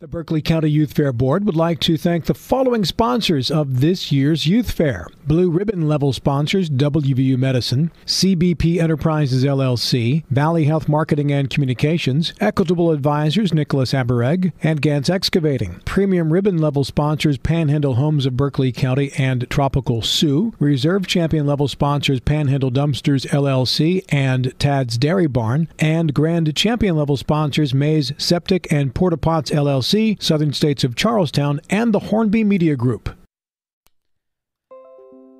The Berkeley County Youth Fair Board would like to thank the following sponsors of this year's Youth Fair. Blue Ribbon level sponsors WVU Medicine, CBP Enterprises LLC, Valley Health Marketing and Communications, Equitable Advisors Nicholas Abereg, and Gantz Excavating. Premium Ribbon level sponsors Panhandle Homes of Berkeley County and Tropical Sioux. Reserve Champion level sponsors Panhandle Dumpsters LLC and Tad's Dairy Barn. And Grand Champion level sponsors Mays Septic and Porta Pots LLC. Southern States of Charlestown, and the Hornby Media Group.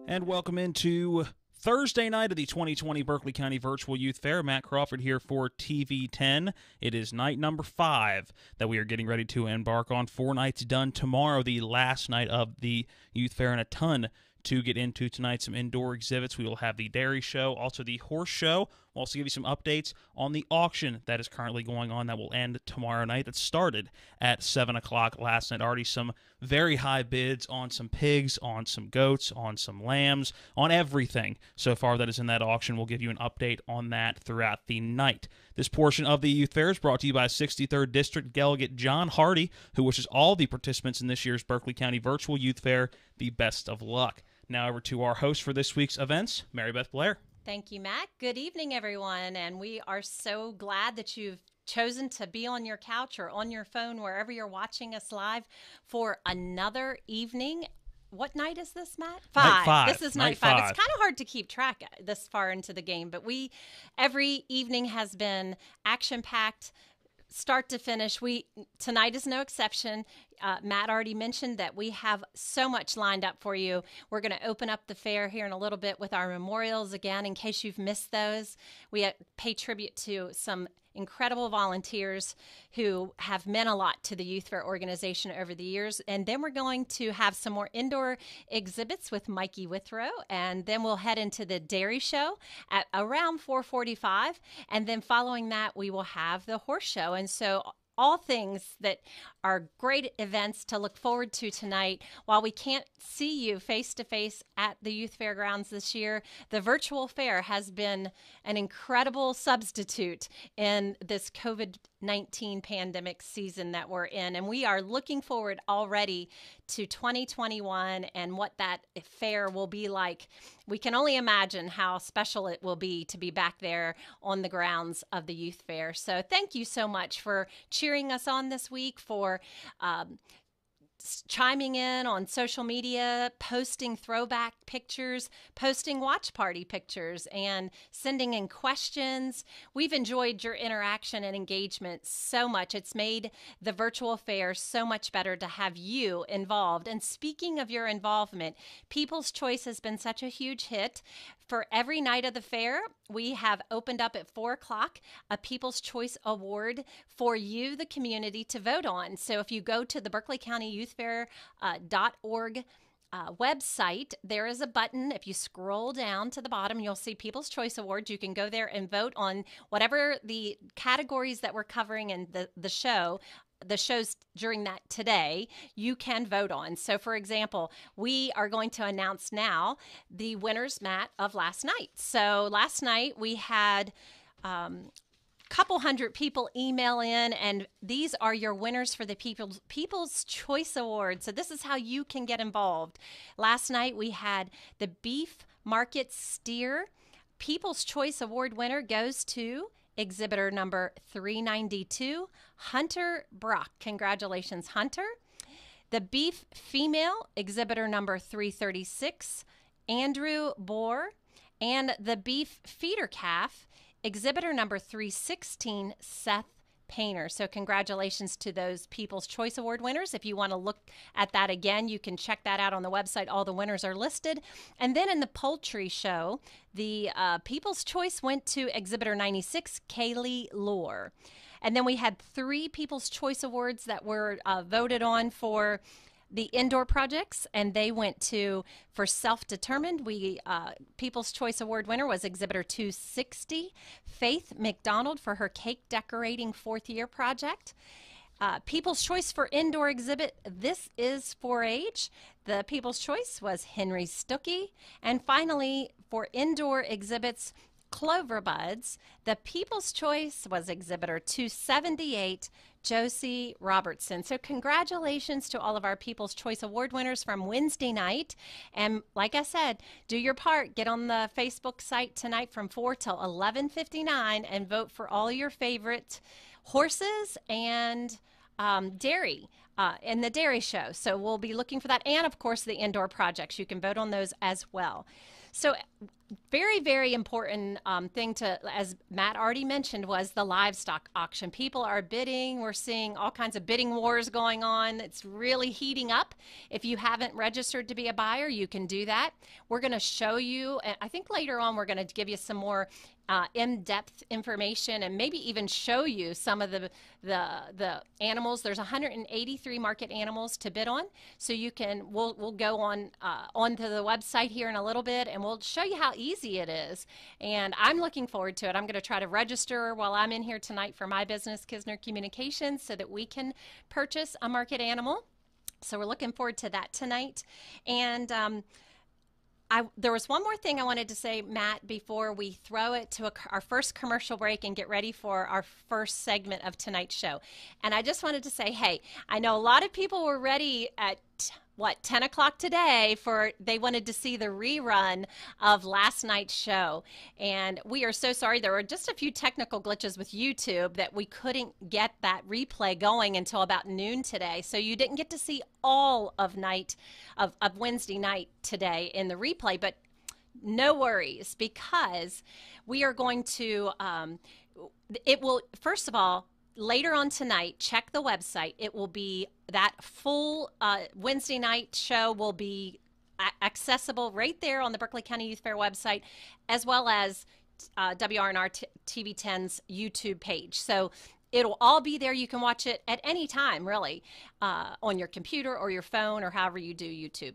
And welcome into Thursday night of the 2020 Berkeley County Virtual Youth Fair. Matt Crawford here for TV 10. It is night number five that we are getting ready to embark on. Four nights done tomorrow, the last night of the Youth Fair, and a ton to get into tonight. Some indoor exhibits. We will have the dairy show, also the horse show. Also give you some updates on the auction that is currently going on that will end tomorrow night. That started at 7 o'clock last night. Already some very high bids on some pigs, on some goats, on some lambs, on everything so far that is in that auction. We'll give you an update on that throughout the night. This portion of the Youth Fair is brought to you by 63rd District Delegate John Hardy, who wishes all the participants in this year's Berkeley County Virtual Youth Fair the best of luck. Now over to our host for this week's events, Mary Beth Blair. Thank you, Matt. Good evening, everyone. And we are so glad that you've chosen to be on your couch or on your phone, wherever you're watching us live, for another evening. What night is this, Matt? Five. five. This is night, night five. five. It's kind of hard to keep track uh, this far into the game, but we, every evening has been action packed start to finish. We tonight is no exception. Uh, Matt already mentioned that we have so much lined up for you. We're going to open up the fair here in a little bit with our memorials again, in case you've missed those. We uh, pay tribute to some incredible volunteers who have meant a lot to the Youth Fair organization over the years. And then we're going to have some more indoor exhibits with Mikey Withrow, and then we'll head into the dairy show at around 4:45, and then following that we will have the horse show. And so all things that are great events to look forward to tonight. While we can't see you face to face at the Youth Fairgrounds this year, the virtual fair has been an incredible substitute in this COVID 19 pandemic season that we're in. And we are looking forward already to 2021 and what that fair will be like. We can only imagine how special it will be to be back there on the grounds of the youth fair. So, thank you so much for cheering us on this week, for um, chiming in on social media, posting throwback pictures, posting watch party pictures, and sending in questions. We've enjoyed your interaction and engagement so much. It's made the virtual fair so much better to have you involved. And speaking of your involvement, People's Choice has been such a huge hit. For every night of the fair, we have opened up at four o'clock a People's Choice Award for you, the community, to vote on. So if you go to the Berkeley County Youth Fair.org, uh, uh, website, there is a button. If you scroll down to the bottom, you'll see People's Choice Awards. You can go there and vote on whatever the categories that we're covering in the, the show the shows during that today you can vote on. So, for example, we are going to announce now the winners, Matt, of last night. So, last night we had um, couple hundred people email in and these are your winners for the people's people's choice award so this is how you can get involved last night we had the beef market steer people's choice award winner goes to exhibitor number 392 hunter brock. Congratulations hunter. The beef female exhibitor number 336 andrew bohr. And the beef feeder calf exhibitor number 316, Seth Painter. So, congratulations to those People's Choice Award winners. If you want to look at that again, you can check that out on the website. All the winners are listed. And then in the poultry show, the uh, People's Choice went to exhibitor 96, Kaylee Lore. And then we had three People's Choice Awards that were uh, voted on for the indoor projects, and they went to for self-determined. We uh, People's Choice Award winner was exhibitor 260, Faith McDonald for her cake decorating fourth year project. Uh, People's Choice for indoor exhibit. This is 4-H. The People's Choice was Henry Stuckey, and finally for indoor exhibits Clover Buds. The People's Choice was exhibitor 278, Josie Robertson. So, congratulations to all of our People's Choice Award winners from Wednesday night. And like I said, do your part. Get on the Facebook site tonight from 4 till 11:59 and vote for all your favorite horses and um, dairy. Uh, in the dairy show. So we'll be looking for that. And of course, the indoor projects. You can vote on those as well. So, very, very important um, thing to, as Matt already mentioned, was the livestock auction. People are bidding. We're seeing all kinds of bidding wars going on. It's really heating up. If you haven't registered to be a buyer, you can do that. We're going to show you, I think later on, we're going to give you some more uh, in-depth information and maybe even show you some of the the the animals. There's 183 market animals to bid on, so you can we'll we'll go on uh, onto the website here in a little bit and we'll show you how easy it is. And I'm looking forward to it. I'm going to try to register while I'm in here tonight for my business, Kisner Communications, so that we can purchase a market animal. So we're looking forward to that tonight, and. Um, I, there was one more thing I wanted to say, Matt, before we throw it to a, our first commercial break and get ready for our first segment of tonight's show. And I just wanted to say, hey, I know a lot of people were ready at what 10 o'clock today for they wanted to see the rerun of last night's show. And we are so sorry. There were just a few technical glitches with youtube that we couldn't get that replay going until about noon today. So you didn't get to see all of night of, of wednesday night today in the replay. But no worries because we are going to um, it will first of all later on tonight, check the website. It will be that full uh, Wednesday night show will be accessible right there on the Berkeley County Youth Fair website, as well as uh, WRNR TV 10's YouTube page. So it'll all be there. You can watch it at any time, really, uh, on your computer or your phone or however you do YouTube.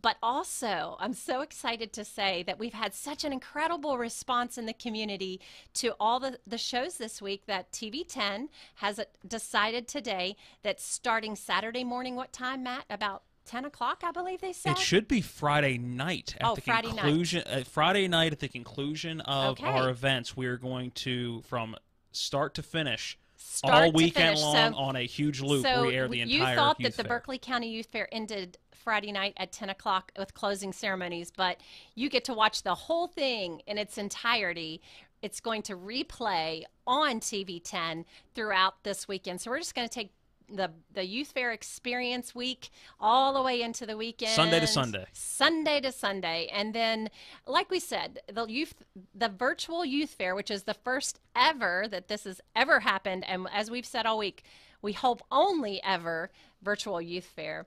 But also, I'm so excited to say that we've had such an incredible response in the community to all the, the shows this week that TV10 has decided today that starting Saturday morning, what time, Matt? About 10 o'clock, I believe they said. It should be Friday night at oh, the Friday conclusion. Night. Uh, Friday night at the conclusion of okay. our events, we're going to, from start to finish, all weekend long so, on a huge loop. So we air the entire. You thought that the fair. Berkeley County Youth Fair ended Friday night at 10 o'clock with closing ceremonies, but you get to watch the whole thing in its entirety. It's going to replay on TV 10 throughout this weekend. So we're just going to take the the youth fair experience week all the way into the weekend. Sunday to sunday. Sunday to sunday. And then like we said the youth the virtual youth fair which is the first ever that this has ever happened. And as we've said all week we hope only ever virtual youth fair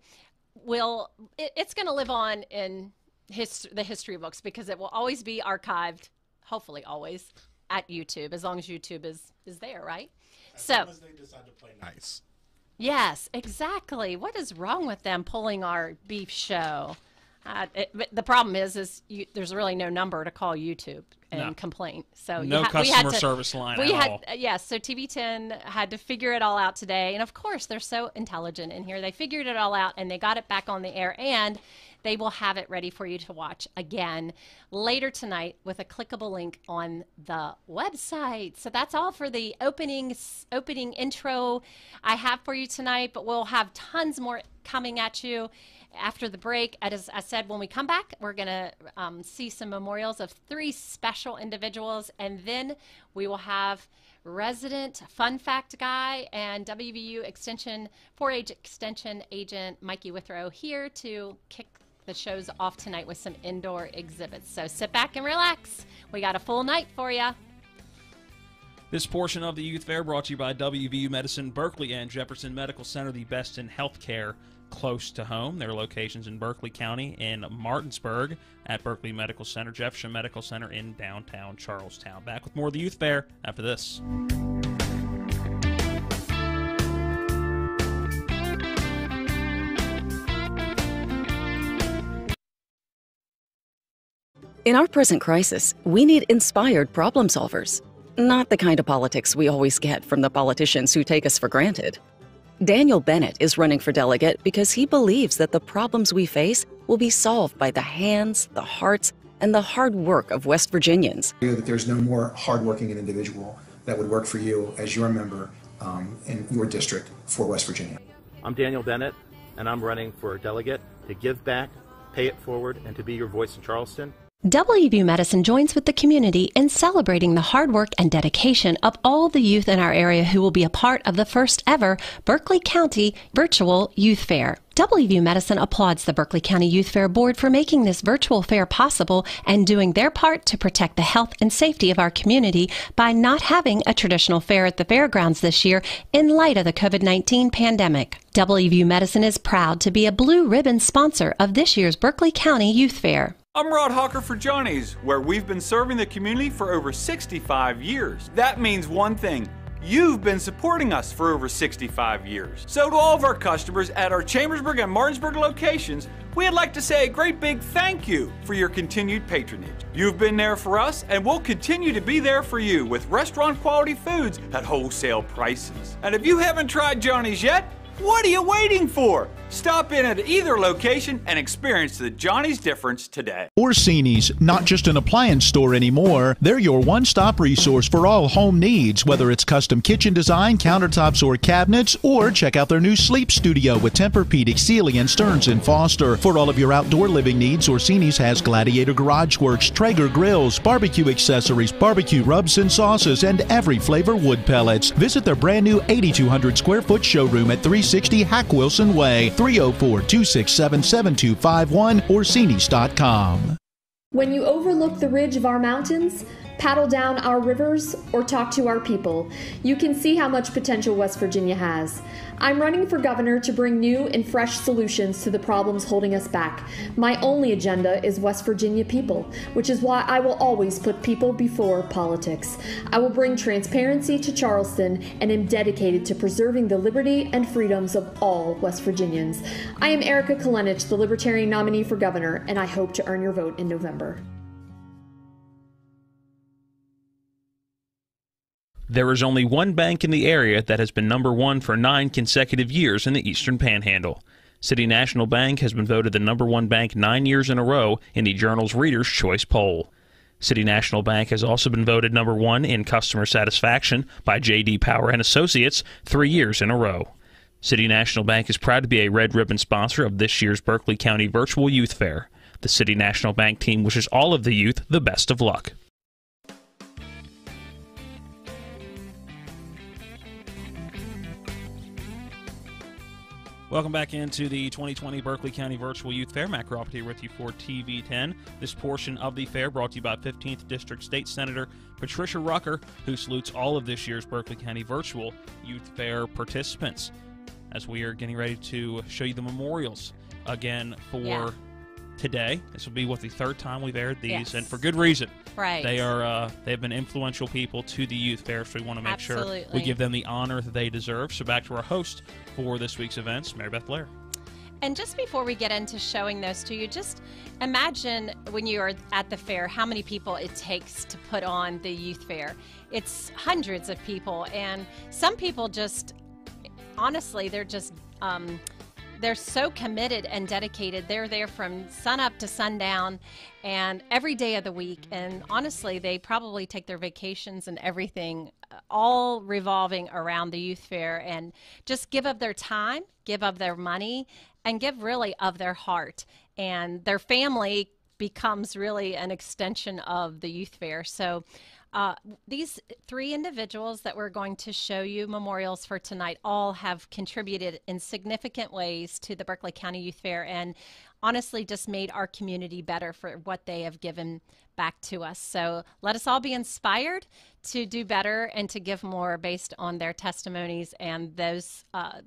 will it, it's going to live on in his, the history books because it will always be archived hopefully always at youtube as long as youtube is is there right? As so long as they decide to play nice yes exactly. What is wrong with them pulling our beef show uh, it, the problem is, is you, there's really no number to call YouTube and No. complain. So no ha- we customer had to, service line we at had yes. So TV10 had to figure it all out today, and of course they're so intelligent in here. They figured it all out and they got it back on the air, and they will have it ready for you to watch again later tonight with a clickable link on the website. So that's all for the opening opening intro I have for you tonight. But we'll have tons more coming at you after the break. As I said, when we come back, we're going to um, see some memorials of three special individuals, and then we will have resident fun fact guy and WVU Extension 4-H Extension agent Mikey Withrow here to kick the shows off tonight with some indoor exhibits. So sit back and relax. We got a full night for you. This portion of the Youth Fair brought to you by WVU Medicine, Berkeley, and Jefferson Medical Center, the best in healthcare close to home. Their locations in Berkeley County and Martinsburg at Berkeley Medical Center, Jefferson Medical Center in downtown Charlestown. Back with more of the Youth Fair after this. In our present crisis, we need inspired problem solvers, not the kind of politics we always get from the politicians who take us for granted. Daniel Bennett is running for delegate because he believes that the problems we face will be solved by the hands, the hearts, and the hard work of West Virginians. That there's no more hardworking individual that would work for you as your member um, in your district for West Virginia. I'm Daniel Bennett, and I'm running for a delegate to give back, pay it forward, and to be your voice in Charleston. WVU Medicine joins with the community in celebrating the hard work and dedication of all the youth in our area who will be a part of the first ever Berkeley County Virtual Youth Fair. WVU Medicine applauds the Berkeley County Youth Fair Board for making this virtual fair possible and doing their part to protect the health and safety of our community by not having a traditional fair at the fairgrounds this year in light of the COVID 19 pandemic. WVU Medicine is proud to be a blue ribbon sponsor of this year's Berkeley County Youth Fair. I'm Rod Hawker for Johnny's, where we've been serving the community for over 65 years. That means one thing. You've been supporting us for over 65 years. So, to all of our customers at our Chambersburg and Martinsburg locations, we'd like to say a great big thank you for your continued patronage. You've been there for us, and we'll continue to be there for you with restaurant quality foods at wholesale prices. And if you haven't tried Johnny's yet, what are you waiting for? Stop in at either location and experience the Johnny's difference today. Orsini's, not just an appliance store anymore. They're your one stop resource for all home needs, whether it's custom kitchen design, countertops, or cabinets, or check out their new sleep studio with Tempur-Pedic, Sealy, and Stearns and Foster. For all of your outdoor living needs, Orsini's has Gladiator Garage Works, Traeger grills, barbecue accessories, barbecue rubs and sauces, and every flavor wood pellets. Visit their brand new 8,200 square foot showroom at 360 Hack Wilson Way. 304 267 7251 Orsini's.com. When you overlook the ridge of our mountains, paddle down our rivers, or talk to our people, you can see how much potential West Virginia has. I'm running for governor to bring new and fresh solutions to the problems holding us back. My only agenda is West Virginia people, which is why I will always put people before politics. I will bring transparency to Charleston and am dedicated to preserving the liberty and freedoms of all West Virginians. I am Erika Kolenich, the Libertarian nominee for governor, and I hope to earn your vote in November. There is only one bank in the area that has been number one for nine consecutive years in the Eastern Panhandle. City National Bank has been voted the number one bank nine years in a row in the Journal's Reader's Choice poll. City National Bank has also been voted number one in customer satisfaction by J.D. Power and Associates three years in a row. City National Bank is proud to be a red ribbon sponsor of this year's Berkeley County Virtual Youth Fair. The City National Bank team wishes all of the youth the best of luck. Welcome back into the 2020 Berkeley County Virtual Youth Fair. Matt Crawford here with you for TV10. This portion of the fair brought to you by 15th District State Senator Patricia Rucker, who salutes all of this year's Berkeley County Virtual Youth Fair participants. As we are getting ready to show you the memorials again for Yeah. today. This will be what the third time we've aired these, Yes. and for good reason. Right. They are uh, they have been influential people to the youth fair, so we want to make sure we give them the honor that they deserve. So back to our host for this week's events, Mary Beth Blair. And just before we get into showing those to you, just imagine when you are at the fair how many people it takes to put on the youth fair. It's hundreds of people, and some people just, honestly, they're just. Um, they're so committed and dedicated. They're there from sun up to sundown and every day of the week. And honestly, they probably take their vacations and everything uh, all revolving around the youth fair and just give of their time, give of their money, and give really of their heart. And their family becomes really an extension of the youth fair. So, uh, these three individuals that we're going to show you memorials for tonight all have contributed in significant ways to the Berkeley County Youth Fair and honestly just made our community better for what they have given back to us. So let us all be inspired to do better and to give more based on their testimonies and those uh,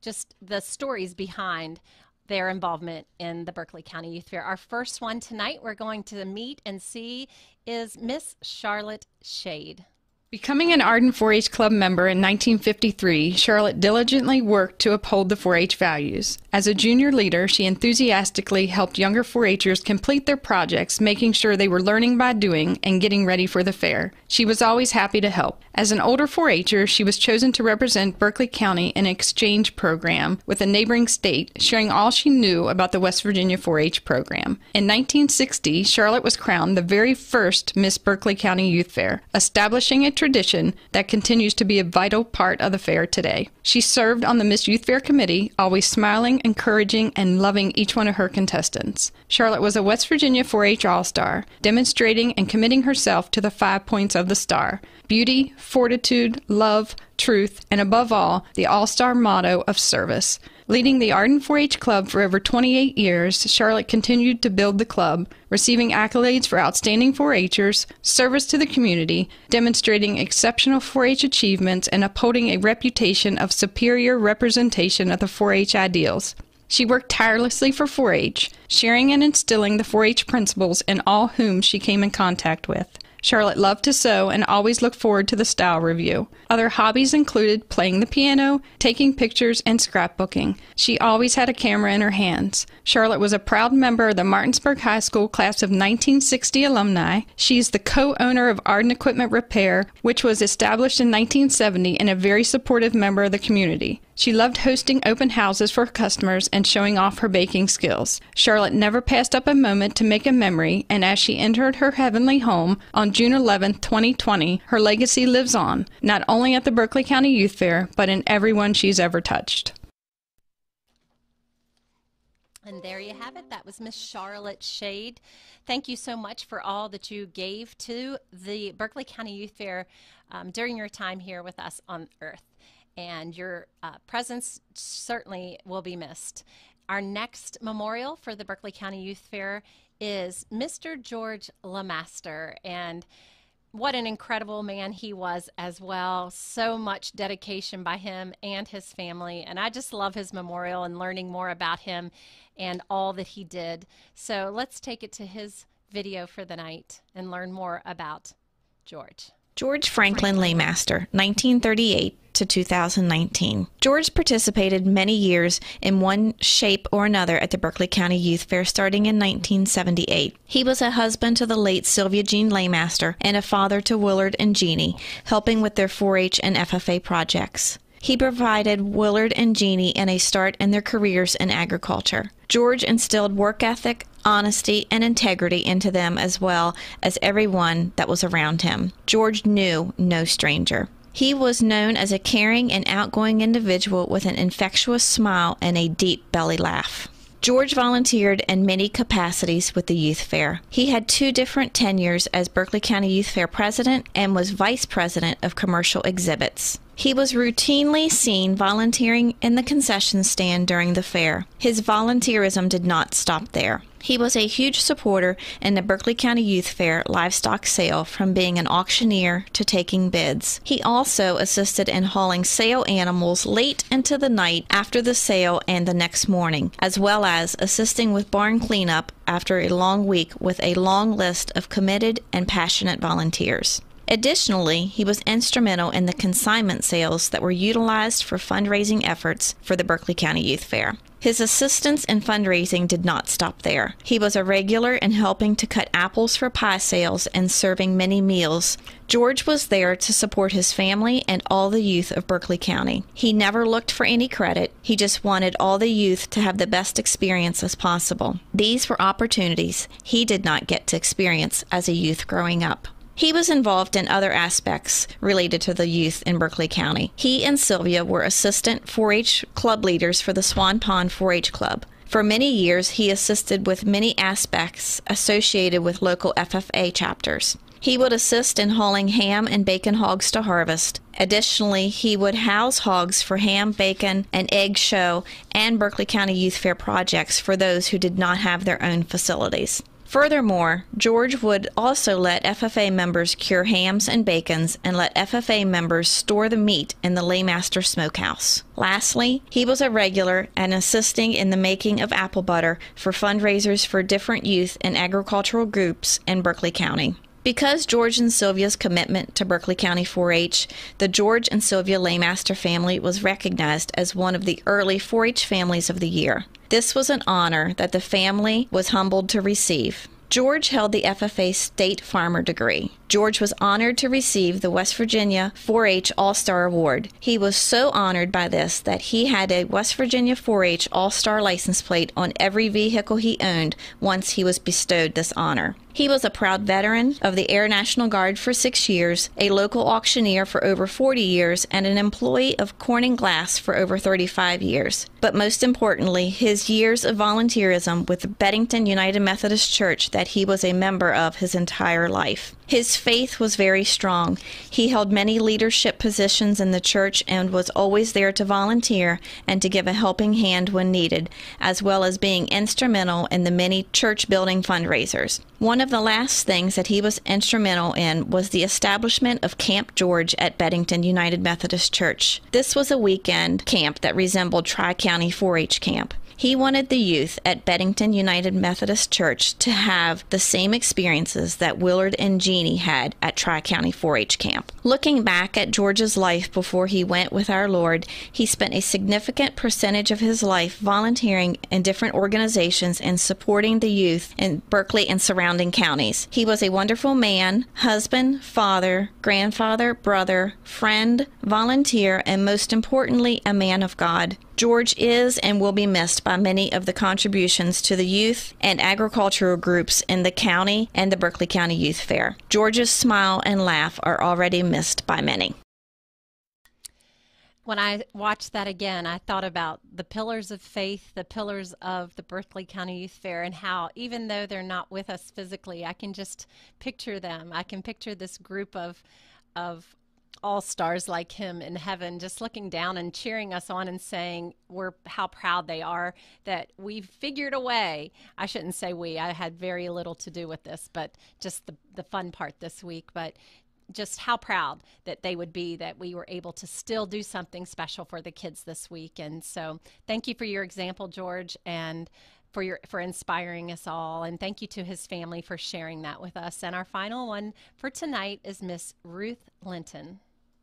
just the stories behind their involvement in the Berkeley County Youth Fair. Our first one tonight we're going to meet and see is Miss Charlotte Shade. Becoming an ardent 4 H club member in 1953, Charlotte diligently worked to uphold the 4 H values. As a junior leader, she enthusiastically helped younger 4 Hers complete their projects, making sure they were learning by doing and getting ready for the fair. She was always happy to help. As an older 4 H'er, she was chosen to represent Berkeley County in an exchange program with a neighboring state, sharing all she knew about the West Virginia 4 H program. In 1960, Charlotte was crowned the very first Miss Berkeley County Youth Fair, establishing a tradition that continues to be a vital part of the fair today. She served on the Miss Youth Fair committee, always smiling, encouraging, and loving each one of her contestants. Charlotte was a West Virginia 4 H All Star, demonstrating and committing herself to the five points of the star beauty, fortitude, love, truth, and above all, the all star motto of service. Leading the Arden 4 H Club for over 28 years, Charlotte continued to build the club, receiving accolades for outstanding 4 Hers, service to the community, demonstrating exceptional 4 H achievements, and upholding a reputation of superior representation of the 4 H ideals. She worked tirelessly for 4 H, sharing and instilling the 4 H principles in all whom she came in contact with. Charlotte loved to sew and always looked forward to the style revue. Other hobbies included playing the piano, taking pictures, and scrapbooking. She always had a camera in her hands. Charlotte was a proud member of the Martinsburg High School class of 1960 alumni. She is the co owner of Arden Equipment Repair, which was established in 1970 and a very supportive member of the community. She loved hosting open houses for customers and showing off her baking skills. Charlotte never passed up a moment to make a memory, and as she entered her heavenly home on June 11, 2020, her legacy lives on, not only at the Berkeley County Youth Fair, but in everyone she's ever touched. And there you have it. That was Miss Charlotte Shade. Thank you so much for all that you gave to the Berkeley County Youth Fair um, during your time here with us on Earth and your uh, presence certainly will be missed. Our next memorial for the Berkeley County Youth Fair is Mr. George Laymaster, And what an incredible man he was as well. So much dedication by him and his family. And I just love his memorial and learning more about him and all that he did. So let's take it to his video for the night and learn more about George. George Franklin Laymaster, 1938 to 2019. George participated many years in one shape or another at the Berkeley County Youth Fair starting in 1978. He was a husband to the late Sylvia Jean Laymaster and a father to Willard and Jeannie, helping with their 4 H and FFA projects. He provided Willard and Jeannie in a start in their careers in agriculture. George instilled work ethic, honesty, and integrity into them as well as everyone that was around him. George knew no stranger. He was known as a caring and outgoing individual with an infectious smile and a deep belly laugh. George volunteered in many capacities with the Youth Fair. He had two different tenures as Berkeley County Youth Fair president and was vice president of commercial exhibits. He was routinely seen volunteering in the concession stand during the fair. His volunteerism did not stop there. He was a huge supporter in the Berkeley County Youth Fair livestock sale from being an auctioneer to taking bids. He also assisted in hauling sale animals late into the night after the sale and the next morning, as well as assisting with barn cleanup after a long week with a long list of committed and passionate volunteers. Additionally, he was instrumental in the consignment sales that were utilized for fundraising efforts for the Berkeley County Youth Fair. His assistance in fundraising did not stop there. He was a regular in helping to cut apples for pie sales and serving many meals. George was there to support his family and all the youth of Berkeley County. He never looked for any credit, he just wanted all the youth to have the best experience as possible. These were opportunities he did not get to experience as a youth growing up. He was involved in other aspects related to the youth in Berkeley County. He and Sylvia were assistant 4 H club leaders for the Swan Pond 4 H Club. For many years, he assisted with many aspects associated with local FFA chapters. He would assist in hauling ham and bacon hogs to harvest. Additionally, he would house hogs for ham, bacon, and egg show and Berkeley County Youth Fair projects for those who did not have their own facilities. Furthermore, George would also let FFA members cure hams and bacons and let FFA members store the meat in the Laymaster Smokehouse. Lastly, he was a regular and assisting in the making of apple butter for fundraisers for different youth and agricultural groups in Berkeley County. Because George and Sylvia's commitment to Berkeley County 4 H, the George and Sylvia Laymaster family was recognized as one of the early 4 H families of the year. This was an honor that the family was humbled to receive. George held the FFA State Farmer degree. George was honored to receive the West Virginia 4 H All Star Award. He was so honored by this that he had a West Virginia 4 H All Star license plate on every vehicle he owned once he was bestowed this honor. He was a proud veteran of the Air National Guard for six years, a local auctioneer for over 40 years, and an employee of Corning Glass for over 35 years. But most importantly, his years of volunteerism with the Bedington United Methodist Church that he was a member of his entire life. His faith was very strong. He held many leadership positions in the church and was always there to volunteer and to give a helping hand when needed, as well as being instrumental in the many church building fundraisers. One of the last things that he was instrumental in was the establishment of Camp George at Bedington United Methodist Church. This was a weekend camp that resembled Tri County 4 H camp. He wanted the youth at Bedington United Methodist Church to have the same experiences that Willard and Jeannie had at Tri County 4 H camp. Looking back at George's life before he went with our Lord, he spent a significant percentage of his life volunteering in different organizations and supporting the youth in Berkeley and surrounding counties. He was a wonderful man, husband, father, grandfather, brother, friend, volunteer, and most importantly, a man of God. George is and will be missed by many of the contributions to the youth and agricultural groups in the county and the Berkeley County Youth Fair. George's smile and laugh are already missed by many. When I watched that again, I thought about the pillars of faith, the pillars of the Berkeley County Youth Fair, and how even though they're not with us physically, I can just picture them. I can picture this group of of all stars like him in heaven just looking down and cheering us on and saying we're how proud they are that we figured a way. I shouldn't say we i had very little to do with this but just the, the fun part this week but just how proud that they would be that we were able to still do something special for the kids this week. And so thank you for your example george and for your for inspiring us all. And thank you to his family for sharing that with us. And our final one for tonight is miss ruth linton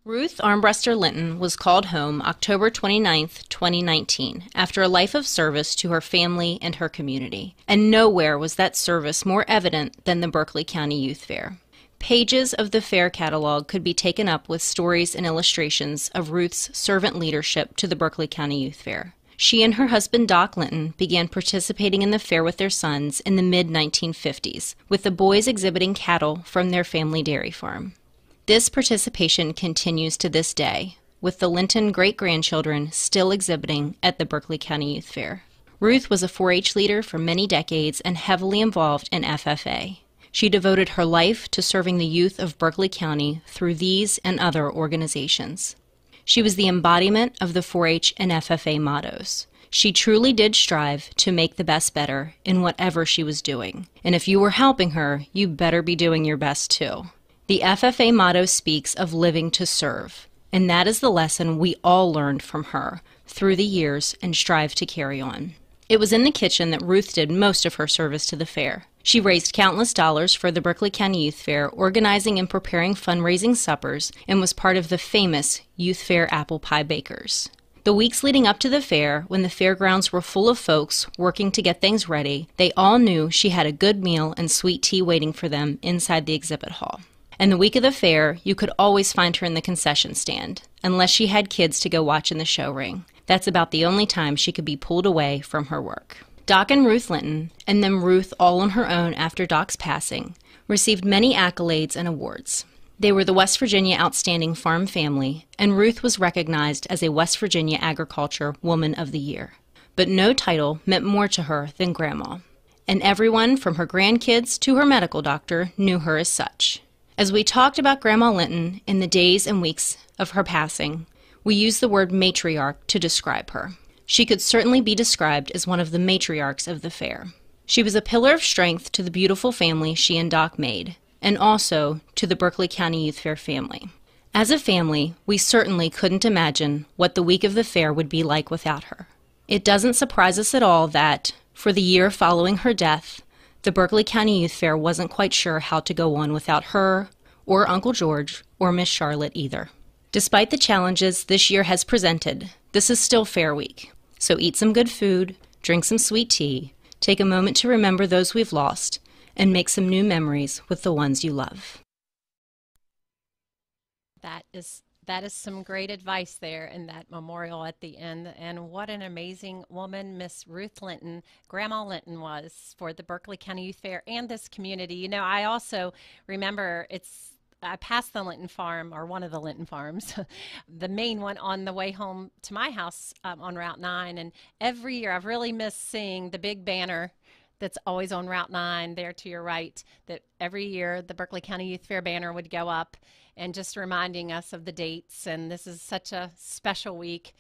Ruth Armbruster Linton was called home October 29, 2019, after a life of service to her family and her community. And nowhere was that service more evident than the Berkeley County Youth Fair. Pages of the fair catalog could be taken up with stories and illustrations of Ruth's servant leadership to the Berkeley County Youth Fair. She and her husband Doc Linton began participating in the fair with their sons in the mid 1950s, with the boys exhibiting cattle from their family dairy farm. This participation continues to this day, with the Linton great grandchildren still exhibiting at the Berkeley County Youth Fair. Ruth was a 4 H leader for many decades and heavily involved in FFA. She devoted her life to serving the youth of Berkeley County through these and other organizations. She was the embodiment of the 4 H and FFA mottos. She truly did strive to make the best better in whatever she was doing. And if you were helping her, you better be doing your best too. The FFA motto speaks of living to serve, and that is the lesson we all learned from her through the years and strive to carry on. It was in the kitchen that Ruth did most of her service to the fair. She raised countless dollars for the Berkeley County Youth Fair, organizing and preparing fundraising suppers, and was part of the famous Youth Fair apple pie bakers. The weeks leading up to the fair, when the fairgrounds were full of folks working to get things ready, they all knew she had a good meal and sweet tea waiting for them inside the exhibit hall. And the week of the fair, you could always find her in the concession stand, unless she had kids to go watch in the show ring. That's about the only time she could be pulled away from her work. Doc and Ruth Linton, and then Ruth all on her own after Doc's passing, received many accolades and awards. They were the West Virginia Outstanding Farm Family, and Ruth was recognized as a West Virginia Agriculture Woman of the Year. But no title meant more to her than Grandma, and everyone from her grandkids to her medical doctor knew her as such. As we talked about Grandma Linton in the days and weeks of her passing, we used the word matriarch to describe her. She could certainly be described as one of the matriarchs of the fair. She was a pillar of strength to the beautiful family she and Doc made, and also to the Berkeley County Youth Fair family. As a family, we certainly couldn't imagine what the week of the fair would be like without her. It doesn't surprise us at all that, for the year following her death, the Berkeley County Youth Fair wasn't quite sure how to go on without her, or Uncle George, or Miss Charlotte either. Despite the challenges this year has presented, this is still Fair Week. So eat some good food, drink some sweet tea, take a moment to remember those we've lost, and make some new memories with the ones you love. That is that is some great advice there in that memorial at the end. And what an amazing woman Miss Ruth Linton, Grandma Linton, was for the Berkeley County Youth Fair and this community. You know, I also remember it's I passed the Linton farm, or one of the Linton farms, the main one on the way home to my house um, on Route 9. And every year I've really missed seeing the big banner that's always on Route 9 there to your right, that every year the Berkeley County Youth Fair banner would go up and just reminding us of the dates. And this is such a special week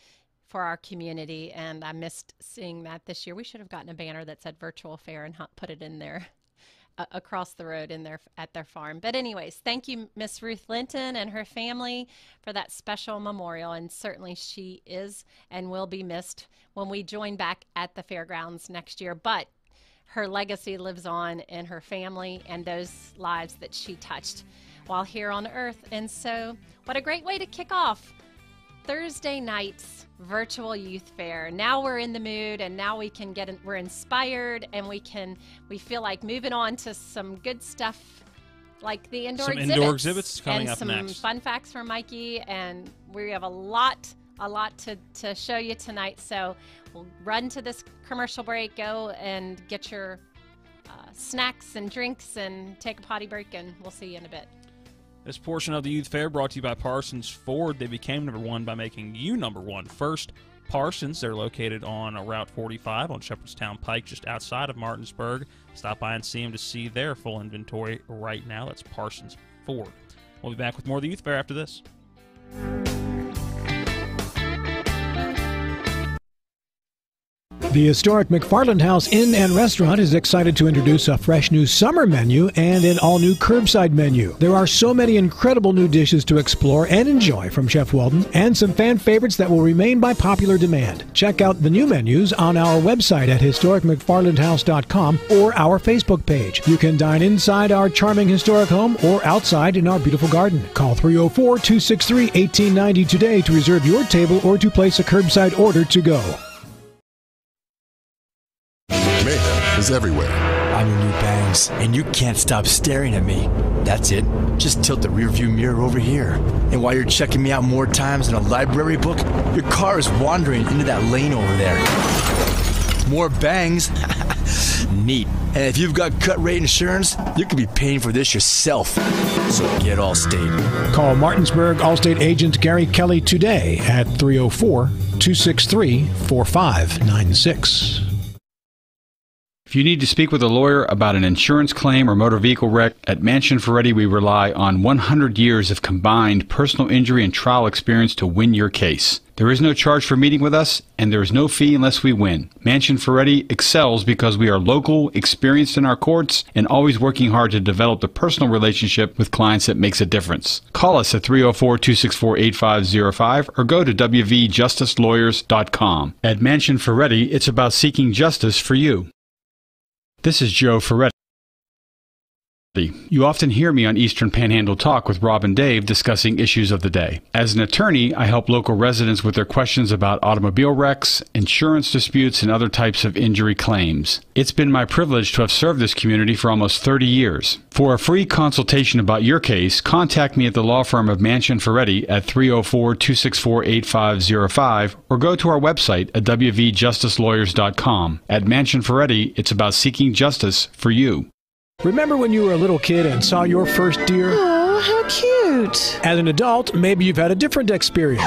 for our community. And I missed seeing that this year. We should have gotten a banner that said virtual fair and put it in there across the road in their at their farm. But anyways, thank you, Miss Ruth Linton and her family for that special memorial, and certainly she is and will be missed when we join back at the fairgrounds next year. But her legacy lives on in her family and those lives that she touched while here on Earth. And so, what a great way to kick off Thursday night's virtual youth fair. Now we're in the mood and now we can get we're inspired and we can we feel like moving on to some good stuff like the indoor some exhibits. indoor exhibits coming and up some next. fun facts from Mikey and we have a lot a lot to, to show you tonight. So we'll run to this commercial break, go and get your uh, snacks and drinks and take a potty break and we'll see you in a bit. This portion of the Youth Fair brought to you by Parsons Ford. They became number one by making you number one first. Parsons, they're located on Route 45 on Shepherdstown Pike, just outside of Martinsburg. Stop by and see them to see their full inventory right now. That's Parsons Ford. We'll be back with more of the Youth Fair after this. The historic McFarland House Inn and Restaurant is excited to introduce a fresh new summer menu and an all new curbside menu. There are so many incredible new dishes to explore and enjoy from Chef Weldon, and some fan favorites that will remain by popular demand. Check out the new menus on our website at historicmcfarlandhouse.com or our Facebook page. You can dine inside our charming historic home or outside in our beautiful garden. Call 304 263 1890 today to reserve your table or to place a curbside order to go. Is everywhere. I'm your new bangs, and you can't stop staring at me. That's it. Just tilt the rearview mirror over here. And while you're checking me out more times than a library book, your car is wandering into that lane over there. More bangs? Neat. And if you've got cut rate insurance, you could be paying for this yourself. So get Allstate. Call Martinsburg Allstate agent Gary Kelly today at 304 263 4596. If you need to speak with a lawyer about an insurance claim or motor vehicle wreck, at Mansion Ferretti we rely on 100 years of combined personal injury and trial experience to win your case. There is no charge for meeting with us, and there is no fee unless we win. Mansion Ferretti excels because we are local, experienced in our courts, and always working hard to develop the personal relationship with clients that makes a difference. Call us at 304 264 8505 or go to WVJusticeLawyers.com. At Mansion Ferretti, it's about seeking justice for you. This is Joe Ferretti. You often hear me on Eastern Panhandle Talk with Rob and Dave discussing issues of the day. As an attorney, I help local residents with their questions about automobile wrecks, insurance disputes, and other types of injury claims. It's been my privilege to have served this community for almost 30 years. For a free consultation about your case, contact me at the law firm of Mansion Ferretti at 304 264 8505 or go to our website at wvjusticelawyers.com. At Mansion Ferretti, it's about seeking justice for you. Remember when you were a little kid and saw your first deer? Oh, how cute. As an adult, maybe you've had a different experience.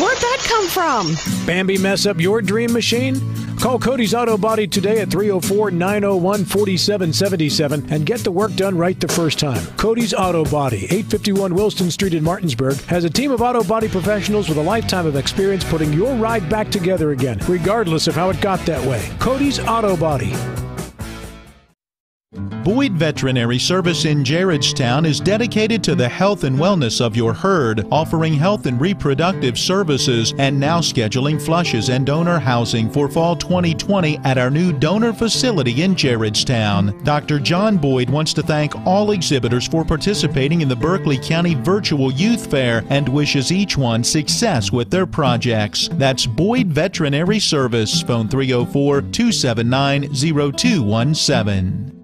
Where'd that come from? Bambi mess up your dream machine? Call Cody's Auto Body today at 304 901 4777 and get the work done right the first time. Cody's Auto Body, 851 Wilson Street in Martinsburg, has a team of auto body professionals with a lifetime of experience putting your ride back together again, regardless of how it got that way. Cody's Auto Body. Boyd Veterinary Service in Gerrardstown is dedicated to the health and wellness of your herd, offering health and reproductive services and now scheduling flushes and donor housing for fall 2020 at our new donor facility in Gerrardstown. Dr. John Boyd wants to thank all exhibitors for participating in the Berkeley County Virtual Youth Fair and wishes each one success with their projects. That's Boyd Veterinary Service, phone 304 279 0217.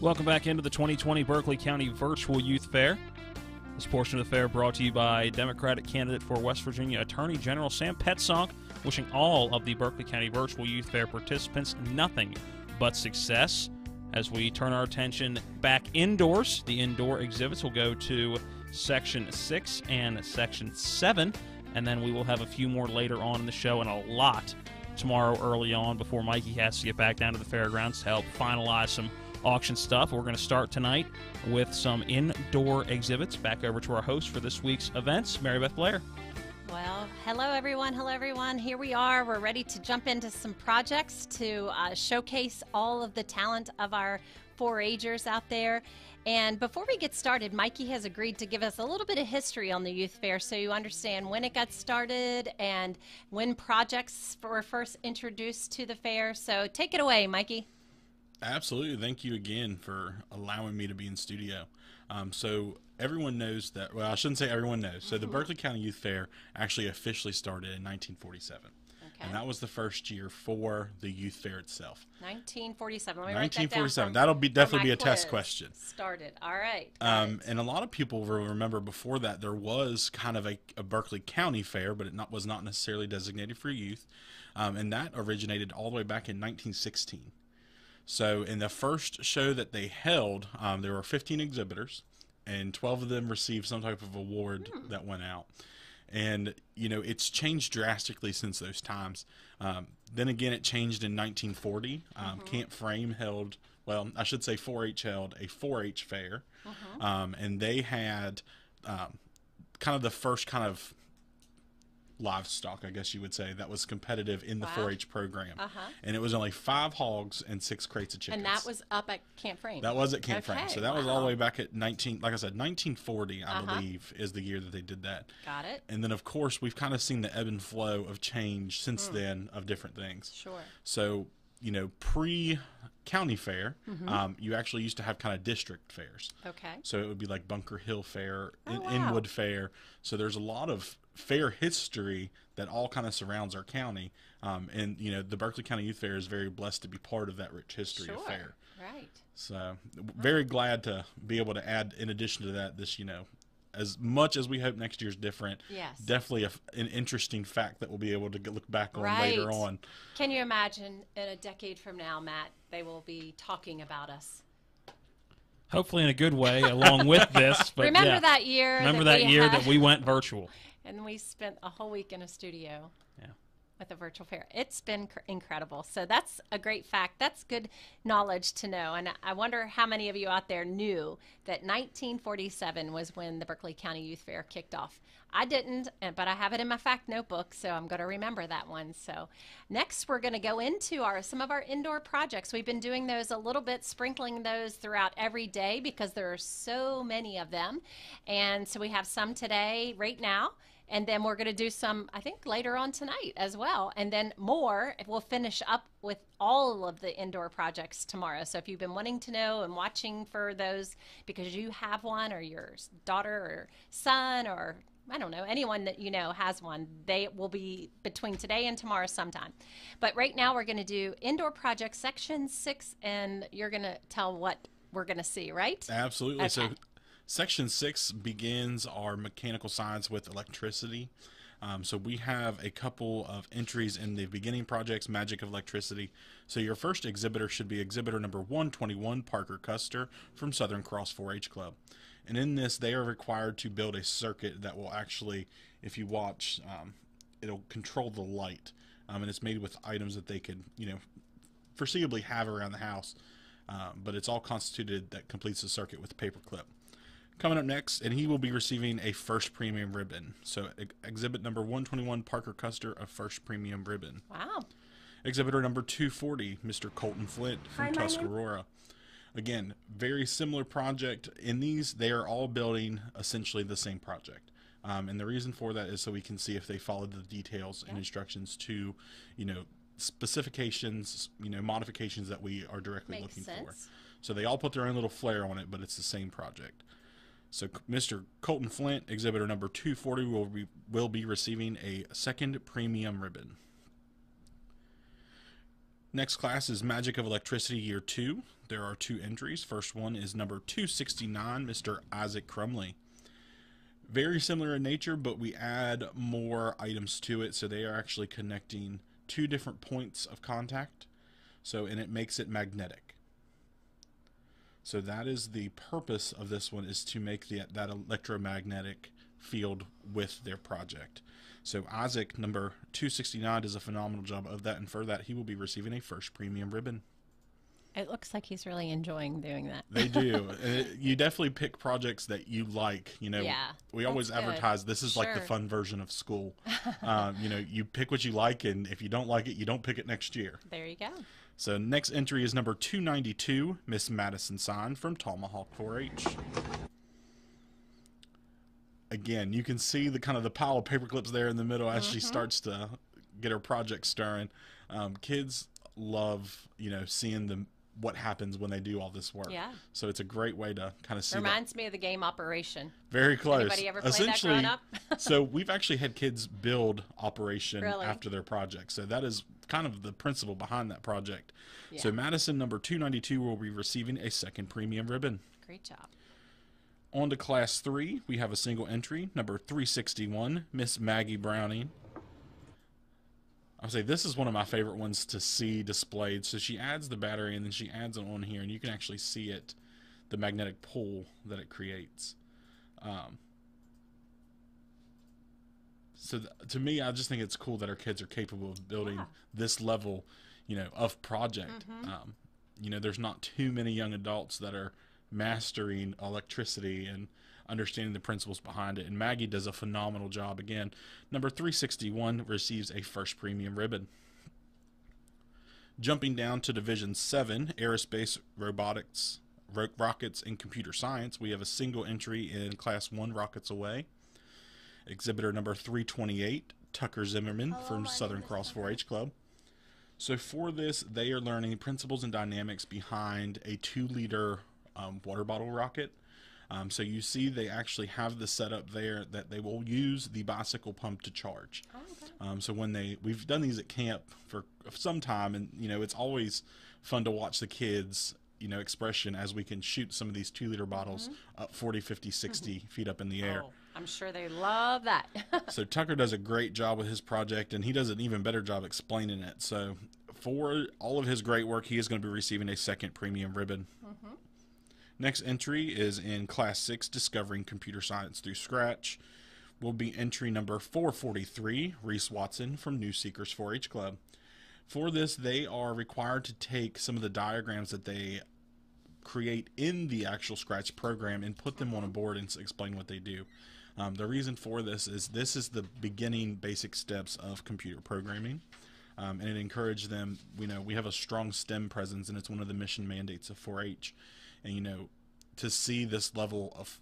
Welcome back into the 2020 Berkeley County Virtual Youth Fair. This portion of the fair brought to you by Democratic candidate for West Virginia Attorney General Sam Petsonk, wishing all of the Berkeley County Virtual Youth Fair participants nothing but success. As we turn our attention back indoors, the indoor exhibits will go to Section 6 and Section 7, and then we will have a few more later on in the show and a lot tomorrow early on before Mikey has to get back down to the fairgrounds to help finalize some auction stuff. We're going to start tonight with some indoor exhibits. Back over to our host for this week's events, Mary Beth Blair. Well, hello everyone. Hello everyone. Here we are. We're ready to jump into some projects to uh, showcase all of the talent of our 4-Hers out there. And before we get started, Mikey has agreed to give us a little bit of history on the youth fair so you understand when it got started and when projects were first introduced to the fair. So take it away, Mikey. Absolutely. Thank you again for allowing me to be in studio. Um, so everyone knows that, well, I shouldn't say everyone knows. So the Mm-hmm. Berkeley County Youth Fair actually officially started in 1947. And that was the first year for the youth fair itself. 1947. Let me write that down 1947. for- That'll be definitely be a test question. Started. All right. Um, and a lot of people will remember before that there was kind of a, a Berkeley County fair, but it not, was not necessarily designated for youth. Um, and that originated all the way back in 1916. So in the first show that they held, um, there were 15 exhibitors, and 12 of them received some type of award that went out. And you know it's changed drastically since those times. Um, then again, it changed in 1940. Um, Camp Frame held, well, I should say 4-H held a 4-H fair, um, and they had um, kind of the first kind of livestock, I guess you would say, that was competitive in the Wow. 4-H program. Uh-huh. And it was only five hogs and six crates of chickens. And that was up at Camp Frame. That was at Camp Frame. So that was all the way back at 19, like I said, 1940, I Uh-huh. believe, is the year that they did that. Got it. And then, of course, we've kind of seen the ebb and flow of change since Mm. then of different things. Sure. So, you know, pre county fair, Mhm. um, you actually used to have kind of district fairs. Okay. So it would be like Bunker Hill Fair, Oh, In- wow. Inwood Fair. So there's a lot of fair history that all kind of surrounds our county. Um, and, you know, the Berkeley County Youth Fair is very blessed to be part of that rich history of Sure. fair. Right. So very glad to be able to add, in addition to that, this, you know, as much as we hope next year's different, Yes. definitely a, an interesting fact that we'll be able to get- look back on Right. later on. Can you imagine in a decade from now, Matt, they will be talking about us? Hopefully in a good way, along with this. But Remember yeah. that year Remember that that, year had- that we went virtual. And we spent a whole week in a studio. Yeah. With a virtual fair. It's been cr- incredible. So that's a great fact. That's good knowledge to know. And I wonder how many of you out there knew that 1947 was when the Berkeley County Youth Fair kicked off. I didn't, but I have it in my fact notebook, so I'm going to remember that one. So next, we're going to go into our some of our indoor projects. We've been doing those a little bit, sprinkling those throughout every day because there are so many of them. And so we have some today, right now. And then we're going to do some, I think, later on tonight as well. And then more, we'll finish up with all of the indoor projects tomorrow. So if you've been wanting to know and watching for those because you have one or your daughter or son or I don't know, anyone that you know has one, they will be between today and tomorrow sometime. But right now we're going to do indoor project section six, and you're going to tell what we're going to see, right? Absolutely. So, Okay. Section six begins our mechanical science with electricity. Um, so, we have a couple of entries in the beginning projects, Magic of Electricity. So, your first exhibitor should be exhibitor number 121, Parker Custer from Southern Cross 4 H Club. And in this, they are required to build a circuit that will actually, if you watch, um, it'll control the light. Um, and it's made with items that they could, you know, foreseeably have around the house. Um, but it's all constituted that completes the circuit with a paper clip. Coming up next, and he will be receiving a first premium ribbon. So, ex- exhibit number 121, Parker Custer, a first premium ribbon. Wow. Exhibitor number 240, Mr. Colton Flint from Hi, Tuscarora. Again, very similar project. In these, they are all building essentially the same project. Um, and the reason for that is so we can see if they followed the details and instructions to, you know, specifications, you know, modifications that we are directly Makes looking for. sense. So they all put their own little flair on it, but it's the same project. So Mr. Colton Flint, exhibitor number 240, will be, will be receiving a second premium ribbon. Next class is Magic of Electricity Year 2. There are two entries. First one is number 269, Mr. Isaac Crumley. Very similar in nature, but we add more items to it, so they are actually connecting two different points of contact. So, and it makes it magnetic. So that is the purpose of this one is to make the, that electromagnetic field with their project. So Isaac, number 269, does a phenomenal job of that, and for that, he will be receiving a first premium ribbon. It looks like he's really enjoying doing that. They do. it, you definitely pick projects that you like. You know, Yeah, we always that's good. advertise this is like the fun version of school. um, you know, you pick what you like, and if you don't like it, you don't pick it next year. There you go. So next entry is number 292, Miss Madison Sign from Tomahawk 4-H. Again, you can see the kind of the pile of paper clips there in the middle as she Mhm. starts to get her project stirring. Um, kids love, you know, seeing the what happens when they do all this work. Yeah. So it's a great way to kind of see that. Reminds me of the game Operation. Very close. Anybody ever played that Essentially, growing up? so we've actually had kids build Operation Really? after their project. So that is kind of the principle behind that project. Yeah. So Madison number 292 will be receiving a second premium ribbon. Great job. On to class 3, we have a single entry, number 361, Miss Maggie Browning. I'll say this is one of my favorite ones to see displayed. So she adds the battery and then she adds it on here, and you can actually see it, the magnetic pull that it creates. Um, so to me, I just think it's cool that our kids are capable of building this level, you know, of project. Um, you know, there's not too many young adults that are mastering electricity and understanding the principles behind it. And Maggie does a phenomenal job. Again, number 361 receives a first premium ribbon. Jumping down to Division 7, Aerospace, Robotics, Ro- Rockets, and Computer Science, we have a single entry in Class 1 Rockets Away. Exhibitor number 328, Tucker Zimmerman from Southern Cross 4 H Club. So for this, they are learning principles and dynamics behind a two-liter um, water bottle rocket. Um, so you see, they actually have the setup there that they will use the bicycle pump to charge. Um, so when they, we've done these at camp for some time, and you know, it's always fun to watch the kids, you know, expression as we can shoot some of these two-liter bottles up 40, 50, 60 feet up in the air. Oh, I'm sure they love that. so Tucker does a great job with his project, and he does an even better job explaining it. So for all of his great work, he is going to be receiving a second premium ribbon. Mm-hmm. Next entry is in Class 6, Discovering Computer Science Through Scratch. Will be entry number 443, Reese Watson from New Seekers 4 H Club. For this, they are required to take some of the diagrams that they create in the actual Scratch program and put them on a board and explain what they do. Um, the reason for this is this is the beginning basic steps of computer programming. Um, and it encouraged them, you know, we have a strong STEM presence and it's one of the mission mandates of 4-H. And, you know, to see this level of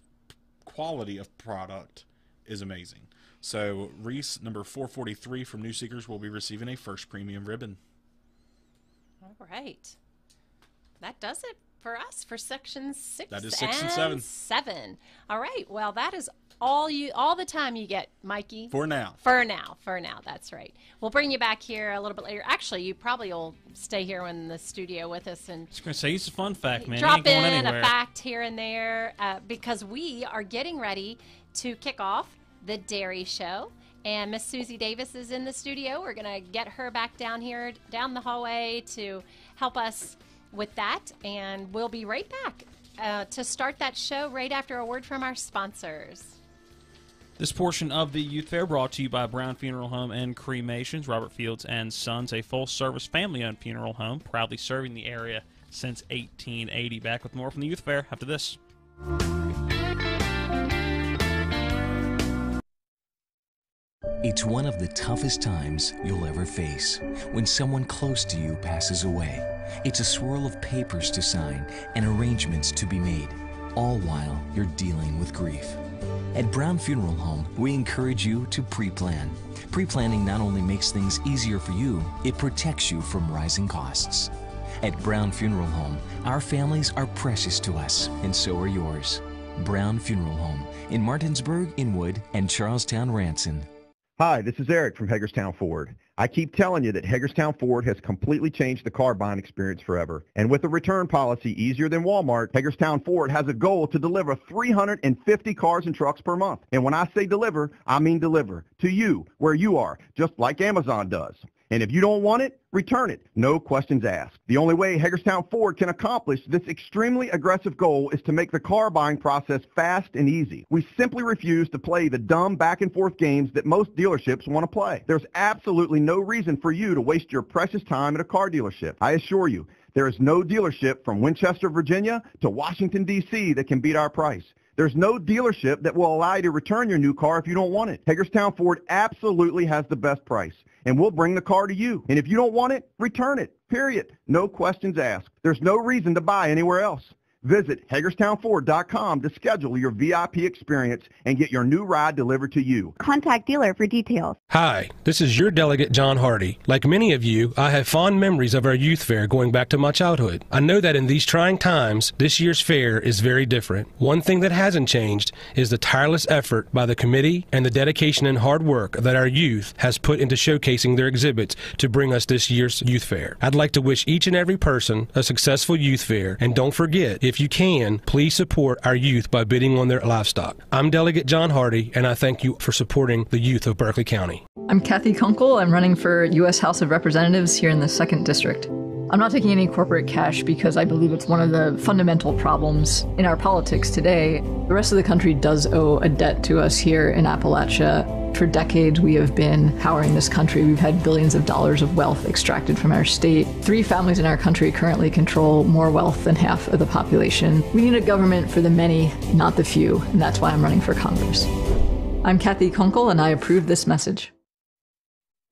quality of product is amazing. So Reese, number 443 from New Seekers, will be receiving a first premium ribbon. All right. That does it for us for section six. That is six and seven. Seven. All right. Well, that is all you all the time you get, Mikey. For now. For now. For now. That's right. We'll bring you back here a little bit later. Actually, you probably will stay here in the studio with us and Just gonna say it's a fun fact, man. Drop ain't going in anywhere. a fact here and there uh, because we are getting ready to kick off the Dairy Show. And Miss Susie Davis is in the studio. We're going to get her back down here, down the hallway to help us with that. And we'll be right back uh, to start that show right after a word from our sponsors. This portion of the youth fair brought to you by Brown Funeral Home and Cremations, Robert Fields and Sons, a full-service family-owned funeral home, proudly serving the area since 1880. Back with more from the youth fair after this. It's one of the toughest times you'll ever face when someone close to you passes away. It's a swirl of papers to sign and arrangements to be made, all while you're dealing with grief. At Brown Funeral Home, we encourage you to pre plan. Pre planning not only makes things easier for you, it protects you from rising costs. At Brown Funeral Home, our families are precious to us, and so are yours. Brown Funeral Home in Martinsburg, Inwood, and Charlestown, Ranson. Hi, this is Eric from Hagerstown Ford. I keep telling you that Hagerstown Ford has completely changed the car buying experience forever. And with a return policy easier than Walmart, Hagerstown Ford has a goal to deliver 350 cars and trucks per month. And when I say deliver, I mean deliver to you, where you are, just like Amazon does. And if you don't want it, return it. No questions asked. The only way Hagerstown Ford can accomplish this extremely aggressive goal is to make the car buying process fast and easy. We simply refuse to play the dumb back and forth games that most dealerships want to play. There's absolutely no reason for you to waste your precious time at a car dealership. I assure you, there is no dealership from Winchester, Virginia to Washington, D.C. that can beat our price. There's no dealership that will allow you to return your new car if you don't want it. Hagerstown Ford absolutely has the best price and we'll bring the car to you. And if you don't want it, return it. Period. No questions asked. There's no reason to buy anywhere else. Visit HagerstownFord.com to schedule your VIP experience and get your new ride delivered to you. Contact dealer for details. Hi, this is your delegate, John Hardy. Like many of you, I have fond memories of our youth fair going back to my childhood. I know that in these trying times, this year's fair is very different. One thing that hasn't changed is the tireless effort by the committee and the dedication and hard work that our youth has put into showcasing their exhibits to bring us this year's youth fair. I'd like to wish each and every person a successful youth fair, and don't forget, if you can, please support our youth by bidding on their livestock. I'm Delegate John Hardy, and I thank you for supporting the youth of Berkeley County. I'm Cathy Kunkel. I'm running for U.S. House of Representatives here in the 2nd District. I'm not taking any corporate cash because I believe it's one of the fundamental problems in our politics today. The rest of the country does owe a debt to us here in Appalachia. For decades, we have been powering this country. We've had billions of dollars of wealth extracted from our state. Three families in our country currently control more wealth than half of the population. We need a government for the many, not the few, and that's why I'm running for Congress. I'm Cathy Kunkel, and I approve this message.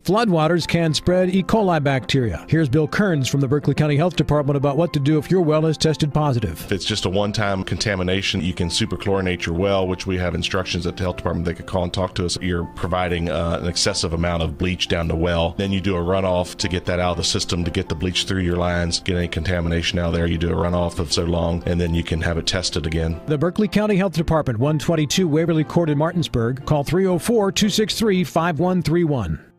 Floodwaters can spread E. coli bacteria. Here's Bill Kearns from the Berkeley County Health Department about what to do if your well is tested positive. If it's just a one time contamination, you can superchlorinate your well, which we have instructions at the health department they could call and talk to us. You're providing uh, an excessive amount of bleach down the well. Then you do a runoff to get that out of the system to get the bleach through your lines, get any contamination out there. You do a runoff of so long, and then you can have it tested again. The Berkeley County Health Department, 122 Waverly Court in Martinsburg. Call 304 263 5131.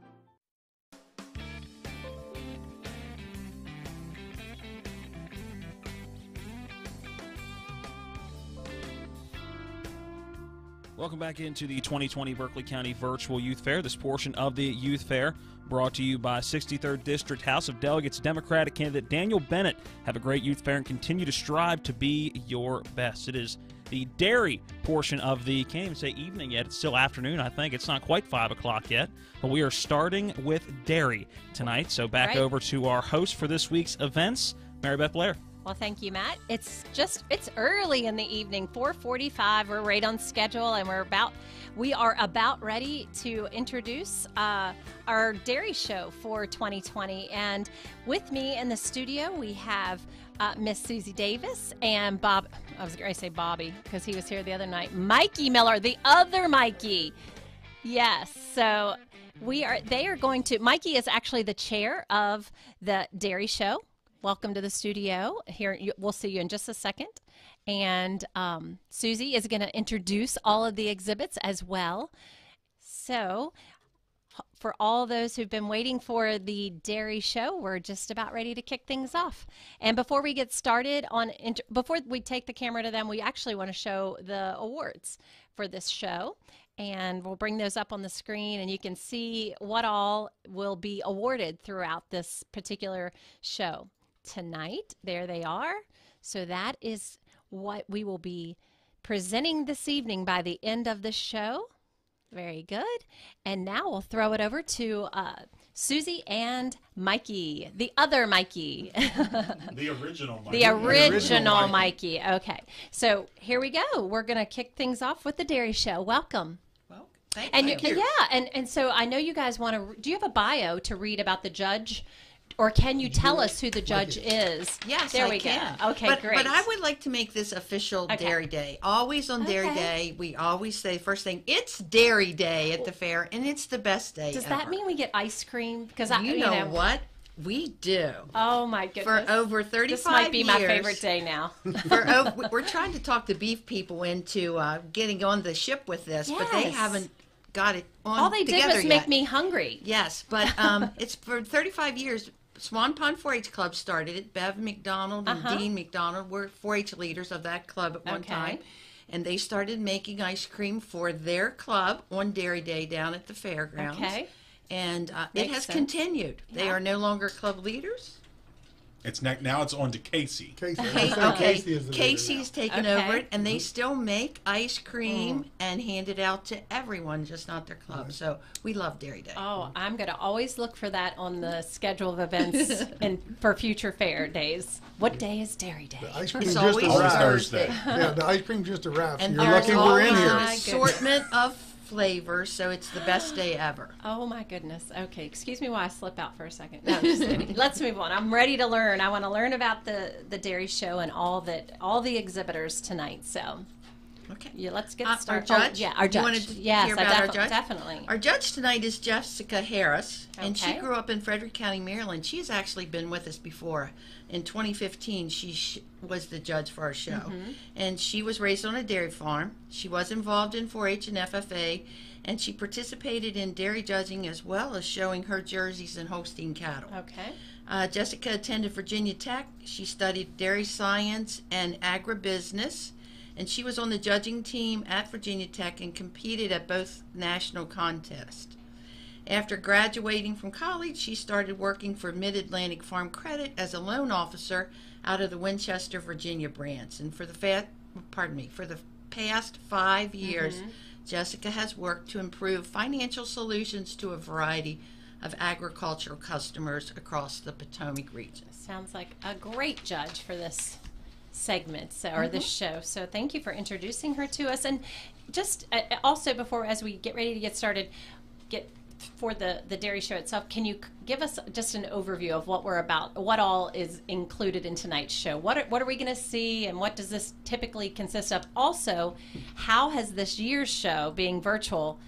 Welcome back into the 2020 Berkeley County Virtual Youth Fair. This portion of the Youth Fair brought to you by 63rd District House of Delegates Democratic candidate Daniel Bennett. Have a great youth fair and continue to strive to be your best. It is the dairy portion of the, can't even say evening yet, it's still afternoon, I think. It's not quite 5 o'clock yet, but we are starting with dairy tonight. So back Right. over to our host for this week's events, Mary Beth Blair. Well, thank you, Matt. It's just it's early in the evening, 4:45. We're right on schedule, and we're about we are about ready to introduce uh, our dairy show for 2020. And with me in the studio, we have uh, Miss Susie Davis and Bob. I was going to say Bobby because he was here the other night. Mikey Miller, the other Mikey. Yes. So we are. They are going to. Mikey is actually the chair of the Dairy Show. Welcome to the studio. Here, we'll see you in just a second. And um, Susie is going to introduce all of the exhibits as well. So, for all those who've been waiting for the dairy show, we're just about ready to kick things off. And before we get started on, before we take the camera to them, we actually want to show the awards for this show. And we'll bring those up on the screen, and you can see what all will be awarded throughout this particular show. Tonight, there they are. So that is what we will be presenting this evening by the end of the show. Very good. And now we'll throw it over to uh, Susie and Mikey, the other Mikey. The original Mikey. The original Mikey. Okay. So here we go. We're going to kick things off with the Dairy Show. Welcome. Thank and you. yeah, and and so I know you guys want to. Do you have a bio to read about the judge, or can you tell us who the judge is? Yes, there I we can. go. Okay, but, great. But I would like to make this official Okay. Dairy Day. Always on Dairy Okay. Day, we always say first thing, it's Dairy Day at the fair, and it's the best day. Does that mean we get ice cream? Because I, you know, what? We do. Oh my goodness! For over 35 years, This might be my favorite day now. For, oh, we're trying to talk the beef people into uh, getting on the ship with this, but they haven't got it on All they did was yet. make me hungry. Yes, but um, it's for 35 years. Swan Pond 4-H Club started it. Bev McDonald and Uh-huh. Dean McDonald were 4-H leaders of that club at one Okay. time, and they started making ice cream for their club on Dairy Day down at the fairgrounds. Okay. And uh, it has sense. continued. They Yeah. are no longer club leaders. It's ne- now it's on to Casey. Casey, Casey is the Casey's taken Okay. over it, and they mm-hmm. still make ice cream mm. and hand it out to everyone, just not their club. Mm-hmm. So we love Dairy Day. Oh, I'm going to always look for that on the schedule of events and for future fair days. What day is Dairy Day? Ice cream It's just always arrived. Thursday. yeah, the ice cream just arrived. And You're there's lucky we're in always here. an assortment of flavors, so it's the best day ever. Oh my goodness. Okay, excuse me while I slip out for a second. No, I'm just kidding. Let's move on. I'm ready to learn. I want to learn about the the dairy show and all that all the exhibitors tonight. So, okay, yeah, let's get Uh, our started. judge? Oh, yeah, our You judge. wanted to yes, hear I about our judge? definitely. Our judge tonight is Jessica Harris, and she grew up in Frederick County, Maryland. She's actually been with us before. In 2015, she sh- was the judge for our show, Mhm. and she was raised on a dairy farm. She was involved in 4-H and FFA, and she participated in dairy judging as well as showing her jerseys and Holstein cattle. Okay. Uh, Jessica attended Virginia Tech. She studied dairy science and agribusiness, and she was on the judging team at Virginia Tech and competed at both national contests. After graduating from college, she started working for Mid Atlantic Farm Credit as a loan officer out of the Winchester, Virginia branch. And for the fa- pardon me, for the past five years, Mhm. Jessica has worked to improve financial solutions to a variety of agricultural customers across the Potomac region. Sounds like a great judge for this segment so, or this Mhm. show. So thank you for introducing her to us. And just uh, also before, as we get ready to get started, get for the the dairy show itself. Can you give us just an overview of what we're about? What all is included in tonight's show? What are, what are we going to see, and what does this typically consist of? Also, how has this year's show, being virtual,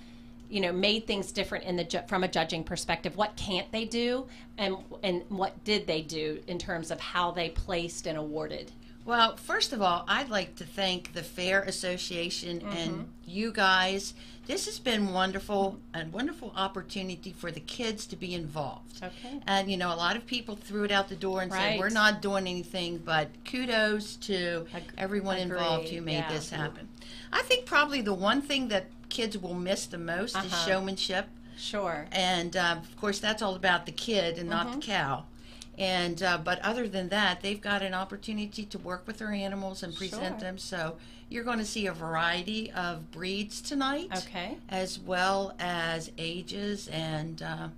you know made things different in the ju- from a judging perspective what can't they do and and what did they do in terms of how they placed and awarded Well, first of all, I'd like to thank the Fair Association and you guys. This has been wonderful, a wonderful opportunity for the kids to be involved. Okay. And you know, a lot of people threw it out the door and Right. said we're not doing anything, but kudos to everyone involved who made yeah. this happen. I think probably the one thing that kids will miss the most is Uh-huh. showmanship. Sure. And uh, of course, that's all about the kid and not the Mhm. cow. And uh, but other than that, they've got an opportunity to work with their animals and present Sure. them. So you're going to see a variety of breeds tonight, Okay. as well as ages, and uh,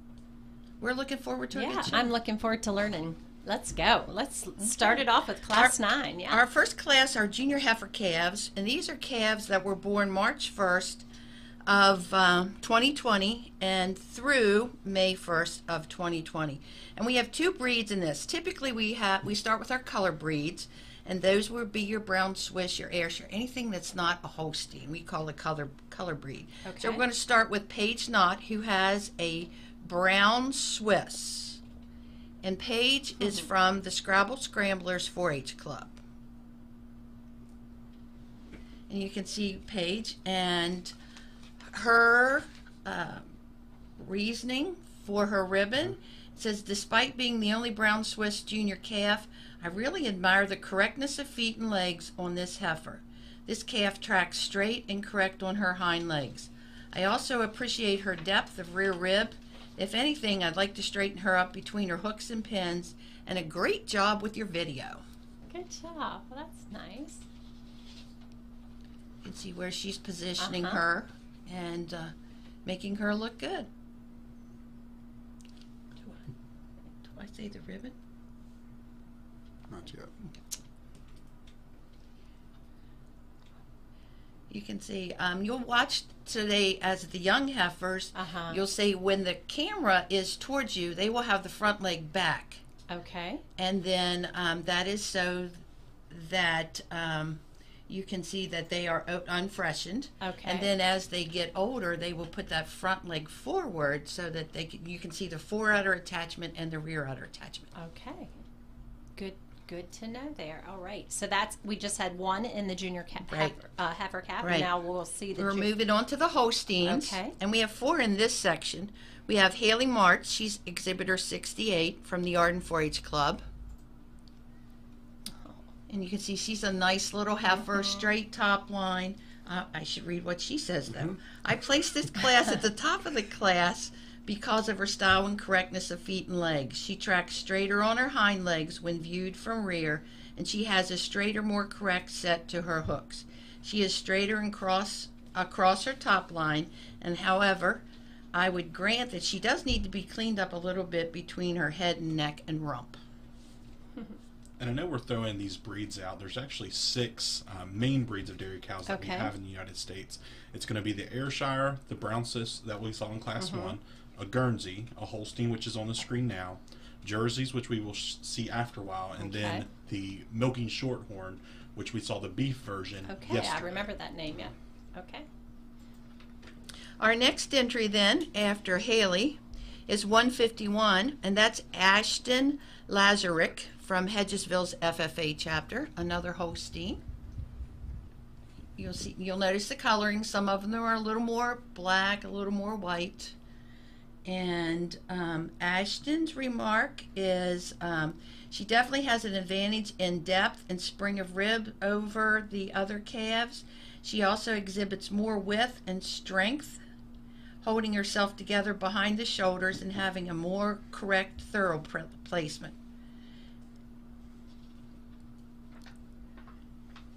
we're looking forward to a yeah i'm looking forward to learning let's go let's start it off with class Our- nine yeah Our first class are junior heifer calves, and these are calves that were born March 1st of uh, 2020 and through May 1st of 2020. And we have two breeds in this. Typically, we have we start with our color breeds, and those would be your brown Swiss, your Ayrshire, anything that's not a Holstein. We call it color color breed. Okay. So we're going to start with Paige Knott, who has a brown Swiss. And Paige is from the Scrabble Scramblers 4-H Club. And you can see Paige and her uh, reasoning for her ribbon says, despite being the only brown Swiss junior calf, I really admire the correctness of feet and legs on this heifer. This calf tracks straight and correct on her hind legs. I also appreciate her depth of rear rib. If anything, I'd like to straighten her up between her hooks and pins. And a great job with your video. good job well, that's nice You can see where she's positioning Uh-huh. her and uh, making her look good. Do I, do I say the ribbon? Not yet. You can see, um, you'll watch today as the young heifers, Uh-huh. you'll see when the camera is towards you, they will have the front leg back. okay And then um, that is so that um, you can see that they are unfreshened. Okay. And then as they get older, they will put that front leg forward so that they can, you can see the fore udder attachment and the rear udder attachment. okay good Good to know there. All right. So that's we just had one in the junior cap, Right. heifer, uh, heifer cap. Right. And now we'll see the. We're ju- moving on to the Holsteins. Okay. And we have four in this section. We have Haley March. She's exhibitor 68 from the Arden 4-H Club. And you can see she's a nice little heifer, straight top line. Uh, I should read what she says though. I placed this class at the top of the class because of her style and correctness of feet and legs. She tracks straighter on her hind legs when viewed from rear, and she has a straighter, more correct set to her hooks. She is straighter and cross across her top line, and however, I would grant that she does need to be cleaned up a little bit between her head and neck and rump. And I know we're throwing these breeds out. There's actually six uh, main breeds of dairy cows that Okay. we have in the United States. It's going to be the Ayrshire, the Brown Swiss that we saw in Class Mhm. 1, a Guernsey, a Holstein, which is on the screen now, Jerseys, which we will sh- see after a while, and Okay. then the Milking Shorthorn, which we saw the beef version Okay, I remember that name. Yeah. Okay. Our next entry then, after Haley, is 151, and that's Ashton Lazarick from Hedgesville's FFA chapter, another Holstein. You'll see, you'll notice the coloring. Some of them are a little more black, a little more white. And um, Ashton's remark is um, she definitely has an advantage in depth and spring of rib over the other calves. She also exhibits more width and strength, holding herself together behind the shoulders and having a more correct, thorough placement.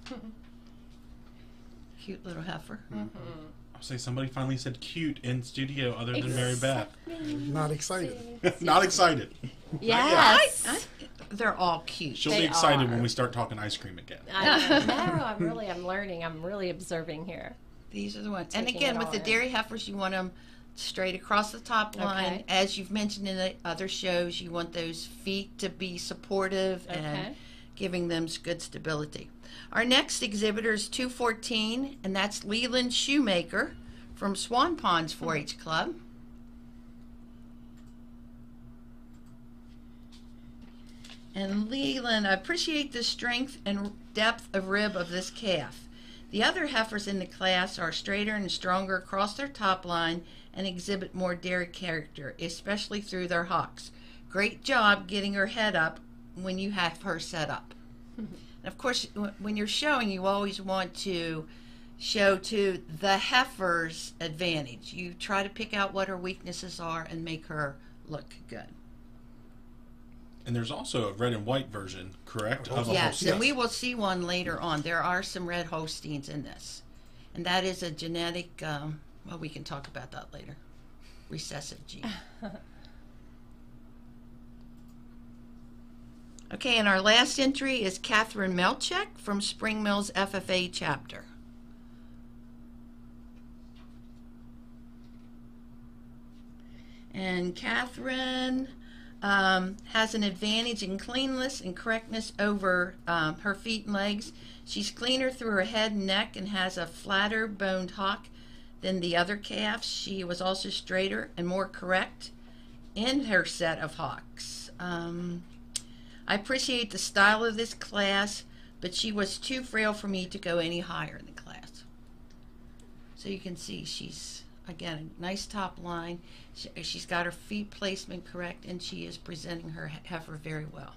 Cute little heifer. I'll say somebody finally said cute in studio other than Mary Beth. Not excited. Not excited. Yes. I, I, they're all cute. She'll be excited when we start talking ice cream again. I, no, I'm really, I'm learning. I'm really observing here. These are the ones. And Taking again, it with all the in. dairy heifers, you want them straight across the top line. Okay. As you've mentioned in the other shows, you want those feet to be supportive Okay. and giving them good stability. Our next exhibitor is 214, and that's Leland Shoemaker from Swan Ponds 4 H Club. And Leland, I appreciate the strength and depth of rib of this calf. The other heifers in the class are straighter and stronger across their top line and exhibit more dairy character, especially through their hocks. Great job getting her head up when you have her set up. and of course, w- when you're showing, you always want to show to the heifer's advantage. You try to pick out what her weaknesses are and make her look good. And there's also a red and white version, correct? Of a Yes, Holstein. and we will see one later on. There are some red Holsteins in this, and that is a genetic. Um, well, we can talk about that later. Recessive gene. Okay, and our last entry is Catherine Melchek from Spring Mills FFA chapter. And Catherine um, has an advantage in cleanliness and correctness over um, her feet and legs. She's cleaner through her head and neck and has a flatter boned hock than the other calves. She was also straighter and more correct in her set of hocks. Um, I appreciate the style of this class, but she was too frail for me to go any higher in the class. So you can see she's, again, a nice top line. She, she's got her feet placement correct, and she is presenting her heifer very well.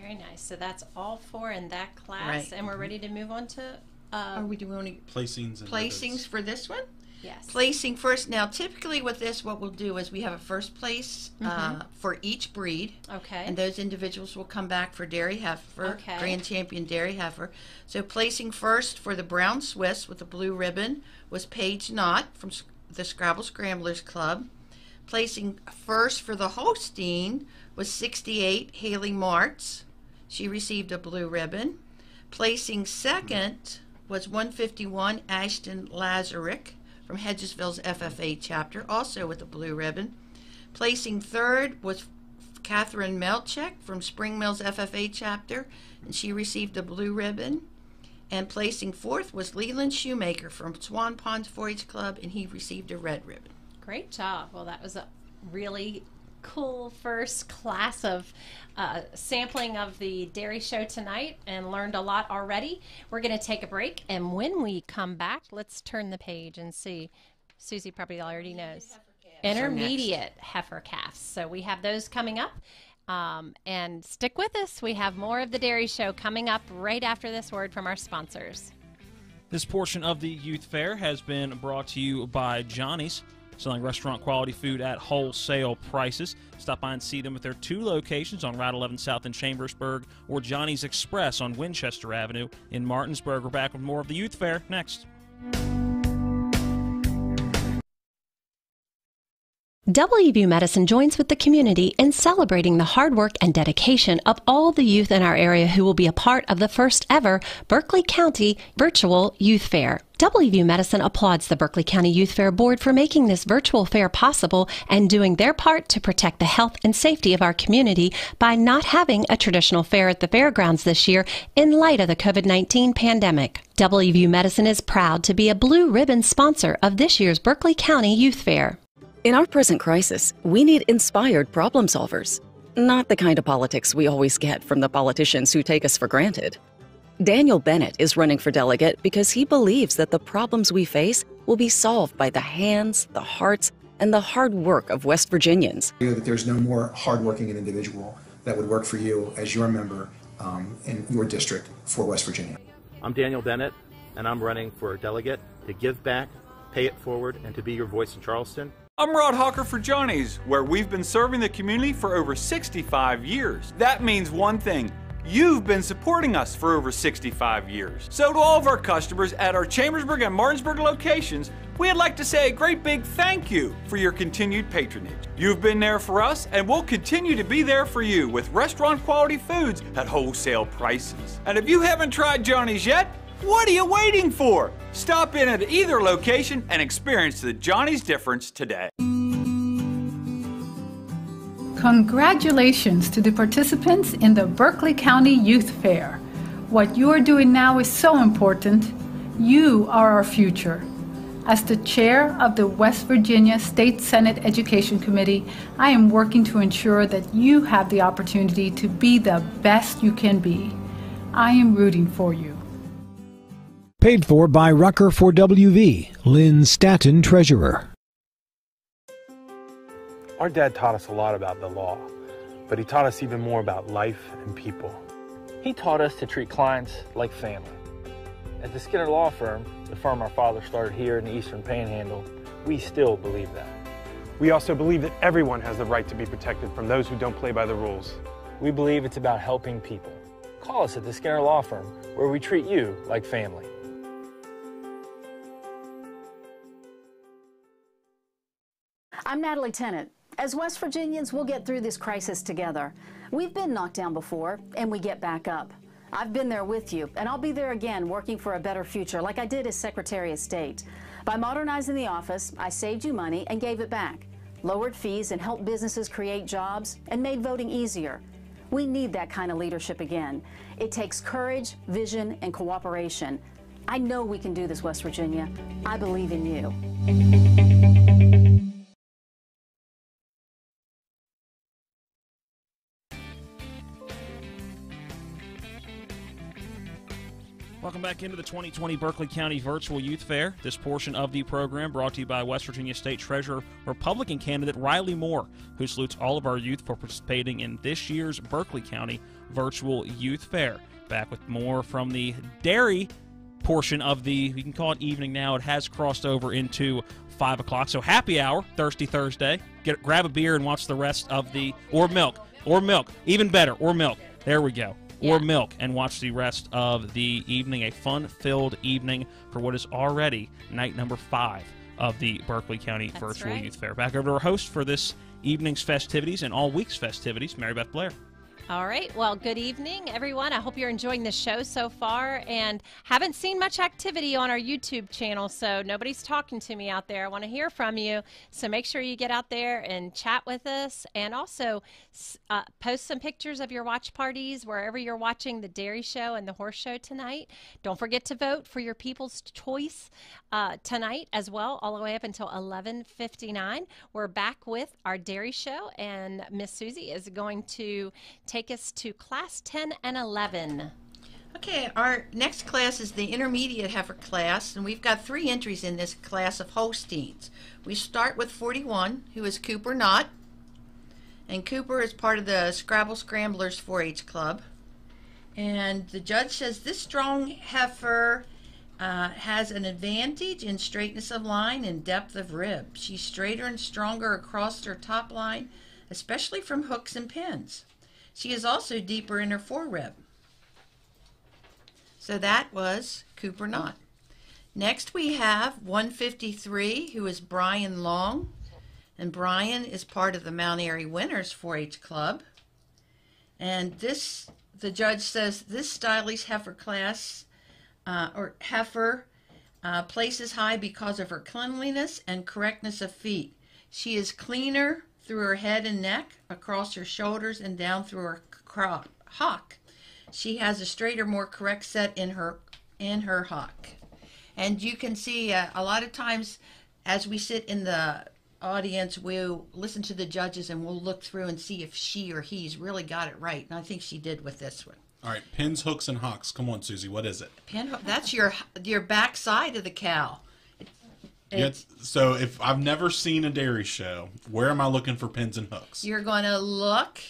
Very nice. So that's all four in that class, Right. and we're ready to move on to. Uh, Are we doing Placings and placings for this one? Yes. Placing first. Now, typically with this, what we'll do is we have a first place uh, Mhm. for each breed. Okay. And those individuals will come back for dairy heifer, Okay. grand champion dairy heifer. So placing first for the brown Swiss with the blue ribbon was Paige Knott from the Scrabble Scramblers Club. Placing first for the Holstein was 68 Haley Martz. She received a blue ribbon. Placing second was 151 Ashton Lazarick from Hedgesville's FFA chapter, also with a blue ribbon. Placing third was Catherine Melchek from Spring Mills FFA chapter, and she received a blue ribbon. And placing fourth was Leland Shoemaker from Swan Ponds 4 H Club, and he received a red ribbon. Great job. Well, that was a really cool first class of uh, sampling of the dairy show tonight and learned a lot already. We're going to take a break, and when we come back, let's turn the page and see. Susie probably already knows. Intermediate heifer calves. So we have those coming up. Um, and stick with us. We have more of the Dairy Show coming up right after this word from our sponsors. This portion of the youth fair has been brought to you by Johnny's, selling restaurant quality food at wholesale prices. Stop by and see them at their two locations on Route 11 South in Chambersburg or Johnny's Express on Winchester Avenue in Martinsburg. We're back with more of the youth fair next. WVU Medicine joins with the community in celebrating the hard work and dedication of all the youth in our area who will be a part of the first ever Berkeley County Virtual Youth Fair. WVU Medicine applauds the Berkeley County Youth Fair Board for making this virtual fair possible and doing their part to protect the health and safety of our community by not having a traditional fair at the fairgrounds this year in light of the COVID 19 pandemic. WVU Medicine is proud to be a blue ribbon sponsor of this year's Berkeley County Youth Fair. In our present crisis, we need inspired problem solvers, not the kind of politics we always get from the politicians who take us for granted. Daniel Bennett is running for delegate because he believes that the problems we face will be solved by the hands, the hearts, and the hard work of West Virginians. That there's no more hardworking individual that would work for you as your member um, in your district for West Virginia. I'm Daniel Bennett, and I'm running for delegate to give back, pay it forward, and to be your voice in Charleston. I'm Rod Hawker for Johnny's, where we've been serving the community for over 65 years. That means one thing. You've been supporting us for over 65 years. So, to all of our customers at our Chambersburg and Martinsburg locations, we'd like to say a great big thank you for your continued patronage. You've been there for us, and we'll continue to be there for you with restaurant quality foods at wholesale prices. And if you haven't tried Johnny's yet, what are you waiting for? Stop in at either location and experience the Johnny's difference today. Congratulations to the participants in the Berkeley County Youth Fair. What you are doing now is so important. You are our future. As the chair of the West Virginia State Senate Education Committee, I am working to ensure that you have the opportunity to be the best you can be. I am rooting for you. Paid for by Rucker for WV, Lynn Staton, Treasurer. Our dad taught us a lot about the law, but he taught us even more about life and people. He taught us to treat clients like family. At the Skinner Law Firm, the firm our father started here in the Eastern Panhandle, we still believe that. We also believe that everyone has the right to be protected from those who don't play by the rules. We believe it's about helping people. Call us at the Skinner Law Firm, where we treat you like family. I'm Natalie Tennant. As West Virginians, we'll get through this crisis together. We've been knocked down before, and we get back up. I've been there with you, and I'll be there again working for a better future like I did as Secretary of State. By modernizing the office, I saved you money and gave it back, lowered fees and helped businesses create jobs, and made voting easier. We need that kind of leadership again. It takes courage, vision, and cooperation. I know we can do this, West Virginia. I believe in you. Back into the 2020 Berkeley County Virtual Youth Fair. This portion of the program brought to you by West Virginia State Treasurer Republican candidate Riley Moore, who salutes all of our youth for participating in this year's Berkeley County Virtual Youth Fair. Back with more from the dairy portion of the, we can call it evening now. It has crossed over into 5 o'clock. So happy hour, Thirsty Thursday. Get Grab a beer and watch the rest of the, or milk, or milk, even better, or milk. There we go or milk and watch the rest of the evening. A fun filled evening for what is already night number five of the Berkeley County That's Virtual right. Youth Fair. Back over to our host for this evening's festivities and all week's festivities, Mary Beth Blair. All right. Well, good evening, everyone. I hope you're enjoying the show so far and haven't seen much activity on our YouTube channel, so nobody's talking to me out there. I want to hear from you. So make sure you get out there and chat with us and also uh, post some pictures of your watch parties wherever you're watching the dairy show and the horse show tonight. Don't forget to vote for your people's choice uh, tonight as well, all the way up until 11:59. We're back with our dairy show, and Miss Susie is going to take us to class 10 and 11. Okay, our next class is the intermediate heifer class, and we've got three entries in this class of Holsteins. We start with 41, who is Cooper Knott, and Cooper is part of the Scrabble Scramblers 4-H club. And the judge says this strong heifer uh, has an advantage in straightness of line and depth of rib. She's straighter and stronger across her top line, especially from hooks and pins. She is also deeper in her forerib. So that was Cooper Knott. Next we have 153, who is Brian Long. And Brian is part of the Mount Airy Winners 4-H Club. And this, the judge says, this stylish heifer class, uh, or heifer, uh, places high because of her cleanliness and correctness of feet. She is cleaner through her head and neck, across her shoulders, and down through her crop, hock. She has a straighter, more correct set in her in her hock. And you can see uh, a lot of times as we sit in the audience, we'll listen to the judges and we'll look through and see if she or he's really got it right. And I think she did with this one. All right, pins, hooks, and hocks. Come on, Susie. What is it? Pin hook. That's your your back side of the cow. Yes. So if I've never seen a dairy show, where am I looking for pins and hooks? You're going to look.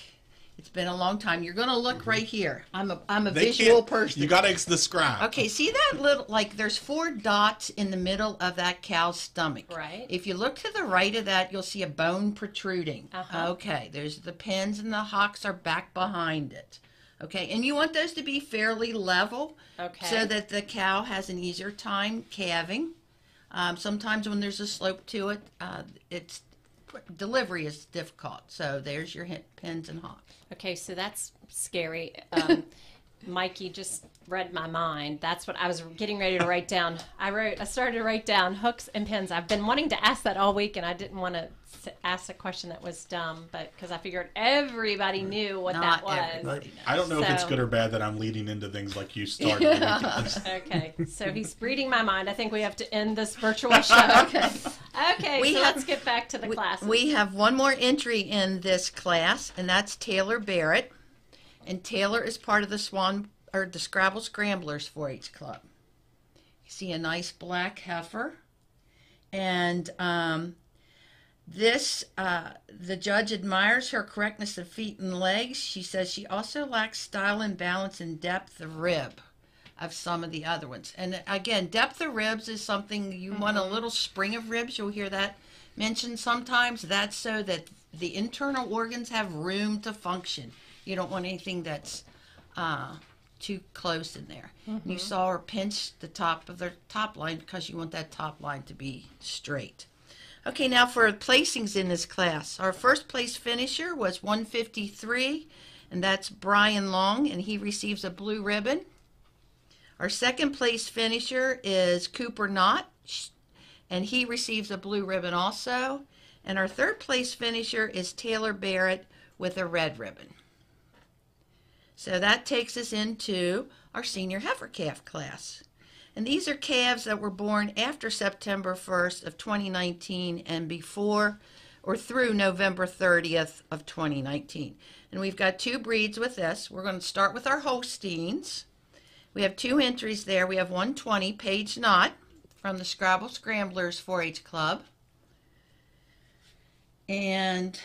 It's been a long time. You're going to look right here. I'm a I'm a They visual can't- person. You got to describe. Okay, see that little like there's four dots in the middle of that cow's stomach. Right. If you look to the right of that, you'll see a bone protruding. Uh-huh. Okay, there's the pins and the hocks are back behind it. Okay, and you want those to be fairly level Okay. so that the cow has an easier time calving. Um, sometimes when there's a slope to it, uh, it's delivery is difficult. So there's your hint, pins and hocks. Okay, so that's scary. Um, Mike, you just read my mind. That's what I was getting ready to write down. I wrote, I started to write down hooks and pins. I've been wanting to ask that all week, and I didn't want to ask a question that was dumb, but because I figured everybody mm. knew what Not that was. everybody I don't know if it's good or bad that I'm leading into things like you started. okay, so he's reading my mind. I think we have to end this virtual show. Okay. Okay, We so have- let's get back to the class. We have one more entry in this class, and that's Taylor Barrett. And Taylor is part of the Swan or the Scrabble Scramblers 4-H club. You see a nice black heifer, and um, this uh, the judge admires her correctness of feet and legs. She says she also lacks style and balance and depth of rib of some of the other ones. And again, depth of ribs is something you want a little spring of ribs. You'll hear that mentioned sometimes. That's so that the internal organs have room to function. You don't want anything that's uh, too close in there. You Mhm. saw her pinch the top of their top line because you want that top line to be straight. Okay, now for placings in this class. Our first place finisher was 153, and that's Brian Long, and he receives a blue ribbon. Our second place finisher is Cooper Knott, and he receives a blue ribbon also. And our third place finisher is Taylor Barrett with a red ribbon. So that takes us into our senior heifer calf class. And these are calves that were born after September 1st of 2019 and before or through November 30th of 2019. And we've got two breeds with this. We're going to start with our Holsteins. We have two entries there. We have 120 Paige Knott from the Scrabble Scramblers 4-H Club. And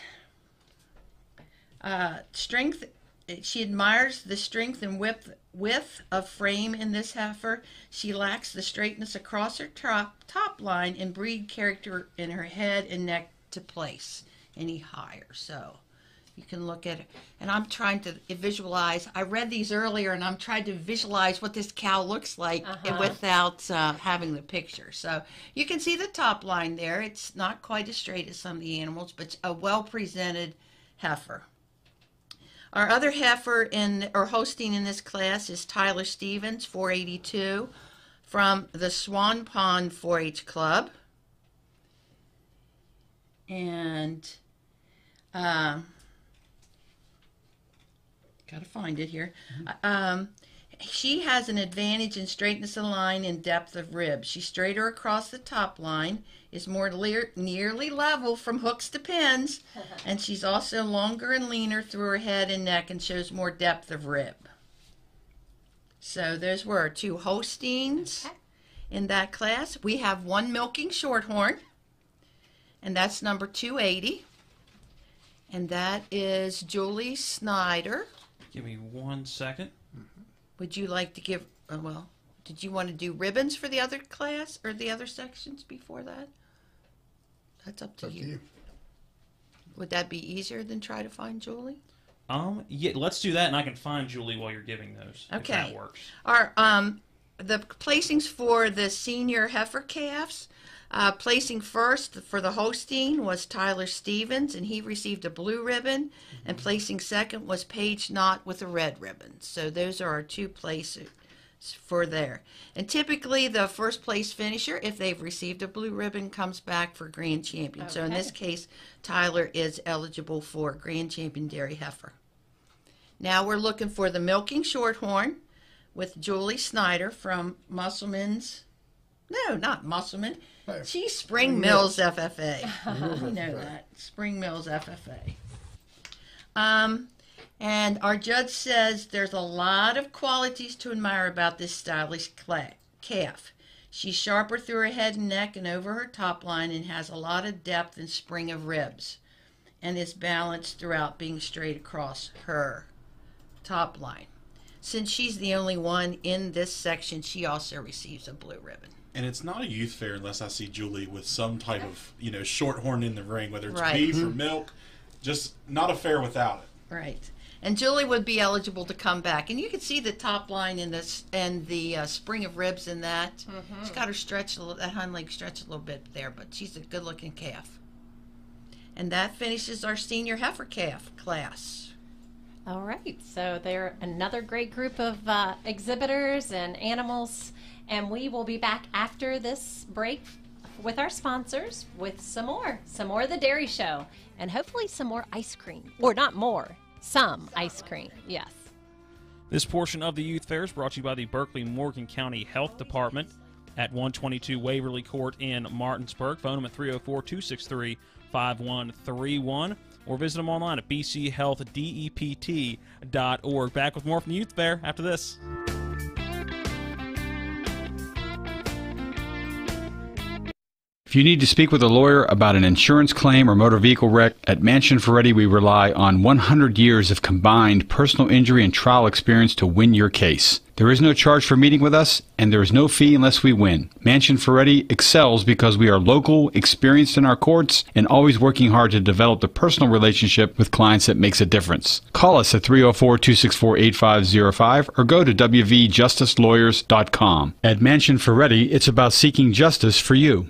uh, strength, she admires the strength and width, width of frame in this heifer. She lacks the straightness across her top, top line and breed character in her head and neck to place any higher. So you can look at it. And I'm trying to visualize. I read these earlier and I'm trying to visualize what this cow looks like Uh-huh. without uh, having the picture. So you can see the top line there. It's not quite as straight as some of the animals, but a well presented heifer. Our other heifer in or Holstein in this class is Tyler Stevens, 482, from the Swan Pond 4-H Club. And um, gotta find it here. Um, she has an advantage in straightness of line and depth of rib. She's straighter across the top line, is more lear- nearly level from hooks to pins, and she's also longer and leaner through her head and neck and shows more depth of rib. So those were our two Holsteins in that class. We have one milking shorthorn, and that's number 280. And that is Julie Snyder. Give me one second. Would you like to give, uh, well, did you want to do ribbons for the other class or the other sections before that? That's up to you. Would that be easier than try to find Julie? Um, yeah, let's do that, and I can find Julie while you're giving those. If Okay. that works. Our um, the placings for the senior heifer calves. Uh, placing first for the Holstein was Tyler Stevens, and he received a blue ribbon. And placing second was Paige Knott with a red ribbon. So those are our two places for there. And typically, the first place finisher, if they've received a blue ribbon, comes back for grand champion. So in this case, Tyler is eligible for grand champion dairy heifer. Now we're looking for the milking shorthorn with Julie Snyder from Musselman's. No, not Musselman. She's Spring Spring Mills Mills. FFA. we know that. Spring Mills FFA. Um, and our judge says there's a lot of qualities to admire about this stylish calf. She's sharper through her head and neck and over her top line and has a lot of depth and spring of ribs and is balanced throughout being straight across her top line. Since she's the only one in this section, she also receives a blue ribbon. And it's not a youth fair unless I see Julie with some type of, you know, shorthorn in the ring, whether it's Right. beef or Mhm. milk. Just not a fair without it. Right. And Julie would be eligible to come back. And you can see the top line in this and the uh, spring of ribs in that. She's got her stretched a little, that hind leg stretched a little bit there, but she's a good looking calf. And that finishes our senior heifer calf class. All right, so they're another great group of uh, exhibitors and animals, and we will be back after this break with our sponsors with some more, some more of the Dairy Show, and hopefully some more ice cream, or not more, some ice cream. Yes. This portion of the Youth Fair is brought to you by the Berkeley Morgan County Health Department at 122 Waverly Court in Martinsburg. Phone them at 304 263 5131 or visit them online at bchealthdept.org. Back with more from the Youth Fair after this. If you need to speak with a lawyer about an insurance claim or motor vehicle wreck, at Mansion Ferretti we rely on 100 years of combined personal injury and trial experience to win your case. There is no charge for meeting with us, and there is no fee unless we win. Mansion Ferretti excels because we are local, experienced in our courts, and always working hard to develop the personal relationship with clients that makes a difference. Call us at 304 264 8505 or go to WVJusticeLawyers.com. At Mansion Ferretti, it's about seeking justice for you.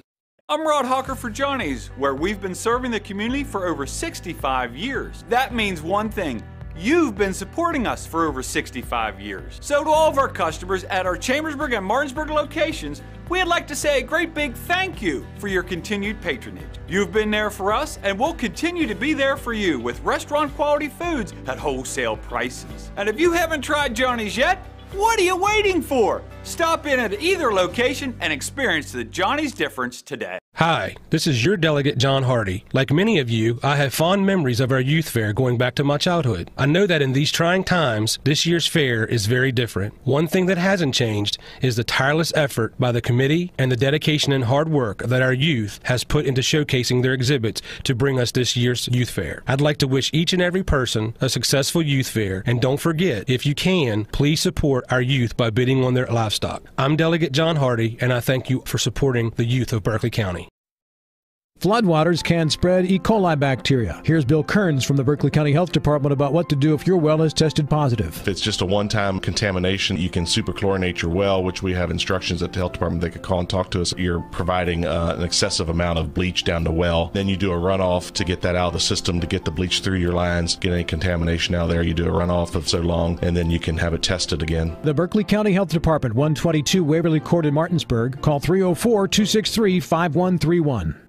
I'm Rod Hawker for Johnny's, where we've been serving the community for over 65 years. That means one thing. You've been supporting us for over 65 years. So, to all of our customers at our Chambersburg and Martinsburg locations, we'd like to say a great big thank you for your continued patronage. You've been there for us, and we'll continue to be there for you with restaurant quality foods at wholesale prices. And if you haven't tried Johnny's yet, what are you waiting for? Stop in at either location and experience the Johnny's difference today. Hi, this is your delegate, John Hardy. Like many of you, I have fond memories of our youth fair going back to my childhood. I know that in these trying times, this year's fair is very different. One thing that hasn't changed is the tireless effort by the committee and the dedication and hard work that our youth has put into showcasing their exhibits to bring us this year's youth fair. I'd like to wish each and every person a successful youth fair, and don't forget, if you can, please support our youth by bidding on their livestock. I'm Delegate John Hardy, and I thank you for supporting the youth of Berkeley County. Floodwaters can spread E. coli bacteria. Here's Bill Kearns from the Berkeley County Health Department about what to do if your well is tested positive. If it's just a one time contamination, you can superchlorinate your well, which we have instructions at the health department. They could call and talk to us. You're providing uh, an excessive amount of bleach down the well. Then you do a runoff to get that out of the system to get the bleach through your lines, get any contamination out there. You do a runoff of so long, and then you can have it tested again. The Berkeley County Health Department, 122 Waverly Court in Martinsburg. Call 304 263 5131.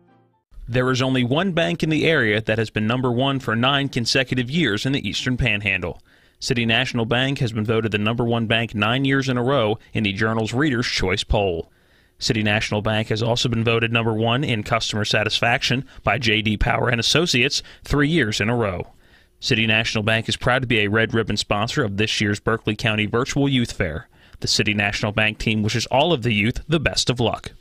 There is only one bank in the area that has been number one for nine consecutive years in the Eastern Panhandle. City National Bank has been voted the number one bank nine years in a row in the Journal's Reader's Choice poll. City National Bank has also been voted number one in customer satisfaction by J.D. Power and Associates three years in a row. City National Bank is proud to be a red ribbon sponsor of this year's Berkeley County Virtual Youth Fair. The City National Bank team wishes all of the youth the best of luck.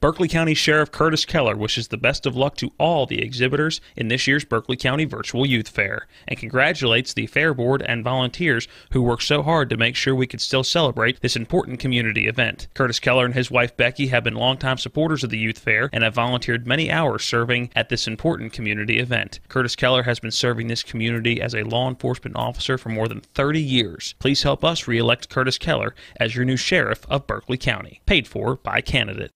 Berkeley County Sheriff Curtis Keller wishes the best of luck to all the exhibitors in this year's Berkeley County Virtual Youth Fair and congratulates the Fair Board and volunteers who worked so hard to make sure we could still celebrate this important community event. Curtis Keller and his wife Becky have been longtime supporters of the Youth Fair and have volunteered many hours serving at this important community event. Curtis Keller has been serving this community as a law enforcement officer for more than 30 years. Please help us re elect Curtis Keller as your new sheriff of Berkeley County. Paid for by candidate.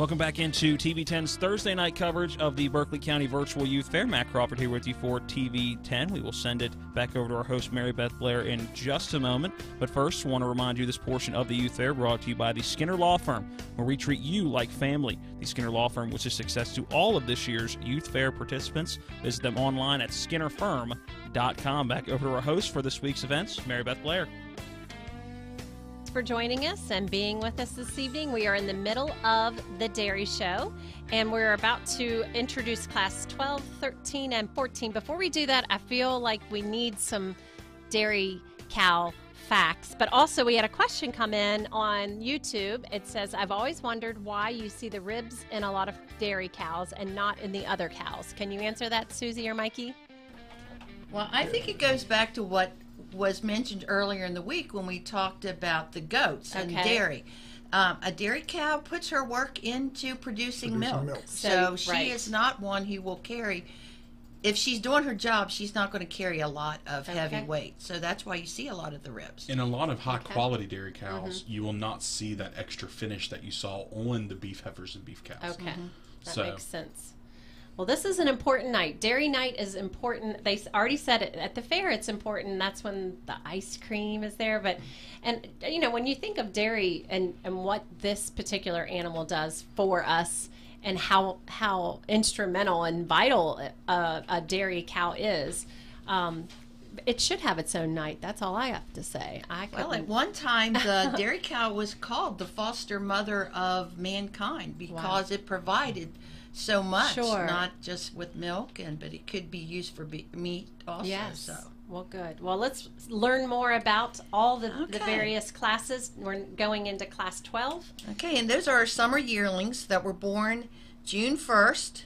Welcome back into TV10's Thursday night coverage of the Berkeley County Virtual Youth Fair. Matt Crawford here with you for TV10. We will send it back over to our host, Mary Beth Blair, in just a moment. But first, I want to remind you this portion of the Youth Fair brought to you by the Skinner Law Firm, where we treat you like family. The Skinner Law Firm wishes success to all of this year's Youth Fair participants. Visit them online at skinnerfirm.com. Back over to our host for this week's events, Mary Beth Blair for joining us and being with us this evening. We are in the middle of the Dairy Show and we're about to introduce class 12, 13, and 14. Before we do that, I feel like we need some dairy cow facts, but also we had a question come in on YouTube. It says, I've always wondered why you see the ribs in a lot of dairy cows and not in the other cows. Can you answer that, Susie or Mikey? Well, I think it goes back to what was mentioned earlier in the week when we talked about the goats and dairy. Um, a dairy cow puts her work into producing, Producing milk. milk. So, So, she right. is not one who will carry. If she's doing her job, she's not going to carry a lot of heavy Okay. weight. So that's why you see a lot of the ribs. In a lot of high quality dairy cows, you will not see that extra finish that you saw on the beef heifers and beef cows. Okay, that So- makes sense. Well, this is an important night. Dairy night is important. They already said it at the fair. It's important. That's when the ice cream is there. But, and you know, when you think of dairy and and what this particular animal does for us, and how how instrumental and vital a, a dairy cow is, um, it should have its own night. That's all I have to say. I Well, at one time, the dairy cow was called the foster mother of mankind because it provided so much, Sure. not just with milk, and but it could be used for be- meat also. Yes. So. Well, good. Well, let's learn more about all the, the various classes. We're going into class 12. Okay, and those are our summer yearlings that were born June 1st,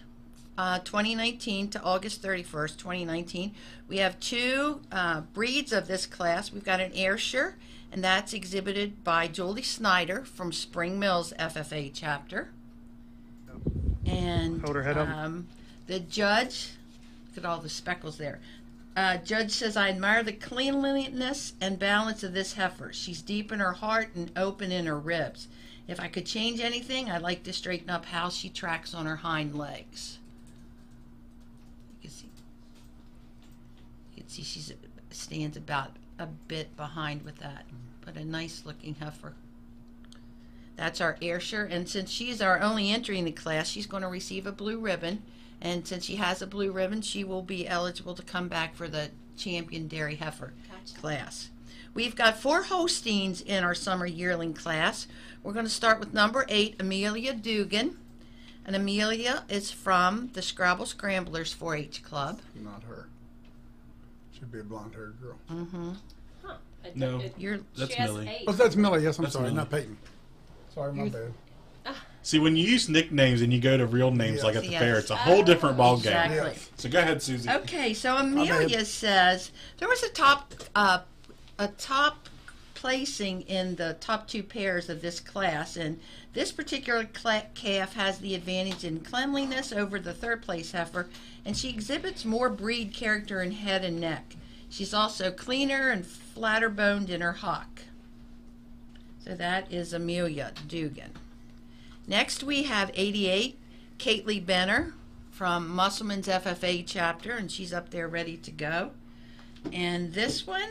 uh, 2019 to August 31st, 2019. We have two uh, breeds of this class. We've got an Ayrshire, and that's exhibited by Julie Snyder from Spring Mills FFA chapter. And Hold her head up. um, the judge, look at all the speckles there. Uh, judge says, I admire the cleanliness and balance of this heifer. She's deep in her heart and open in her ribs. If I could change anything, I'd like to straighten up how she tracks on her hind legs. You can see, you can see she's stands about a bit behind with that, but a nice looking heifer. That's our Ayrshire, and since she is our only entry in the class, she's going to receive a blue ribbon. And since she has a blue ribbon, she will be eligible to come back for the champion dairy heifer class. We've got four Holsteins in our summer yearling class. We're going to start with number eight, Amelia Dugan. And Amelia is from the Scrabble Scramblers 4 H Club. Not her. Should be a blonde haired girl. Mm-hmm. Huh. No, it- You're, that's Millie. eight. Oh, that's Millie. Yes, I'm That's sorry. Millie. Not Peyton. Sorry, my bad. See, when you use nicknames and you go to real names like at the Yes. fair, it's a whole different ball game. Exactly. Yes. So go ahead, Susie. Okay, so Amelia says there was a top uh, a top placing in the top two pairs of this class, and this particular calf has the advantage in cleanliness over the third place heifer, and she exhibits more breed character in head and neck. She's also cleaner and flatter boned in her hock. So that is Amelia Dugan. Next we have 88, Kately Benner from Musselman's FFA chapter, and she's up there ready to go. And this one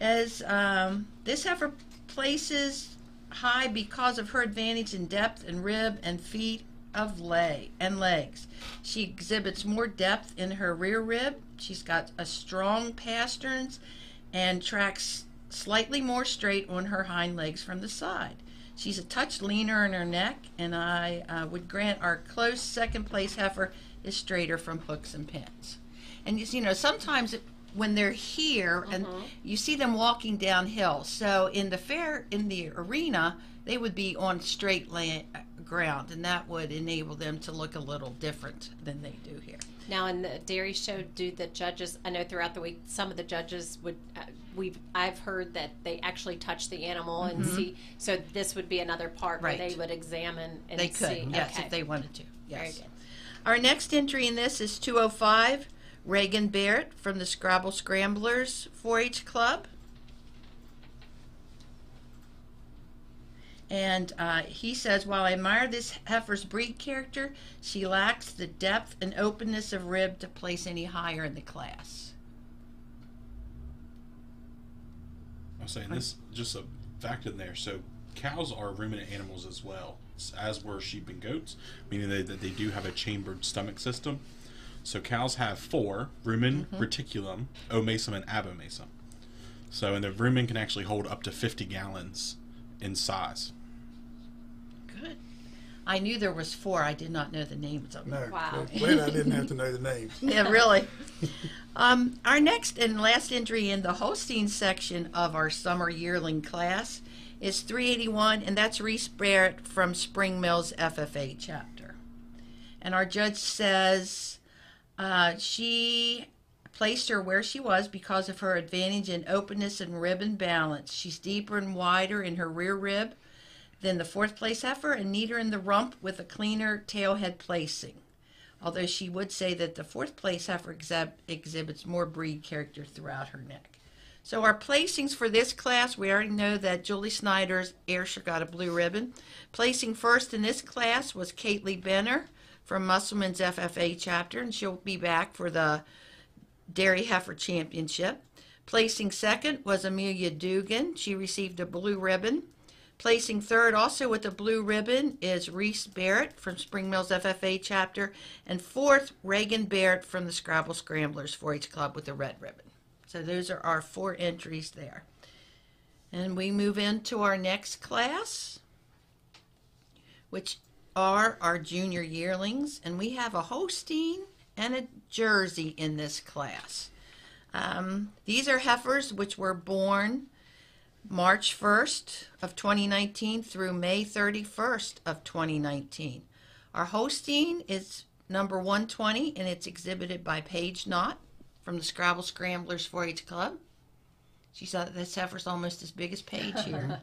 is um, this heifer places high because of her advantage in depth and rib and feet of leg and legs. She exhibits more depth in her rear rib. She's got a strong pasterns and tracks slightly more straight on her hind legs from the side. She's a touch leaner in her neck, and I uh, would grant our close second place heifer is straighter from hooks and pins. And you, know, sometimes it, when they're here and you see them walking downhill, so in the fair, in the arena, they would be on straight land, ground, and that would enable them to look a little different than they do here. Now, in the dairy show, do the judges? I know throughout the week, some of the judges would. Uh, we've I've heard that they actually touch the animal and Mhm. see. So this would be another part Right. where they would examine and they could, see. yes, okay. if they wanted to. Yes. Our next entry in this is 205, Reagan Barrett from the Scrabble Scramblers 4-H Club. And uh, he says, while I admire this heifer's breed character, she lacks the depth and openness of rib to place any higher in the class. I'm saying this just a fact in there. So cows are ruminant animals as well, as were sheep and goats, meaning that they do have a chambered stomach system. So cows have four rumen, Mhm. reticulum, omasum, and abomasum. So and the rumen can actually hold up to 50 gallons in size. Good. I knew there was four. I did not know the names of them. No, Wow. glad I didn't have to know the names. yeah, really. Um, our next and last entry in the Holstein section of our summer yearling class is 381, and that's Reese Barrett from Spring Mills FFA chapter. And our judge says uh, she placed her where she was because of her advantage in openness and rib and balance. She's deeper and wider in her rear rib than the fourth place heifer and neater in the rump with a cleaner tailhead placing. Although she would say that the fourth place heifer exhib- exhibits more breed character throughout her neck. So our placings for this class, we already know that Julie Snyder's Ayrshire got a blue ribbon. Placing first in this class was Kately Benner from Musselman's FFA chapter, and she'll be back for the Dairy Heifer Championship. Placing second was Amelia Dugan. She received a blue ribbon. Placing third, also with a blue ribbon, is Reese Barrett from Spring Mills FFA chapter. And fourth, Reagan Barrett from the Scrabble Scramblers 4 H Club with a red ribbon. So those are our four entries there. And we move into our next class, which are our junior yearlings. And we have a Holstein and a Jersey in this class. Um, these are heifers which were born March 1st of 2019 through May 31st of 2019. Our Holstein is number 120 and it's exhibited by Paige Knott from the Scrabble Scramblers 4-H Club. She said this heifer's almost as big as Paige here.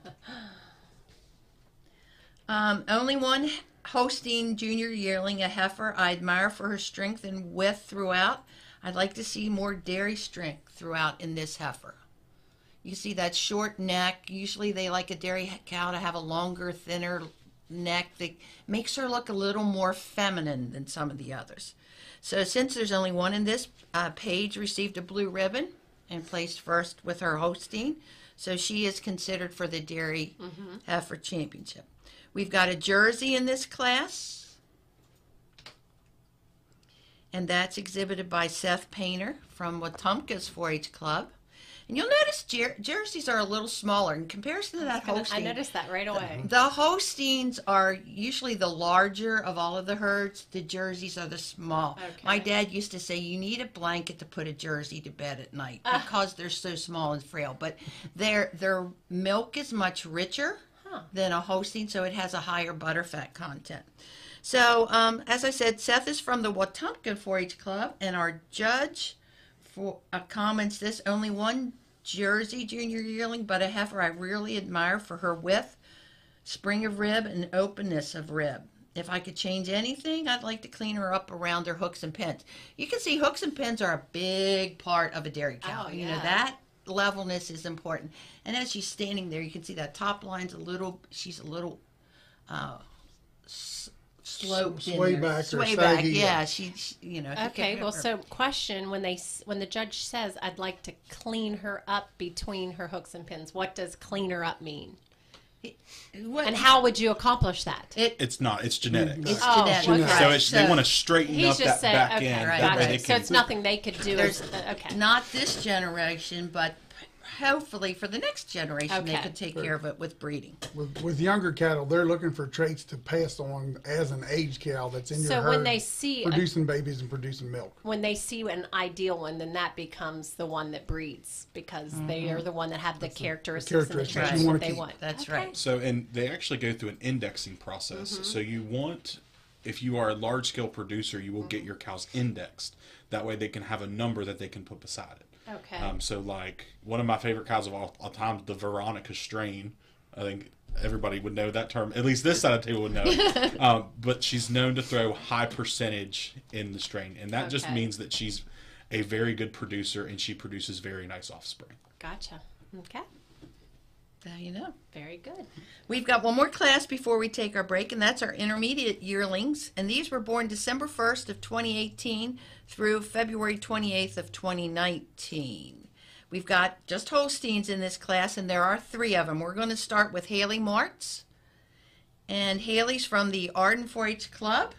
um, only one Holstein junior yearling, a heifer I admire for her strength and width throughout. I'd like to see more dairy strength throughout in this heifer. You see that short neck. Usually they like a dairy cow to have a longer, thinner neck that makes her look a little more feminine than some of the others. So since there's only one in this, uh, Paige received a blue ribbon and placed first with her Holstein. So she is considered for the dairy Mhm. heifer championship. We've got a jersey in this class. And that's exhibited by Seth Painter from Wetumpka's 4-H Club. And you'll notice jer- jerseys are a little smaller in comparison to that gonna- I noticed that right away. The Holsteins are usually the larger of all of the herds. The jerseys are the small. Okay. My dad used to say you need a blanket to put a jersey to bed at night Ah. because they're so small and frail. But their their milk is much richer than a Holstein, so it has a higher butterfat content. So, um, as I said, Seth is from the Wetumpka 4-H Club, and our judge for uh, comments this only one Jersey Junior Yearling, but a heifer I really admire for her width, spring of rib, and openness of rib. If I could change anything, I'd like to clean her up around her hooks and pins. You can see hooks and pins are a big part of a dairy cow. Oh, You know that levelness is important. And as she's standing there, you can see that top line's a little. She's a little. Uh, sloped in Sway there. back or sway back yeah yeah. she, she you know Okay, well, remember. so question when they when the judge says I'd like to clean her up between her hooks and pins, what does clean her up mean? and how would you accomplish that? It's not. It's genetics. It's Oh, genetic. okay. So it's, they want to straighten up that saying, back okay, end. right, That right. they So can- it's nothing they could do. There's as- uh, okay. not this generation, but hopefully for the next generation they Okay. could take care of it with breeding. With, with younger cattle, they're looking for traits to pass on as an aged cow that's in your So herd, when they see a- producing babies and producing milk. When they see an ideal one, then that becomes the one that breeds because they Mhm. are the one that have the characteristics, characteristics and the you traits wanna that they keep. want. That's Okay. So, and they actually go through an indexing process. Mhm. So, you want, if you are a large scale producer, you will get your cows indexed. That way, they can have a number that they can put beside it. Okay. Um, so, like one of my favorite cows of all, all time, the Veronica strain. I think everybody would know that term. At least this side of the table would know. um, but she's known to throw high percentage in the strain, and that just means that she's a very good producer and she produces very nice offspring. Gotcha. Okay. There you know. Very good. We've got one more class before we take our break, and that's our intermediate yearlings. And these were born December 1st of 2018 through February 28th of 2019. We've got just Holsteins in this class, and there are three of them. We're going to start with Haley Martz. And Haley's from the Arden 4-H Club.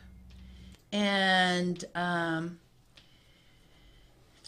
And um,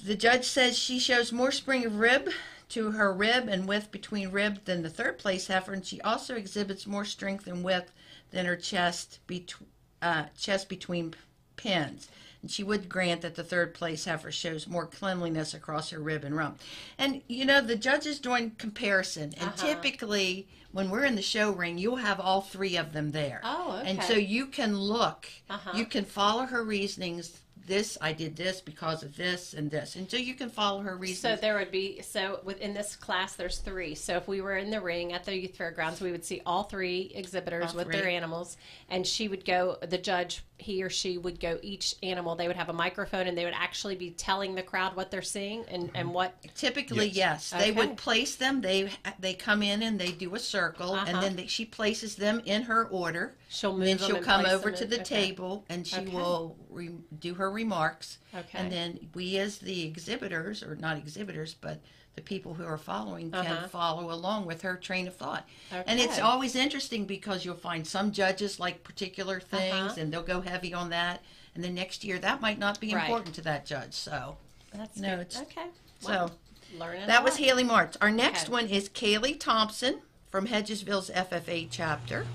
the judge says she shows more spring of rib to her rib and width between rib than the third place heifer, and she also exhibits more strength and width than her chest, bet- uh, chest between pins. And she would grant that the third place heifer shows more cleanliness across her rib and rump. And you know, the judges is doing comparison, and Uh-huh. typically when we're in the show ring, you'll have all three of them there. Oh, And so you can look, Uh-huh. you can follow her reasonings. This I did this because of this and this, and so you can follow her So there would be so within this class there's three. So if we were in the ring at the youth fairgrounds, we would see all three exhibitors All with their animals, and she would go. The judge, he or she would go each animal. They would have a microphone, and they would actually be telling the crowd what they're seeing and and what. Typically, yes, they Okay. would place them. They they come in and they do a circle, and Uh-huh. then they, she places them in her order. She'll And then move them she'll and come over to in- the okay. table, and she Okay. will re- do her remarks. Okay. And then we, as the exhibitors, or not exhibitors, but the people who are following, can Uh-huh. follow along with her train of thought. And it's always interesting because you'll find some judges like particular things, Uh-huh. and they'll go heavy on that. And the next year, that might not be Right. important to that judge. So That's good. it's okay. so. Learning. That was. Haley Martz. Our next Okay. one is Kaylee Thompson from Hedgesville's FFA chapter.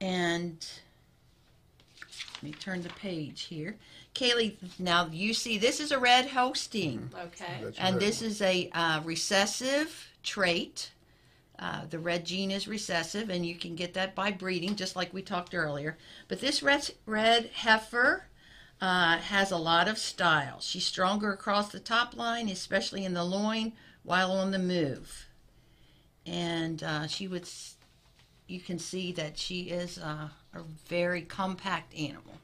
And let me turn the page here. Kaylee, now you see this is a red Holstein. Okay. And this is a uh, recessive trait. Uh, the red gene is recessive, and you can get that by breeding, just like we talked earlier. But this red, red heifer uh, has a lot of style. She's stronger across the top line, especially in the loin, while on the move. And uh, she would, you can see that she is uh, a very compact animal.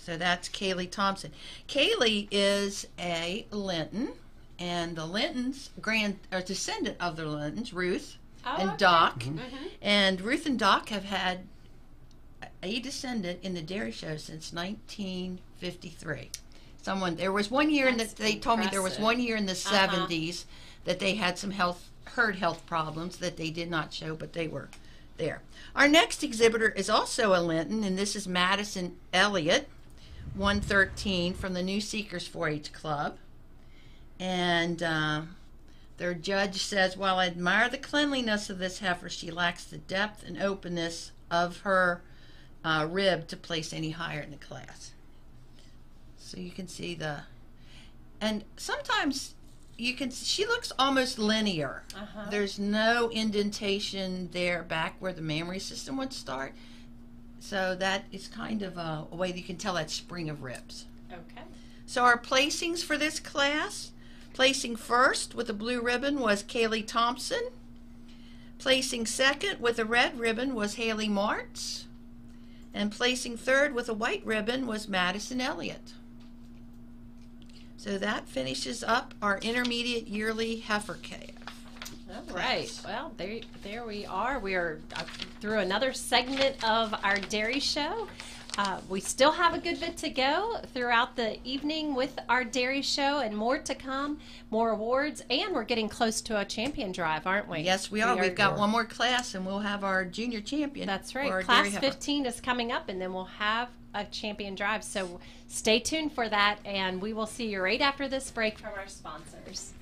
So that's Kaylee Thompson. Kaylee is a Linton, and the Lintons grand are descendant of the Lintons, Ruth Oh, and okay. Doc. Mhm. And Ruth and Doc have had a descendant in the dairy show since 1953. Someone there was one year in the, That's they told me there was one year in the Uh-huh. 70s that they had some health herd health problems that they did not show, but they were there. Our next exhibitor is also a Linton, and this is Madison Elliott, 113 from the New Seekers 4-H Club. And uh, their judge says, while I admire the cleanliness of this heifer, she lacks the depth and openness of her uh, rib to place any higher in the class. So you can see the, and sometimes you can. See she looks almost linear. Uh-huh. There's no indentation there back where the mammary system would start. So that is kind of a, a way that you can tell that spring of ribs. Okay. So our placings for this class, placing first with a blue ribbon was Kaylee Thompson. Placing second with a red ribbon was Haley Martz. And placing third with a white ribbon was Madison Elliott. So that finishes up our intermediate yearly heifer calf. All right. Well, there, there we are. We are uh, through another segment of our dairy show. Uh, we still have a good bit to go throughout the evening with our dairy show and more to come, more awards, and we're getting close to a champion drive, aren't we? Yes, we are. We have got one more class and we'll have our junior champion. That's right. Class 15 is coming up and then we'll have a champion drive. So stay tuned for that and we will see you right after this break from our sponsors.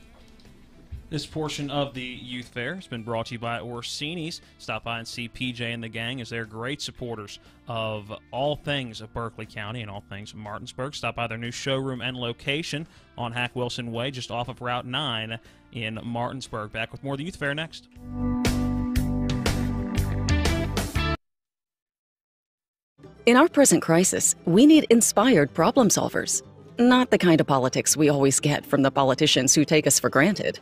This portion of the youth fair has been brought to you by Orsini's. Stop by and see PJ and the gang as they're great supporters of all things of Berkeley County and all things Martinsburg. Stop by their new showroom and location on Hack Wilson Way, just off of Route 9 in Martinsburg. Back with more of the youth fair next. In our present crisis, we need inspired problem solvers, not the kind of politics we always get from the politicians who take us for granted.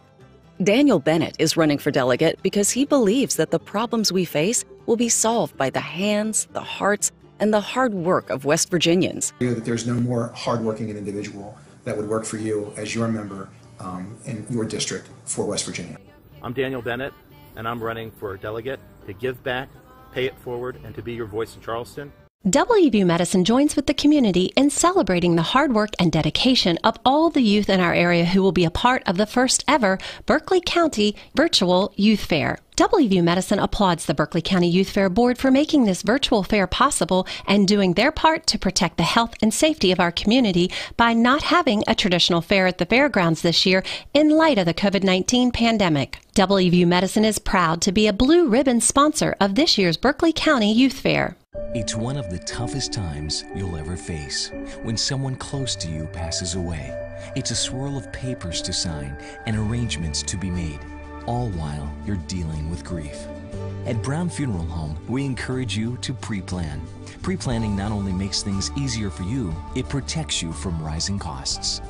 Daniel Bennett is running for delegate because he believes that the problems we face will be solved by the hands, the hearts, and the hard work of West Virginians. That there's no more hardworking individual that would work for you as your member um, in your district for West Virginia. I'm Daniel Bennett, and I'm running for delegate to give back, pay it forward, and to be your voice in Charleston. WVU Medicine joins with the community in celebrating the hard work and dedication of all the youth in our area who will be a part of the first ever Berkeley County Virtual Youth Fair. WVU Medicine applauds the Berkeley County Youth Fair Board for making this virtual fair possible and doing their part to protect the health and safety of our community by not having a traditional fair at the fairgrounds this year in light of the COVID 19 pandemic. WVU Medicine is proud to be a blue ribbon sponsor of this year's Berkeley County Youth Fair. It's one of the toughest times you'll ever face when someone close to you passes away. It's a swirl of papers to sign and arrangements to be made, all while you're dealing with grief. At Brown Funeral Home, we encourage you to pre plan. Pre planning not only makes things easier for you, it protects you from rising costs.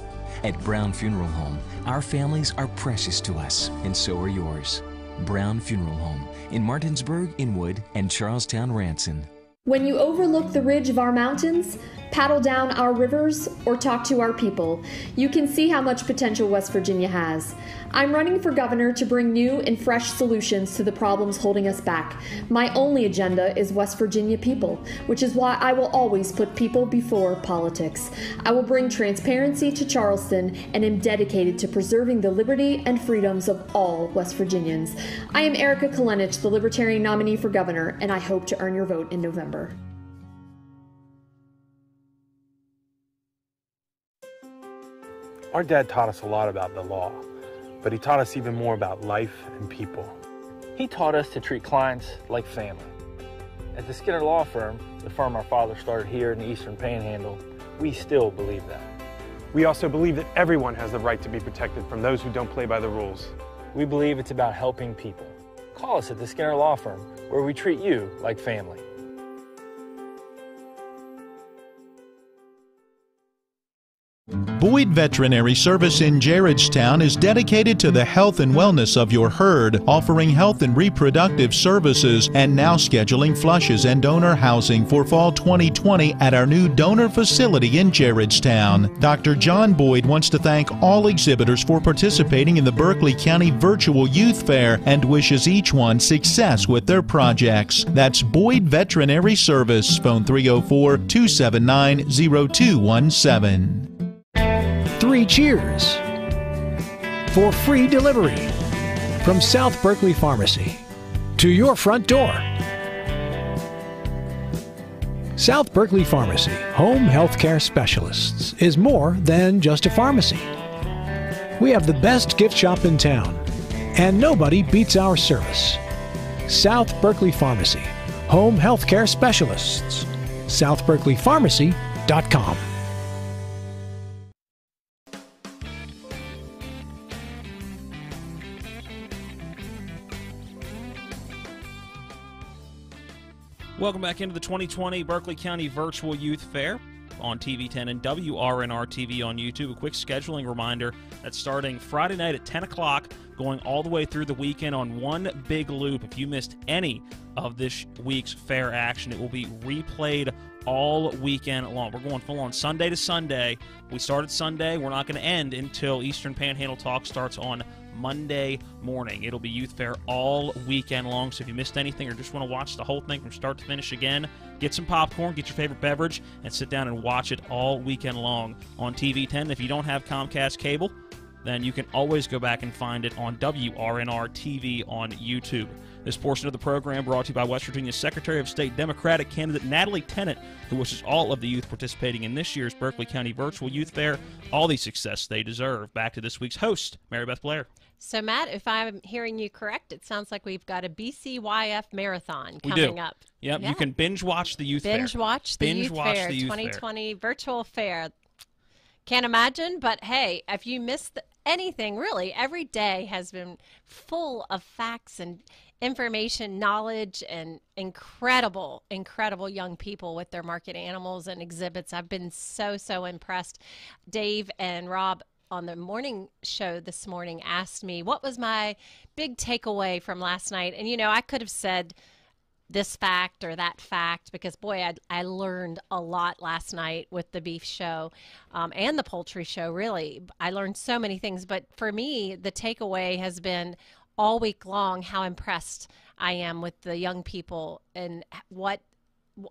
At Brown Funeral Home, our families are precious to us, and so are yours. Brown Funeral Home in Martinsburg, Inwood, and Charlestown, Ranson. When you overlook the ridge of our mountains, paddle down our rivers, or talk to our people, you can see how much potential West Virginia has. I'm running for governor to bring new and fresh solutions to the problems holding us back. My only agenda is West Virginia people, which is why I will always put people before politics. I will bring transparency to Charleston and am dedicated to preserving the liberty and freedoms of all West Virginians. I am Erika Kolenich, the Libertarian nominee for governor, and I hope to earn your vote in November. Our dad taught us a lot about the law, but he taught us even more about life and people. He taught us to treat clients like family. At the Skinner Law Firm, the firm our father started here in the Eastern Panhandle, we still believe that. We also believe that everyone has the right to be protected from those who don't play by the rules. We believe it's about helping people. Call us at the Skinner Law Firm, where we treat you like family. Boyd Veterinary Service in Gerrardstown is dedicated to the health and wellness of your herd, offering health and reproductive services and now scheduling flushes and donor housing for fall 2020 at our new donor facility in Gerrardstown. Dr. John Boyd wants to thank all exhibitors for participating in the Berkeley County Virtual Youth Fair and wishes each one success with their projects. That's Boyd Veterinary Service, phone 304 279 0217 three cheers for free delivery from South Berkeley Pharmacy to your front door. South Berkeley Pharmacy, home healthcare specialists, is more than just a pharmacy. We have the best gift shop in town, and nobody beats our service. South Berkeley Pharmacy, home healthcare specialists. SouthBerkeleyPharmacy.com. Welcome back into the 2020 Berkeley County Virtual Youth Fair. on TV10 and WRNR TV on YouTube. A quick scheduling reminder that's starting Friday night at 10 o'clock, going all the way through the weekend on one big loop. If you missed any of this week's fair action, it will be replayed all weekend long. We're going full on Sunday to Sunday. We started Sunday. We're not going to end until Eastern Panhandle Talk starts on Monday morning. It'll be Youth Fair all weekend long. So if you missed anything or just want to watch the whole thing from start to finish again, get some popcorn, get your favorite beverage, and sit down and watch it all weekend long on TV 10. If you don't have Comcast cable, then you can always go back and find it on WRNR TV on YouTube. This portion of the program brought to you by West Virginia's Secretary of State Democratic candidate Natalie Tennant, who wishes all of the youth participating in this year's Berkeley County Virtual Youth Fair all the success they deserve. Back to this week's host, Mary Beth Blair. So, Matt, if I'm hearing you correct, it sounds like we've got a BCYF marathon coming up. Yep, Yeah. you can binge watch the youth binge fair. watch the binge youth watch fair the youth 2020 virtual fair can't imagine but hey if you missed anything really every day has been full of facts and information knowledge and incredible incredible young people with their market animals and exhibits i've been so so impressed dave and rob on the morning show this morning asked me what was my big takeaway from last night? And you know i could have said this fact or that fact because boy I, I learned a lot last night with the beef show um, and the poultry show really. I learned so many things but for me the takeaway has been all week long how impressed i am with the young people and what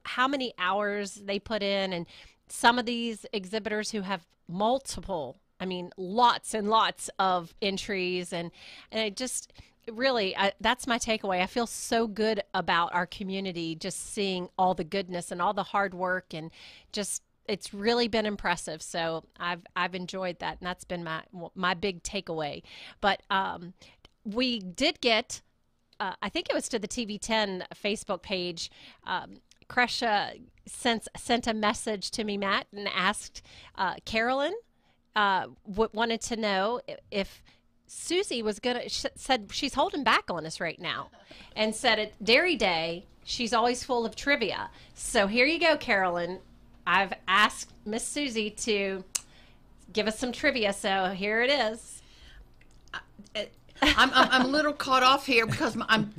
how many hours they put in. And some of these exhibitors who have multiple i mean lots and lots of entries and and it just really I, that's my takeaway i feel so good about our community just seeing all the goodness and all the hard work and just it's really been impressive so i've i've enjoyed that and that's been my my big takeaway but um we did get uh, I think it was to the TV10 Facebook page. Um, Kresha sent sent a message to me, Matt, and asked uh, Carolyn uh, w- wanted to know if Susie was gonna sh- said she's holding back on us right now, and said at Dairy Day she's always full of trivia. So here you go, Carolyn. I've asked Miss Susie to give us some trivia, so here it is. I'm, I'm, I'm a little caught off here because I'm.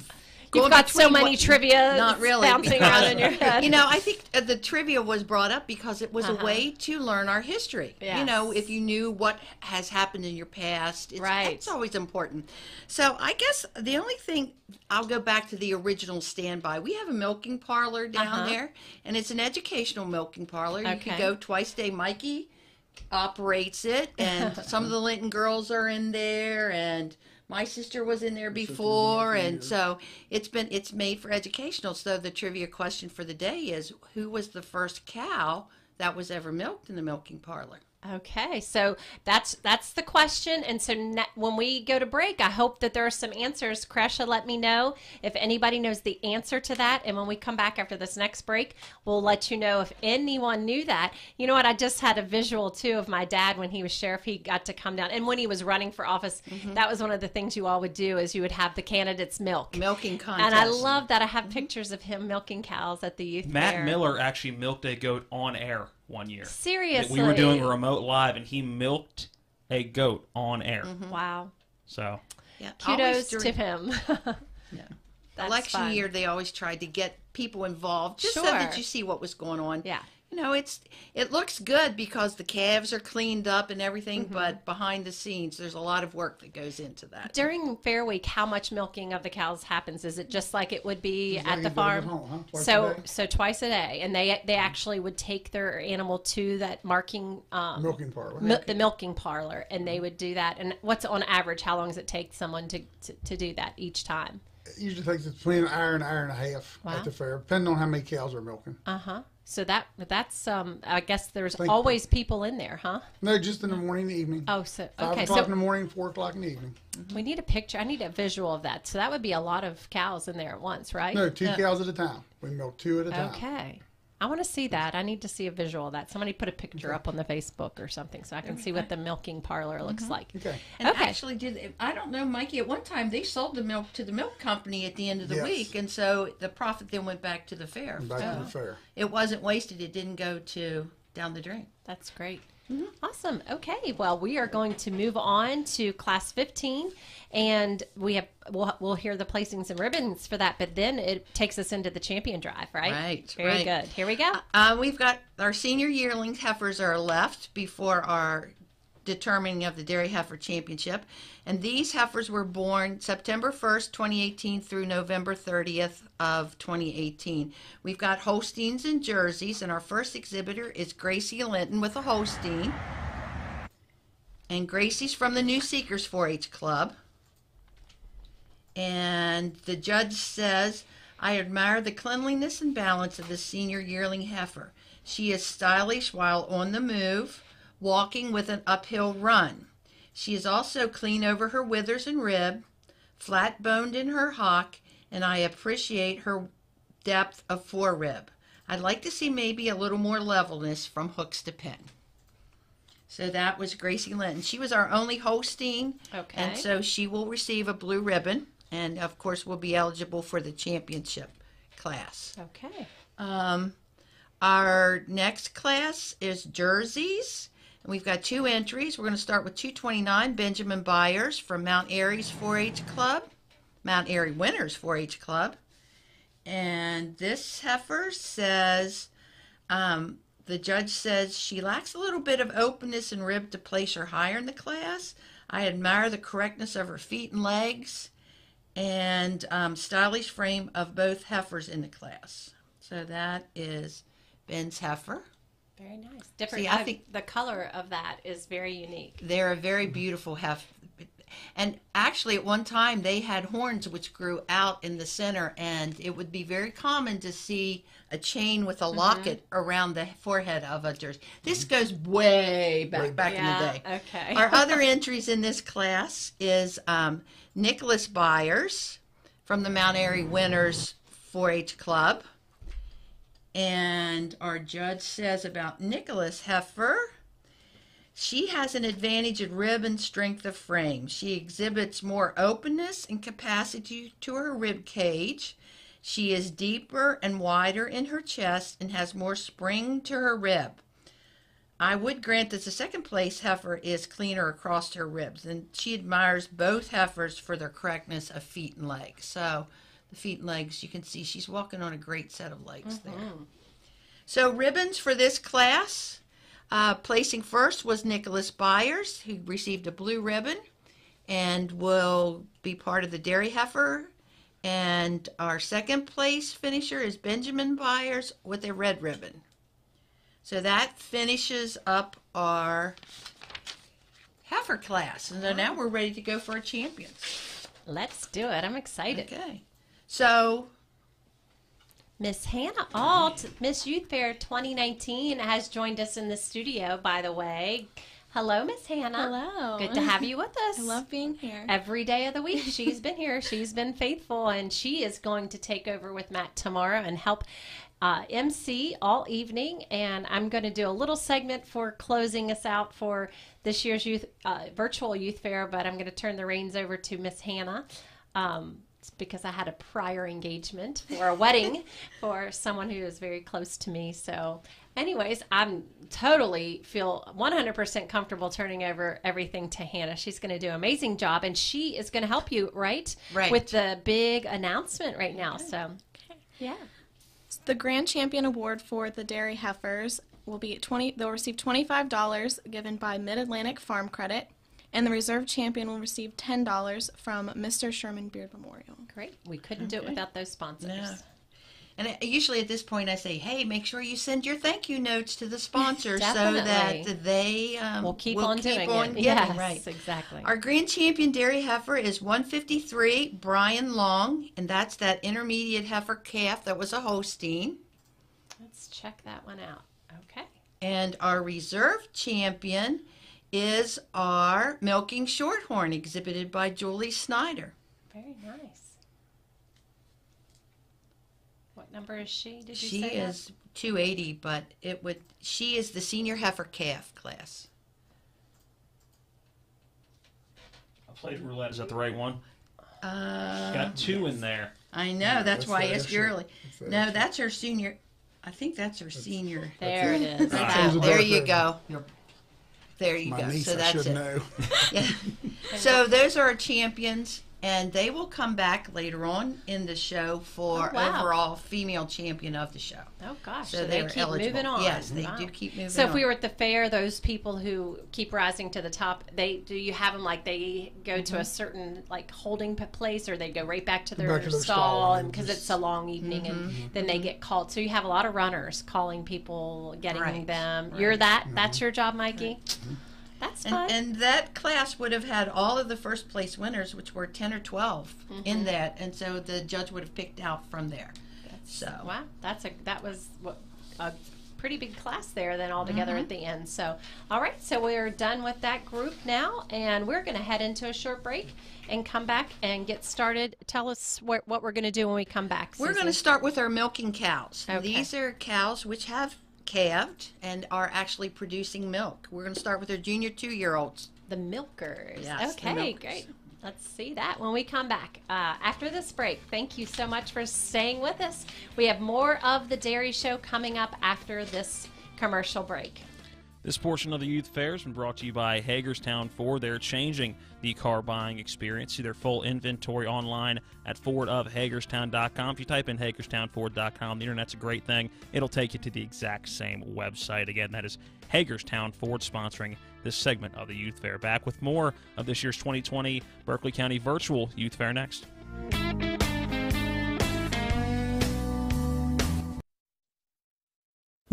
You've got so many what- trivia not really bouncing around in your head. You know, I think uh, the trivia was brought up because it was Uh-huh. a way to learn our history. You know, if you knew what has happened in your past, it's, Right. it's always important. So I guess the only thing I'll go back to the original standby. We have a milking parlor down Uh-huh. there, and it's an educational milking parlor. You can go twice a day. Mikey operates it, and some of the Linton girls are in there, and my sister was in there before, and so it's been it's made for educational. So the trivia question for the day is: Who was the first cow that was ever milked in the milking parlor? Okay, so that's that's the question, and so ne- when we go to break, I hope that there are some answers. Kresha, let me know if anybody knows the answer to that, and when we come back after this next break, we'll let you know if anyone knew that. You know what? I just had a visual too of my dad when he was sheriff. He got to come down, and when he was running for office, mm-hmm. that was one of the things you all would do is you would have the candidates milk milking contest, and I love that. I have mm-hmm. pictures of him milking cows at the youth Matt fair. Miller actually milked a goat on air one year. Seriously? We were doing a remote live, and he milked a goat on air. Mm-hmm. Wow. So Yeah, Kudos always to during- him. That's election fun. year they always tried to get people involved just so that you see what was going on yeah you know it's it looks good because the calves are cleaned up and everything Mm-hmm. but behind the scenes there's a lot of work that goes into that During Fair Week, how much milking of the cows happens? Is it just like it would be Just at the you at farm? home, huh? So so twice a day, and they they actually would take their animal to that marking um, Milking parlor. mil- the milking parlor, and they would do that. And what's on average? How long does it take someone to to, to do that each time? It usually takes between an hour and an hour and a half Wow. at the fair, depending on how many cows are milking. Uh huh. So that that's um. I guess there's always people in there, huh? No, just in the morning and evening. Oh, so Five okay. o'clock So in the morning, four o'clock in the evening. we need a picture. I need a visual of that. So that would be a lot of cows in there at once, right? No, two cows at a time. We milk two at a time. Okay. I want to see that. I need to see a visual of that. Somebody put a picture up on the Facebook or something so I can see what the milking parlor looks mm-hmm. like. Okay. and Okay. actually did i don't know mikey at one time they sold the milk to the milk company at the end of the Yes. week and so the profit then went back to the fair Back to the fair. it wasn't wasted it didn't go to down the drain. That's great. Awesome. Okay. Well, we are going to move on to class 15 and we have we'll, we'll hear the placings and ribbons for that, but then it takes us into the champion drive, right? Right. Very right. good. Here we go. Uh, we've got our senior yearling heifers are left before our determining of the Dairy Heifer Championship. And these heifers were born September 1st, 2018 through November 30th of 2018. We've got Holsteins and Jerseys, and our first exhibitor is Gracie Linton with a Holstein. And Gracie's from the New Seekers 4-H Club. And the judge says, I admire the cleanliness and balance of the senior yearling heifer. She is stylish while on the move, walking with an uphill run. She is also clean over her withers and rib, flat boned in her hock, and I appreciate her depth of forerib. I'd like to see maybe a little more levelness from hooks to pin. So that was Gracie Linton. She was our only Holstein. Okay. And so she will receive a blue ribbon and of course will be eligible for the championship class. Okay. Um, our next class is jerseys. And we've got two entries. We're going to start with 229 Benjamin Byers from Mount Airy's 4-H Club, Mount Airy Winners 4-H Club. And this heifer says, um, the judge says she lacks a little bit of openness and rib to place her higher in the class. I admire the correctness of her feet and legs and um, stylish frame of both heifers in the class. So that is Ben's heifer. Very nice. Different. See, I think the color of that is very unique. they're a very beautiful heifer. And actually, at one time, they had horns which grew out in the center, and it would be very common to see a chain with a Mhm. locket around the forehead of a jersey. This goes way back back Yeah, in the day. okay. Our other entries in this class is um, Nicholas Byers from the Mount Airy Winners 4-H Club. And our judge says about Nicholas Heifer, she has an advantage in rib and strength of frame. She exhibits more openness and capacity to her rib cage. She is deeper and wider in her chest and has more spring to her rib. I would grant that the second place heifer is cleaner across her ribs, and she admires both heifers for their correctness of feet and legs. So, feet and legs, you can see she's walking on a great set of legs there. So, ribbons for this class. Uh, placing first was Nicholas Byers, who received a blue ribbon and will be part of the Dairy Heifer. And our second place finisher is Benjamin Byers with a red ribbon. So that finishes up our heifer class. And so now we're ready to go for our champions. Let's do it. I'm excited. Okay. So Miss Hannah Alt, Miss Youth Fair 2019, has joined us in the studio, by the way. Hello, Miss Hannah. Hello. Good to have you with us. I love being here. Every day of the week, she's been here. She's been faithful, and she is going to take over with Matt tomorrow and help uh, MC all evening. And I'm going to do a little segment for closing us out for this year's youth uh, virtual youth fair, but I'm going to turn the reins over to Miss Hannah. Um, it's because I had a prior engagement for a wedding for someone who is very close to me. So, anyways, I'm totally feel 100% comfortable turning over everything to Hannah. She's going to do an amazing job, and she is going to help you, right? Right. With the big announcement right now. So, yeah. The Grand Champion Award for the Dairy Heifers will be 20 they'll receive $25 given by Mid-Atlantic Farm Credit and the reserve champion will receive $10 from Mr. Sherman Beard Memorial. Great. We couldn't do it without those sponsors. No. And usually at this point, I say, "Hey, make sure you send your thank you notes to the sponsors so that they um, We'll keep will on keep doing on it. giving." Yes, right, exactly. Our grand champion dairy heifer is 153 Brian Long, and that's that intermediate heifer calf that was a Holstein. Let's check that one out. Okay. And our reserve champion is our milking shorthorn, exhibited by Julie Snyder. Very nice. What number is she? Did you She say that? is 280, but it would. She is the senior heifer calf class. I played roulette. Is that the right one? Uh, Got two in there. I know. That's What's why I asked you early. What's that No, extra? that's her senior. I think that's her senior. There it is. Right there. There you go. There you My go. niece, so I that's should it. know. yeah. So those are our champions, and they will come back later on in the show for Oh, wow. overall female champion of the show. Oh gosh, So so, they they are keep eligible. moving on. Yes, they Wow. do keep moving So if we were at the fair, those people who keep rising to the top, they do you have them like they go to a Mhm. certain like holding place, or they go right back to their, Back to their stall, stall and and because it's a long evening, Mhm. and then they get called. So you have a lot of runners calling people, getting Right, them. You're right. that. That's your job, Mikey. That's fun. And, and that class would have had all of the first place winners, which were 10 or 12 in Mhm. that. And so the judge would have picked out from there. so, Wow, that's a that was what a pretty big class there then all together Mhm. at the end. So, all right, so we're done with that group now, and we're going to head into a short break and come back and get started. Tell us what, what we're going to do when we come back. we're going to start with our milking cows. Okay. These are cows which have calved and are actually producing milk. We're going to start with our junior two year olds. The milkers. Yes, the okay, milkers. great. Let's see that when we come back uh, after this break. Thank you so much for staying with us. We have more of the Dairy Show coming up after this commercial break. This portion of the Youth Fair has been brought to you by Hagerstown Ford. They're changing the car buying experience. See their full inventory online at fordofhagerstown.com. If you type in hagerstownford.com, the internet's a great thing. It'll take you to the exact same website. Again, that is Hagerstown Ford sponsoring this segment of the Youth Fair. Back with more of this year's 2020 Berkeley County Virtual Youth Fair next.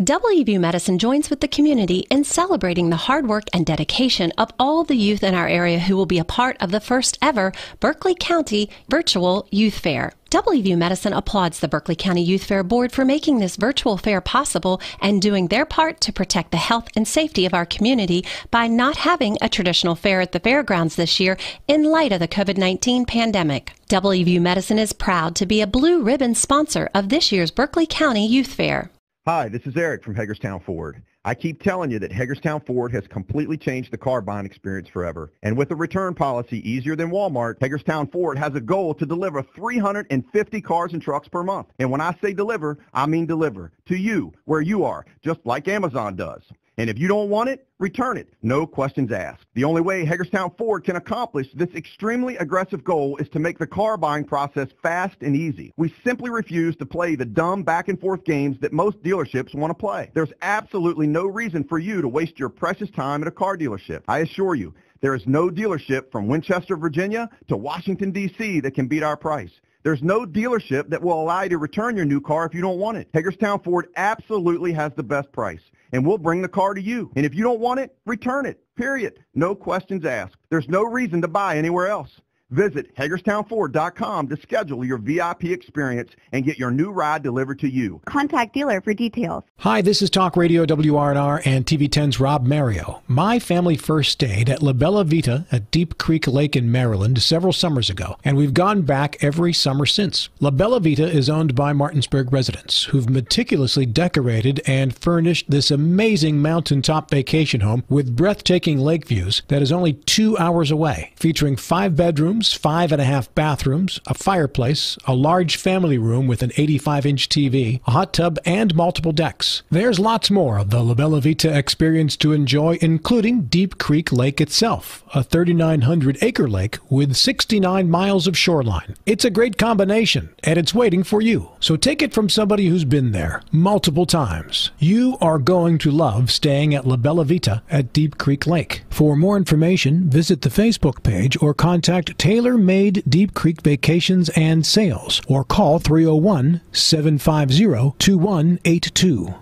WVU Medicine joins with the community in celebrating the hard work and dedication of all the youth in our area who will be a part of the first ever Berkeley County Virtual Youth Fair. WVU Medicine applauds the Berkeley County Youth Fair Board for making this virtual fair possible and doing their part to protect the health and safety of our community by not having a traditional fair at the fairgrounds this year in light of the COVID 19 pandemic. WVU Medicine is proud to be a blue ribbon sponsor of this year's Berkeley County Youth Fair. Hi, this is Eric from Hagerstown Ford. I keep telling you that Hagerstown Ford has completely changed the car buying experience forever. And with a return policy easier than Walmart, Hagerstown Ford has a goal to deliver 350 cars and trucks per month. And when I say deliver, I mean deliver to you where you are, just like Amazon does. And if you don't want it, return it. No questions asked. The only way Hagerstown Ford can accomplish this extremely aggressive goal is to make the car buying process fast and easy. We simply refuse to play the dumb back and forth games that most dealerships want to play. There's absolutely no reason for you to waste your precious time at a car dealership. I assure you, there is no dealership from Winchester, Virginia to Washington, D.C. that can beat our price. There's no dealership that will allow you to return your new car if you don't want it. Hagerstown Ford absolutely has the best price, and we'll bring the car to you. And if you don't want it, return it. Period. No questions asked. There's no reason to buy anywhere else. Visit HagerstownFord.com to schedule your VIP experience and get your new ride delivered to you. Contact dealer for details. Hi, this is Talk Radio WRNR and TV10's Rob Mario. My family first stayed at La Bella Vita at Deep Creek Lake in Maryland several summers ago, and we've gone back every summer since. La Bella Vita is owned by Martinsburg residents who've meticulously decorated and furnished this amazing mountaintop vacation home with breathtaking lake views that is only two hours away, featuring five bedrooms, five and a half bathrooms, a fireplace, a large family room with an 85 inch TV, a hot tub, and multiple decks. There's lots more of the La Bella Vita experience to enjoy, including Deep Creek Lake itself, a 3,900 acre lake with 69 miles of shoreline. It's a great combination, and it's waiting for you. So take it from somebody who's been there multiple times. You are going to love staying at La Bella Vita at Deep Creek Lake. For more information, visit the Facebook page or contact Tailor Made Deep Creek Vacations and Sales or call 301 750 2182.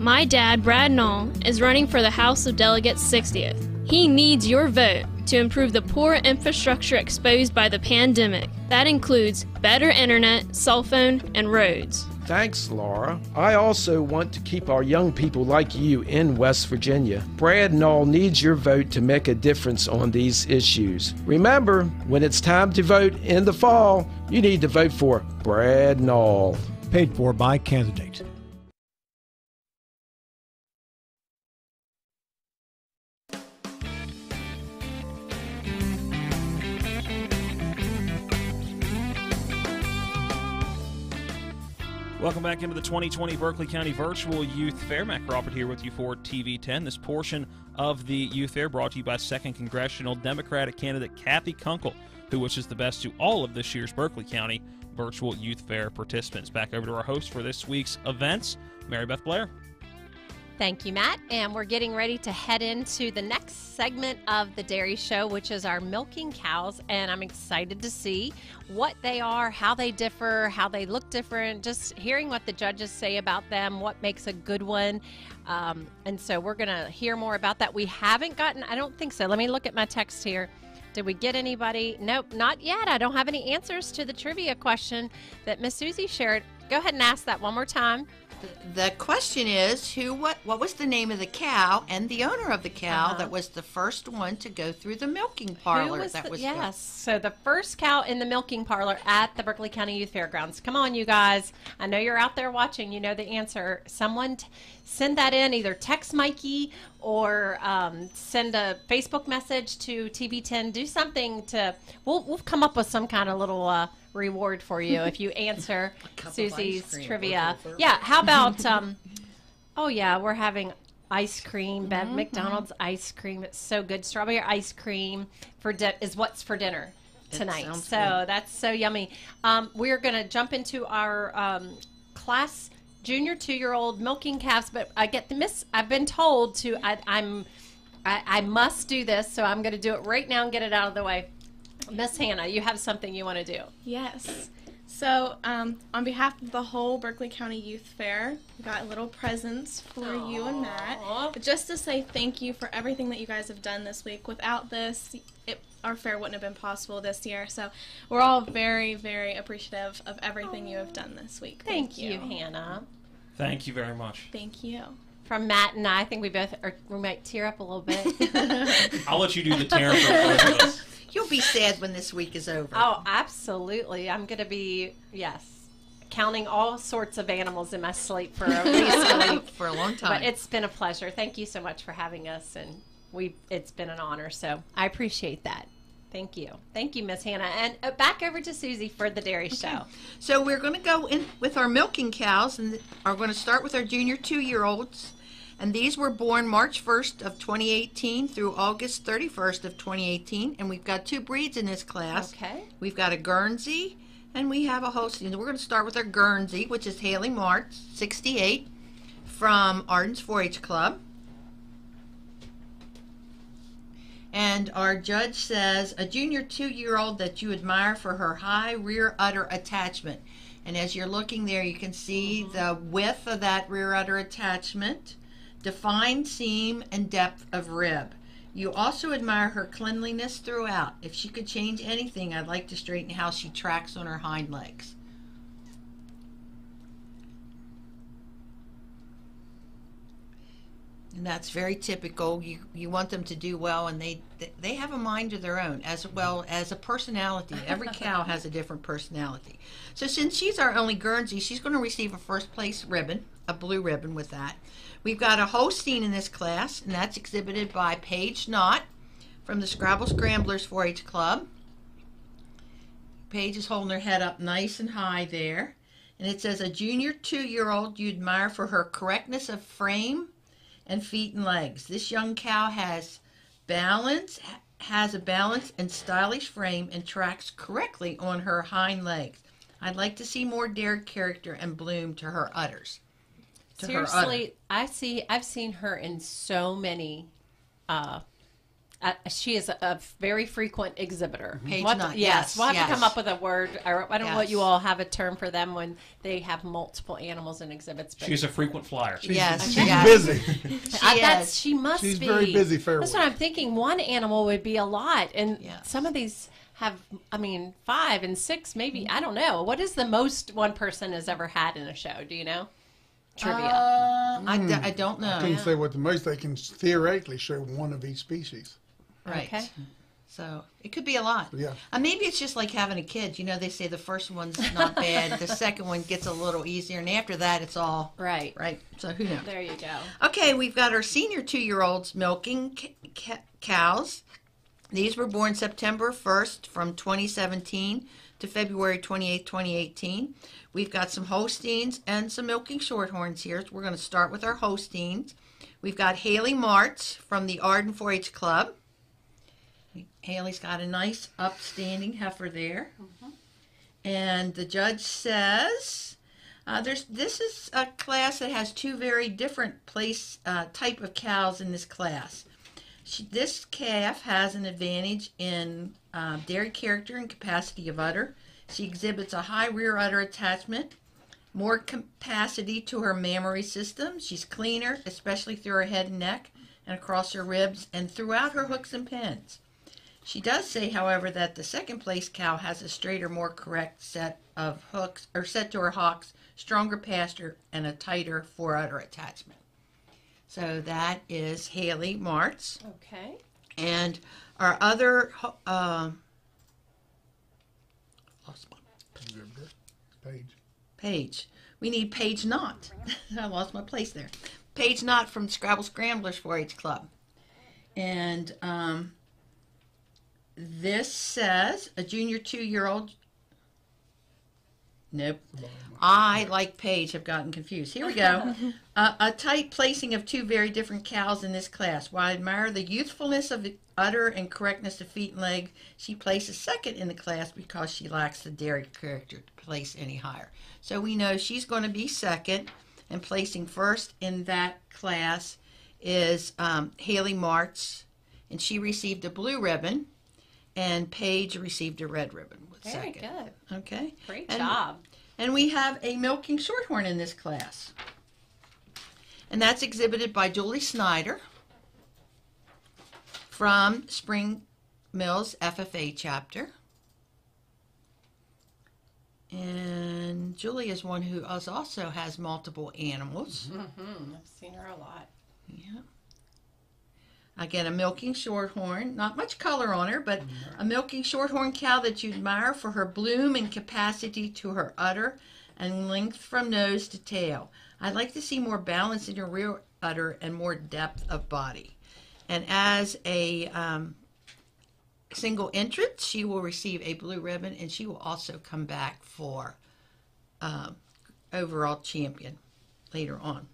My dad, Brad Knoll, is running for the House of Delegates 60th. He needs your vote to improve the poor infrastructure exposed by the pandemic. That includes better internet, cell phone, and roads. Thanks, Laura. I also want to keep our young people like you in West Virginia. Brad Knoll needs your vote to make a difference on these issues. Remember, when it's time to vote in the fall, you need to vote for Brad Knoll. Paid for by candidate. Welcome back into the 2020 Berkeley County Virtual Youth Fair. Matt Crawford here with you for TV 10. This portion of the Youth Fair brought to you by 2nd Congressional Democratic candidate Cathy Kunkel, who wishes the best to all of this year's Berkeley County Virtual Youth Fair participants. Back over to our host for this week's events, Mary Beth Blair. Thank you, Matt. And we're getting ready to head into the next segment of the Dairy Show, which is our milking cows. And I'm excited to see what they are, how they differ, how they look different, just hearing what the judges say about them, what makes a good one. Um, and so we're going to hear more about that. We haven't gotten, I don't think so. Let me look at my text here. Did we get anybody? Nope, not yet. I don't have any answers to the trivia question that Miss Susie shared. Go ahead and ask that one more time. The question is who what what was the name of the cow and the owner of the cow Uh-huh. that was the first one to go through the milking parlor was that the- was yes. So the first cow in the milking parlor at the Berkeley County Youth Fairgrounds. Come on, you guys. I know you're out there watching. You know the answer. Someone t- send that in. Either text Mikey or um, send a Facebook message to TV10. Do something to. We'll we'll come up with some kind of little. Uh, reward for you if you answer cup of ice Susie's trivia. Yeah, how about um Oh yeah, we're having ice cream. Bev McDonald's ice cream. It's so good. Strawberry ice cream for di- is what's for dinner tonight. So good. that's so yummy. Um, we're gonna jump into our um, class junior two year old milking calves, but I get the miss. I've been told to. I, I'm. I, I must do this, so I'm going to do it right now and get it out of the way. Miss Hannah, you have something you want to do. Yes. So, um, on behalf of the whole Berkeley County Youth Fair, we got little presents for you and Matt. But just to say thank you for everything that you guys have done this week. Without this, it, our fair wouldn't have been possible this year. So, we're all very, very appreciative of everything you have done this week. Thank, you, Hannah. Thank you very much. Thank you. From Matt and I, I think we both are, we might tear up a little bit. I'll let you do the tear for both. You'll be sad when this week is over. Oh, absolutely. I'm going to be, yes, counting all sorts of animals in my sleep for at least a week. For a long time. But it's been a pleasure. Thank you so much for having us. And we it's been an honor. So I appreciate that. Thank you. Thank you, Miss Hannah. And uh, back over to Susie for the dairy show. So we're going to go in with our milking cows and are going to start with our junior two-year-olds. And these were born March 1st of 2018 through August 31st of 2018. And we've got two breeds in this class. Okay. We've got a Guernsey and we have a Holstein. We're going to start with our Guernsey, which is Haley Martz, 68, from Arden's 4-H Club. And our judge says a junior two year old that you admire for her high rear udder attachment. And as you're looking there, you can see mm-hmm. the width of that rear udder attachment, defined seam, and depth of rib. You also admire her cleanliness throughout. If she could change anything, I'd like to straighten how she tracks on her hind legs. And that's very typical. You you want them to do well, and they they have a mind of their own, as well as a personality. Every cow has a different personality. So since she's our only Guernsey, she's going to receive a first place ribbon, a blue ribbon with that. We've got a Holstein in this class, and that's exhibited by Paige Knott from the Scrabble Scramblers 4-H Club. Paige is holding her head up nice and high there. And it says, a junior two-year-old you admire for her correctness of frame and feet and legs. This young cow has balance, has a balanced and stylish frame and tracks correctly on her hind legs. I'd like to see more dairy character and bloom to her udders. To her udder. Seriously, I see. I've seen her in so many. Uh, uh, she is a, a very frequent exhibitor. Paige What- Knott, yes, yes, we'll have yes. to come up with a word. I, I don't know what you all have a term for them when they have multiple animals in exhibits. But She's a frequent flyer. She's- Yes, she's yes. busy. I, She that's, is. she must She's be very busy fair That's what I'm thinking. One animal would be a lot, and some of these have. I mean, five and six, maybe. I don't know. What is the most one person has ever had in a show? Do you know? Trivia. Uh, I, d- I don't know. I couldn't say what the most they can theoretically show one of each species. Right. Okay. So it could be a lot. Yeah. Uh, maybe it's just like having a kid. You know, they say the first one's not bad, the second one gets a little easier, and after that, it's all right. Right. So who knows? There you go. Okay, we've got our senior two-year-olds milking c- ca- cows. These were born September 1st from 2017 to to February 28, 2018. We've got some Holsteins and some Milking Shorthorns here. We're going to start with our Holsteins. We've got Haley Martz from the Arden 4 H Club. Haley's got a nice, upstanding heifer there. And the judge says uh, there's this is a class that has two very different place uh, type of cows in this class. She, this calf has an advantage in uh, dairy character and capacity of udder. She exhibits a high rear udder attachment, more capacity to her mammary system. She's cleaner, especially through her head and neck and across her ribs and throughout her hooks and pins. She does say, however, that the second place cow has a straighter, more correct set of hooks, or set to her hocks, stronger pasture, and a tighter fore udder attachment. So that is Haley Martz. Okay. And our other, um, lost my Page. Page. We need Paige Knott. I lost my place there. Paige Knott from Scrabble Scramblers 4-H Club. And um, this says a junior two-year-old. Nope. I, like Paige, have gotten confused. Here we go. uh, a tight placing of two very different cows in this class. While I admire the youthfulness of the udder and correctness of feet and legs, she places second in the class because she lacks the dairy character to place any higher. So we know she's going to be second, and placing first in that class is um, Haley Martz, and she received a blue ribbon, and Paige received a red ribbon. With Very second. good. Okay. Great And- job. And we have a milking shorthorn in this class. And that's exhibited by Julie Snyder from Spring Mills FFA chapter. And Julie is one who also has multiple animals. Mm-hmm. I've seen her a lot. Yeah. Again, a milking shorthorn. Not much color on her, but a milking shorthorn cow that you admire for her bloom and capacity to her udder and length from nose to tail. I'd like to see more balance in her rear udder and more depth of body. And as a um, single entrant, she will receive a blue ribbon and she will also come back for um, overall champion later on.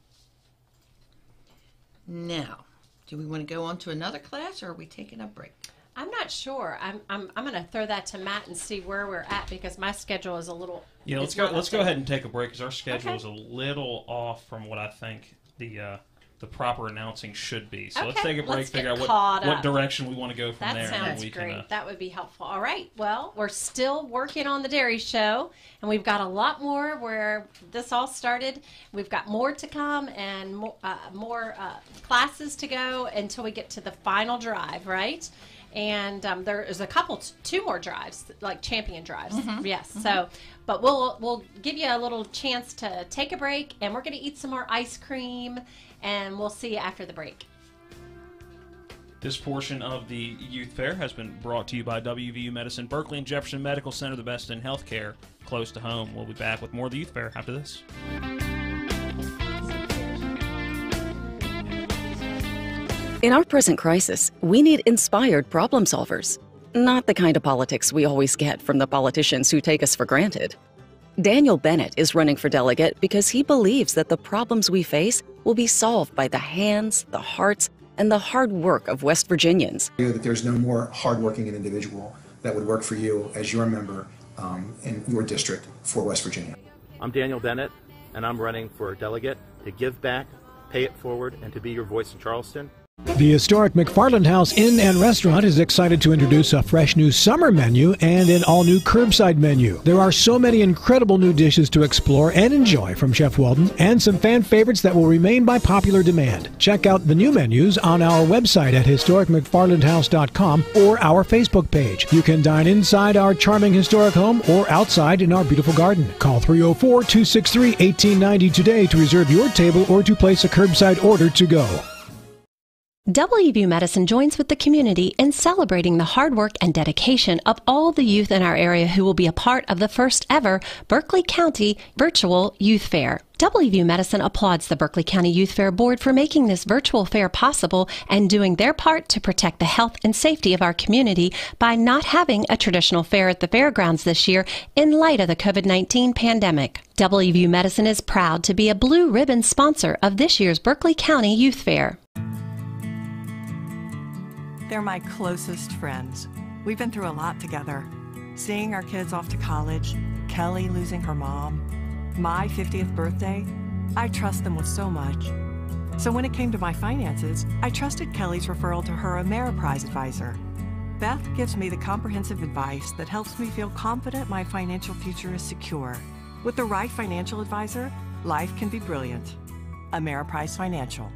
Now, do we want to go on to another class or are we taking a break? I'm not sure. I'm I'm, I'm going to throw that to Matt and see where we're at because my schedule is a little. Yeah, let's go. Let's go ahead and take a break because our schedule Okay. is a little off from what I think the uh, the proper announcing should be. So let's take a break, figure out what caught what direction we want to go from That there, and then sounds we great. can. Uh, That would be helpful. All right. Well, we're still working on the dairy show, and we've got a lot more where this all started. We've got more to come and more, uh, more uh, classes to go until we get to the final drive, right? And um, there is a couple, two more drives, like champion drives. Mhm. Yes. Mhm. So, but we'll we'll give you a little chance to take a break, and we're going to eat some more ice cream, and we'll see you after the break. This portion of the youth fair has been brought to you by WVU Medicine, Berkeley and Jefferson Medical Center, the best in healthcare close to home. We'll be back with more of the youth fair after this. In our present crisis, we need inspired problem solvers, not the kind of politics we always get from the politicians who take us for granted. Daniel Bennett is running for delegate because he believes that the problems we face will be solved by the hands, the hearts, and the hard work of West Virginians. you that there's no more hardworking individual that would work for you as your member um, in your district for West Virginia. I'm Daniel Bennett, and I'm running for delegate to give back, pay it forward, and to be your voice in Charleston. The historic McFarland House Inn and Restaurant is excited to introduce a fresh new summer menu and an all new curbside menu. There are so many incredible new dishes to explore and enjoy from Chef Weldon, and some fan favorites that will remain by popular demand. Check out the new menus on our website at historicmcfarlandhouse.com or our Facebook page. You can dine inside our charming historic home or outside in our beautiful garden. Call 304 263 1890 today to reserve your table or to place a curbside order to go. WVU Medicine joins with the community in celebrating the hard work and dedication of all the youth in our area who will be a part of the first ever Berkeley County Virtual Youth Fair. WVU Medicine applauds the Berkeley County Youth Fair Board for making this virtual fair possible and doing their part to protect the health and safety of our community by not having a traditional fair at the fairgrounds this year in light of the COVID 19 pandemic. WVU Medicine is proud to be a blue ribbon sponsor of this year's Berkeley County Youth Fair. They're my closest friends. We've been through a lot together. Seeing our kids off to college, Kelly losing her mom, my 50th birthday, I trust them with so much. So when it came to my finances, I trusted Kelly's referral to her Ameriprise advisor. Beth gives me the comprehensive advice that helps me feel confident my financial future is secure. With the right financial advisor, life can be brilliant. Ameriprise Financial.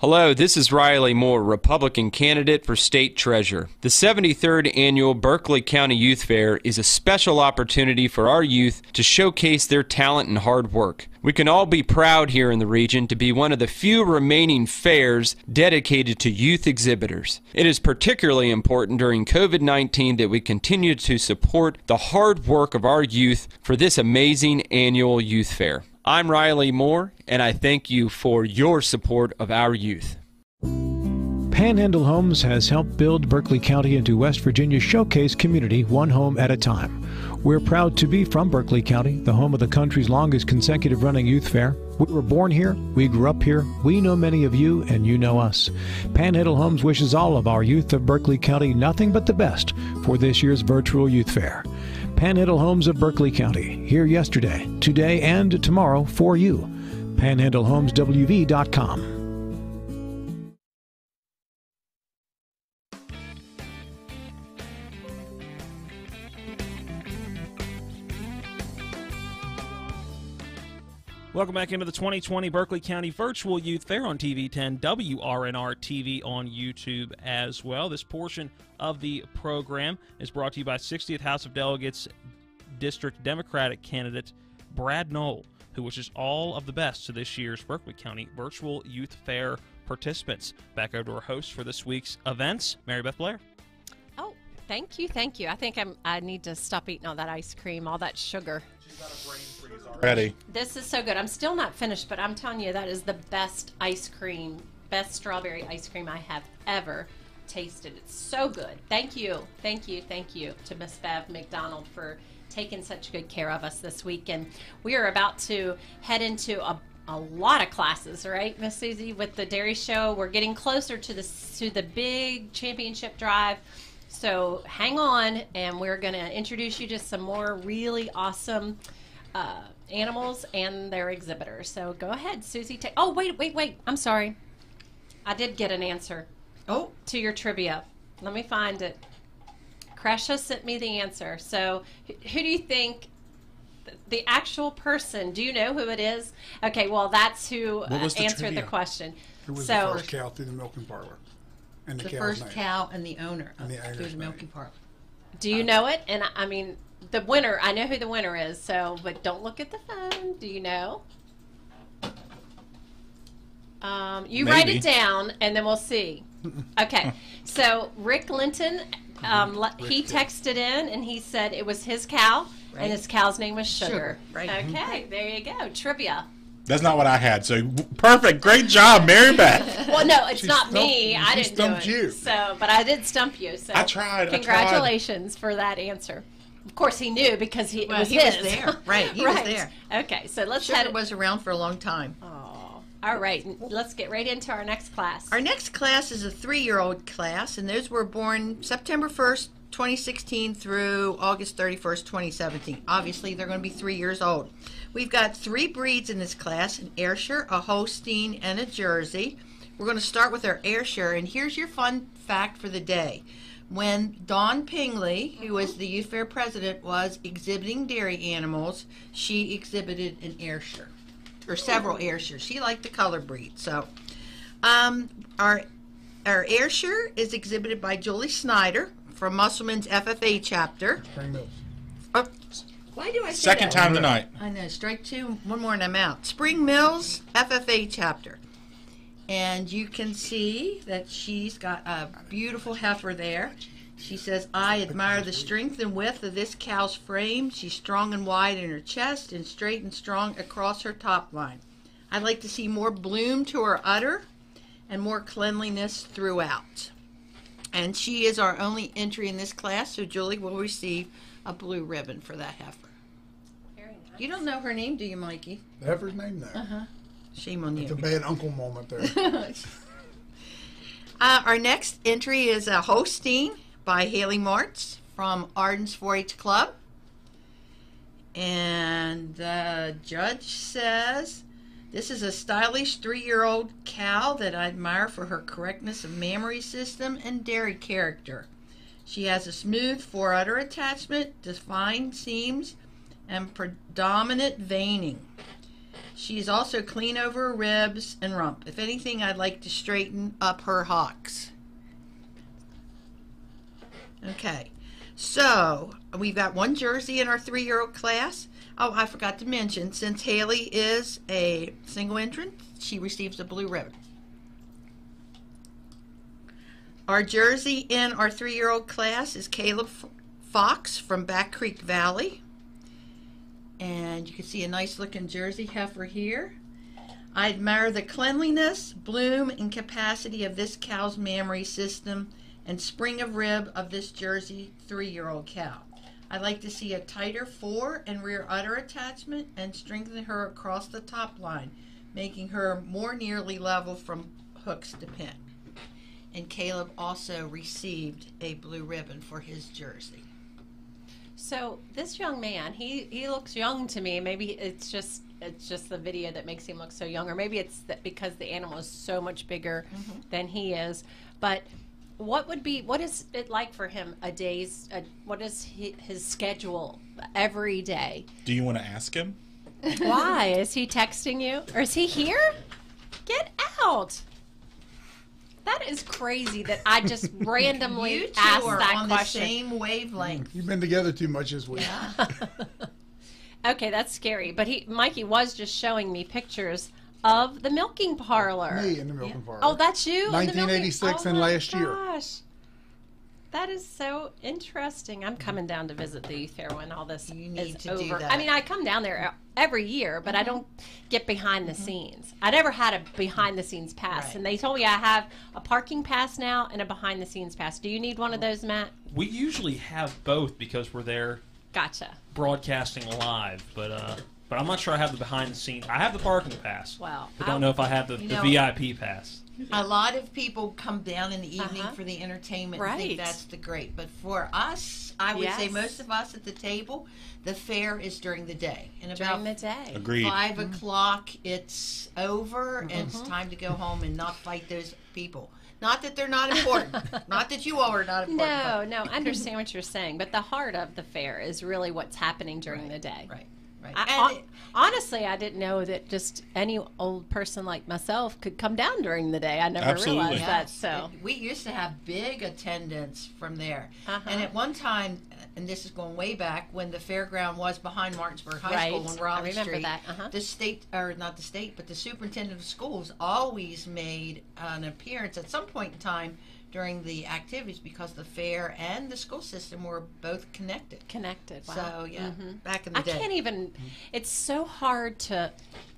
Hello, this is Riley Moore, Republican candidate for state treasurer. The 73rd annual Berkeley County Youth Fair is a special opportunity for our youth to showcase their talent and hard work. We can all be proud here in the region to be one of the few remaining fairs dedicated to youth exhibitors. It is particularly important during COVID 19 that we continue to support the hard work of our youth for this amazing annual youth fair. I'm Riley Moore, and I thank you for your support of our youth. Panhandle Homes has helped build Berkeley County into West Virginia's showcase community, one home at a time. We're proud to be from Berkeley County, the home of the country's longest consecutive running youth fair. We were born here, we grew up here, we know many of you, and you know us. Panhandle Homes wishes all of our youth of Berkeley County nothing but the best for this year's virtual youth fair. Panhandle Homes of Berkeley County, here yesterday, today, and tomorrow for you. PanhandleHomesWV.com. Welcome back into the 2020 Berkeley County Virtual Youth Fair on TV 10, WRNR TV on YouTube as well. This portion of the program is brought to you by 60th House of Delegates District Democratic candidate Brad Knoll, who wishes all of the best to this year's Berkeley County Virtual Youth Fair participants. Back over to our host for this week's events, Mary Beth Blair. Oh, thank you, thank you. I think I'm. I need to stop eating all that ice cream, all that sugar. Ready. This is so good. I'm still not finished, but I'm telling you, that is the best ice cream, best strawberry ice cream I have ever tasted. It's so good. Thank you, thank you, thank you to Miss Bev McDonald for taking such good care of us this week. And we are about to head into a a lot of classes, right, Miss Susie? With the dairy show, we're getting closer to the to the big championship drive. So hang on, and we're going to introduce you to some more really awesome uh, animals and their exhibitors. So go ahead, Susie. Take. Oh, wait, wait, wait. I'm sorry. I did get an answer. Oh, to your trivia. Let me find it. Kresha sent me the answer. So who do you think? The actual person. Do you know who it is? Okay, well, that's who uh, What was the answered trivia? the question. Who was so, the first cow through the milking parlor? And the, the first name. cow and the owner And the of owner's through the milking parlor. Do you know it? And I- I mean, the winner. I know who the winner is. So, but don't look at the phone. Do you know? Um, you write it down, and then we'll see. Okay. so Rick Linton, um, le- he texted in, and he said it was his cow, Right. and his cow's name was Sugar. Sugar, right. Okay. There you go. Trivia. That's not what I had. So perfect. Great job, Mary Beth. Well, no, it's She not stumped- me. I didn't do stumped it. you. So, but I did stump you. So I tried, I tried. Congratulations for that answer. Of course, he knew because he it Well, was he was there. Right, he was there. Okay, so let's Sugar head. was around for a long time. Oh, all right. Let's get right into our next class. Our next class is a three-year-old class, and those were born September 1st, 2016 through August 31st, 2017. Obviously, they're going to be three years old. We've got three breeds in this class, an Ayrshire, a Holstein, and a Jersey. We're going to start with our Ayrshire, and here's your fun fact for the day. When Dawn Pingley, who was the youth fair president, was exhibiting dairy animals, she exhibited an Ayrshire, or several Ayrshires. She liked the color breed, so um, our our Ayrshire is exhibited by Julie Snyder from Musselman's FFA chapter. Spring Mills. Oh, why do I say Second that? time tonight. I know. Strike two. One more and I'm out. Spring Mills FFA chapter. And you can see that she's got a beautiful heifer there. She says, I admire the strength and width of this cow's frame. She's strong and wide in her chest and straight and strong across her top line. I'd like to see more bloom to her udder and more cleanliness throughout. And she is our only entry in this class, so Julie will receive a blue ribbon for that heifer. You don't know her name, do you, Mikey? The heifer's name there. Uh huh. Shame on It's you. It's a bad uncle moment there. Uh, our next entry is a Holstein by Haley Martz from Arden's 4-H Club. And the judge says, this is a stylish three-year-old cow that I admire for her correctness of mammary system and dairy character. She has a smooth fore-udder attachment, defined seams, and predominant veining. She is also clean over her ribs and rump. If anything, I'd like to straighten up her hocks. Okay, so we've got one jersey in our three year old class. Oh, I forgot to mention, since Haley is a single entrant, she receives a blue ribbon. Our jersey in our three year old class is Caleb Fox from Back Creek Valley. And you can see a nice looking jersey heifer here. I admire the cleanliness, bloom, and capacity of this cow's mammary system and spring of rib of this Jersey three year old cow. I'd like to see a tighter fore and rear udder attachment and strengthen her across the top line, making her more nearly level from hooks to pin. And Caleb also received a blue ribbon for his jersey. So this young man, he he looks young to me. Maybe it's just it's just the video that makes him look so young, or maybe it's that because the animal is so much bigger mm-hmm. than he is. But what would be what is it like for him a day's a, what is he, his schedule every day? Do you want to ask him? Why is he texting you or is he here? Get out. That is crazy that I just randomly You two asked are that on question. the same wavelength. You've been together too much this week. Okay, that's scary. But he, Mikey, was just showing me pictures of the milking parlor. Me in the milking parlor. Oh, that's you. in the milking- 1986 oh and my last year. Gosh, that is so interesting. I'm coming down to visit the youth fair when all this need is to do over. that. I mean, I come down there every year, but I don't get behind the scenes. I never had a behind the scenes pass, and they told me I have a parking pass now and a behind the scenes pass. Do you need one of those, Matt? We usually have both because we're there Gotcha. broadcasting live, but uh, but I'm not sure I have the behind the scenes. I have the parking pass. Wow. I don't know if I have the, the know- VIP pass. A lot of people come down in the evening Uh-huh. for the entertainment and think that's the great. But for us, I would say most of us at the table, the fair is during the day. And During about the day. Agreed. 5 o'clock, it's over and it's Mhm. time to go home and not fight those people. Not that they're not important. not that you all are not important. No, but- no, I understand what you're saying, but the heart of the fair is really what's happening during the day. Right, right. I, hon- honestly, I didn't know that just any old person like myself could come down during the day. I never realized that. So, we used to have big attendance from there. Uh-huh. And at one time, and this is going way back, when the fairground was behind Martinsburg High Right. School on I Raleigh remember Street, that. Uh-huh. the state, or not the state, but the superintendent of schools always made an appearance at some point in time during the activities because the fair and the school system were both connected. Connected. Wow. So yeah, Mhm. back in the I day. I can't even. It's so hard to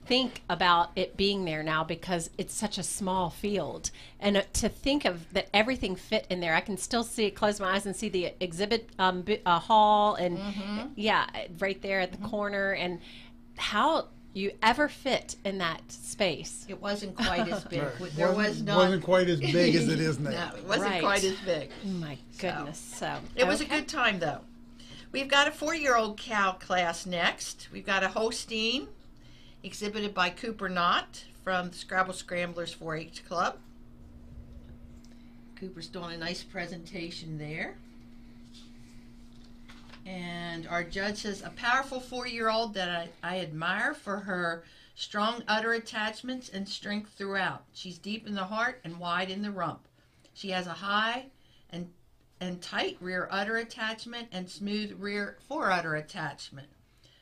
think about it being there now because it's such a small field, and uh, to think of that everything fit in there. I can still see it. Close my eyes and see the exhibit um, uh, hall, and Mhm. yeah, right there at the corner, and how you ever fit in that space. It wasn't quite as big. Right. There was Wasn't- wasn't quite as big as it is now. no, it wasn't Right. quite as big. Oh my goodness! So, It was a good time, though. We've got a four year old cow class next. We've got a Holstein exhibited by Cooper Knott from the Scrabble Scramblers 4 H Club. Cooper's doing a nice presentation there. And our judge says a powerful four year old that I, I admire for her strong udder attachments and strength throughout. She's deep in the heart and wide in the rump. She has a high and and tight rear udder attachment and smooth rear fore udder attachment.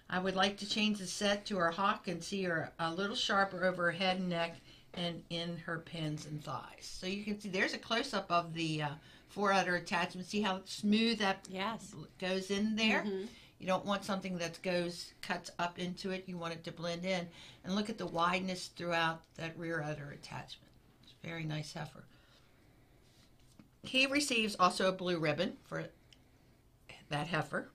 I would like to change the set to her hock and see her a little sharper over her head and neck and in her pins and thighs. So you can see there's a close up of the uh, four udder attachment. See how smooth that yes. goes in there? Mhm. You don't want something that goes cuts up into it. You want it to blend in. And look at the wideness throughout that rear udder attachment. It's a very nice heifer. He receives also a blue ribbon for that heifer.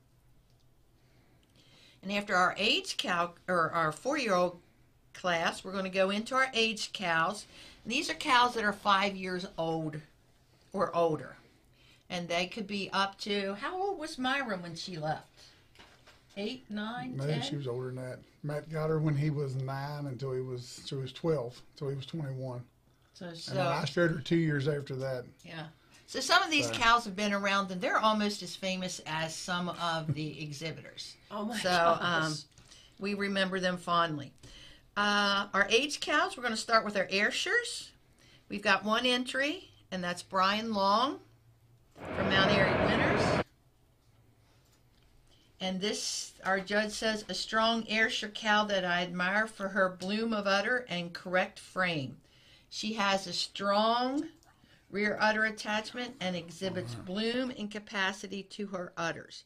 And after our age cow or our four-year-old class, we're going to go into our age cows. And these are cows that are five years old or older, and they could be up to how old was Myra when she left? Eight, nine, Maybe ten. she was older than that. Matt got her when he was nine until he was she was twelve, until he was twenty one. So, and then I shared her two years after that. yeah. So some of these So- cows have been around, and they're almost as famous as some of the exhibitors. Oh my so, gosh. um, we remember them fondly. Uh, our age cows, we're going to start with our Ayrshires. We've got one entry, and that's Brian Long from Mount Airy Winners. And this, our judge says, a strong Ayrshire cow that I admire for her bloom of udder and correct frame. She has a strong rear udder attachment and exhibits mm-hmm. bloom and capacity to her udders.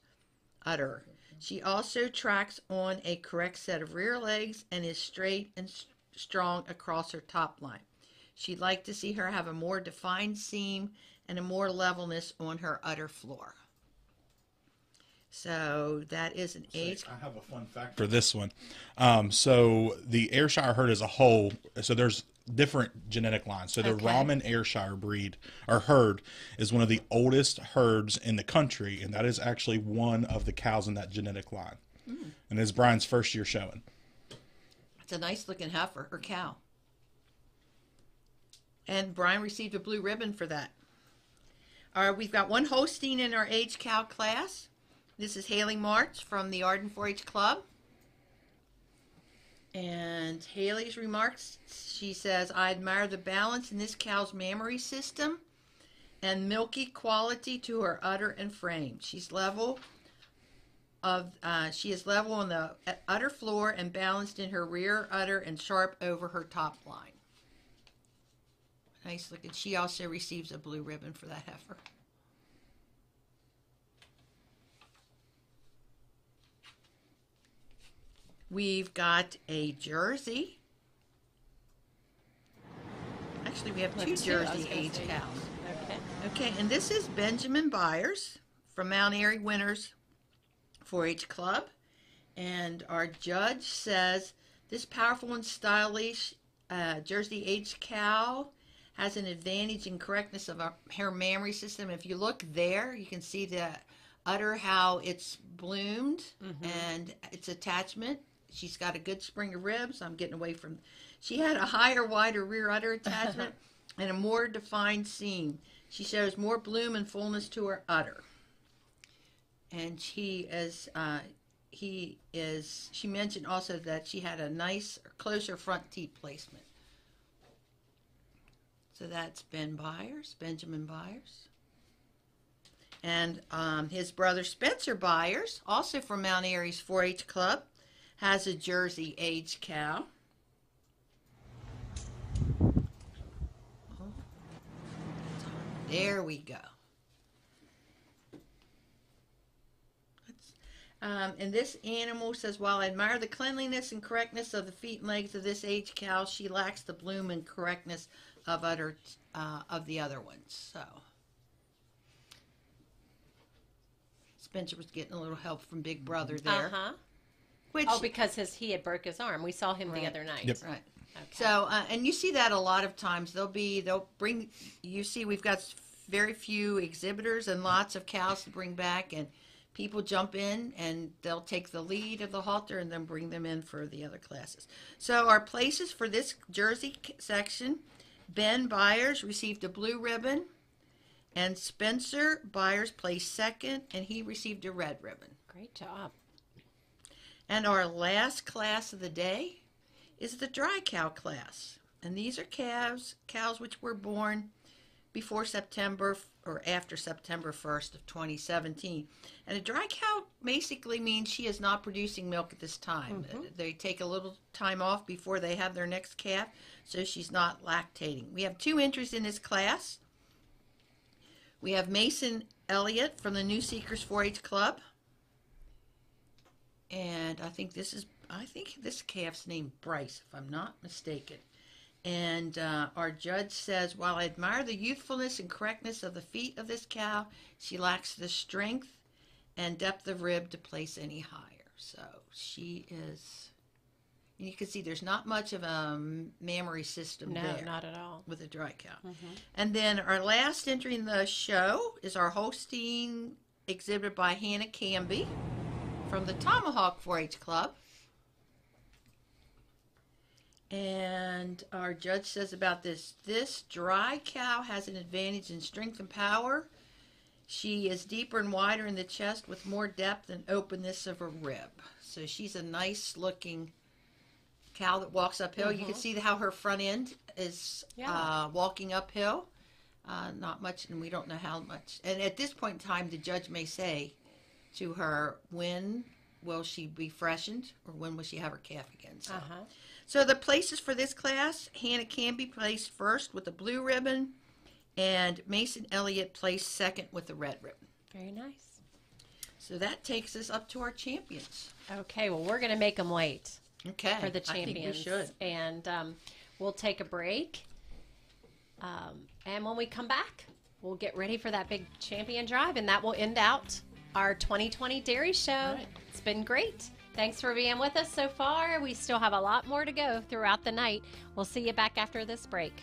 Udder. She also tracks on a correct set of rear legs and is straight and strong across her top line. She'd like to see her have a more defined seam and a more levelness on her udder floor. So that is an age. I have a fun fact for this one. Um, so the Ayrshire herd as a whole, so there's different genetic lines. So the Okay. Raman Ayrshire breed or herd is one of the oldest herds in the country, and that is actually one of the cows in that genetic line. Mm. And it's Brian's first year showing. It's a nice looking heifer or cow. And Brian received a blue ribbon for that. Right, we've got one Holstein in our age cow class. This is Haley Martz from the Arden 4 H Club. And Haley's remarks she says, I admire the balance in this cow's mammary system and milky quality to her udder and frame. She's level of uh, she is level on the udder floor and balanced in her rear udder and sharp over her top line. Nice looking. She also receives a blue ribbon for that heifer. We've got a jersey. Actually, we have two Let's see, I was jersey age cows. Okay. Okay, and this is Benjamin Byers from Mount Airy Winners 4 H Club. And our judge says this powerful and stylish uh, Jersey age cow has an advantage in correctness of our, her mammary system. If you look there, you can see the udder, how it's bloomed and its attachment. She's got a good spring of ribs. I'm getting away from. She had a higher, wider rear udder attachment and a more defined seam. She shows more bloom and fullness to her udder. And she is, uh, he is, she mentioned also that she had a nice, closer front teeth placement. So that's Ben Byers, Benjamin Byers. And um, his brother Spencer Byers, also from Mount Airy's 4 H Club, has a Jersey age cow. There we go. Um, and this animal says, while I admire the cleanliness and correctness of the feet and legs of this aged cow, she lacks the bloom and correctness of other uh, of the other ones. So Spencer was getting a little help from Big Brother there. Uh-huh. Which oh, because his he had broke his arm. We saw him the other night. Yep. Right. So, uh, and you see that a lot of times. They'll be, they'll bring, you see, we've got very few exhibitors and lots of cows to bring back, and people jump in and they'll take the lead of the halter and then bring them in for the other classes. So, our places for this Jersey section Ben Byers received a blue ribbon, and Spencer Byers placed second, and he received a red ribbon. Great job. And our last class of the day is the dry cow class. And these are calves, cows which were born before September or after September 1st of 2017. And a dry cow basically means she is not producing milk at this time. Mhm. They take a little time off before they have their next calf, so she's not lactating. We have two entries in this class. We have Mason Elliott from the New Seekers 4-H Club. And I think this is I think this calf's named Bryce, if I'm not mistaken. And uh, our judge says, while I admire the youthfulness and correctness of the feet of this cow, she lacks the strength and depth of rib to place any higher. So she is, and you can see there's not much of a mammary system No, there. not at all. With a dry cow. Mhm. And then our last entry in the show is our Holstein exhibited by Hannah Canby from the Tomahawk 4-H Club. And our judge says about this this dry cow has an advantage in strength and power. She is deeper and wider in the chest with more depth and openness of her rib. So she's a nice looking cow that walks uphill. You can Mhm. see how her front end is Yeah. uh, walking uphill. Uh, not much, and we don't know how much. And at this point in time, the judge may say to her, when will she be freshened or when will she have her calf again? So, Uh-huh. So the places for this class, Hannah Canby placed first with the blue ribbon, and Mason Elliott placed second with the red ribbon. Very nice. So that takes us up to our champions. Okay, well, we're going to make them wait. Okay, For the I think we champions. should. And um, we'll take a break. Um, and when we come back, we'll get ready for that big champion drive, and that will end out our 2020 Dairy Show. It's been great. Thanks for being with us so far. We still have a lot more to go throughout the night. We'll see you back after this break.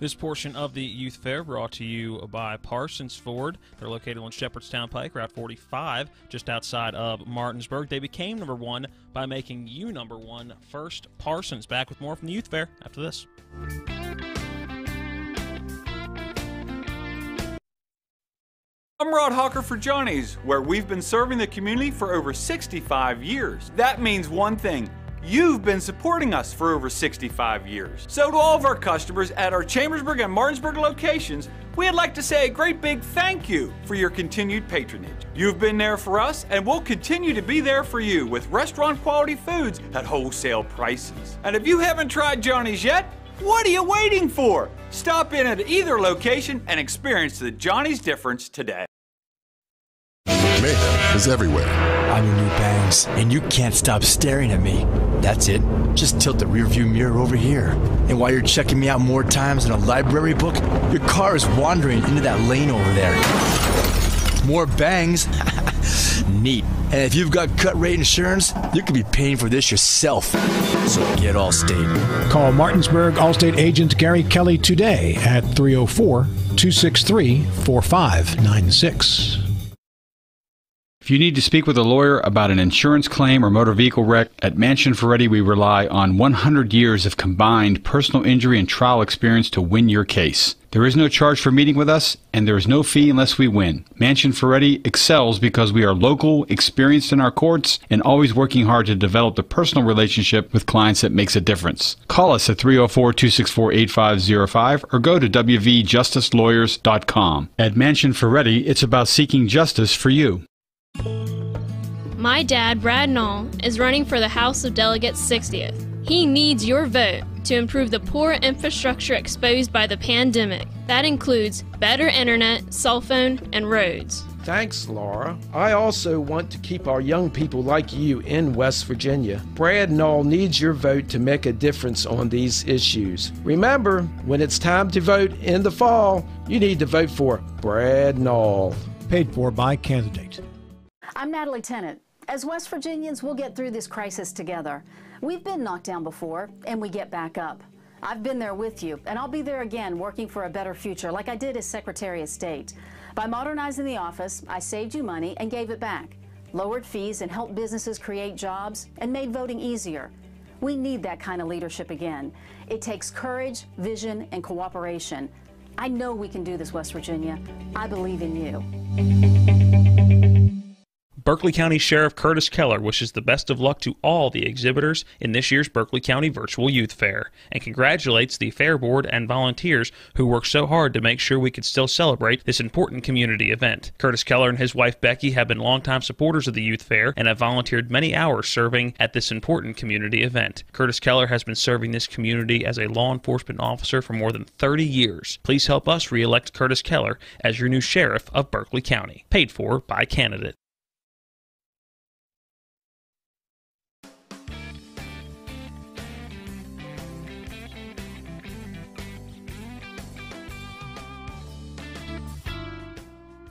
This portion of the Youth Fair brought to you by Parsons Ford. They're located on Shepherdstown Pike, Route 45, just outside of Martinsburg. They became number one by making you number one first. Parsons back with more from the Youth Fair after this. I'm Rod Hawker for Johnny's, where we've been serving the community for over 65 years. That means one thing. You've been supporting us for over 65 years. So to all of our customers at our Chambersburg and Martinsburg locations, we'd like to say a great big thank you for your continued patronage. You've been there for us and we'll continue to be there for you with restaurant quality foods at wholesale prices. And if you haven't tried Johnny's yet, what are you waiting for? Stop in at either location and experience the Johnny's difference today. Mayhem is everywhere. I'm your new bangs, and you can't stop staring at me. That's it. Just tilt the rearview mirror over here. And while you're checking me out more times than a library book, your car is wandering into that lane over there. More bangs? Neat. And if you've got cut rate insurance, you could be paying for this yourself. So get Allstate. Call Martinsburg Allstate agent Gary Kelly today at 304 263 4596. If you need to speak with a lawyer about an insurance claim or motor vehicle wreck, at Mansion Ferretti we rely on 100 years of combined personal injury and trial experience to win your case. There is no charge for meeting with us, and there is no fee unless we win. Mansion Ferretti excels because we are local, experienced in our courts, and always working hard to develop the personal relationship with clients that makes a difference. Call us at 304 264 8505 or go to WVJusticeLawyers.com. At Mansion Ferretti, it's about seeking justice for you. My dad, Brad Knoll, is running for the House of Delegates 60th. He needs your vote to improve the poor infrastructure exposed by the pandemic. That includes better internet, cell phone, and roads. Thanks, Laura. I also want to keep our young people like you in West Virginia. Brad Knoll needs your vote to make a difference on these issues. Remember, when it's time to vote in the fall, you need to vote for Brad Knoll. Paid for by candidate. I'm Natalie Tennant. As West Virginians, we'll get through this crisis together. We've been knocked down before, and we get back up. I've been there with you, and I'll be there again working for a better future, like I did as Secretary of State. By modernizing the office, I saved you money and gave it back, lowered fees and helped businesses create jobs, and made voting easier. We need that kind of leadership again. It takes courage, vision, and cooperation. I know we can do this, West Virginia. I believe in you. Berkeley County Sheriff Curtis Keller wishes the best of luck to all the exhibitors in this year's Berkeley County Virtual Youth Fair and congratulates the Fair Board and volunteers who worked so hard to make sure we could still celebrate this important community event. Curtis Keller and his wife Becky have been longtime supporters of the Youth Fair and have volunteered many hours serving at this important community event. Curtis Keller has been serving this community as a law enforcement officer for more than 30 years. Please help us re elect Curtis Keller as your new sheriff of Berkeley County. Paid for by candidate.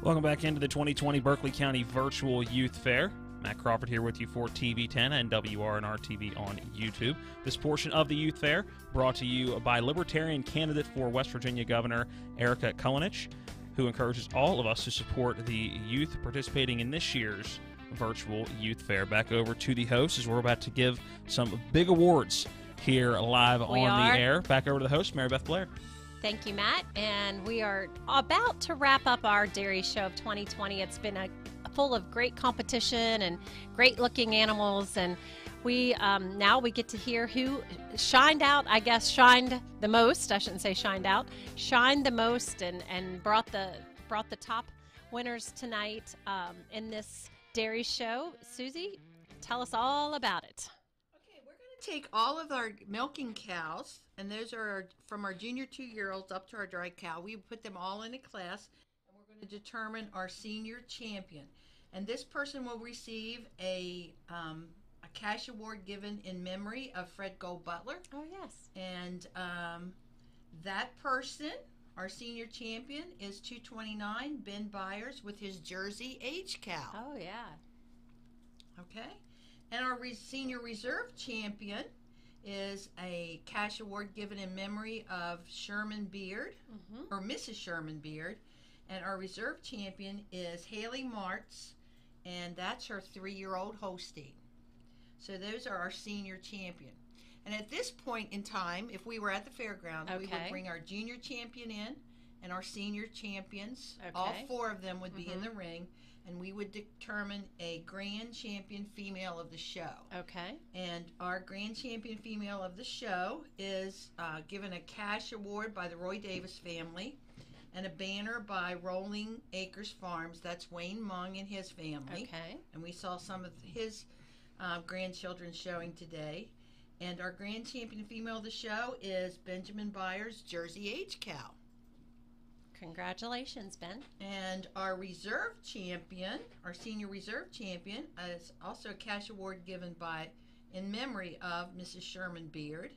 Welcome back into the 2020 Berkeley County Virtual Youth Fair. Matt Crawford here with you for TV10 and WRNR TV on YouTube. This portion of the Youth Fair brought to you by Libertarian candidate for West Virginia Governor Erika Kolenich, who encourages all of us to support the youth participating in this year's virtual youth fair. Back over to the host as we're about to give some big awards here live We on are. the air. Back over to the host, Mary Beth Blair. Thank you, Matt. And we are about to wrap up our dairy show of 2020. It's been a full of great competition and great looking animals and we um, now we get to hear who shined out i guess shined the most i shouldn't say shined out shined the most and, and brought the brought the top winners tonight um, in this dairy show susie tell us all about it okay we're going to take all of our milking cows, and those are our, from our junior two year olds up to our dry cow. We put them all in a class, and we're going to determine our senior champion. And this person will receive a um, a cash award given in memory of Fred Gold Butler. Oh yes. And um, that person, our senior champion, is 229 Ben Byers with his Jersey age cow. Oh yeah. Okay. And our re- senior reserve champion is a cash award given in memory of Sherman Beard, or Mrs. Sherman Beard. And our reserve champion is Haley Martz, and that's her three year old Holstein. So those are our senior champion. And at this point in time, if we were at the fairgrounds, we would bring our junior champion in and our senior champions. All four of them would be in Mhm. the ring, and we would determine a grand champion female of the show. Okay. And our grand champion female of the show is uh, given a cash award by the Roy Davis family and a banner by Rolling Acres Farms. That's Wayne Mung and his family. Okay. And we saw some of his uh, grandchildren showing today. And our grand champion female of the show is Benjamin Byers' Jersey age cow. Congratulations, Ben. And our reserve champion, our senior reserve champion, is also a cash award given by, in memory of Mrs. Sherman Beard,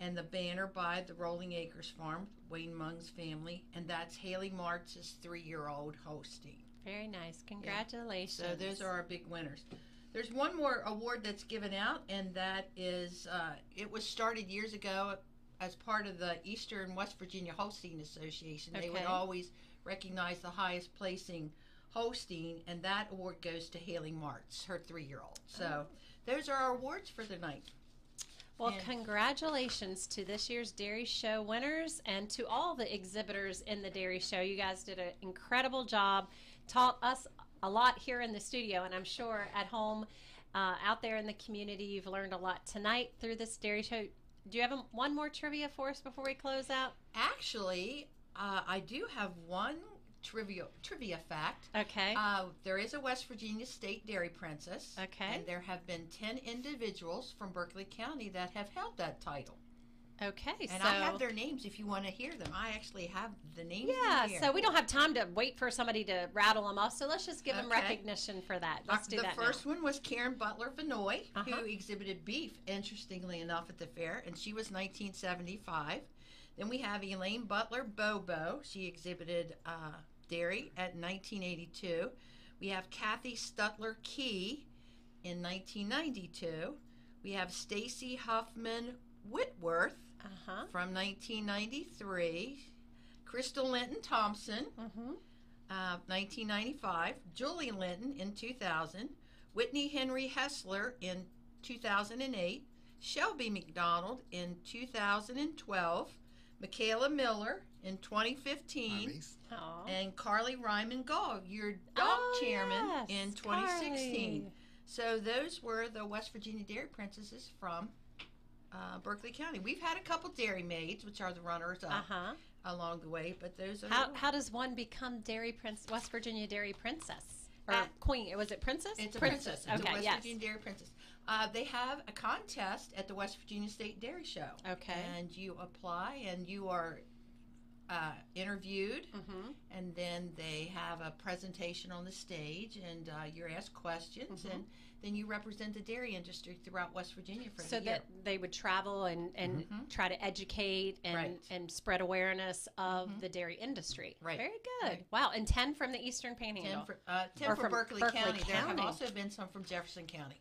and the banner by the Rolling Acres Farm, Wayne Mung's family, and that's Haley Martz's three-year-old Holstein. Very nice. Congratulations. So those are our big winners. There's one more award that's given out, and that is uh, it was started years ago as part of the Eastern West Virginia Holstein Association. They would always recognize the highest placing Holstein, and that award goes to Haley Martz, her three-year-old. So those are our awards for the night. Well, And- congratulations to this year's Dairy Show winners and to all the exhibitors in the Dairy Show. You guys did an incredible job, taught us a lot here in the studio, and I'm sure at home, uh, out there in the community, you've learned a lot tonight through this Dairy Show. Do you have a, one more trivia for us before we close out? Actually, uh, I do have one trivia trivia fact. Okay. Uh, there is a West Virginia State Dairy Princess. Okay. And there have been ten individuals from Berkeley County that have held that title. Okay, And so I have their names if you want to hear them. I actually have the names. yeah, so we don't have time to wait for somebody to rattle them off. So let's just give them recognition for that. Let's Uh, do the that now. first one was Karen Butler Vinoy, Uh-huh. who exhibited beef, interestingly enough, at the fair, and she was 1975. Then we have Elaine Butler Bobo. She exhibited uh, dairy at 1982. We have Kathy Stutler Key in 1992. We have Stacy Huffman Whitworth uh-huh. from 1993. Crystal Linton Thompson, Mm-hmm. uh, 1995. Julie Linton in 2000. Whitney Henry Hessler in 2008. Shelby McDonald in 2012. Michaela Miller in 2015, and Carly Ryman Gall, your dog Oh, chairman, yes, in 2016. Carly. So those were the West Virginia Dairy Princesses from uh, Berkeley County. We've had a couple dairy maids, which are the runners up Uh-huh. along the way, but those are How, how does one become dairy prince, West Virginia dairy princess or queen? Was it princess? It's a princess. It's Okay, a West yes. Virginia Dairy Princess. Uh, they have a contest at the West Virginia State Dairy Show. Okay. And you apply and you are uh, interviewed, Mm-hmm. and then they have a presentation on the stage, and uh, you're asked questions, Mhm. and then you represent the dairy industry throughout West Virginia for so the year. that they would travel and, and Mhm. try to educate and, Right. and spread awareness of the dairy industry. Right. Very good. Wow. And 10 from the Eastern Panhandle. Ten for, uh, 10 Or for from Berkeley, County. There have also been some from Jefferson County.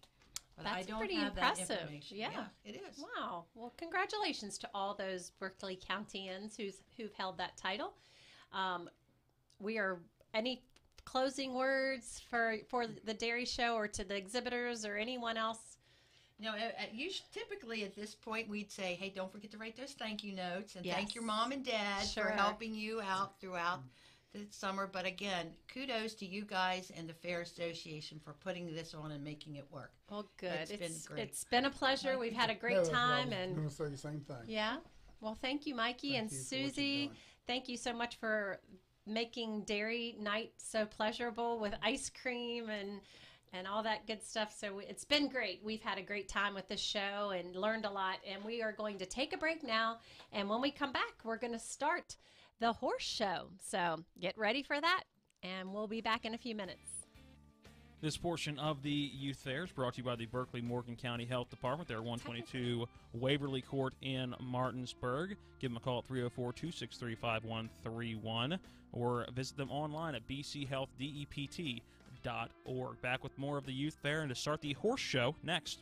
But I That's don't pretty have that impressive. information. Yeah. it is. Wow. Well, congratulations to all those Berkeley Countyans who's who've held that title. Um, we are any closing words for for the dairy show or to the exhibitors or anyone else. You know, at, at, you typically at this point we'd say, "Hey, don't forget to write those thank you notes and Yes. thank your mom and dad Sure. for helping you out throughout the summer." But again, kudos to you guys and the Fair Association for putting this on and making it work. Well, good. It's It's been great. it's been a pleasure. We've had a great Yeah, that's what I time was and gonna say the same thing. Yeah. Well, thank you, Mikey and you for what you've Susie. Thank you so much for making dairy night so pleasurable with ice cream and and all that good stuff. So it's been great. We've had a great time with this show and learned a lot. And we are going to take a break now. And when we come back, we're going to start the horse show. So get ready for that. And we'll be back in a few minutes. This portion of the youth fair is brought to you by the Berkeley Morgan County Health Department. They're 122 Waverly Court in Martinsburg. Give them a call at 304 263 5131 or visit them online at bchealthdept.org. Back with more of the youth fair and to start the horse show next.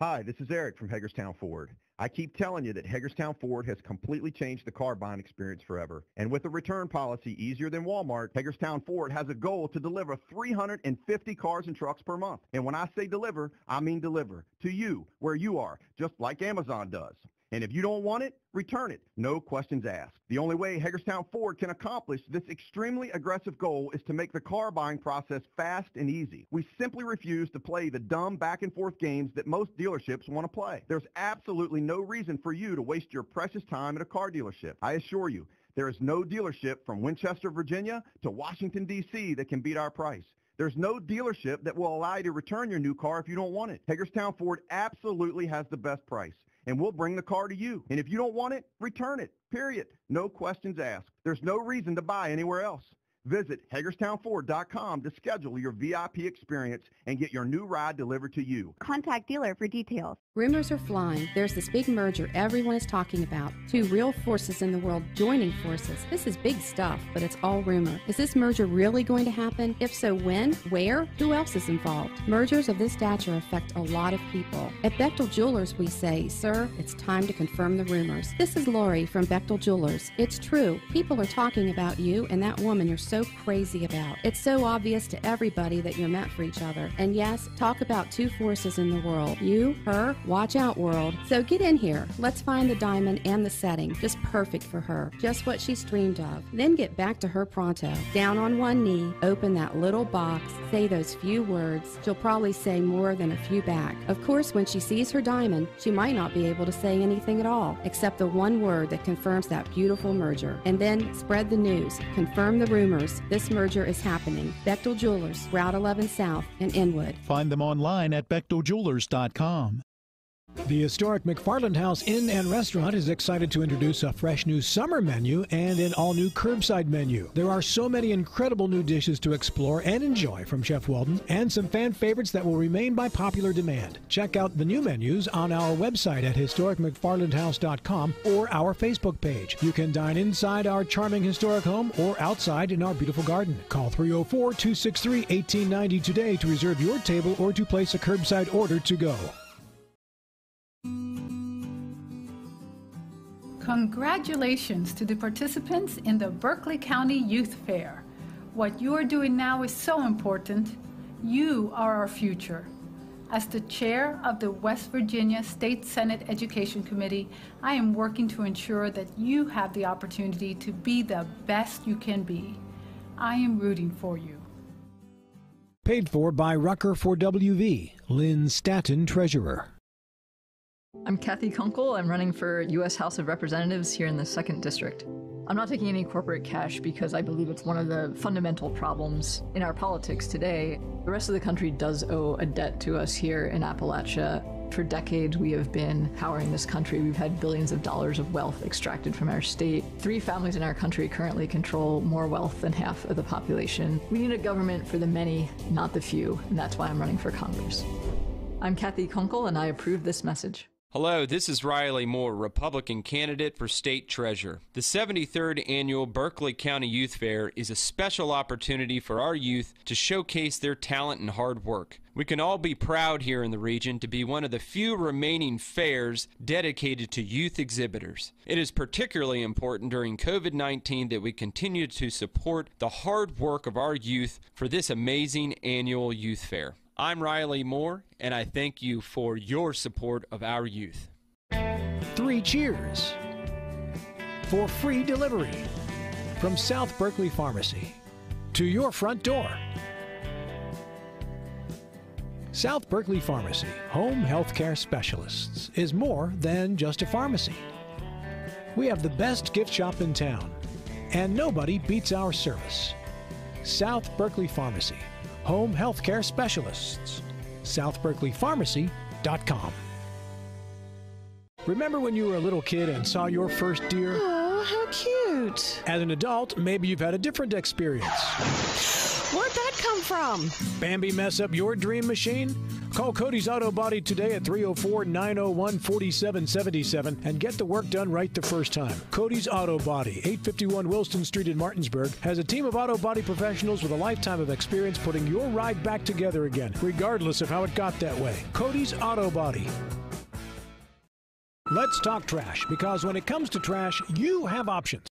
Hi, this is Eric from Hagerstown Ford. I keep telling you that Hagerstown Ford has completely changed the car buying experience forever. And with a return policy easier than Walmart, Hagerstown Ford has a goal to deliver 350 cars and trucks per month. And when I say deliver, I mean deliver to you where you are, just like Amazon does. And if you don't want it, return it. No questions asked. The only way Hagerstown Ford can accomplish this extremely aggressive goal is to make the car buying process fast and easy. We simply refuse to play the dumb back and forth games that most dealerships want to play. There's absolutely no reason for you to waste your precious time at a car dealership. I assure you, there is no dealership from Winchester, Virginia to Washington, D.C. that can beat our price. There's no dealership that will allow you to return your new car if you don't want it. Hagerstown Ford absolutely has the best price, and we'll bring the car to you. And if you don't want it, return it. Period. No questions asked. There's no reason to buy anywhere else. Visit HagerstownFord.com to schedule your VIP experience and get your new ride delivered to you. Contact dealer for details. Rumors are flying. There's this big merger everyone is talking about. Two real forces in the world joining forces. This is big stuff, but it's all rumor. Is this merger really going to happen? If so, when? Where? Who else is involved? Mergers of this stature affect a lot of people. At Bechtel Jewelers, we say, Sir, it's time to confirm the rumors. This is Lori from Bechtel Jewelers. It's true. People are talking about you and that woman you're so crazy about. It's so obvious to everybody that you're meant for each other. And yes, talk about two forces in the world. You, her, Watch out, world. So get in here. Let's find the diamond and the setting. Just perfect for her. Just what she's dreamed of. Then get back to her pronto. Down on one knee, open that little box, say those few words. She'll probably say more than a few back. Of course, when she sees her diamond, she might not be able to say anything at all, except the one word that confirms that beautiful merger. And then spread the news. Confirm the rumors. This merger is happening. Bechtel Jewelers, Route 11 South in Inwood. Find them online at BechtelJewelers.com. The historic McFarland House Inn and Restaurant is excited to introduce a fresh new summer menu and an all new curbside menu. There are so many incredible new dishes to explore and enjoy from Chef Weldon, and some fan favorites that will remain by popular demand. Check out the new menus on our website at historicmcfarlandhouse.com or our Facebook page. You can dine inside our charming historic home or outside in our beautiful garden. Call 304 263 1890 today to reserve your table or to place a curbside order to go. Congratulations to the participants in the Berkeley County Youth Fair. What you are doing now is so important. You are our future. As the chair of the West Virginia State Senate Education Committee, I am working to ensure that you have the opportunity to be the best you can be. I am rooting for you. Paid for by Rucker for WV, Lynn Staton, Treasurer. I'm Cathy Kunkel. I'm running for U.S. House of Representatives here in the 2nd District. I'm not taking any corporate cash because I believe it's one of the fundamental problems in our politics today. The rest of the country does owe a debt to us here in Appalachia. For decades, we have been powering this country. We've had billions of dollars of wealth extracted from our state. Three families in our country currently control more wealth than half of the population. We need a government for the many, not the few, and that's why I'm running for Congress. I'm Cathy Kunkel, and I approve this message. Hello, this is Riley Moore, Republican candidate for state treasurer. The 73rd annual Berkeley County Youth Fair is a special opportunity for our youth to showcase their talent and hard work. We can all be proud here in the region to be one of the few remaining fairs dedicated to youth exhibitors. It is particularly important during COVID 19 that we continue to support the hard work of our youth for this amazing annual youth fair. I'm Riley Moore, and I thank you for your support of our youth. Three cheers for free delivery from South Berkeley Pharmacy to your front door. South Berkeley Pharmacy, home healthcare specialists, is more than just a pharmacy. We have the best gift shop in town, and nobody beats our service. South Berkeley Pharmacy, home healthcare specialists. SouthBerkeleyPharmacy.com. Remember when you were a little kid and saw your first deer? Oh, how cute. As an adult, maybe you've had a different experience. Where'd that come from? Bambi mess up your dream machine? Call Cody's Auto Body today at 304 901 4777 and get the work done right the first time. Cody's Auto Body, 851 Wilson Street in Martinsburg, has a team of auto body professionals with a lifetime of experience putting your ride back together again, regardless of how it got that way. Cody's Auto Body. Let's talk trash because when it comes to trash, you have options.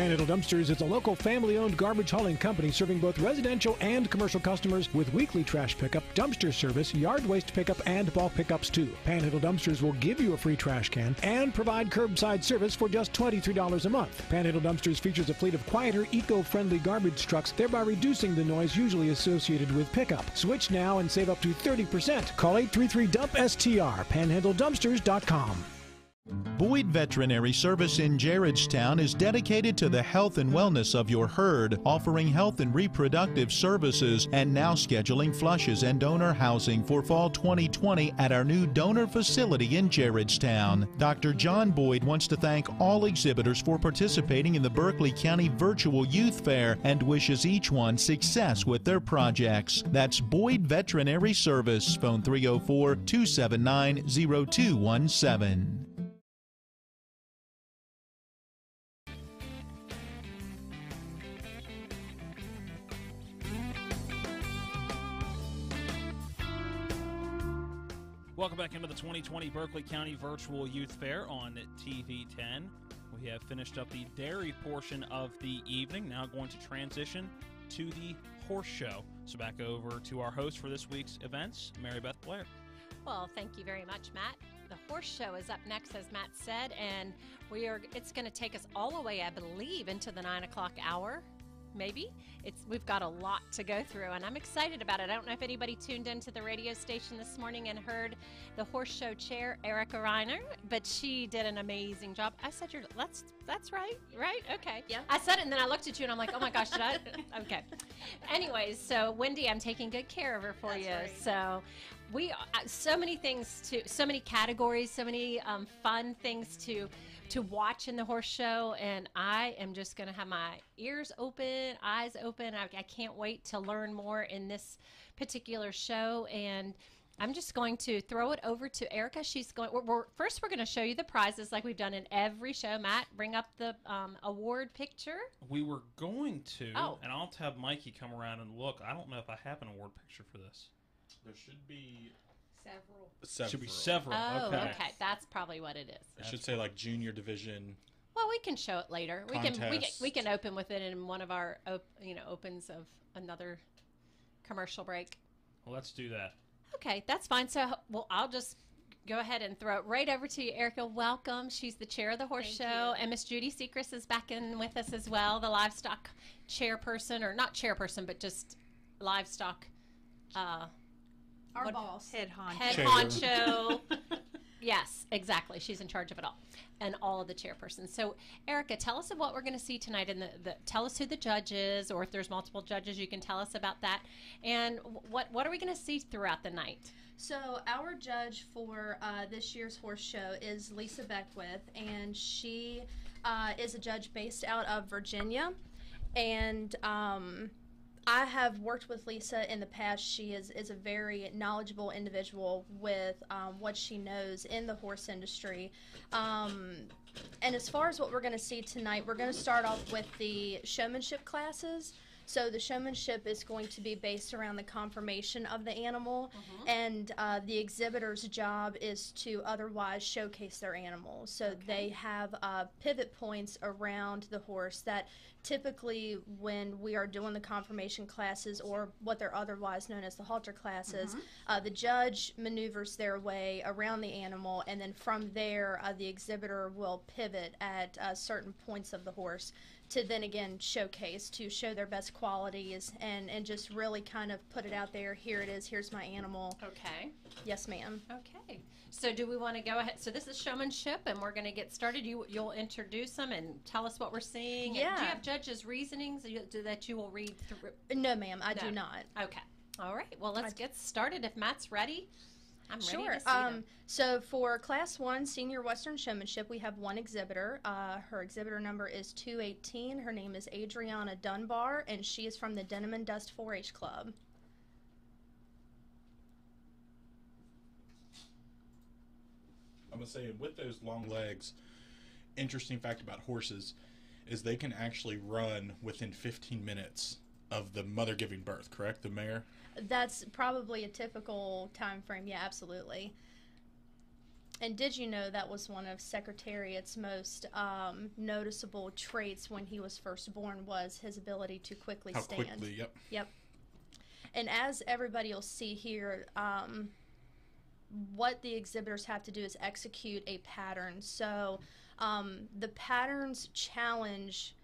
Panhandle Dumpsters is a local family owned garbage hauling company serving both residential and commercial customers with weekly trash pickup, dumpster service, yard waste pickup, and bulk pickups too. Panhandle Dumpsters will give you a free trash can and provide curbside service for just $23 a month. Panhandle Dumpsters features a fleet of quieter, eco friendly garbage trucks, thereby reducing the noise usually associated with pickup. Switch now and save up to 30%. Call 833 DUMP STR, panhandledumpsters.com. Boyd Veterinary Service in Gerrardstown is dedicated to the health and wellness of your herd, offering health and reproductive services and now scheduling flushes and donor housing for fall 2020 at our new donor facility in Gerrardstown. Dr. John Boyd wants to thank all exhibitors for participating in the Berkeley County Virtual Youth Fair and wishes each one success with their projects. That's Boyd Veterinary Service, phone 304 279 0217. Welcome back into the 2020 Berkeley County Virtual Youth Fair on TV 10. We have finished up the dairy portion of the evening. Now going to transition to the horse show. So back over to our host for this week's events, Mary Beth Blair. Well, thank you very much, Matt. The horse show is up next, as Matt said, and we are. It's going to take us all the way, I believe, into the nine o'clock hour maybe. It's we've got a lot to go through and i'm excited about it. I don't know if anybody tuned into the radio station this morning and heard the horse show chair erica reiner but she did an amazing job. I said you're that's that's right right? Okay. Yeah. I said it and then i looked at you and i'm like oh my gosh did i? Okay. Anyways so wendy i'm taking good care of her for that's you. right. so we uh, so many things to so many categories so many um, fun things to to watch in the horse show and i am just going to have my ears open eyes open. I, I, can't wait to learn more in this particular show and i'm just going to throw it over to erica. She's going we're, we're, first we're going to show you the prizes like we've done in every show. Matt bring up the um, award picture. We were going to oh. and i'll have mikey come around and look. I don't know if i have an award picture for this. There should be several. several. Should be several. Oh, okay. okay. That's probably what it is. I should say like junior division. Well, we can show it later. We can we can, we can open with it in one of our op, you know opens of another commercial break. Well, let's do that. Okay, that's fine. So, well, I'll just go ahead and throw it right over to you, Erica. Welcome. She's the chair of the horse show, you. and Miss Judy Sechrist is back in with us as well, the livestock chairperson, or not chairperson, but just livestock. Uh, Our what- boss. Head honcho. Head honcho. yes, exactly. She's in charge of it all, and all of the chairpersons. So, Erica, tell us of what we're going to see tonight. And the, the tell us who the judge is, or if there's multiple judges, you can tell us about that. And what what are we going to see throughout the night? So our judge for uh, this year's horse show is Lisa Beckwith, and she uh, is a judge based out of Virginia. And um, I have worked with Lisa in the past. She is, is a very knowledgeable individual with um, what she knows in the horse industry. Um, and as far as what we're going to see tonight, we're going to start off with the showmanship classes. So the showmanship is going to be based around the conformation of the animal, and uh, the exhibitor's job is to otherwise showcase their animal. So they have uh, pivot points around the horse that typically, when we are doing the conformation classes or what they're otherwise known as the halter classes, Mhm. uh, the judge maneuvers their way around the animal, and then from there, uh, the exhibitor will pivot at uh, certain points of the horse to then again showcase to show their best qualities and and just really kind of put it out there here it is here's my animal okay yes ma'am okay So do we want to go ahead? So this is showmanship, and we're going to get started. You you'll introduce them and tell us what we're seeing. And do you have judges' reasonings that you- will read through? No, ma'am, I do not. Okay. All right. Well, let's get started. If Matt's ready, I'm ready Sure. to see Um, them. so for Class One Senior Western Showmanship, we have one exhibitor. Uh, her exhibitor number is 218. Her name is Adriana Dunbar, and she is from the Denim and Dust 4-H Club. I'm gonna say with those long legs, interesting fact about horses is they can actually run within 15 minutes of the mother giving birth. Correct, the mare. That's probably a typical time frame. Yeah, absolutely. And did you know that was one of Secretariat's most um, noticeable traits when he was first born was his ability to quickly How stand. quickly? Yep. Yep. And as everybody will see here, um, what the exhibitors have to do is execute a pattern. So um, the patterns challenge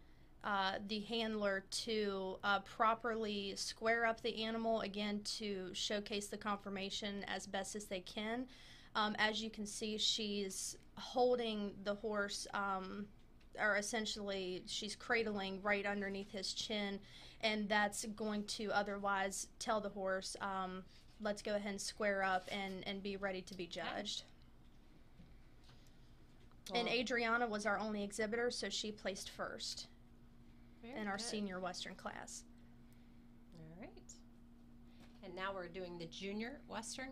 uh, the handler to uh, properly square up the animal, again, to showcase the conformation as best as they can. Um, as you can see, she's holding the horse. Um, or essentially she's cradling right underneath his chin and that's going to otherwise tell the horse um, let's go ahead and square up and, and be ready to be judged and adriana was our only exhibitor so she placed first Very in our good. senior western class All right. And now we're doing the junior Western.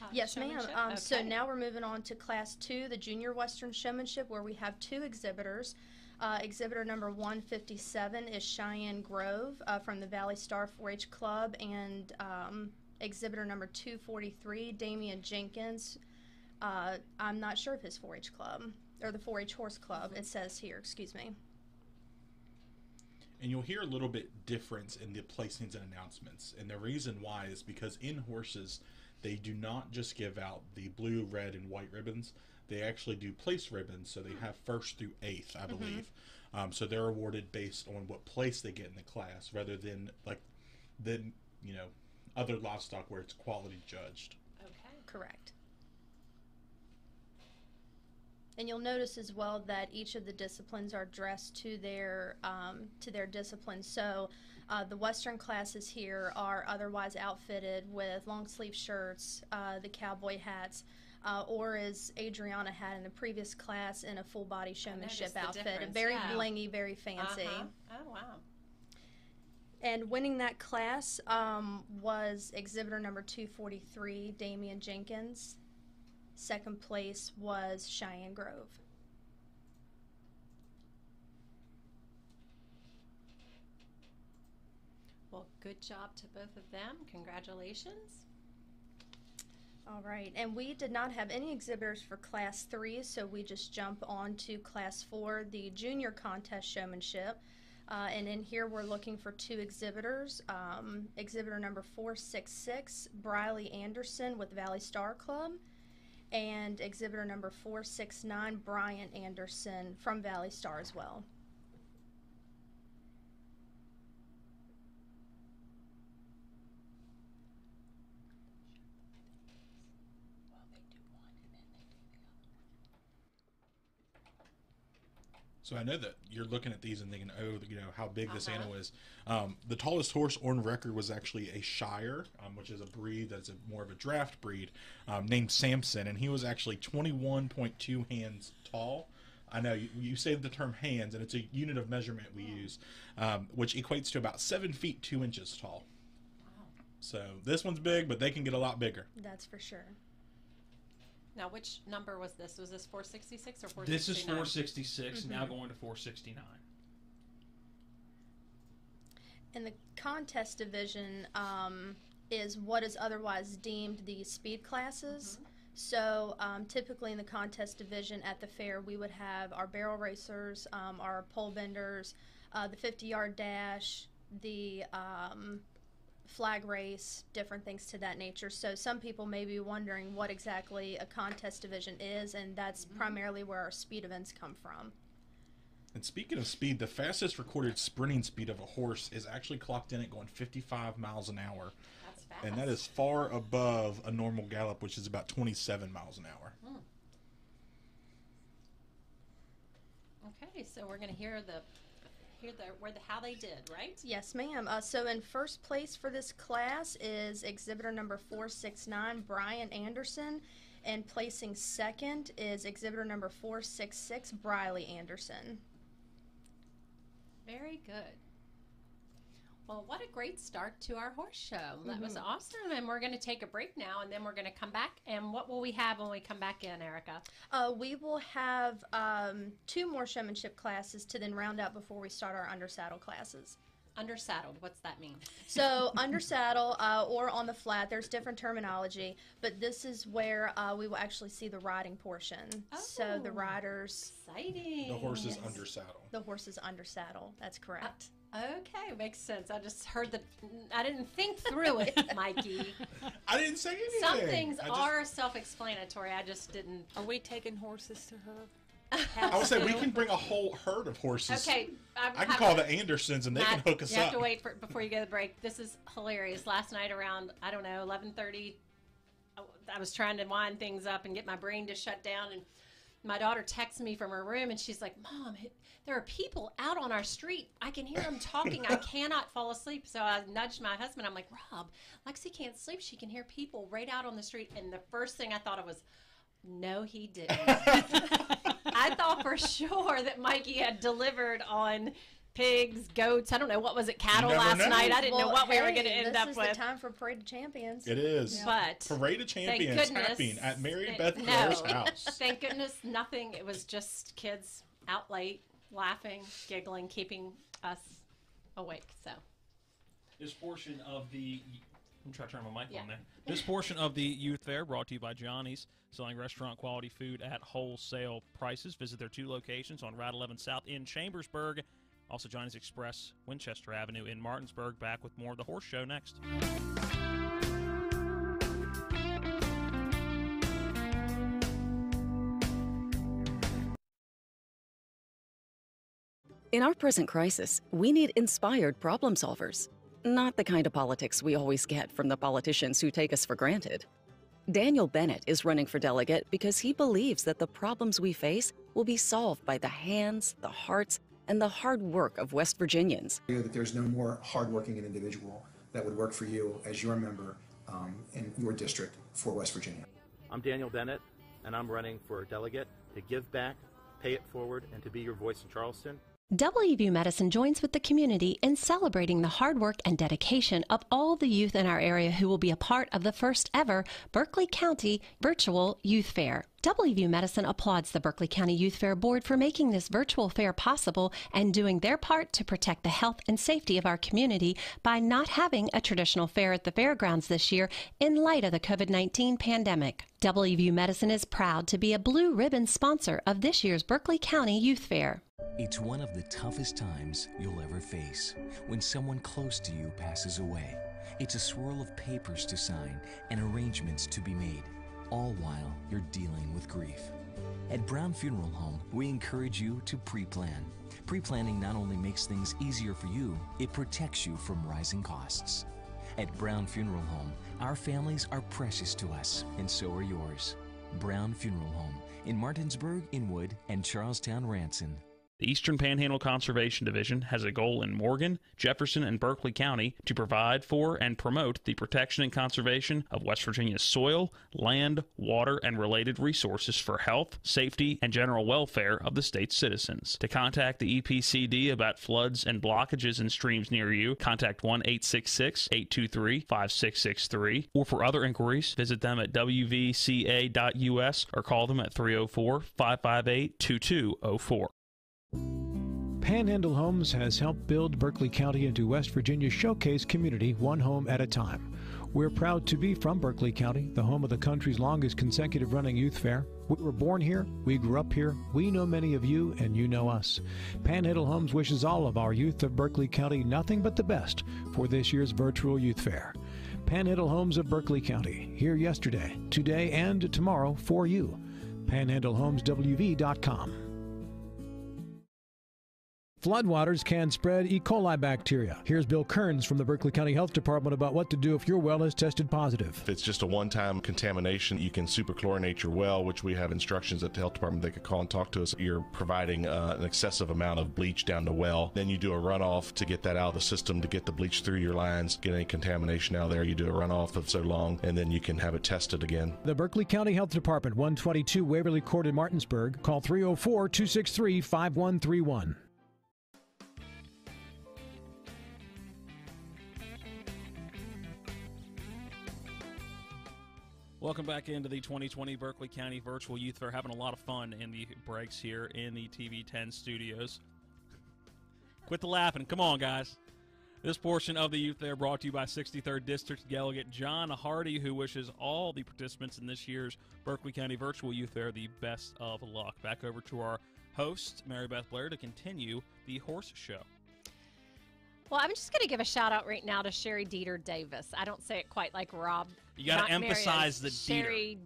uh, Yes, ma'am. Um, So now we're moving on to Class 2, the Junior Western Showmanship, where we have two exhibitors. Uh, exhibitor number 157 is Cheyenne Grove uh, from the Valley Star 4 H Club, and um, exhibitor number 243, Damian Jenkins. Uh, I'm not sure of his 4 H club, or the 4 H Horse Club, it says here, excuse me. And you'll hear a little bit difference in the placings and announcements. And the reason why is because in horses, they do not just give out the blue, red, and white ribbons. They actually do place ribbons, so they have first through eighth, I Mhm. believe. Um, so they're awarded based on what place they get in the class, rather than like than you know other livestock where it's quality judged. Okay. Correct. And you'll notice as well that each of the disciplines are dressed to their um, to their discipline. So uh, the Western classes here are otherwise outfitted with long sleeve shirts, uh, the cowboy hats, uh, or as Adriana had in the previous class, in a full body showmanship outfit, difference, very yeah. blingy, very fancy. Uh-huh. Oh wow. And winning that class um, was exhibitor number 243, Damian Jenkins. Second place was Cheyenne Grove. Well, good job to both of them. Congratulations. All right, and we did not have any exhibitors for Class 3, so we just jump on to Class 4, the Junior Contest Showmanship. Uh, and in here, we're looking for two exhibitors. Um, exhibitor number 466, Briley Anderson with Valley Star Club, and exhibitor number 469, Brian Anderson from Valley Star as well. So I know that you're looking at these and thinking, oh, you know how big this animal is. Um, the tallest horse on record was actually a Shire, um, which is a breed that's a, more of a draft breed, um, named Samson, and he was actually 21.2 hands tall. I know you, you say the term hands, and it's a unit of measurement we use, um, which equates to about seven feet two inches tall. So this one's big, but they can get a lot bigger. That's for sure. Now, which number was this? Was this 466 or 469? This is 466, now Mhm. going to 469. In the contest division um, is what is otherwise deemed the speed classes. So um, typically in the contest division at the fair, we would have our barrel racers, um, our pole benders, uh, the 50 yard dash, the um, flag race, different things to that nature. So some people may be wondering what exactly a contest division is, and that's primarily where our speed events come from. And speaking of speed, the fastest recorded sprinting speed of a horse is actually clocked in at going 55 miles an hour. That's fast. And that is far above a normal gallop, which is about 27 miles an hour. Hmm. Okay, so we're going to hear the hear the where the how they did, right? Yes, ma'am. Uh, so in first place for this class is exhibitor number 469, Brian Anderson. And placing second is exhibitor number 466, Briley Anderson. Very good. Well, what a great start to our horse show. That was Mhm. awesome. And we're going to take a break now, and then we're going to come back. And what will we have when we come back in, Erica? Uh, we will have um, two more showmanship classes to then round out before we start our undersaddle classes. Undersaddled, what's that mean? So undersaddle uh, or on the flat, there's different terminology, but this is where uh, we will actually see the riding portion. Oh, so the Oh, riders, exciting. The horse is Yes. under saddle. the horse is under saddle. That's correct. Okay, makes sense. I just heard the. I didn't think through it, Mikey. I didn't say anything. Some things just- are self-explanatory. I just didn't. Are we taking horses to her? I would say we can bring a whole herd of horses. Okay, I, I can have call the Andersons and they Matt, can hook us you have up. to wait for before you go to the break. This is hilarious. Last night around I don't know eleven thirty, I was trying to wind things up and get my brain to shut down, and my daughter texts me from her room, and she's like, "Mom, there are people out on our street. I can hear them talking. I cannot fall asleep." So I nudged my husband. I'm like, "Rob, Lexi can't sleep. She can hear people right out on the street." And the first thing I thought of was. No, he didn't. I thought for sure that Mikey had delivered on pigs, goats. I don't know what was it, cattle last know. night. I didn't know Well, what we were going to end up with. this up is with. the time for Parade of Champions. It is. But Parade of thank Champions goodness- happening at Mary thank- Beth no, house. Thank goodness nothing. It was just kids out late, laughing, giggling, keeping us awake. So This portion of the. I'm trying to turn my mic Yeah. on there. This portion of the youth fair brought to you by Johnny's, selling restaurant quality food at wholesale prices. Visit their two locations on Route 11 South in Chambersburg. Also, Johnny's Express, Winchester Avenue in Martinsburg. Back with more of the horse show next. In our present crisis, we need inspired problem solvers, not the kind of politics we always get from the politicians who take us for granted. Daniel Bennett is running for delegate because he believes that the problems we face will be solved by the hands, the hearts, and the hard work of West Virginians. that there's no more hardworking individual that would work for you as your member um, in your district for West Virginia. I'm Daniel Bennett, and I'm running for a delegate to give back, pay it forward, and to be your voice in Charleston. WVU Medicine joins with the community in celebrating the hard work and dedication of all the youth in our area who will be a part of the first ever Berkeley County Virtual Youth Fair. WVU Medicine applauds the Berkeley County Youth Fair Board for making this virtual fair possible and doing their part to protect the health and safety of our community by not having a traditional fair at the fairgrounds this year in light of the COVID 19 pandemic. WVU Medicine is proud to be a blue ribbon sponsor of this year's Berkeley County Youth Fair. It's one of the toughest times you'll ever face when someone close to you passes away. It's a swirl of papers to sign and arrangements to be made, all while you're dealing with grief. At Brown Funeral Home, we encourage you to pre plan. Pre planning not only makes things easier for you, it protects you from rising costs. At Brown Funeral Home, our families are precious to us, and so are yours. Brown Funeral Home in Martinsburg, Inwood, and Charlestown, Ranson. The Eastern Panhandle Conservation Division has a goal in Morgan, Jefferson, and Berkeley County to provide for and promote the protection and conservation of West Virginia's soil, land, water, and related resources for health, safety, and general welfare of the state's citizens. To contact the EPCD about floods and blockages in streams near you, contact 1 866 823 5663, or for other inquiries, visit them at wvca.us or call them at 304 558 2204. Panhandle Homes has helped build Berkeley County into West Virginia's showcase community, one home at a time. We're proud to be from Berkeley County, the home of the country's longest consecutive running youth fair. We were born here, we grew up here, we know many of you, and you know us. Panhandle Homes wishes all of our youth of Berkeley County nothing but the best for this year's virtual youth fair. Panhandle Homes of Berkeley County, here yesterday, today, and tomorrow for you. PanhandleHomesWV.com. Floodwaters can spread E. coli bacteria. Here's Bill Kearns from the Berkeley County Health Department about what to do if your well is tested positive. If it's just a one time contamination, you can superchlorinate your well, which we have instructions at the health department they could call and talk to us. You're providing uh, an excessive amount of bleach down the well. Then you do a runoff to get that out of the system to get the bleach through your lines, get any contamination out of there. You do a runoff of so long, and then you can have it tested again. The Berkeley County Health Department, 122 Waverly Court in Martinsburg. Call 304 263 5131. Welcome back into the 2020 Berkeley County Virtual Youth Fair. Having a lot of fun in the breaks here in the TV10 studios. Quit the laughing. Come on, guys. This portion of the Youth Fair brought to you by 63rd District Delegate John Hardy, who wishes all the participants in this year's Berkeley County Virtual Youth Fair the best of luck. Back over to our host, Mary Beth Blair, to continue the horse show. Well, I'm just going to give a shout out right now to Sherry Dieter Davis. I don't say it quite like Rob. You got to emphasize the Dieter. Sherry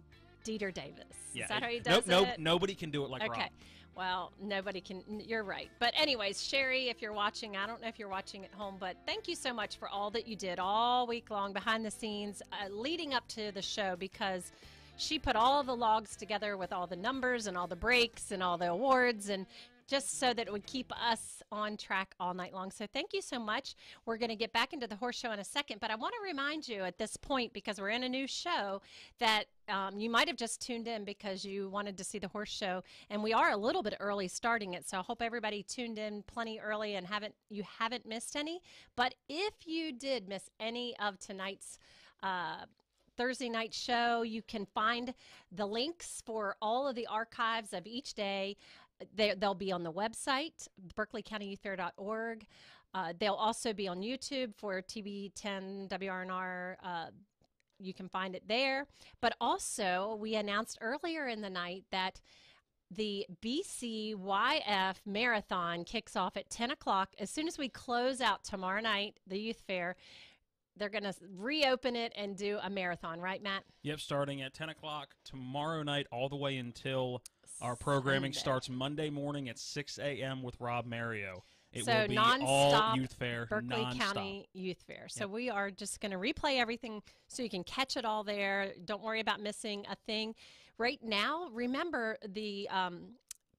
Dieter Davis. Yeah, Is that how he nope, does nope, it? nobody can do it like okay. Rob. Well, nobody can. You're right. But, anyways, Sherry, if you're watching, I don't know if you're watching at home, but thank you so much for all that you did all week long behind the scenes uh, leading up to the show because she put all the logs together with all the numbers and all the breaks and all the awards and just so that it would keep us on track all night long. So thank you so much. We're going to get back into the horse show in a second, but I want to remind you at this point, because we're in a new show, that um, you might have just tuned in because you wanted to see the horse show, and we are a little bit early starting it. So I hope everybody tuned in plenty early and haven't you haven't missed any. But if you did miss any of tonight's uh, Thursday night show. You can find the links for all of the archives of each day. They, they'll be on the website, berkeleycountyyouthfair.org. Uh, they'll also be on YouTube for TV10 WRNR. Uh, you can find it there. But also, we announced earlier in the night that the BCYF marathon kicks off at 10 o'clock. As soon as we close out tomorrow night, the youth fair, they're going to reopen it and do a marathon, right, Matt? Yep, starting at 10 o'clock tomorrow night, all the way until our programming Sunday. starts Monday morning at 6 a.m. with Rob Mario. It so will be non-stop all youth fair, Berkeley non-stop. County Youth Fair. So we are just going to replay everything so you can catch it all there. Don't worry about missing a thing. Right now, remember the um,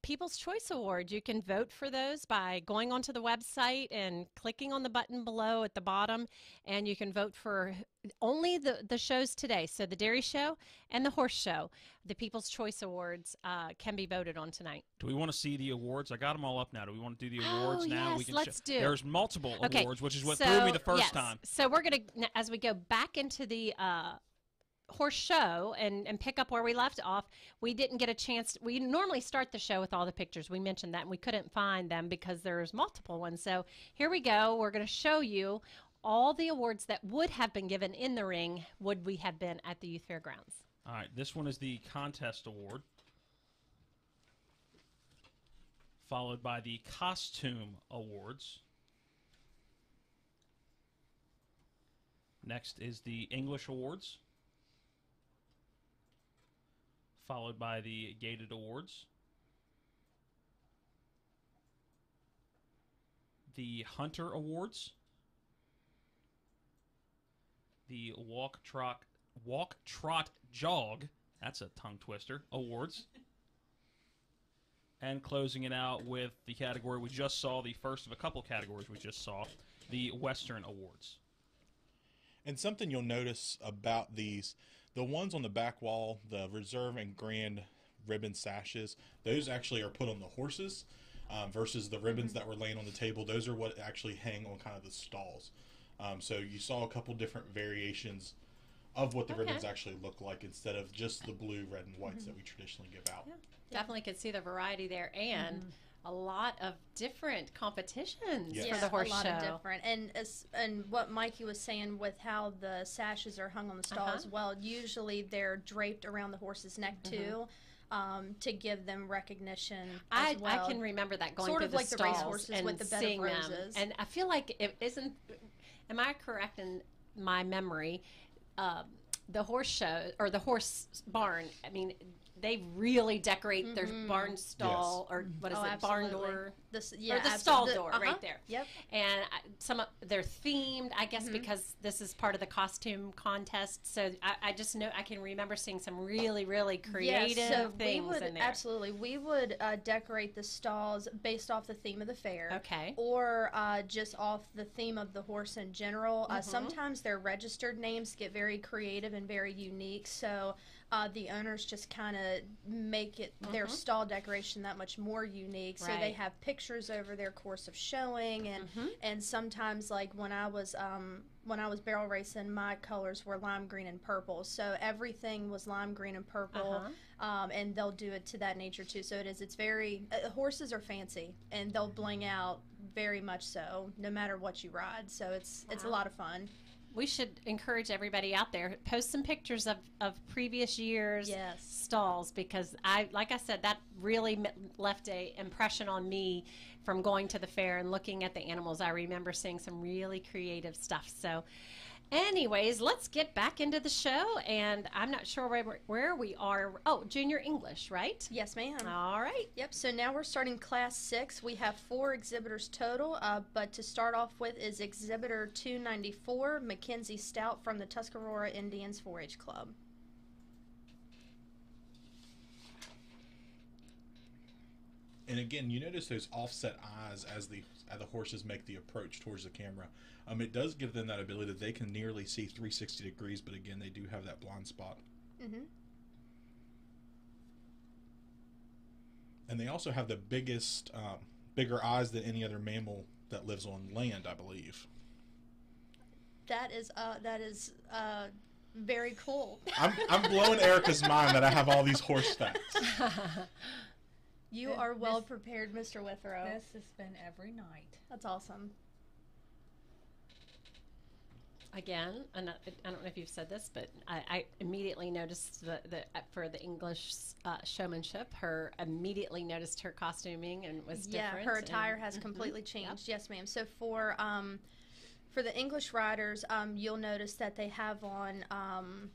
People's Choice Award. You can vote for those by going onto the website and clicking on the button below at the bottom, and you can vote for only the, the shows today. So the Dairy Show and the Horse Show. The People's Choice Awards uh, can be voted on tonight. Do we want to see the awards? I got them all up now. Do we want to do the awards Oh, now? yes, we can let's show- do. There's multiple Okay, awards, which is what so, threw me the first yes. time. So we're gonna as we go back into the uh, horse show and and pick up where we left off. We didn't get a chance. We normally start the show with all the pictures. We mentioned that, and we couldn't find them because there's multiple ones. So here we go. We're going to show you. All the awards that would have been given in the ring would we have been at the youth fairgrounds. All right, this one is the contest award. followed by the Costume Awards. Next is the English Awards, followed by the Gated Awards. The Hunter Awards, the Walk Trot Walk Trot Jog, that's a tongue twister, awards. and closing it out with the category we just saw, the first of a couple categories we just saw, the Western Awards. And something you'll notice about these, the ones on the back wall, the reserve and grand ribbon sashes, those actually are put on the horses um, versus the ribbons that were laying on the table. Those are what actually hang on kind of the stalls. Um, so you saw a couple different variations of what the Okay. ribbons actually look like instead of just the blue, red, and whites that we traditionally give out. Definitely could see the variety there and Mm-hmm. A lot of different competitions Yes. for Yeah, the horse a lot show. of different, and as and what Mikey was saying with how the sashes are hung on the stall Uh-huh. as well. Usually they're draped around the horse's neck too, um, to give them recognition. Mm-hmm. I, well. I can remember that going sort through of the like the stalls racehorses and with the bed seeing of them. And I feel like it isn't. Am I correct in my memory? Um, the horse show or the horse barn. I mean, they really decorate their Mhm. barn stall or what is Oh, it? Barn absolutely. door. The s- or the abso- stall the- door uh-huh. right there. Yep. And I- some of they're themed, I guess, Mhm. because this is part of the costume contest. So I, I just know I can remember seeing some really, really creative Yes, so things we would in there. absolutely we would uh, decorate the stalls based off the theme of the fair. Okay. Or uh, just off the theme of the horse in general. Uh, sometimes their registered names get very creative and very unique, so uh, the owners just kind of make it their Mhm. stall decoration that much more unique. So they have pictures over their course of showing, and Mhm. and sometimes like when I was um, when I was barrel racing, my colors were lime green and purple. So everything was lime green and purple Uh-huh. um, and they'll do it to that nature too. So it is. It's very uh, horses are fancy, and they'll bling out very much so, no matter what you ride. So it's it's a lot of fun. We should encourage everybody out there post some pictures of, of previous years Yes. stalls because i like i said that really left a impression on me from going to the fair and looking at the animals i remember seeing some really creative stuff so anyways let's get back into the show and i'm not sure where, where we are oh junior english right Yes, ma'am. all right Yep. So now we're starting class six. We have four exhibitors total, uh, but to start off with is exhibitor 294, Mackenzie Stout from the Tuscarora Indians 4-H Club. And again, you notice those offset eyes as the as the horses make the approach towards the camera. Um, it does give them that ability that they can nearly see 360 degrees, but again, they do have that blind spot. Mm-hmm. And they also have the biggest, um, bigger eyes than any other mammal that lives on land, I believe. That is uh, that is uh, very cool. I'm, I'm blowing Erica's mind that I have all these horse facts. You are well this- prepared, Mr. Withrow. This has been every night. That's awesome. Again, and I I don't know if you've said this, but I, I immediately noticed the, the for the English uh, showmanship. Her immediately noticed her costuming and was yeah, different. her and- attire has Mhm. completely changed. Yes, ma'am. So for um, for the English riders, um, you'll notice that they have on um,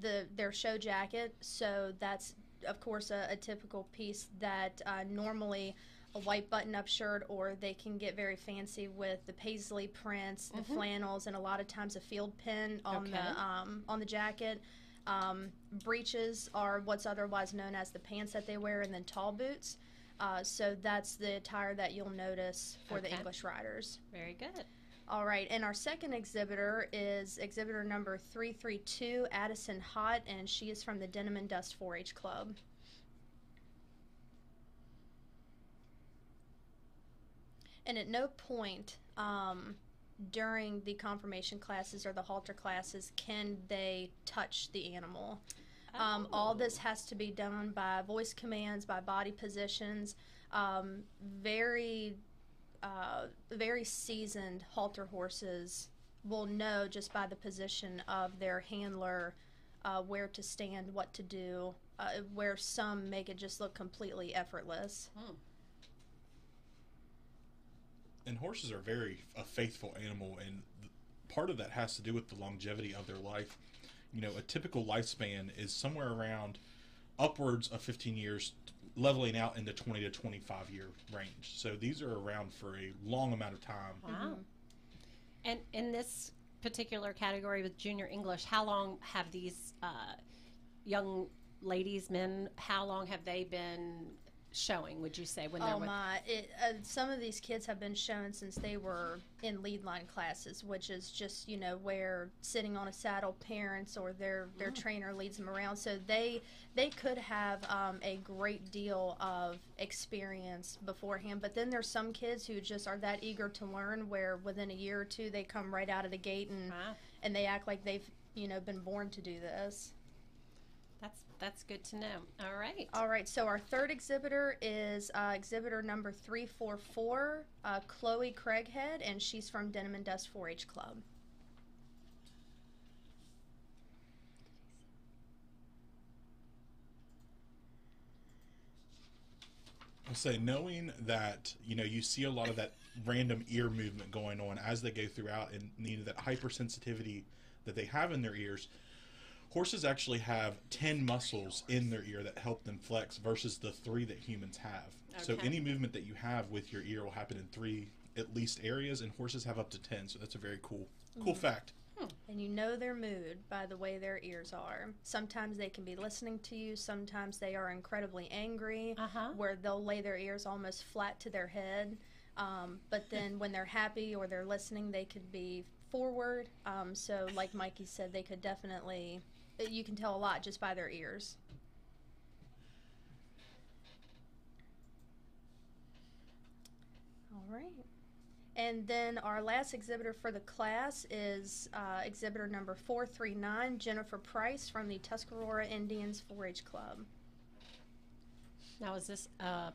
the their show jacket. So that's of course a, a typical piece that uh, normally a white button-up shirt, or they can get very fancy with the paisley prints, the Mhm. flannels, and a lot of times a field pin on Okay. the um, on the jacket. Um, breeches are what's otherwise known as the pants that they wear, and then tall boots. Uh, so that's the attire that you'll notice for the English riders. Very good. All right, and our second exhibitor is exhibitor number 332, Addison Hott, and she is from the Denim and Dust 4 H Club. And at no point um, during the conformation classes or the halter classes can they touch the animal. Um, all this has to be done by voice commands, by body positions. Um, very, uh, very seasoned halter horses will know just by the position of their handler uh, where to stand, what to do. Uh, where some make it just look completely effortless. And horses are very a faithful animal, and part of that has to do with the longevity of their life. You know, a typical lifespan is somewhere around upwards of 15 years, leveling out in the 20 to 25 year range. So these are around for a long amount of time. Wow. And in this particular category with junior English, how long have these uh, young ladies, men, how long have they been showing? Would you say when they're Oh with? my! It, uh, some of these kids have been shown since they were in lead line classes, which is just you know where sitting on a saddle, parents or their their trainer leads them around. So they they could have um, a great deal of experience beforehand. But then there's some kids who just are that eager to learn, where within a year or two they come right out of the gate and and they act like they've you know been born to do this. That's that's good to know. All right. All right, so our third exhibitor is uh, exhibitor number 344, uh, Chloe Craighead, and she's from Denim and Dust 4 H Club. I'll say knowing that you know you see a lot of that random ear movement going on as they go throughout, and you know that hypersensitivity that they have in their ears. Horses actually have ten muscles in their ear that help them flex versus the three that humans have. So any movement that you have with your ear will happen in three at least areas, and horses have up to ten. So that's a very cool cool Mhm. fact. And you know their mood by the way their ears are. Sometimes they can be listening to you, sometimes they are incredibly angry, where they'll lay their ears almost flat to their head. Um, but then when they're happy or they're listening, they could be forward. Um, so, like Mikey said, they could definitely, you can tell a lot just by their ears. All right. And then our last exhibitor for the class is uh, exhibitor number 439, Jennifer Price from the Tuscarora Indians 4 H Club. Now, is this um,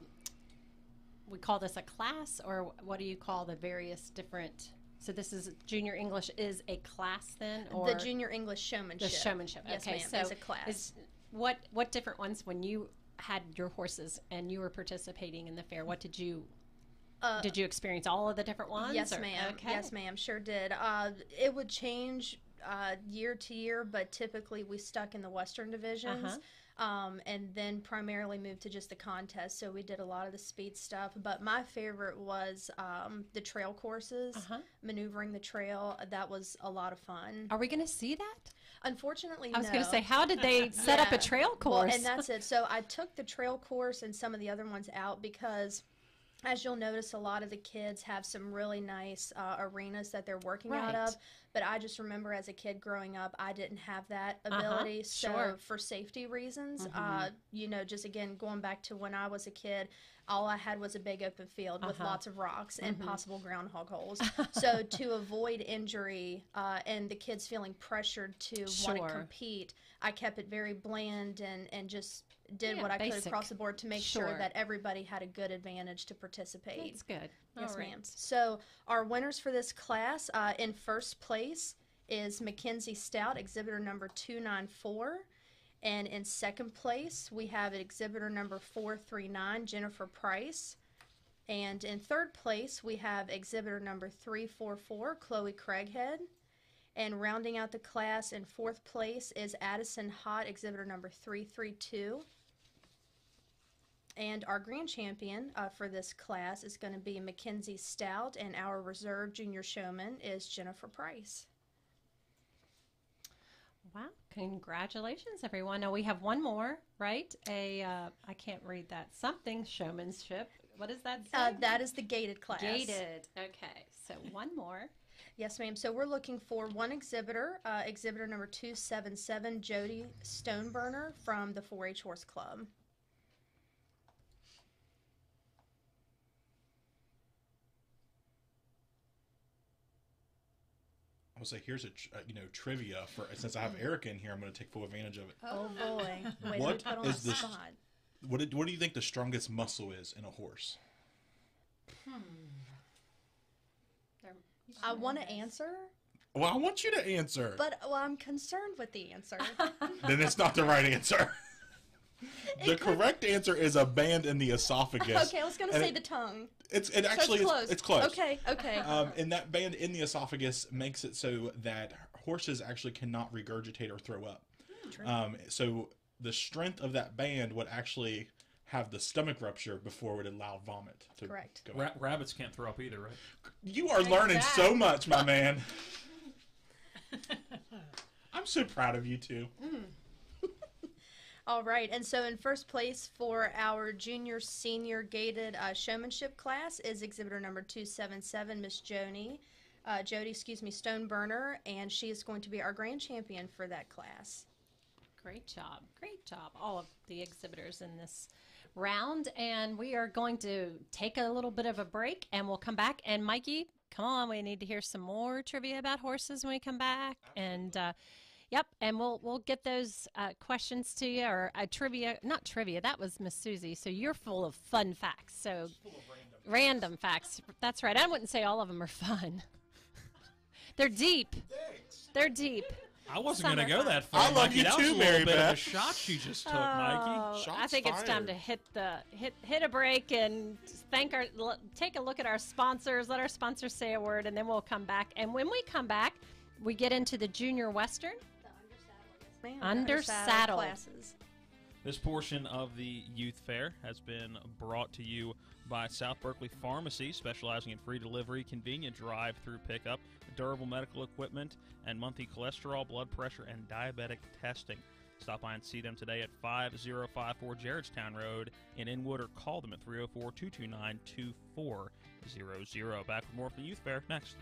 we call this a class, or what do you call the various different? So this is junior English is a class then, or the Junior English Showmanship. The showmanship. Yes, okay, ma'am, so as a class. is- what what different ones when you had your horses and you were participating in the fair? What did you Uh, did you experience all of the different ones? Yes, or- ma'am. Okay. Yes, ma'am. Sure did. Uh, it would change uh, year to year, but typically we stuck in the Western divisions. Uh-huh. Um, and then primarily moved to just the contest. So we did a lot of the speed stuff. But my favorite was um, the trail courses, Uh-huh. maneuvering the trail. That was a lot of fun. Are we going to see that? Unfortunately, I was gonna say, how did they set up a trail course? Well, course? and that's it. So I took the trail course and some of the other ones out because. As you'll notice, a lot of the kids have some really nice uh, arenas that they're working out of. But I just remember as a kid growing up, I didn't have that Uh-huh, ability. So, sure. for safety reasons, Mhm. uh, you know, just again, going back to when I was a kid, all I had was a big open field with Uh-huh. lots of rocks and Mhm. possible groundhog holes. so, to avoid injury uh, and the kids feeling pressured to want to compete, I kept it very bland and, and just did Yeah, what I could across the board to make sure. Sure. that everybody had a good advantage to participate. That's good. Yes, All right. ma'am. So our winners for this class uh, in first place is Mackenzie Stout, exhibitor number 294. And in second place, we have exhibitor number 439, Jennifer Price. And in third place, we have exhibitor number 344, Chloe Craighead. And rounding out the class in fourth place is Addison Hott, exhibitor number 332. And our grand champion uh, for this class is going to be Mackenzie Stout, and our reserve junior showman is Jennifer Price. Wow! Congratulations, everyone. Now we have one more, right? A uh, I can't read that. Something showmanship. What is that? Uh, that is the gated class. Gated. Okay, so one more. Yes, ma'am. So we're looking for one exhibitor, uh, exhibitor number 277, Jody Stoneburner from the 4 H Horse Club. I would say here's a tr- uh, you know trivia for since I have Erica in here, I'm going to take full advantage of it. Oh, boy. Way to what put on is the the spot. what did, what do you think the strongest muscle is in a horse? Hmm. I want to answer, Well, I want you to answer. but well, I'm concerned with the answer. then it's not the right answer. The correct answer is a band in the esophagus. okay, I was gonna And say it- the tongue. It's it actually it's it's, close. it's close. Okay, okay. Um, and that band in the esophagus makes it so that horses actually cannot regurgitate or throw up. true. Um, so the strength of that band would actually have the stomach rupture before it would allow vomit to Correct. go. Ra- rabbits can't throw up either, right? You are learning so much, my man. I'm so proud of you two. All right, and so in first place for our junior senior gated uh, showmanship class is exhibitor number 277, Miss Joni. Uh, Jody, excuse me, Stoneburner, and she is going to be our grand champion for that class. Great job. Great job. All of the exhibitors in this round. And we are going to take a little bit of a break and we'll come back. And Mikey, come on, we need to hear some more trivia about horses when we come back. And uh, yep, and we'll we'll get those uh, questions to you or uh, trivia, not trivia, that was Miss Susie. So you're full of fun facts. So random facts. That's right. I wouldn't say all of them are fun. They're deep. They're deep. I wasn't Some going to go fun. that far. I love Mikey. you that too, was a Mary little bit of a Beth. shot she just took, Oh, Mikey. I think it's time to hit the hit hit a break and thank our l- take a look at our sponsors. Let our sponsors say a word, and then we'll come back. And when we come back, we get into the junior western. Ma'am, the Under saddle. classes. This portion of the youth fair has been brought to you by South Berkeley Pharmacy, specializing in free delivery, convenient drive-through pickup, durable medical equipment, and monthly cholesterol, blood pressure, and diabetic testing. Stop by and see them today at 5054 Gerrardstown Road in Inwood or call them at 304 229 2400. Back with more from the Youth Fair next.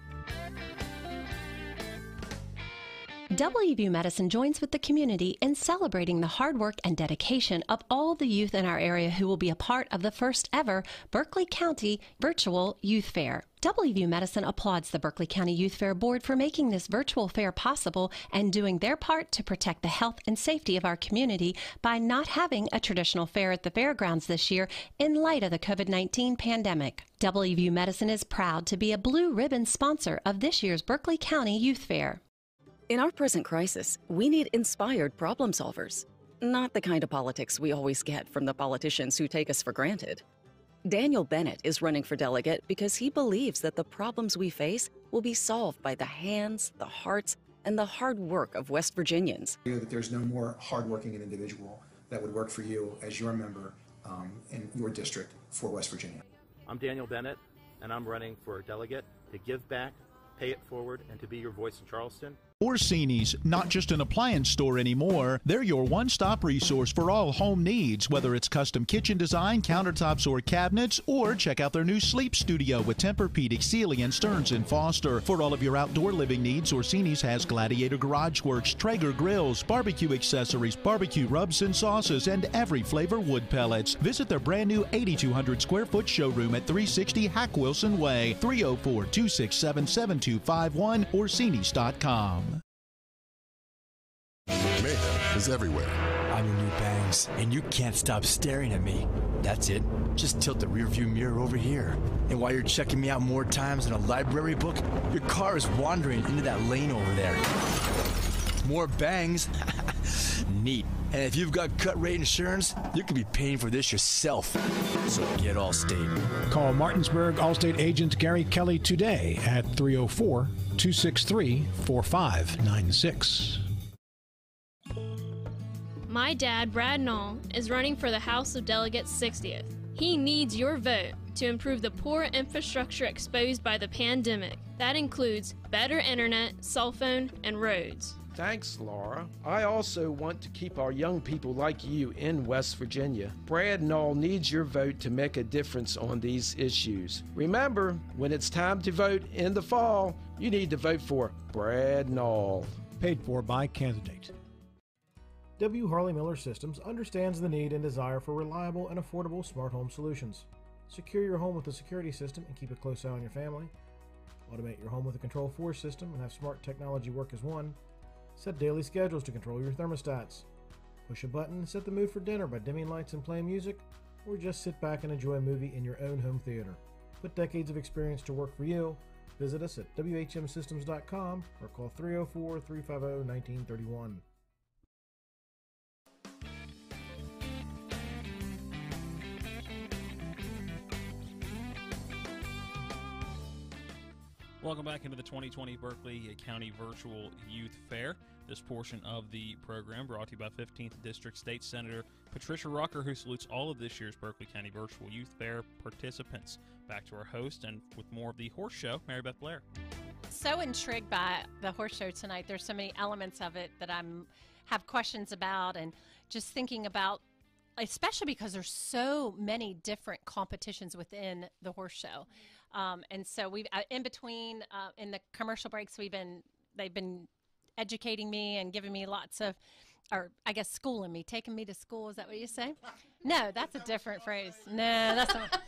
WVU Medicine joins with the community in celebrating the hard work and dedication of all the youth in our area who will be a part of the first ever Berkeley County Virtual Youth Fair. WVU Medicine applauds the Berkeley County Youth Fair Board for making this virtual fair possible and doing their part to protect the health and safety of our community by not having a traditional fair at the fairgrounds this year in light of the COVID 19 pandemic. WVU Medicine is proud to be a blue ribbon sponsor of this year's Berkeley County Youth Fair. In our present crisis, we need inspired problem solvers, not the kind of politics we always get from the politicians who take us for granted. Daniel Bennett is running for delegate because he believes that the problems we face will be solved by the hands, the hearts, and the hard work of West Virginians. You know that there's no more hardworking individual that would work for you as your member um, in your district for West Virginia. I'm Daniel Bennett, and I'm running for delegate to give back, pay it forward, and to be your voice in Charleston. Orsini's, not just an appliance store anymore. They're your one stop resource for all home needs, whether it's custom kitchen design, countertops, or cabinets, or check out their new sleep studio with Tempur-Pedic, Sealy, and Stearns and Foster. For all of your outdoor living needs, Orsini's has Gladiator Garage Works, Traeger grills, barbecue accessories, barbecue rubs and sauces, and every flavor wood pellets. Visit their brand new 8,200 square foot showroom at 360 Hack Wilson Way, 304 267 7251, Orsini's.com. Mayhem is everywhere. I'm your new bangs, and you can't stop staring at me. That's it. Just tilt the rearview mirror over here. And while you're checking me out more times than a library book, your car is wandering into that lane over there. More bangs? Neat. And if you've got cut rate insurance, you could be paying for this yourself. So get Allstate. Call Martinsburg Allstate agent Gary Kelly today at 304 263 4596. My dad, Brad Knoll, is running for the House of Delegates 60th. He needs your vote to improve the poor infrastructure exposed by the pandemic. That includes better internet, cell phone, and roads. Thanks, Laura. I also want to keep our young people like you in West Virginia. Brad Knoll needs your vote to make a difference on these issues. Remember, when it's time to vote in the fall, you need to vote for Brad Knoll. Paid for by candidate. W. Harley Miller Systems understands the need and desire for reliable and affordable smart home solutions. Secure your home with a security system and keep a close eye on your family. Automate your home with a Control 4 system and have smart technology work as one. Set daily schedules to control your thermostats. Push a button and set the mood for dinner by dimming lights and playing music, or just sit back and enjoy a movie in your own home theater. Put decades of experience to work for you. Visit us at WHMSystems.com or call 304 350 1931. Welcome back into the 2020 Berkeley County Virtual Youth Fair. This portion of the program brought to you by 15th District State Senator Patricia Rucker, who salutes all of this year's Berkeley County Virtual Youth Fair participants. Back to our host and with more of the horse show, Mary Beth Blair. So intrigued by the horse show tonight. There's so many elements of it that I'm have questions about, and just thinking about especially because there's so many different competitions within the horse show um, and so we've uh, in between uh, in the commercial breaks we've been they've been educating me and giving me lots of or i guess schooling me taking me to school is that what you say? No that's a different phrase. No that's not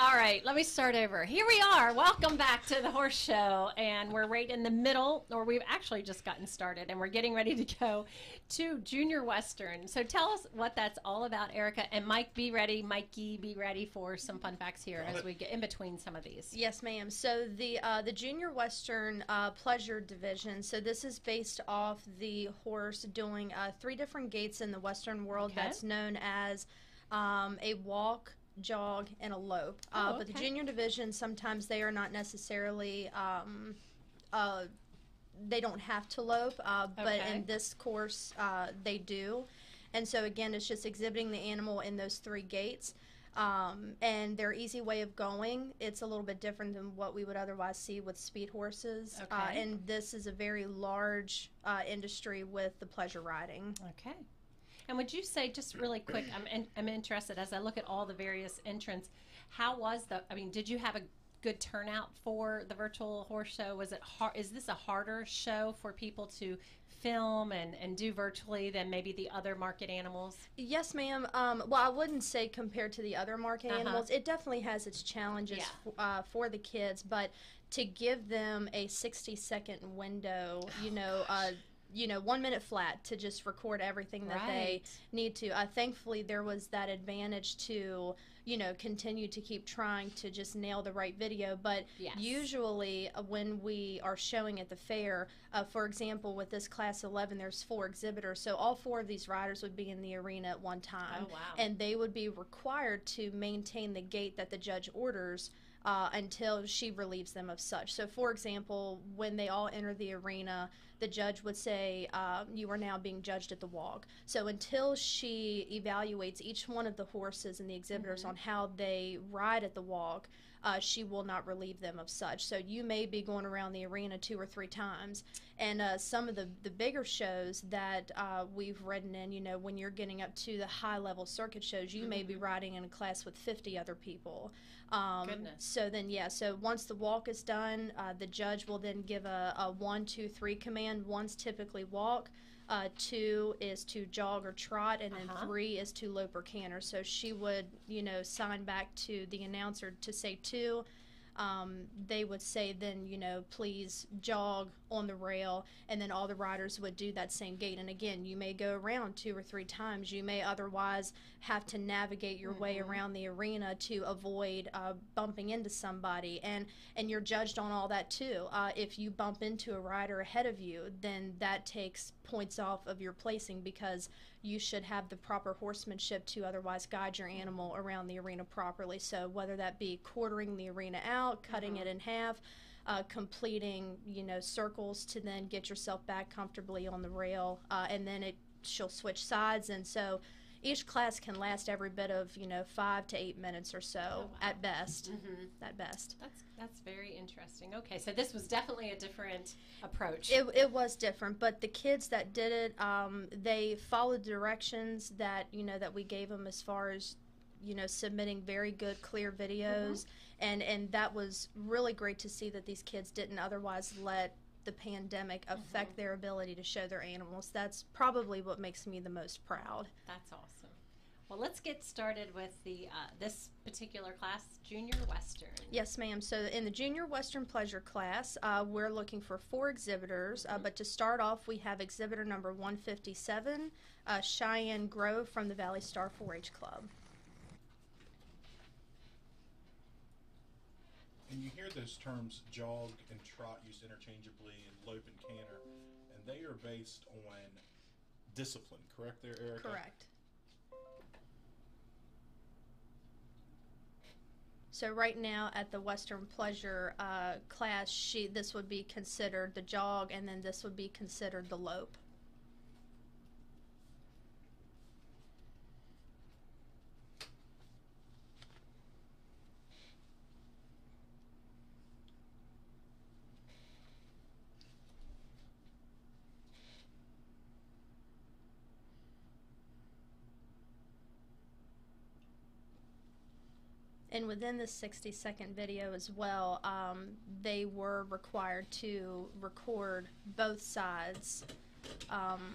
all right, let me start over. Here we are. Welcome back to the horse show. And we're right in the middle, or we've actually just gotten started, and we're getting ready to go to Junior Western. So tell us what that's all about, Erika. And Mike, be ready. Mikey, be ready for some fun facts here as we get in between some of these. Yes, ma'am. So the uh, the Junior Western uh, Pleasure Division. So this is based off the horse doing uh, three different gaits in the Western world. Okay. That's known as um, a walk, jog, and a lope. Uh, Oh, But the junior division, sometimes they are not necessarily. Um, uh, they don't have to lope, uh, but Okay. in this course, uh, they do. And so, again, it's just exhibiting the animal in those three gaits. Um, and their easy way of going, it's a little bit different than what we would otherwise see with speed horses. Uh, Okay. and this is a very large uh, industry with the pleasure riding. Okay. And would you say, just really quick, I'm, in, I'm interested as I look at all the various entrants, how was the, I mean, did you have a good turnout for the virtual horse show? Was it hard, is this a harder show for people to film and, and do virtually than maybe the other market animals? Yes, ma'am. Um, well, I wouldn't say compared to the other market Uh-huh. animals, it definitely has its challenges Yeah. f- uh, for the kids, but to give them a 60 second window, Oh, you know, uh, you know, one minute flat to just record everything that they need to. Uh, thankfully, there was that advantage to, you know, continue to keep trying to just nail the right video. But Yes. usually, uh, when we are showing at the fair, uh, for example, with this class 11, there's four exhibitors. So all four of these riders would be in the arena at one time. Oh, wow. And they would be required to maintain the gait that the judge orders. Uh, until she relieves them of such. So, for example, when they all enter the arena, the judge would say, uh, You are now being judged at the walk. So, until she evaluates each one of the horses and the exhibitors Mm-hmm. on how they ride at the walk, uh, she will not relieve them of such. So, you may be going around the arena two or three times. And uh, some of the, the bigger shows that uh, we've ridden in, you know, when you're getting up to the high level circuit shows, you may be riding in a class with 50 other people. Um, Goodness. so then, yeah, so once the walk is done, uh, the judge will then give a, a one, two, three command. One's typically walk, uh, two is to jog or trot, and then Uh-huh. three is to lope or canter. So she would, you know, sign back to the announcer to say two. Um, they would say then, you know, please jog on the rail, and then all the riders would do that same gait. And again, you may go around two or three times. You may otherwise have to navigate your way around the arena to avoid uh, bumping into somebody, and and you're judged on all that too. Uh, if you bump into a rider ahead of you, then that takes points off of your placing because you should have the proper horsemanship to otherwise guide your animal around the arena properly. So whether that be quartering the arena out, cutting it in half, uh, completing you know circles to then get yourself back comfortably on the rail, uh, and then it she'll switch sides, and so each class can last every bit of you know five to eight minutes or so at best. At best. That's that's very interesting. Okay, so this was definitely a different approach. It, it was different, but the kids that did it, um, they followed directions that you know that we gave them as far as you know submitting very good, clear videos, and and that was really great to see that these kids didn't otherwise let the pandemic affect their ability to show their animals. That's probably what makes me the most proud. That's awesome. Well, let's get started with the uh, this particular class, Junior Western. Yes, ma'am. So in the junior Western pleasure class, uh, we're looking for four exhibitors. Uh, but to start off, we have exhibitor number 157, uh, Cheyenne Grove from the Valley Star 4-H Club. And you hear those terms jog and trot used interchangeably and lope and canter, and they are based on discipline, correct there, Erika? Correct. So right now at the Western Pleasure uh, class, she this would be considered the jog, and then this would be considered the lope. Within the 60 second video as well, um, they were required to record both sides um,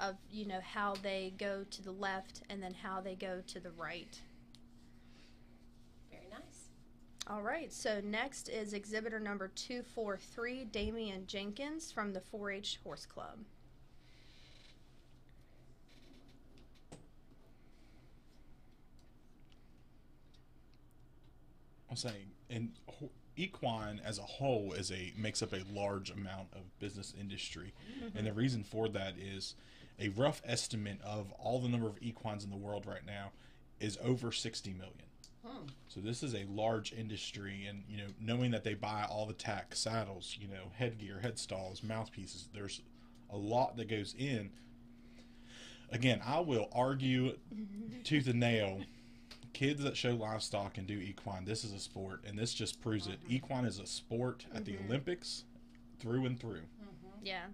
of you know how they go to the left and then how they go to the right. Very nice. All right, so next is exhibitor number 243, Damian Jenkins from the 4 H Horse Club. I'm saying, and equine as a whole is a makes up a large amount of business industry, mm-hmm. and the reason for that is a rough estimate of all the number of equines in the world right now is over 60 million. Hmm. So this is a large industry, and you know, knowing that they buy all the tack saddles, you know, headgear, headstalls, mouthpieces, there's a lot that goes in. Again, I will argue tooth and nail. Kids that show livestock and do equine, this is a sport, and this just proves it. Equine is a sport at the Mhm. Olympics, through and through. Yeah.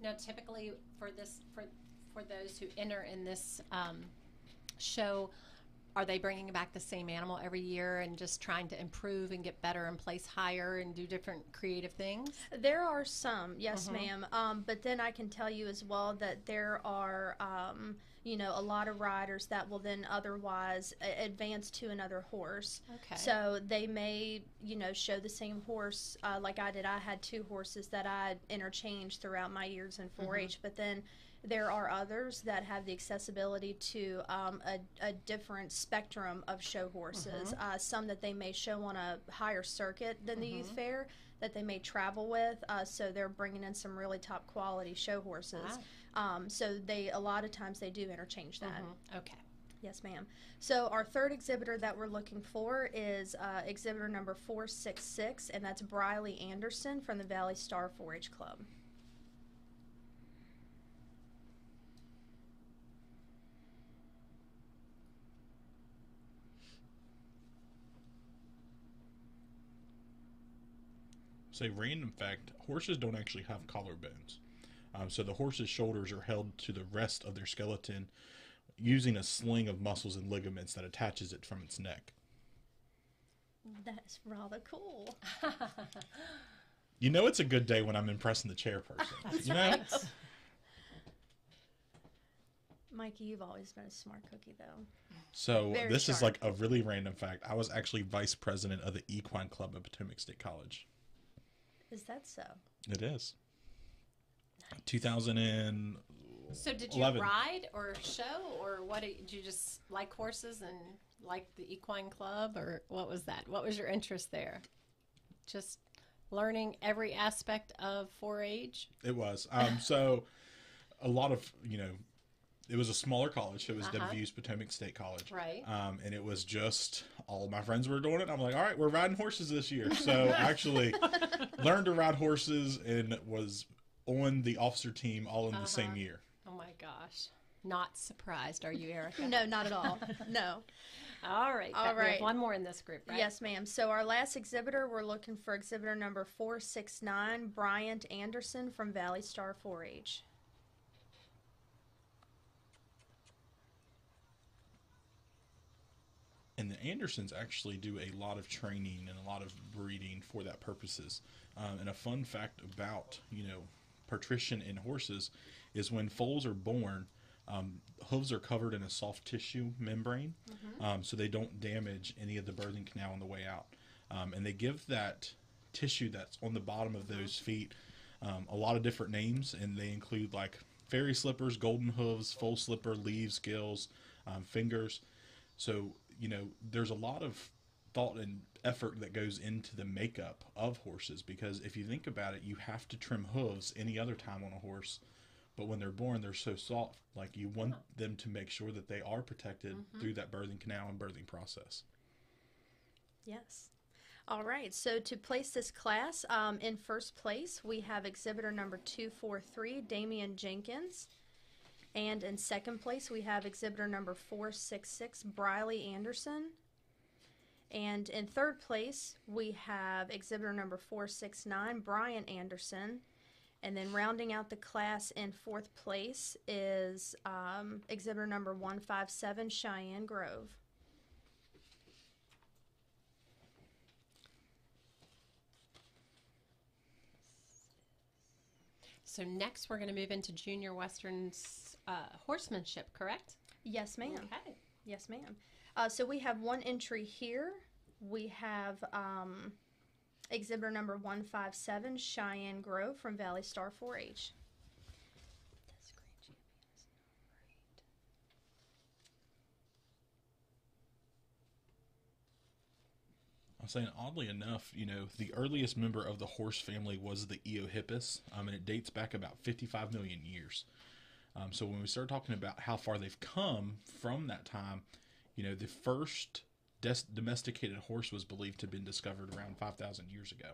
Now, typically for this, for for those who enter in this um, show, are they bringing back the same animal every year and just trying to improve and get better and place higher and do different creative things? There are some, yes, Mhm. ma'am. Um, but then I can tell you as well that there are, um, you know, a lot of riders that will then otherwise advance to another horse. Okay. So they may, you know, show the same horse uh, like I did. I had two horses that I interchanged throughout my years in 4-H, but then there are others that have the accessibility to um, a, a different spectrum of show horses. Mhm. Uh, some that they may show on a higher circuit than the youth Mhm. fair that they may travel with. Uh, so they're bringing in some really top quality show horses. Um, so they a lot of times they do interchange that. Mhm. Okay. Yes, ma'am. So our third exhibitor that we're looking for is uh, exhibitor number four six six, and that's Briley Anderson from the Valley Star 4-H Club. Say random fact: horses don't actually have collarbones, um, so the horse's shoulders are held to the rest of their skeleton using a sling of muscles and ligaments that attaches it from its neck. That's rather cool. You know, it's a good day when I'm impressing the chairperson. you know, Mikey, you've always been a smart cookie, though. so Very this is like a really random fact. I was actually vice president of the Equine Club at Potomac State College. Is that so? It is. 2000 and So did you 11. ride or show or what? Did you just like horses and like the equine club or what was that? What was your interest there? Just learning every aspect of 4-H. It was. Um, so a lot of, you know, it was a smaller college. It was Uh-huh. WVU's Potomac State College. Right. Um, and it was just all my friends were doing it. I'm like, all right, we're riding horses this year. So I actually learned to ride horses and was on the officer team all in the same Uh-huh. year. Oh my gosh. Not surprised, are you, Erika? No, not at all. No. All right. All that- we have one more in this group, right? Yes, ma'am. So our last exhibitor, we're looking for exhibitor number 469, Bryant Anderson from Valley Star 4-H. And the Andersons actually do a lot of training and a lot of breeding for that purposes. Um, and a fun fact about you know parturition in horses is when foals are born, um, hooves are covered in a soft tissue membrane, um, so they don't damage any of the birthing canal on the way out. Um, and they give that tissue that's on the bottom of those feet um, a lot of different names, and they include like fairy slippers, golden hooves, foal slipper, leaves, gills, um, fingers. So, you know, there's a lot of thought and effort that goes into the makeup of horses because if you think about it, you have to trim hooves any other time on a horse But when they're born, they're so soft. Like you want them to make sure that they are protected Mhm. through that birthing canal and birthing process. Yes. All right. So to place this class um, in first place, we have exhibitor number 243, Damian Jenkins. And in second place, we have exhibitor number 466, Briley Anderson. And in third place, we have exhibitor number 469, Brian Anderson. And then rounding out the class in fourth place is um, exhibitor number 157, Cheyenne Grove. So next, we're going to move into Junior Western's uh, horsemanship, correct? Yes, ma'am. Okay. Yes, ma'am. Uh, so we have one entry here. We have um, exhibitor number 157, Cheyenne Grove from Valley Star 4 H. I'm saying, oddly enough, you know, the earliest member of the horse family was the Eohippus, um, and it dates back about 55 million years. Um, so when we start talking about how far they've come from that time, you know, the first des- domesticated horse was believed to have been discovered around 5,000 years ago.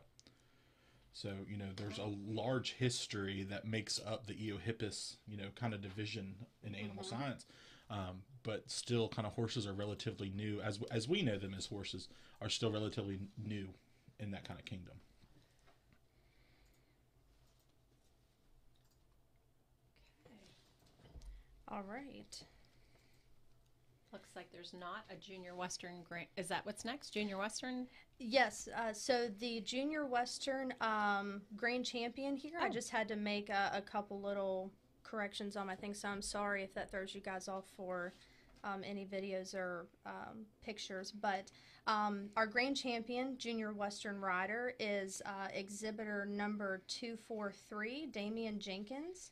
So, you know, there's a large history that makes up the Eohippus, you know, kind of division in animal Mhm. science. Um, but still, kind of horses are relatively new, as as we know them as horses, are still relatively new in that kind of kingdom. All right. Looks like there's not a Junior Western grant. Is that what's next? Junior Western? Yes. Uh, so the Junior Western um, Grand Champion here, I Oh. just had to make a, a couple little corrections on my thing, so I'm sorry if that throws you guys off for um, any videos or um, pictures. But um, our Grand Champion Junior Western rider is uh, exhibitor number 243, Damian Jenkins.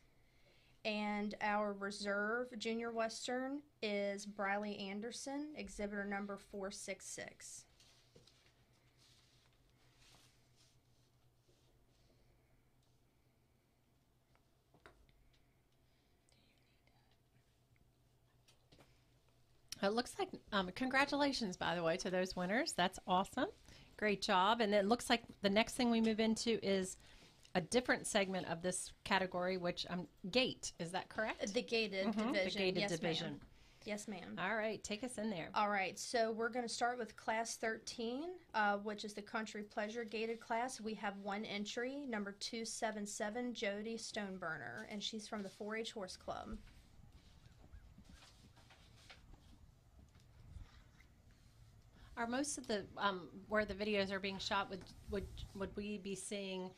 And our reserve junior western is Briley Anderson, exhibitor number 466. It looks like, um, congratulations, by the way, to those winners. That's awesome. Great job. And it looks like the next thing we move into is a different segment of this category, which um, gate. Is that correct? The gaited Mhm, division. The gaited yes, division. Ma'am. Yes, ma'am. All right, take us in there. All right, so we're going to start with class 13, uh, which is the country pleasure gaited class. We have one entry, number 277, Jody Stoneburner, and she's from the 4 H Horse Club. Are most of the um, where the videos are being shot? Would would would we be seeing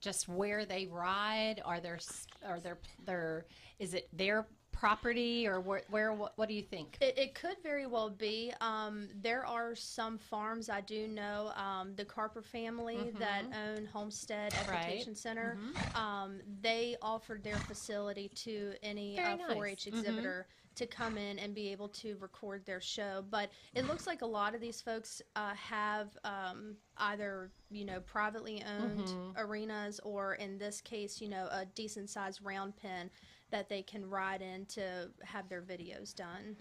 just where they ride? Are there s- are there there is it their property or where where what, what do you think? It, it could very well be. Um, there are some farms I do know. Um, the Carper family that Mhm. own Homestead Right. Equitation Center. Um, they offered their facility to any Very uh, 4-H nice. Mhm. exhibitor to come in and be able to record their show. But it looks like a lot of these folks uh, have um, either you know privately owned Mhm. arenas or in this case you know a decent sized round pen that they can ride in to have their videos done.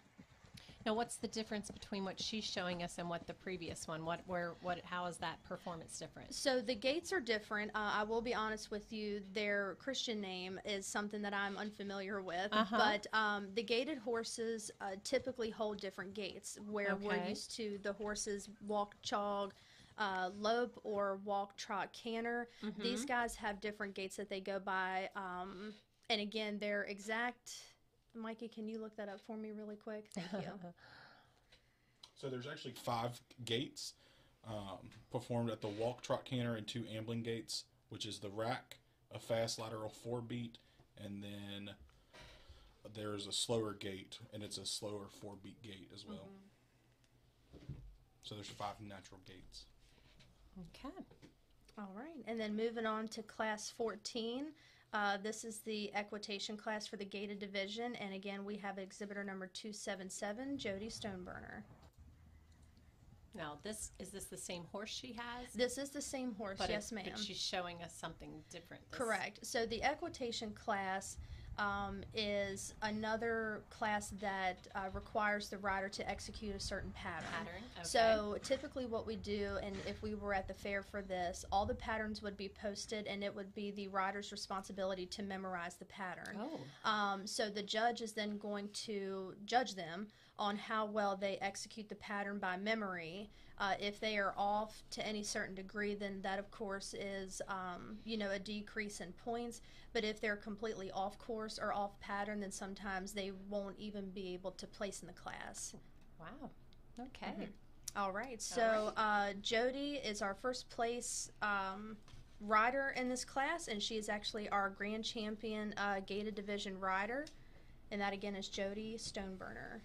Now, what's the difference between what she's showing us and what the previous one? What where what how is that performance different? So the gaits are different. Uh, I will be honest with you. Their Christian name is something that I'm unfamiliar with. Uh-huh. But um, the gaited horses uh, typically hold different gaits, where we're used to the horses walk, jog, uh, lope, or walk, trot, canter. These Mhm. guys have different gaits that they go by. Um, and again, their exact. Mikey, can you look that up for me really quick? Thank you. So there's actually five gaits um, performed at the walk, trot, canter, and two ambling gaits, which is the rack, a fast lateral four beat, and then there's a slower gait, and it's a slower four beat gait as well. So there's five natural gaits. Okay. All right, and then moving on to class 14. Uh, this is the equitation class for the gated division, and again, we have exhibitor number 277, Jody Stoneburner. Now, this is this the same horse she has? This is the same horse, But it- yes, ma'am. But she's showing us something different. this- Correct. So the equitation class um, is another class that uh, requires the rider to execute a certain pattern. Pattern, okay. So typically, what we do, and if we were at the fair for this, all the patterns would be posted, and it would be the rider's responsibility to memorize the pattern. Oh. Um, so the judge is then going to judge them on how well they execute the pattern by memory. Uh, if they are off to any certain degree, then that, of course, is um, you know a decrease in points. But if they're completely off course or off pattern, then sometimes they won't even be able to place in the class. Wow. Okay. Mhm. All right. So uh, Jody is our first place um, rider in this class, and she is actually our grand champion uh, gaited division rider. And that again is Jody Stoneburner.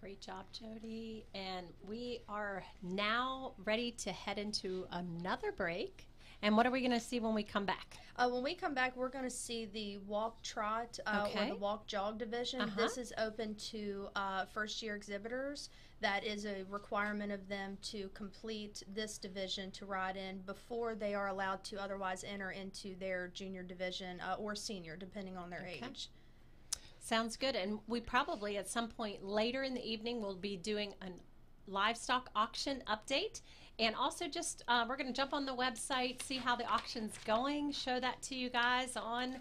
Great job, Jody. And we are now ready to head into another break. And what are we going to see when we come back? Uh, when we come back, we're going to see the walk trot uh, or the walk jog division. Uh-huh. This is open to uh, first year exhibitors. That is a requirement of them to complete this division to ride in before they are allowed to otherwise enter into their junior division uh, or senior, depending on their Okay. age. Sounds good. And we probably at some point later in the evening will be doing a livestock auction update. And also, just uh, we're going to jump on the website, see how the auction's going, show that to you guys on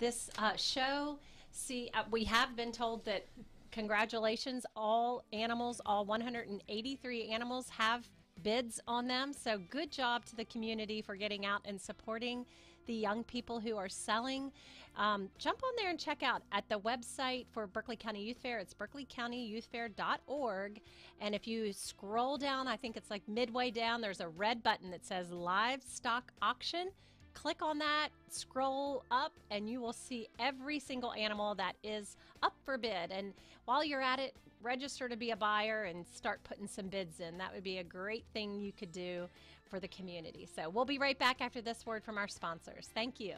this uh, show. See, uh, we have been told that congratulations, all animals, all 183 animals have bids on them. So, good job to the community for getting out and supporting the young people who are selling. Um, jump on there and check out at the website for Berkeley County Youth Fair. It's berkeleycountyyouthfair.org. And if you scroll down, I think it's like midway down, there's a red button that says Livestock Auction. Click on that, scroll up, and you will see every single animal that is up for bid. And while you're at it, register to be a buyer and start putting some bids in. That would be a great thing you could do for the community. So we'll be right back after this word from our sponsors. Thank you.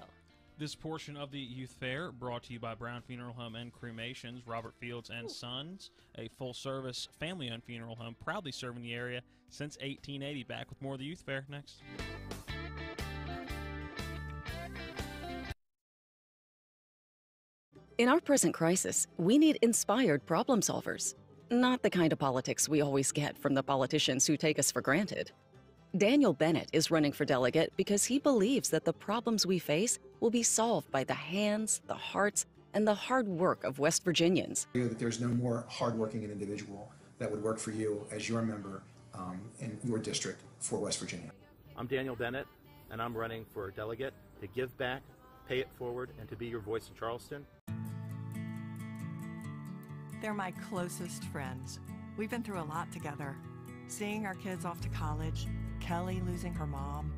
This portion of the youth fair brought to you by Brown Funeral Home and Cremations, Robert Fields and Sons, a full-service family-owned funeral home proudly serving the area since 1880. Back with more of the youth fair next. In our present crisis, we need inspired problem solvers, not the kind of politics we always get from the politicians who take us for granted. Daniel Bennett is running for delegate because he believes that the problems we face will be solved by the hands, the hearts, and the hard work of West Virginians. You know, that there's no more hardworking individual that would work for you as your member um, in your district for West Virginia. I'm Daniel Bennett, and I'm running for delegate to give back, pay it forward, and to be your voice in Charleston. They're my closest friends. We've been through a lot together. Seeing our kids off to college, Kelly losing her mom,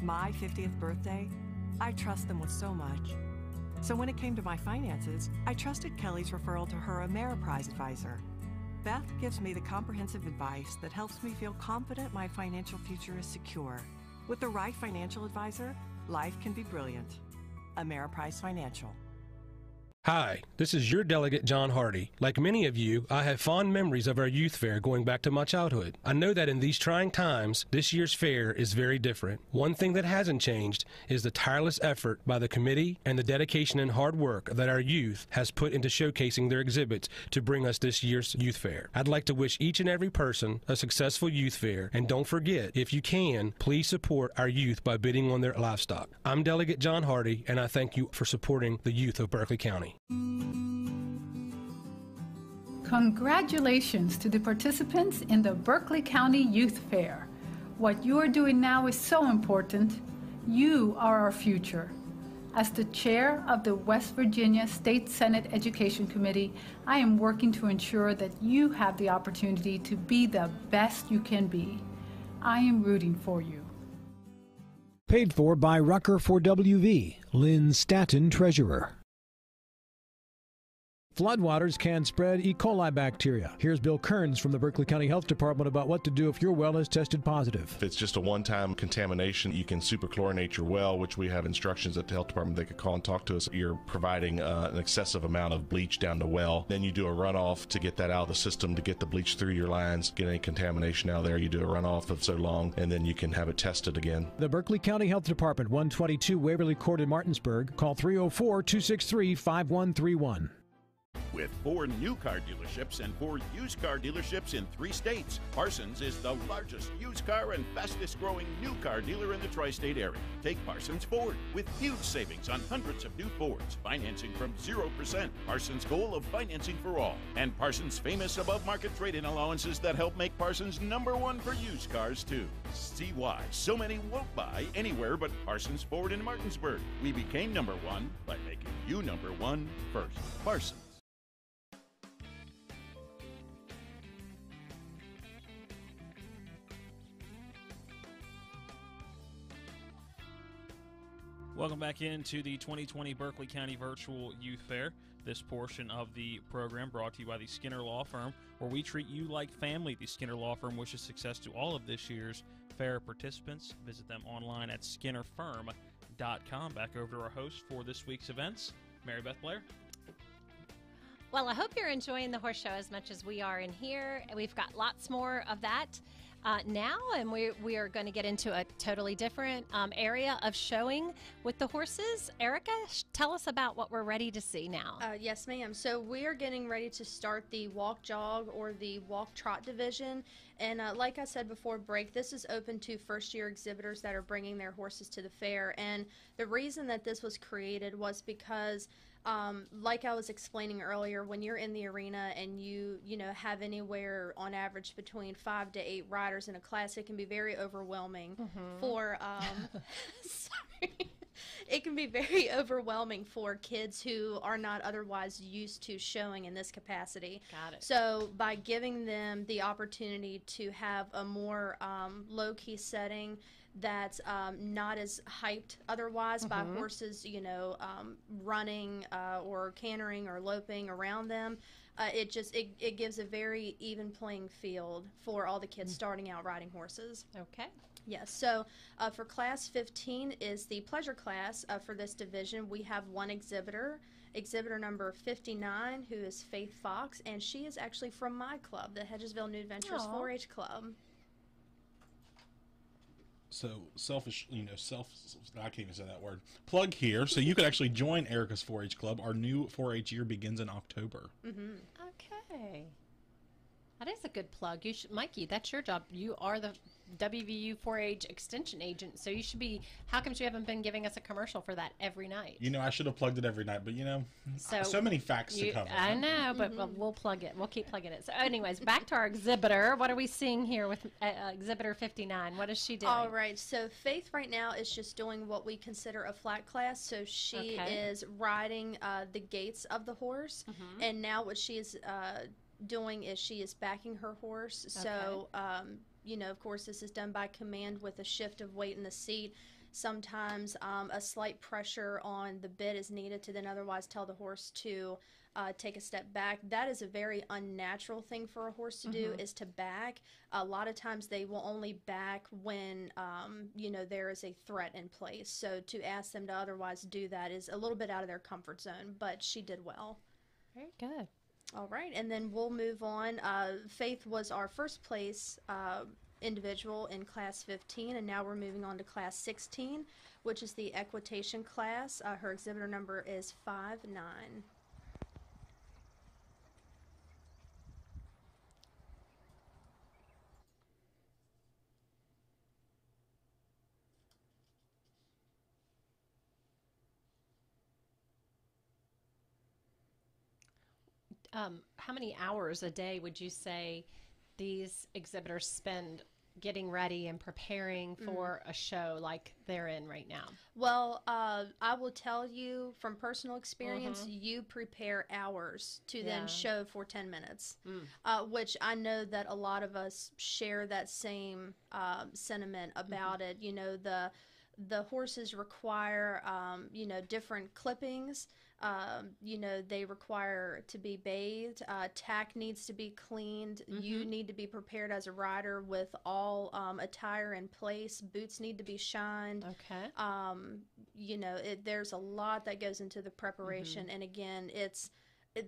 my 50th birthday, I trust them with so much. So when it came to my finances, I trusted Kelly's referral to her Ameriprise advisor. Beth gives me the comprehensive advice that helps me feel confident my financial future is secure. With the right financial advisor, life can be brilliant. Ameriprise Financial. Hi, this is your delegate, John Hardy. Like many of you, I have fond memories of our youth fair going back to my childhood. I know that in these trying times, this year's fair is very different. One thing that hasn't changed is the tireless effort by the committee and the dedication and hard work that our youth has put into showcasing their exhibits to bring us this year's youth fair. I'd like to wish each and every person a successful youth fair, and don't forget, if you can, please support our youth by bidding on their livestock. I'm Delegate John Hardy, and I thank you for supporting the youth of Berkeley County. Congratulations to the participants in the Berkeley County Youth Fair. What you are doing now is so important. You are our future. As the chair of the West Virginia State Senate Education Committee, I am working to ensure that you have the opportunity to be the best you can be. I am rooting for you. Paid for by Rucker for WV, Lynn Staton, Treasurer. Floodwaters can spread E. coli bacteria. Here's Bill Kearns from the Berkeley County Health Department about what to do if your well is tested positive. If it's just a one-time contamination, you can superchlorinate your well, which we have instructions at the health department. They could call and talk to us. You're providing uh, an excessive amount of bleach down the well. Then you do a runoff to get that out of the system to get the bleach through your lines, get any contamination out there. You do a runoff of so long, and then you can have it tested again. The Berkeley County Health Department, 122 Waverly Court in Martinsburg. Call 304 263 5131. With four new car dealerships and four used car dealerships in three states, Parsons is the largest used car and fastest growing new car dealer in the tri state area. Take Parsons Ford with huge savings on hundreds of new Fords, financing from 0%. Parsons' goal of financing for all, and Parsons' famous above market trade in allowances that help make Parsons number one for used cars, too. See why so many won't buy anywhere but Parsons Ford in Martinsburg. We became number one by making you number one first. Parsons. Welcome back into the 2020 Berkeley County Virtual Youth Fair. This portion of the program brought to you by the Skinner Law Firm, where we treat you like family. The Skinner Law Firm wishes success to all of this year's fair participants. Visit them online at skinnerfirm.com. Back over to our host for this week's events, Mary Beth Blair. Well, I hope you're enjoying the horse show as much as we are in here. We've got lots more of that uh, now, and we, we are going to get into a totally different um, area of showing with the horses. Erika, sh- tell us about what we're ready to see now. Uh, yes, ma'am. So we are getting ready to start the walk jog or the walk trot division. And uh, like I said before break, this is open to first year exhibitors that are bringing their horses to the fair. And the reason that this was created was because um, like I was explaining earlier, when you're in the arena and you you know have anywhere on average between five to eight riders in a class, it can be very overwhelming Mhm. for. Um, sorry. It can be very overwhelming for kids who are not otherwise used to showing in this capacity. Got it. So, by giving them the opportunity to have a more um, low key setting that's um, not as hyped otherwise by Mhm. horses, you know, um, running uh, or cantering or loping around them. Uh, it just it, it gives a very even playing field for all the kids starting out riding horses. Okay. Yes. So uh, for class 15 is the pleasure class uh, for this division. We have one exhibitor, exhibitor number 59, who is Faith Fox, and she is actually from my club, the Hedgesville New Adventures 4-H club. So selfish, you know, self. I can't even say that word. Plug here, so you could actually join Erika's 4-H club. Our new 4-H year begins in October. Mm-hmm. Okay. That is a good plug. You should, Mikey. That's your job. You are the WVU 4-H extension agent, so you should be. How come you haven't been giving us a commercial for that every night? You know, I should have plugged it every night, but you know, So, so, many facts You- to cover. I know, but we'll- we'll plug it. We'll keep plugging it. So, anyways, back to our exhibitor. What are we seeing here with uh, uh, exhibitor 59? What is she doing? All right. So Faith right now is just doing what we consider a flat class. So she Okay. is riding uh, the gaits of the horse, Mhm. and now what she is uh, doing is she is backing her horse. So um, you know, of course, this is done by command with a shift of weight in the seat. Sometimes um, a slight pressure on the bit is needed to then otherwise tell the horse to uh, take a step back. That is a very unnatural thing for a horse to do Mhm. is to back. A lot of times they will only back when um, you know there is a threat in place. So to ask them to otherwise do that is a little bit out of their comfort zone. But she did well. Very good. All right, and then we'll move on. Uh, Faith was our first place uh, individual in class 15, and now we're moving on to class 16, which is the equitation class. Uh, her exhibitor number is 5'9. Um, how many hours a day would you say these exhibitors spend getting ready and preparing Mm. for a show like they're in right now? Well, uh, I will tell you from personal experience, Mhm. you prepare hours to Yeah. then show for 10 minutes, Mm. uh, which I know that a lot of us share that same um, sentiment about it. You know, the the horses require, um, you know, different clippings. Um, you know, they require to be bathed. Uh, tack needs to be cleaned. You Mhm. need to be prepared as a rider with all um, attire in place. Boots need to be shined. Okay. Um, you know, it, there's a lot that goes into the preparation, Mhm. and again, it's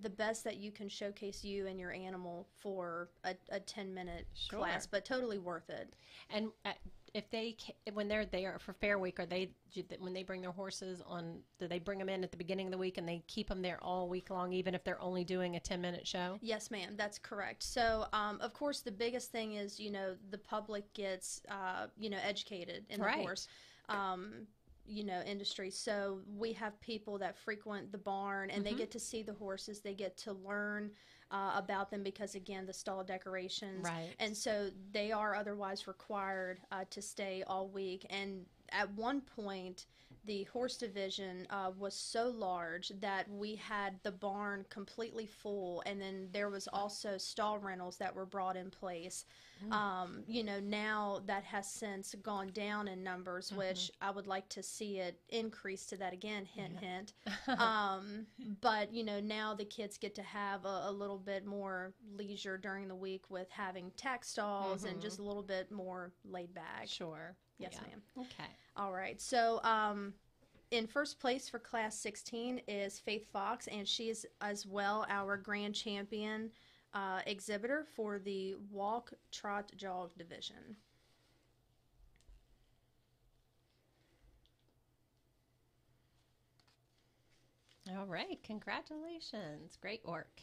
the best that you can showcase you and your animal for a, a 10 minute Sure. class, but totally worth it. And uh, if they when they're there for Fair Week, are they when they bring their horses on? Do they bring them in at the beginning of the week and they keep them there all week long, even if they're only doing a ten minute show? Yes, ma'am, that's correct. So, um, of course, the biggest thing is, you know, the public gets, uh, you know, educated in Right. the horse, um, you know, industry. So we have people that frequent the barn and they Mhm. get to see the horses. They get to learn uh, about them because, again, the stall decorations. Right. And so they are otherwise required uh, to stay all week. And at one point, the horse division uh, was so large that we had the barn completely full, and then there was also stall rentals that were brought in place. Mm. Um, you know, now that has since gone down in numbers, which I would like to see it increase to that again. Hint, hint. um, but you know, now the kids get to have a, a little bit more leisure during the week with having tack stalls and Mhm. just a little bit more laid back. Sure. Yes, Yeah. ma'am. Okay. All right. So, um, in first place for class 16 is Faith Fox, and she is as well our grand champion uh, exhibitor for the walk, trot, jog division. All right. Congratulations. Great work.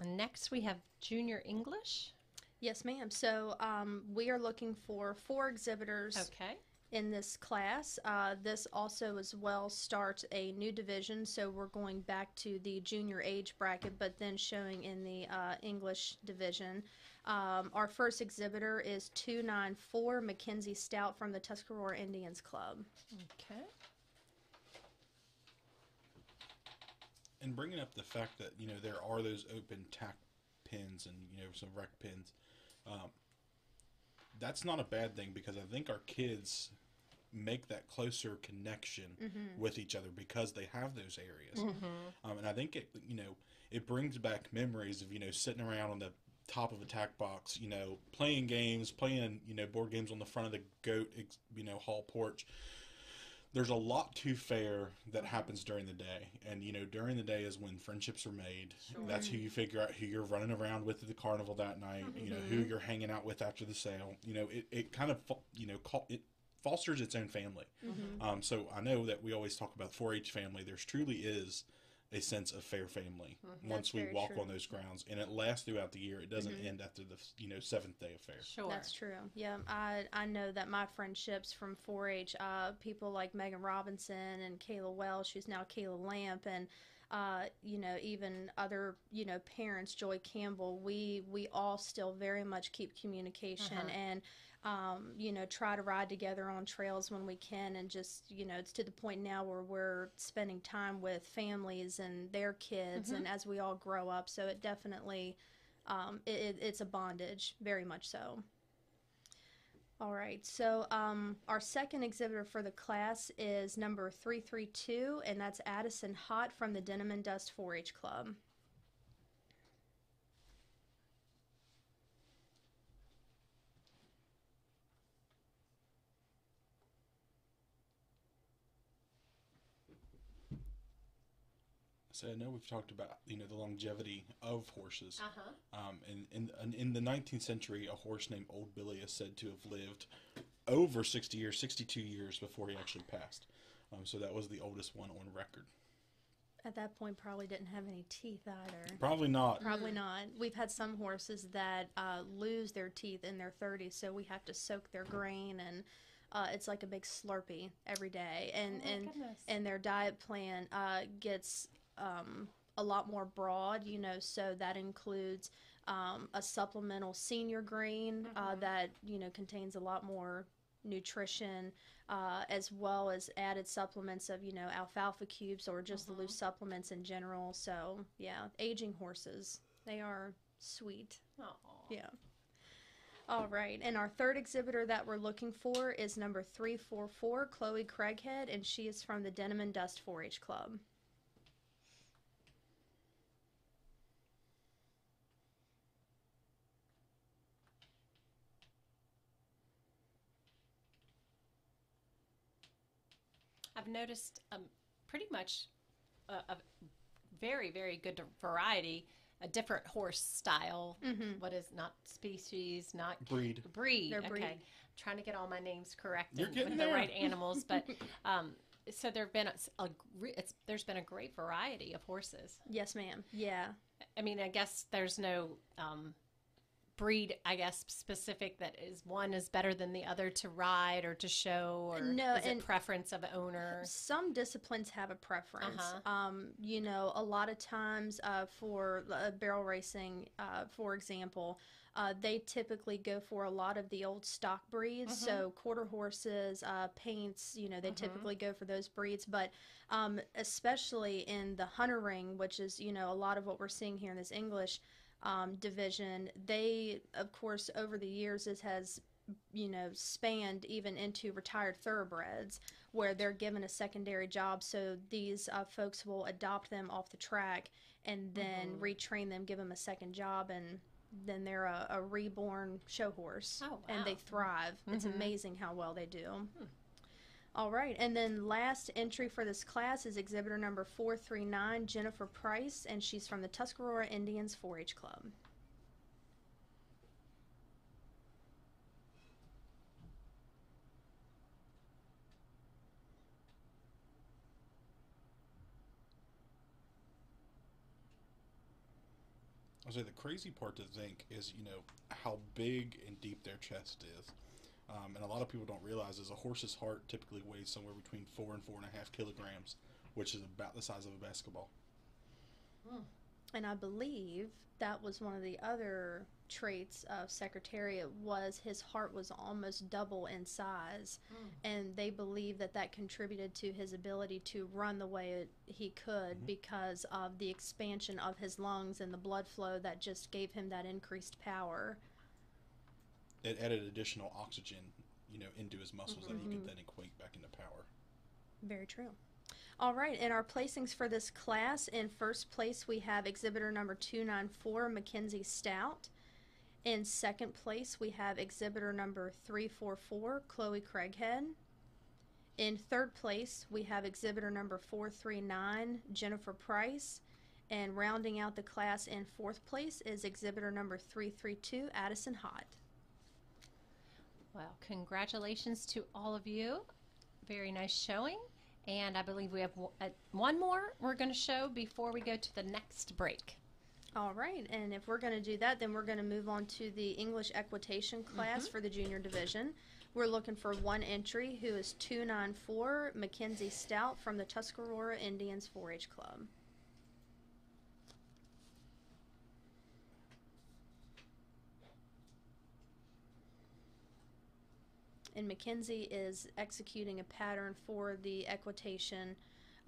And next we have junior English. Yes, ma'am. So um, we are looking for four exhibitors. Okay. In this class, uh, this also as well starts a new division. So we're going back to the junior age bracket, but then showing in the uh, English division. Um, our first exhibitor is 294 Mackenzie Stout from the Tuscarora Indians Club. Okay. and bringing up the fact that you know there are those open tack pins and you know some rec pins um, that's not a bad thing because i think our kids make that closer connection Mhm. with each other because they have those areas Mhm. um, and i think it you know it brings back memories of you know sitting around on the top of a tack box you know playing games playing you know board games on the front of the goat you know hall porch there's a lot to fair that happens during the day. And you know during the day is when friendships are made. That's who you figure out who you're running around with at the carnival that night you know who you're hanging out with after the sale. You know it, it kind of you know call, it fosters its own family. Mhm. um, so i know that we always talk about 4-h family. There's truly is a sense of fair family Mhm. once That's we walk true. on those grounds and it lasts throughout the year it doesn't Mhm. end after the you know seventh day of fair Sure, That's true. Yeah, I I know that my friendships from 4-H, uh, people like Megan Robinson and Kayla Welsh, who's now Kayla Lamp, and uh, you know even other you know parents, Joy Campbell. We we all still very much keep communication Uh-huh. and. Um, you know, try to ride together on trails when we can, and just you know, it's to the point now where we're spending time with families and their kids, Mhm. and as we all grow up. So it definitely, um, it, it, it's a bondage, very much so. All right, so um, our second exhibitor for the class is number 332, and that's Addison Hott from the Denim and Dust 4 H Club. So I know we've talked about you know the longevity of horses. Uh-huh. Um, and in, in in the 19th century, a horse named Old Billy is said to have lived over 60 years, 62 years before he actually passed. Um, so that was the oldest one on record. At that point, probably didn't have any teeth either. Probably not. Probably not. We've had some horses that uh, lose their teeth in their 30s, so we have to soak their grain, and uh, it's like a big Slurpee every day. And Oh and goodness. and their diet plan uh, gets um, a lot more broad, you know. So that includes um, a supplemental senior grain uh, that you know contains a lot more nutrition, uh, as well as added supplements of you know alfalfa cubes or just the loose supplements in general. So yeah, aging horses they are sweet. Yeah. All right, and our third exhibitor that we're looking for is number 344, Chloe Craighead, and she is from the Denim and Dust 4 H Club. I've noticed um, pretty much a, a very, very good variety, a different horse style. Mhm. What is not species, not Breed. Breed. They're okay. breed. trying to get all my names correct You're and getting with the right animals, but um, so there've been a, a it's, there's been a great variety of horses. Yes, ma'am. Yeah. I mean, I guess there's no um, breed, I guess, specific that is one is better than the other to ride or to show, or No, is and- it preference of owner? Some disciplines have a preference. Uh-huh. Um, you know, a lot of times uh, for uh, barrel racing, uh, for example, uh, they typically go for a lot of the old stock breeds. Mhm. So quarter horses, uh, paints, you know, they Mhm. typically go for those breeds. But um, especially in the hunter ring, which is, you know, a lot of what we're seeing here in this English um, division, they, of course, over the years, it has you know, spanned even into retired thoroughbreds where they're given a secondary job. So these uh, folks will adopt them off the track and then Mhm. retrain them, give them a second job, and then they're a, a reborn show horse. Oh, And they thrive. It's Mhm. amazing how well they do. All right, and then last entry for this class is exhibitor number 439, Jennifer Price, and she's from the Tuscarora Indians 4 H Club. I'll say the crazy part to think is, you know, how big and deep their chest is. Um, and a lot of people don't realize is a horse's heart typically weighs somewhere between four and four and a half kilograms, which is about the size of a basketball. Hmm. and I believe that was one of the other traits of Secretariat was his heart was almost double in size, hmm. and they believe that that contributed to his ability to run the way it, he could mm-hmm. because of the expansion of his lungs and the blood flow that just gave him that increased power. It added additional oxygen, you know, into his muscles that he could mm-hmm. then equate back into power. Very true. All right, and our placings for this class in first place we have exhibitor number 294, Mackenzie Stout. In second place we have exhibitor number 344, Chloe Craighead. In third place we have exhibitor number 439, Jennifer Price. And rounding out the class in fourth place is exhibitor number 332, Addison Hott. Well, congratulations to all of you. Very nice showing. And I believe we have uh, one more we're going to show before we go to the next break. All right, and if we're going to do that, then we're going to move on to the English equitation class for the junior division. We're looking for one entry who is 294 Mackenzie Stout from the Tuscarora Indians 4 H Club. And Mackenzie is executing a pattern for the equitation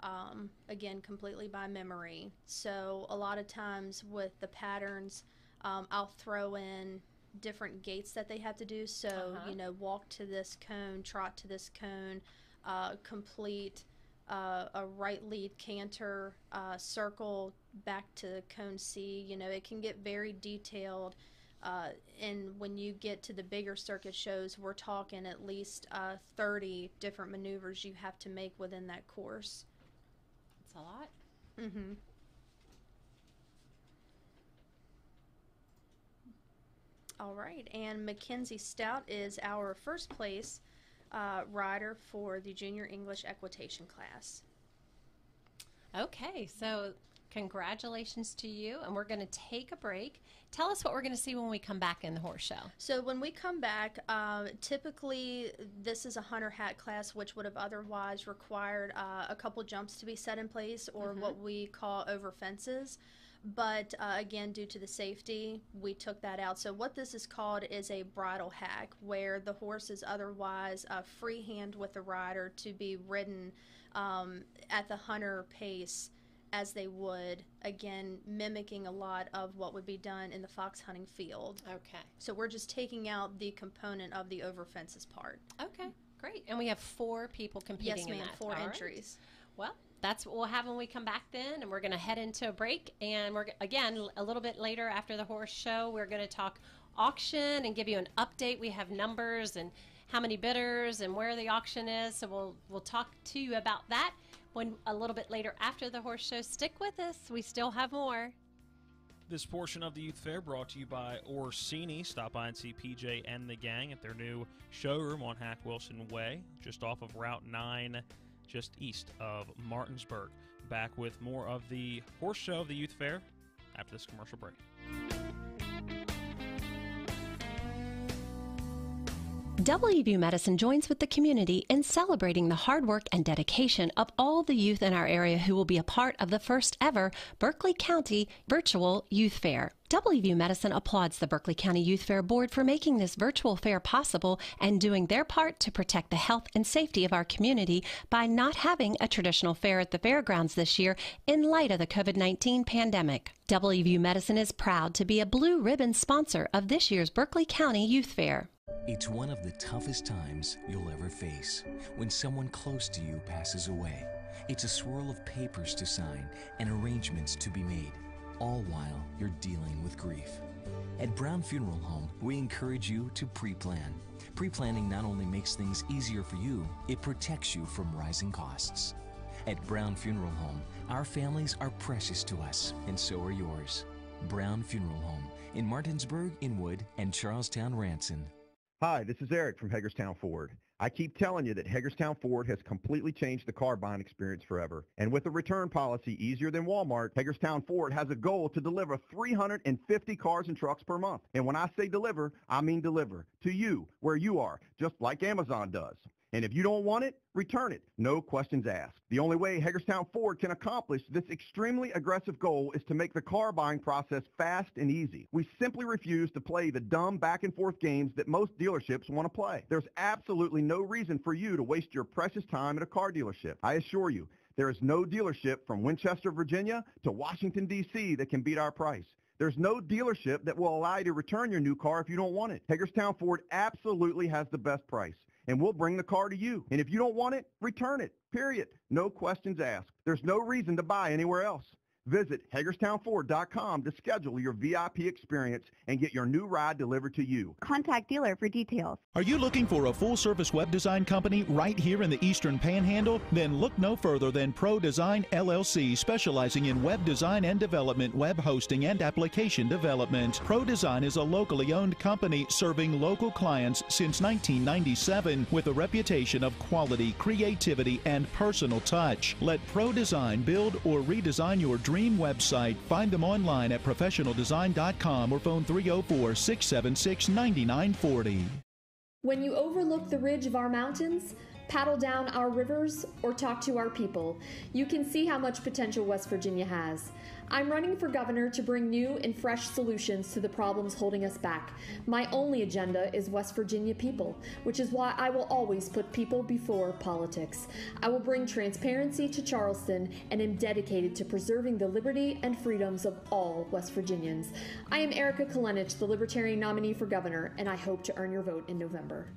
um, again completely by memory. So a lot of times with the patterns, um, I'll throw in different gaits that they have to do. So Uh-huh. you know, walk to this cone, trot to this cone, uh, complete uh, a right lead canter, uh, circle back to cone C. You know, it can get very detailed. Uh, and when you get to the bigger circuit shows, we're talking at least uh, 30 different maneuvers you have to make within that course. It's a lot. Mm-hmm. All right, and Mackenzie Stout is our first place uh, rider for the junior English equitation class. Okay, so congratulations to you. And we're going to take a break. Tell us what we're going to see when we come back in the horse show. So when we come back, uh, typically this is a hunter hack class, which would have otherwise required uh, a couple jumps to be set in place, or Mhm. what we call over fences. But uh, again, due to the safety, we took that out. So what this is called is a bridle hack, where the horse is otherwise uh, freehand with the rider to be ridden um, at the hunter pace as they would, again, mimicking a lot of what would be done in the fox hunting field. Okay. So we're just taking out the component of the over fences part. Okay, great. And we have four people competing Yes, in ma'am, that. four All right. entries. Well, that's what we'll have when we come back then, and we're going to head into a break. And we're again a little bit later after the horse show, we're going to talk auction and give you an update. We have numbers and how many bidders and where the auction is. So we'll we'll talk to you about that when a little bit later after the horse show. Stick with us. We still have more. This portion of the Youth Fair brought to you by Orsini. Stop by and see PJ and the gang at their new showroom on Hack Wilson Way, just off of Route 9, just east of Martinsburg. Back with more of the horse show of the Youth Fair after this commercial break. WVU Medicine joins with the community in celebrating the hard work and dedication of all the youth in our area who will be a part of the first ever Berkeley County Virtual Youth Fair. WVU Medicine applauds the Berkeley County Youth Fair Board for making this virtual fair possible and doing their part to protect the health and safety of our community by not having a traditional fair at the fairgrounds this year in light of the COVID 19 pandemic. WVU Medicine is proud to be a blue ribbon sponsor of this year's Berkeley County Youth Fair. It's one of the toughest times you'll ever face when someone close to you passes away. It's a swirl of papers to sign and arrangements to be made, all while you're dealing with grief. At Brown Funeral Home, we encourage you to pre plan. Pre planning not only makes things easier for you, it protects you from rising costs. At Brown Funeral Home, our families are precious to us, and so are yours. Brown Funeral Home in Martinsburg, Inwood, and Charlestown, Ranson. Hi, this is Eric from Hagerstown Ford. I keep telling you that Hagerstown Ford has completely changed the car buying experience forever. And with a return policy easier than Walmart, Hagerstown Ford has a goal to deliver 350 cars and trucks per month. And when I say deliver, I mean deliver to you, where you are, just like Amazon does. And if you don't want it, return it. No questions asked. The only way Hagerstown Ford can accomplish this extremely aggressive goal is to make the car buying process fast and easy. We simply refuse to play the dumb back and forth games that most dealerships want to play. There's absolutely no reason for you to waste your precious time at a car dealership. I assure you, there is no dealership from Winchester, Virginia to Washington, D.C. that can beat our price. There's no dealership that will allow you to return your new car if you don't want it. Hagerstown Ford absolutely has the best price and we'll bring the car to you. And if you don't want it, return it. Period. No questions asked. There's no reason to buy anywhere else. Visit HagerstownFord.com to schedule your VIP experience and get your new ride delivered to you. Contact dealer for details. Are you looking for a full service web design company right here in the Eastern Panhandle? Then look no further than Pro Design LLC, specializing in web design and development, web hosting, and application development. Pro Design is a locally owned company serving local clients since 1997 with a reputation of quality, creativity, and personal touch. Let Pro Design build or redesign your dream website. Find them online at professionaldesign.com or phone 304 676 9940. When you overlook the ridge of our mountains, paddle down our rivers, or talk to our people, you can see how much potential West Virginia has. I'm running for governor to bring new and fresh solutions to the problems holding us back. My only agenda is West Virginia people, which is why I will always put people before politics. I will bring transparency to Charleston and am dedicated to preserving the liberty and freedoms of all West Virginians. I am Erika Kolenich, the Libertarian nominee for governor, and I hope to earn your vote in November.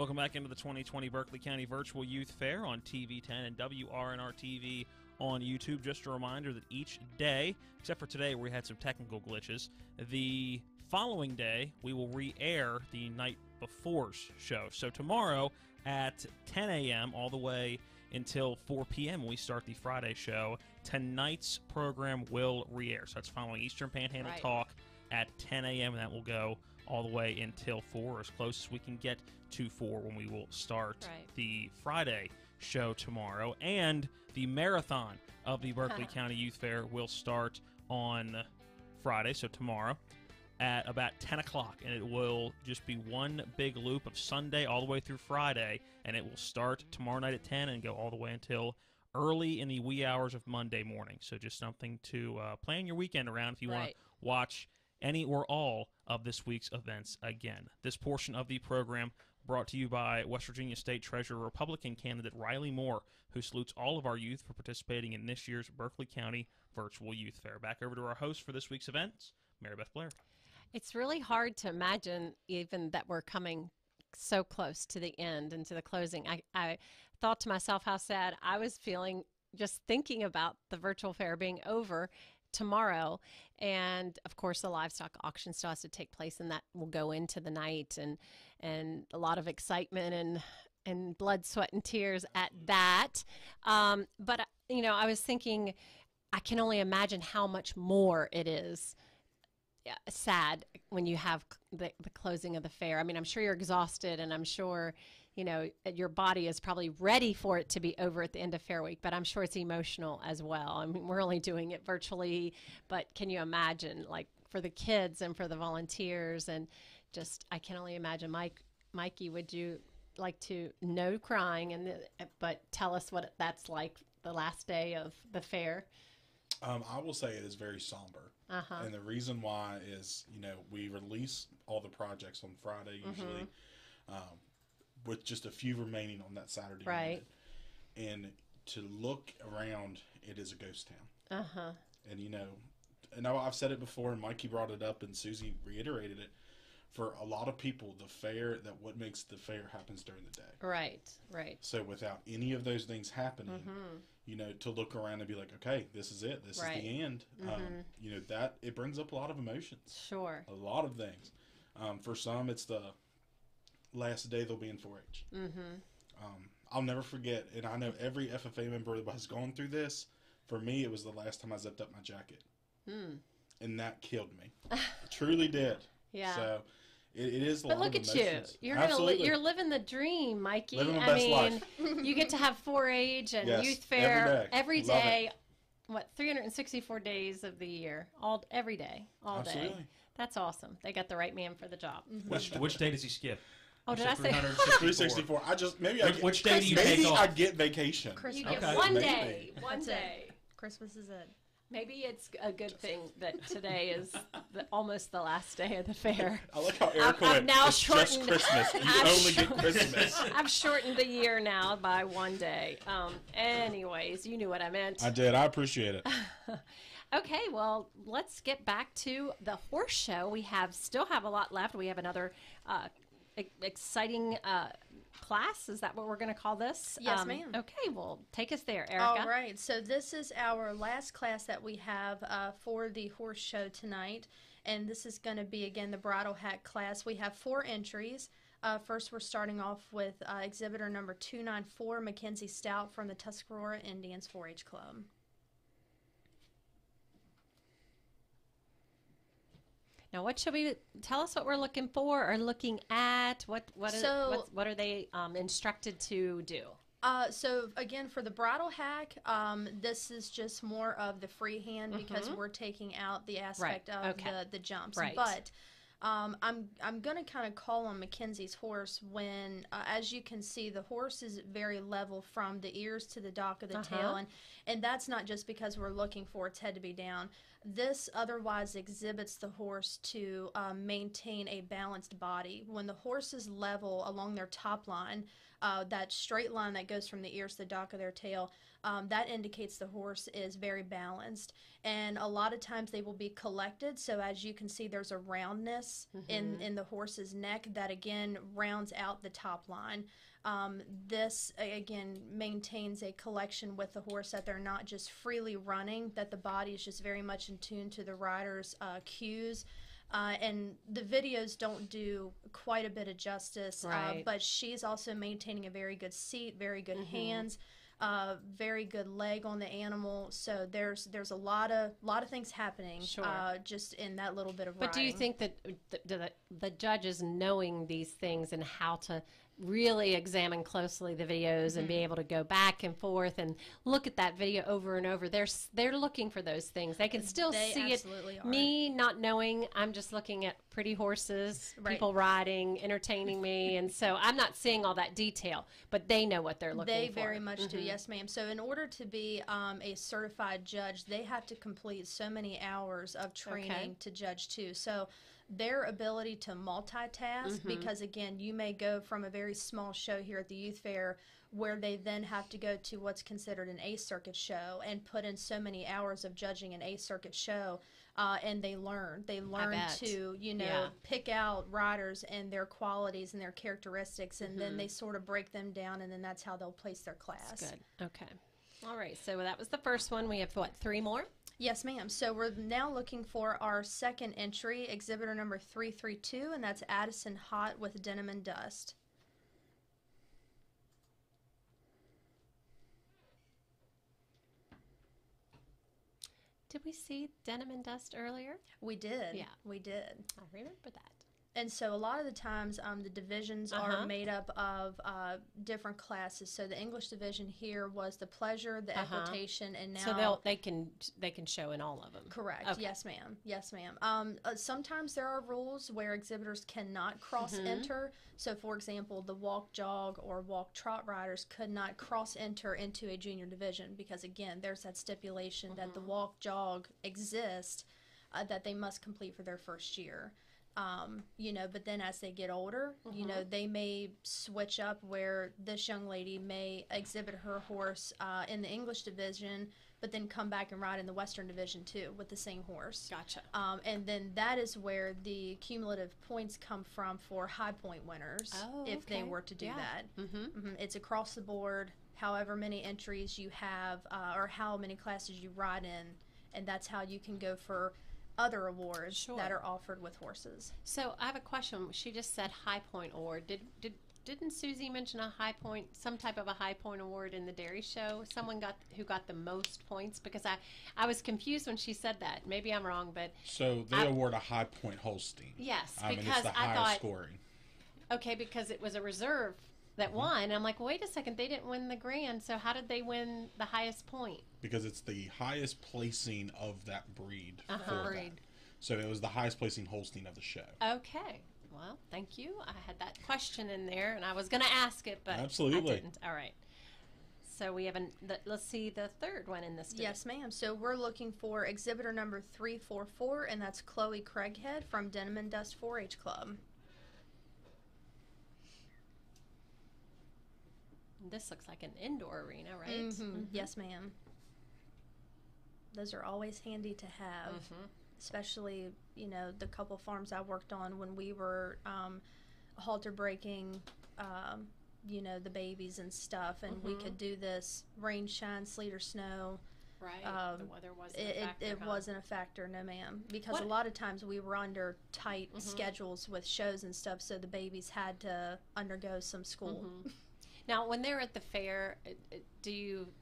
Welcome back into the 2020 Berkeley County Virtual Youth Fair on TV10 and WRNR TV on YouTube. Just a reminder that each day, except for today where we had some technical glitches, the following day we will re air the night before's show. So tomorrow at 10 a.m. all the way until 4 p.m. we start the Friday show, tonight's program will re air. So that's following Eastern Panhandle Right. Talk at 10 a.m. and that will go all the way until 4, as close as we can get to 4 when we will start Right. the Friday show tomorrow. And the marathon of the Berkeley County Youth Fair will start on Friday, so tomorrow, at about 10 o'clock. And it will just be one big loop of Sunday all the way through Friday. And it will start tomorrow night at 10 and go all the way until early in the wee hours of Monday morning. So just something to uh, plan your weekend around if you want to watch any or all of this week's events again. This portion of the program brought to you by West Virginia State Treasurer Republican candidate Riley Moore, who salutes all of our youth for participating in this year's Berkeley County Virtual Youth Fair. Back over to our host for this week's events, Mary Beth Blair. It's really hard to imagine even that we're coming so close to the end and to the closing. I, I thought to myself how sad I was feeling just thinking about the virtual fair being over tomorrow. And of course, the livestock auction still has to take place, and that will go into the night, and and a lot of excitement and and blood, sweat, and tears at mm-hmm. that. Um, but uh, you know, I was thinking, I can only imagine how much more it is yeah, sad when you have the, the closing of the fair. I mean, I'm sure you're exhausted and I'm sure, you know, your body is probably ready for it to be over at the end of Fair Week, but I'm sure it's emotional as well. I mean, we're only doing it virtually, but can you imagine, like, for the kids and for the volunteers and just, I can only imagine. Mike, Mikey, would you like to no crying and the, but tell us what that's like the last day of the fair? Um, I will say it is very somber. Uh-huh. And the reason why is, you know, we release all the projects on Friday usually, Mhm. um, with just a few remaining on that Saturday Right. night. And to look around, it is a ghost town. Uh huh. And you know, and I- I've said it before, and Mikey brought it up, and Susie reiterated it. For a lot of people, the fair that what makes the fair happens during the day. Right, right. So without any of those things happening, Mhm. you know, to look around and be like, okay, this is it, this Right. is the end. Um, Mhm. you know that it brings up a lot of emotions. Sure. A lot of things. Um, for some, it's the last day they'll be in 4-H. Mm-hmm. Um, I'll never forget, and I know every FFA member has gone through this. For me, it was the last time I zipped up my jacket, Hmm. and that killed me. Truly did. Yeah. So it, it is a But lot look of at you. emotions. You're gonna li- Absolutely. you're living the dream, Mikey. Living the I best mean, life. you get to have 4-H and Yes, youth fair every day. every Love day. it. What 364 days of the year, all every day, all day. Absolutely. That's awesome. They got the right man for the job. Which which day does he skip? Oh, did I say- 364. I just maybe I get, which day do you maybe take I get vacation. You get Okay. one Maybe. day. One That's it. day. Christmas is it. Maybe it's a good thing that today is the, almost the last day of the fair. I like how I've- Erika I've went, now "It's just shortened. Christmas. You I've only get short- Christmas." I've shortened the year now by one day. Um, anyways, you knew what I meant. I did. I appreciate it. Okay, well, let's get back to the horse show. We have still have a lot left. We have another uh, exciting uh, class. Is that what we're going to call this? Um, Yes, ma'am. Okay, well, take us there, Erika. All right. So this is our last class that we have uh, for the horse show tonight, and this is going to be again the bridle hack class. We have four entries. Uh, first, we're starting off with uh, exhibitor number two nine four, Mackenzie Stout from the Tuscarora Indians 4-H Club. Now, what should we tell us? What we're looking for or looking at? What what are, So- what are they um, instructed to do? Uh, so again, for the bridle hack, um, this is just more of the freehand because Mhm. we're taking out the aspect of okay. the, the jumps. Right. But um, I'm I'm gonna kind of call on Mackenzie's horse when, uh, as you can see, the horse is very level from the ears to the dock of the Uh-huh. tail, and and that's not just because we're looking for its head to be down. This otherwise exhibits the horse to um, maintain a balanced body. When the horse is level along their top line, uh, that straight line that goes from the ears to the dock of their tail, um, that indicates the horse is very balanced. And a lot of times they will be collected. So as you can see, there's a roundness in, Mhm. in the horse's neck that again rounds out the top line. Um, this again maintains a collection with the horse that they're not just freely running, that the body is just very much in tune to the rider's uh, cues. Uh, and the videos don't do quite a bit of justice, uh, but she's also maintaining a very good seat, very good Mhm. hands, uh, very good leg on the animal. So there's there's a lot of lot of things happening Sure. uh, just in that little bit of But do you think that the, the, the judges knowing these things and how to really examine closely the videos and be Mhm. able to go back and forth and look at that video over and over. They're they're looking for those things. They can still They see it. are. Me not knowing, I'm just looking at pretty horses, Right. people riding, entertaining me, and so I'm not seeing all that detail. But they know what they're looking They for. They very much do, Mhm. yes, ma'am. So, in order to be um, a certified judge, they have to complete so many hours of training Okay. to judge too. So, their ability to multitask, Mhm. because again, you may go from a very small show here at the youth fair where they then have to go to what's considered an A circuit show and put in so many hours of judging an A circuit show. Uh, and they learn. They learn to, you know, Yeah. pick out riders and their qualities and their characteristics, and then Mhm. they sort of break them down, and then that's how they'll place their class. That's good. Okay. All right. So that was the first one. We have what three more? Yes, ma'am. So we're now looking for our second entry, exhibitor number 332, and that's Addison Hott with Denim and Dust. Did we see Denim and Dust earlier? We did. Yeah. We did. I remember that. And so a lot of the times, um, the divisions are Uh-huh. made up of uh, different classes. So the English division here was the pleasure, the Uh-huh. equitation, and now So they'll they can they can show in all of them. Correct. Okay. Yes, ma'am. Yes, ma'am. Um, uh, sometimes there are rules where exhibitors cannot cross Mhm. enter. So, for example, the walk jog or walk trot riders could not cross enter into a junior division because, again, there's that stipulation that Mm-hmm. the walk jog exists uh, that they must complete for their first year. Um, you know, but then as they get older, you know, Mhm. they may switch up where this young lady may exhibit her horse uh, in the English division, but then come back and ride in the Western division too with the same horse. Gotcha. Um, and then that is where the cumulative points come from for high point winners Oh, if they were to do Yeah. that. Mm-hmm. hmm It's across the board, however many entries you have, uh, or how many classes you ride in, and that's how you can go for other awards Sure. that are offered with horses. So I have a question. She just said High Point Award. Did did didn't Susie mention a High Point, some type of a High Point Award in the dairy show? Someone got who got the most points because I I was confused when she said that. Maybe I'm wrong, but So they I- award a high point Holstein. Yes, I mean, it's because the I highest thought- scoring. okay, because it was a reserve that mm-hmm. won. I'm like, wait a second, they didn't win the grand. So how did they win the highest point? Because it's the highest placing of that breed. Uh-huh. for that. So it was the highest placing Holstein of the show. Okay. Well, thank you. I had that question in there, and I was going to ask it, but Absolutely. I didn't. All right. So we have an. The, let's see the third one in this. Yes, ma'am. So we're looking for exhibitor number 344, and that's Chloe Craighead from Denim and Dust 4 H Club. This looks like an indoor arena, right? Mhm. Yes, ma'am. Those are always handy to have, Mhm. especially you know the couple farms I worked on when we were um, halter breaking, um, you know the babies and stuff, and we Mhm. could do this rain, shine, sleet, or snow. Right. Um, the weather wasn't it, a factor. it, it huh? wasn't a factor, no, ma'am. Because What- a lot of times we were under tight Mhm. schedules with shows and stuff, so the babies had to undergo some school. Mhm. Now, when they're at the fair, do you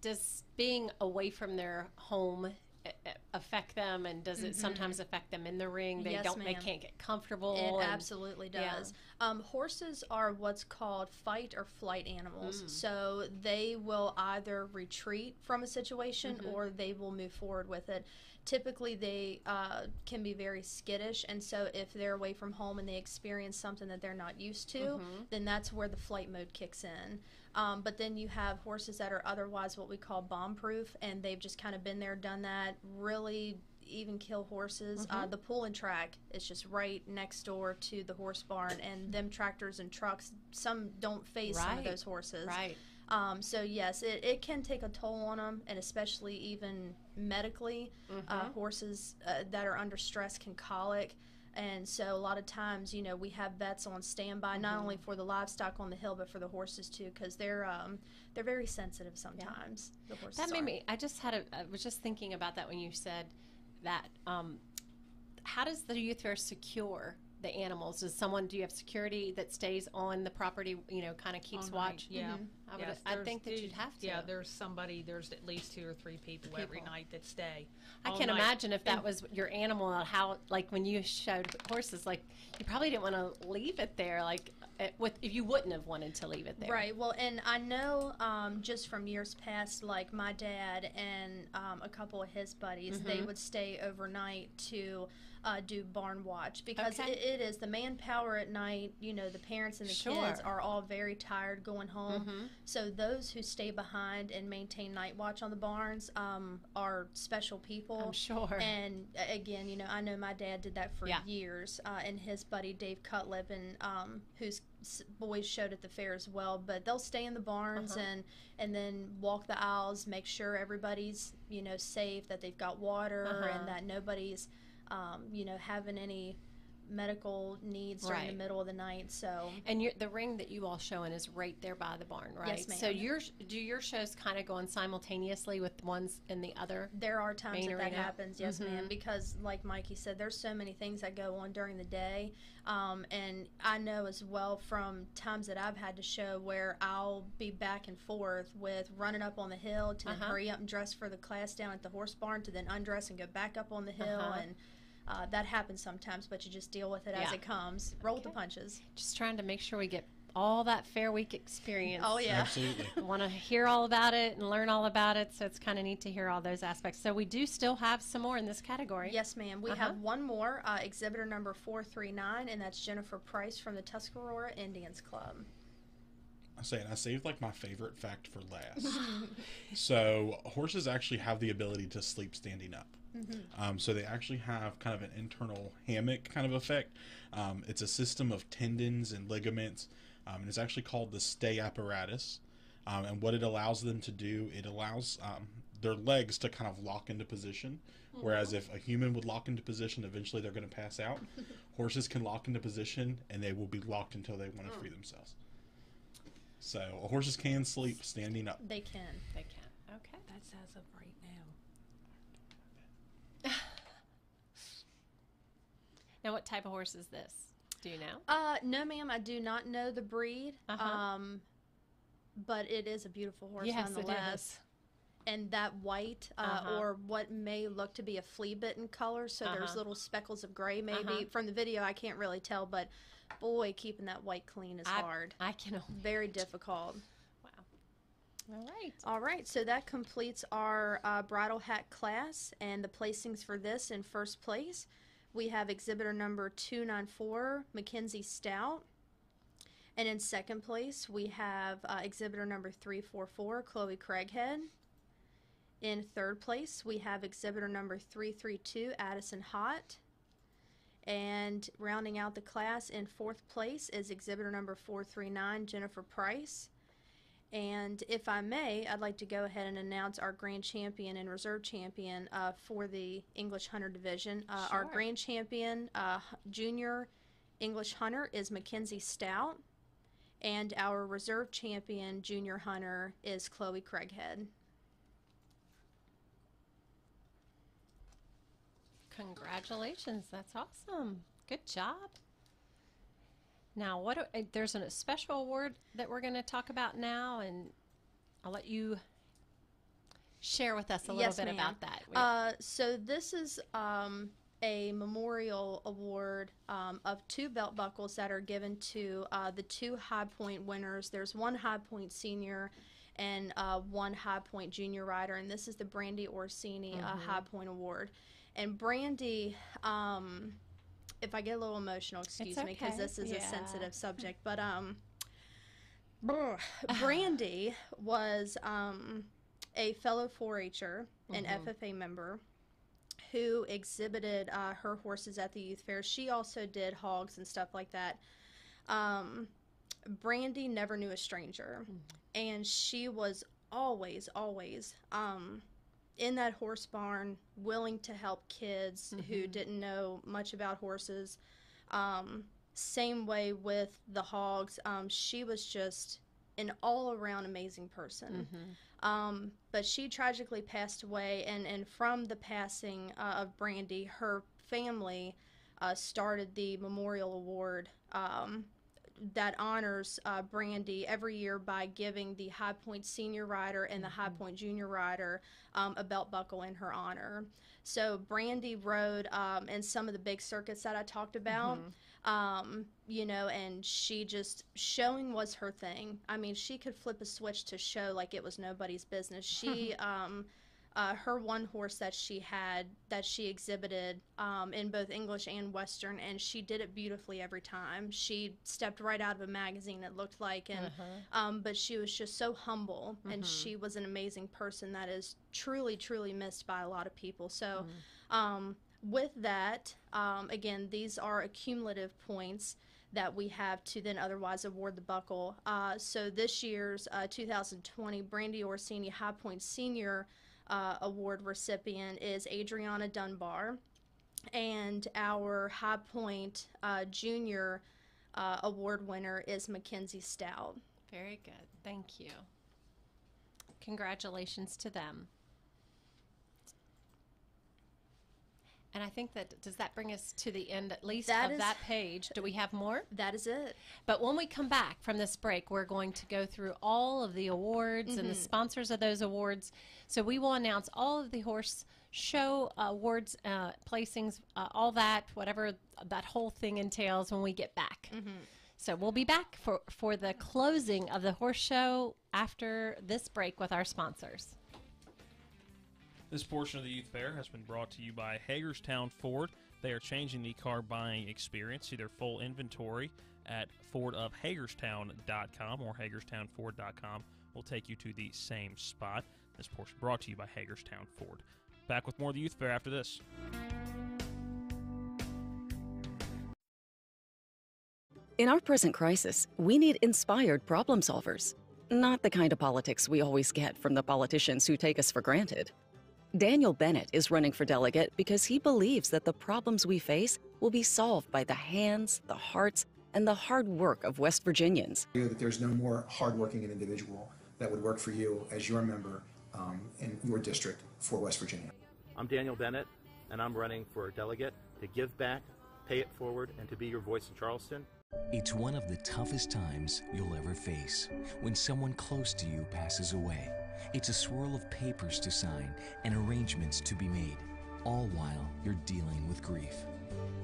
does being away from their home uh, uh, affect them, and does it Mhm. sometimes affect them in the ring? They Yes, don't. They can't get comfortable. It and- absolutely yeah. does. Um, horses are what's called fight or flight animals. Mm. So they will either retreat from a situation Mhm. or they will move forward with it. Typically, they uh, can be very skittish, and so if they're away from home and they experience something that they're not used to, Mhm. then that's where the flight mode kicks in. Um, but then you have horses that are otherwise what we call bomb proof, and they've just kind of been there, done that, really even kill horses. Uh, Mhm. the pull and track is just right next door to the horse barn, and them tractors and trucks, some don't face some of those horses. Right. Um, so yes, it, it can take a toll on them, and especially even medically, uh, Mhm. horses uh, that are under stress can colic. And so a lot of times, you know, we have vets on standby not Mhm. only for the livestock on the hill, but for the horses too, because they're um, they're very sensitive sometimes. The horses That made are. me. I just had a. I was just thinking about that when you said that. Um, how does the youth fair secure the animals? Does someone do you have security that stays on the property? You know, kind of keeps On watch. night, yeah. Mhm. I would. Yes, I think that you'd have to. Yeah, there's somebody. There's at least two or three people, every night that stay. I all can night. imagine if that And- was your animal, how like when you showed horses, like you probably didn't want to leave it there, like with if you wouldn't have wanted to leave it there. Right. Well, and I know um, just from years past, like my dad and um, a couple of his buddies, they Mhm. would stay overnight to uh, do barn watch because Okay. it, it is the manpower at night. You know, the parents and the kids are all very tired going home. Mhm. So those who stay behind and maintain night watch on the barns um, are special people. I'm sure. And again, you know, I know my dad did that for Yeah. years, uh, and his buddy Dave Cutlip, and um, whose boys showed at the fair as well. But they'll stay in the barns Uh-huh. and and then walk the aisles, make sure everybody's you know safe, that they've got water, Uh-huh. and that nobody's um, you know having any medical needs during Right. the middle of the night. So And your, the ring that you all showing is right there by the barn, right? Yes, ma'am. So your do your shows kind of go on simultaneously with ones in the other? There are times that that happens, yes, ma'am. Mhm. Because, like Mikey said, there's so many things that go on during the day, um, and I know as well from times that I've had to show where I'll be back and forth with running up on the hill to Uh-huh. hurry up and dress for the class down at the horse barn to then undress and go back up on the hill, Uh-huh. and uh, that happens sometimes. But you just deal with it as it comes. Roll with the punches. Just trying to make sure we get all that Fair Week experience. Oh, yeah. Absolutely. want to hear all about it and learn all about it, so it's kind of neat to hear all those aspects. So we do still have some more in this category. Yes, ma'am. We Uh-huh. have one more uh, exhibitor number four three nine, and that's Jennifer Price from the Tuscarora Indians Club. I say, and I saved like my favorite fact for last. so horses actually have the ability to sleep standing up. Mhm. Um, so they actually have kind of an internal hammock kind of effect. Um, it's a system of tendons and ligaments, um, and it's actually called the stay apparatus. Um, and what it allows them to do, it allows um, their legs to kind of lock into position. Whereas if a human would lock into position, eventually they're going to pass out. Horses can lock into position, and they will be locked until they want to free themselves. So horses can sleep standing up. They can. They can. Okay. That's as of right now. What type of horse is this? Do you know? Uh, no, ma'am. I do not know the breed. Uh-huh. Um, but it is a beautiful horse Yes, it nonetheless. is. And that white, uh, Uh-huh. or what may look to be a flea bitten color, so there's Uh-huh. little speckles of gray maybe. Uh-huh. From the video, I can't really tell, but boy, keeping that white clean is I- hard. I can only Very difficult. Wow. All right. All right, so that completes our uh, bridle hack class, and the placings for this in first place, we have exhibitor number 294, Mackenzie Stout. And in second place, we have uh, exhibitor number 344, Chloe Craighead. In third place, we have exhibitor number 332, Addison Hott. And rounding out the class in fourth place is exhibitor number 439, Jennifer Price. And if I may, I'd like to go ahead and announce our grand champion and reserve champion uh, for the English Hunter division. Uh, Our grand champion, uh, junior English Hunter, is Mackenzie Stout. And our reserve champion, junior hunter, is Chloe Craighead. Congratulations. That's awesome. Good job. Now, what do, uh, there's a special award that we're going to talk about now, and I'll let you share with us a little yes, bit about that. Uh, so this is um, a memorial award um, of two belt buckles that are given to uh, the two High Point winners. There's one High Point senior and uh, one High Point junior rider, and this is the Brandy Orsini uh, Mhm. High Point Award. And Brandy, um, if I get a little emotional, excuse me, because this is a sensitive subject, but um, Brandy was um, a fellow 4-H'er, an Mhm. FFA member, who exhibited uh, her horses at the youth fair. She also did hogs and stuff like that. Um, Brandy never knew a stranger, and she was always, always um, in that horse barn, willing to help kids who Mhm. didn't know much about horses. Um, same way with the hogs. Um, she was just an all around amazing person. Mhm. Um, but she tragically passed away, and, and from the passing uh, of Brandy, her family uh, started the Memorial Award um, that honors uh, Brandy every year by giving the High Point senior rider and the High Point junior rider um, a belt buckle in her honor. So Brandy rode um, in some of the big circuits that I talked about. Um, you know, and she just showing was her thing. I mean, she could flip a switch to show like it was nobody's business. She, um, uh, her one horse that she had that she exhibited um, in both English and Western, and she did it beautifully every time. She stepped right out of a magazine. It looked like, and Uh-huh. um, but she was just so humble, and Mhm. she was an amazing person that is truly, truly missed by a lot of people. So, um, with that, um, again, these are accumulative points that we have to then otherwise award the buckle. Uh, so this year's uh, 2020 Brandy Orsini High Point Senior uh, Award recipient is Adriana Dunbar, and our High Point uh, Junior uh, Award winner is Mackenzie Stout. Very good. Thank you. Congratulations to them. And I think that does that bring us to the end at least That of is- that page. Do we have more? That is it. But when we come back from this break, we're going to go through all of the awards and the Mhm. sponsors of those awards. So we will announce all of the horse show awards uh, placings, uh, all that, whatever that whole thing entails when we get back. So we'll be back for, for the closing of the horse show after this break with our sponsors. This portion of the Youth Fair has been brought to you by Hagerstown Ford. They are changing the car buying experience. See their full inventory at fordofhagerstown.com or hagerstownford.com will take you to the same spot. This portion brought to you by Hagerstown Ford. Back with more of the Youth Fair after this. In our present crisis, we need inspired problem solvers, not the kind of politics we always get from the politicians who take us for granted. Daniel Bennett is running for delegate because he believes that the problems we face will be solved by the hands, the hearts, and the hard work of West Virginians. That there's no more hardworking individual that would work for you as your member um, in your district for West Virginia. I'm Daniel Bennett, and I'm running for a delegate to give back, pay it forward, and to be your voice in Charleston. It's one of the toughest times you'll ever face when someone close to you passes away. It's a swirl of papers to sign and arrangements to be made, all while you're dealing with grief.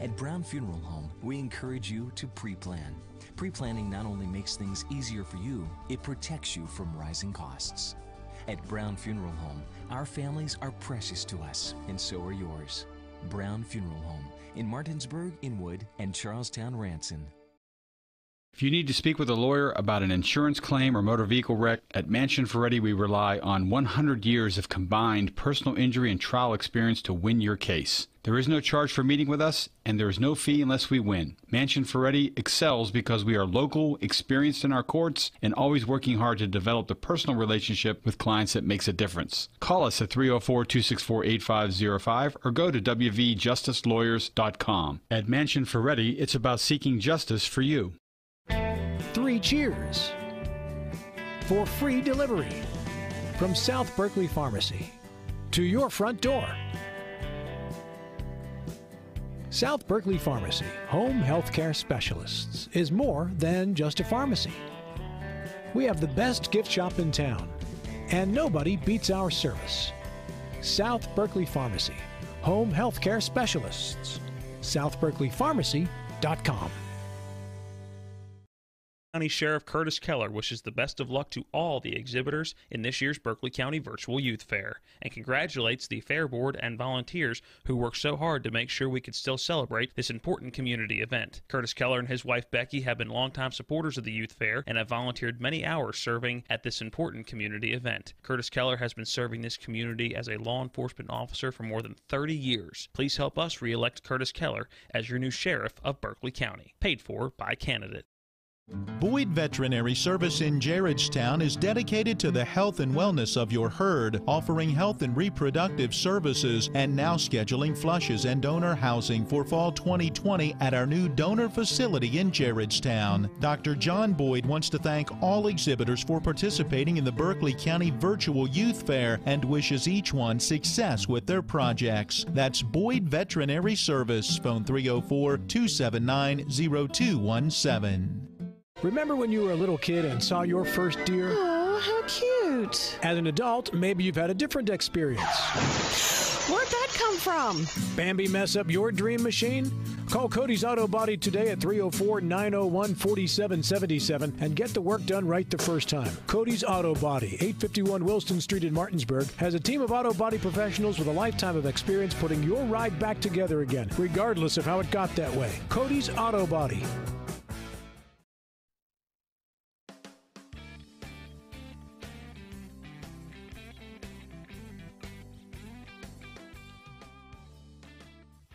At Brown Funeral Home, we encourage you to pre plan. Pre planning not only makes things easier for you, it protects you from rising costs. At Brown Funeral Home, our families are precious to us, and so are yours. Brown Funeral Home in Martinsburg, Inwood, and Charles Town, Ranson. If you need to speak with a lawyer about an insurance claim or motor vehicle wreck, at Mansion Ferretti we rely on 100 years of combined personal injury and trial experience to win your case. There is no charge for meeting with us, and there is no fee unless we win. Mansion Ferretti excels because we are local, experienced in our courts, and always working hard to develop the personal relationship with clients that makes a difference. Call us at 304 264 8505 or go to WVJusticeLawyers.com. At Mansion Ferretti, it's about seeking justice for you. Cheers for free delivery from South Berkeley Pharmacy to your front door. South Berkeley Pharmacy, home healthcare specialists, is more than just a pharmacy. We have the best gift shop in town, and nobody beats our service. South Berkeley Pharmacy, home healthcare specialists. SouthBerkeleyPharmacy.com. County Sheriff Curtis Keller wishes the best of luck to all the exhibitors in this year's Berkeley County Virtual Youth Fair and congratulates the Fair Board and volunteers who worked so hard to make sure we could still celebrate this important community event. Curtis Keller and his wife Becky have been longtime supporters of the Youth Fair and have volunteered many hours serving at this important community event. Curtis Keller has been serving this community as a law enforcement officer for more than 30 years. Please help us re-elect Curtis Keller as your new sheriff of Berkeley County. Paid for by candidate. Boyd Veterinary Service in Gerrardstown is dedicated to the health and wellness of your herd, offering health and reproductive services and now scheduling flushes and donor housing for fall 2020 at our new donor facility in Gerrardstown. Dr. John Boyd wants to thank all exhibitors for participating in the Berkeley County Virtual Youth Fair and wishes each one success with their projects. That's Boyd Veterinary Service, phone 304 279 0217. Remember when you were a little kid and saw your first deer? Oh, how cute. As an adult, maybe you've had a different experience. Where'd that come from? Bambi mess up your dream machine? Call Cody's Auto Body today at 304 901 4777 and get the work done right the first time. Cody's Auto Body, 851 Wilson Street in Martinsburg, has a team of auto body professionals with a lifetime of experience putting your ride back together again, regardless of how it got that way. Cody's Auto Body.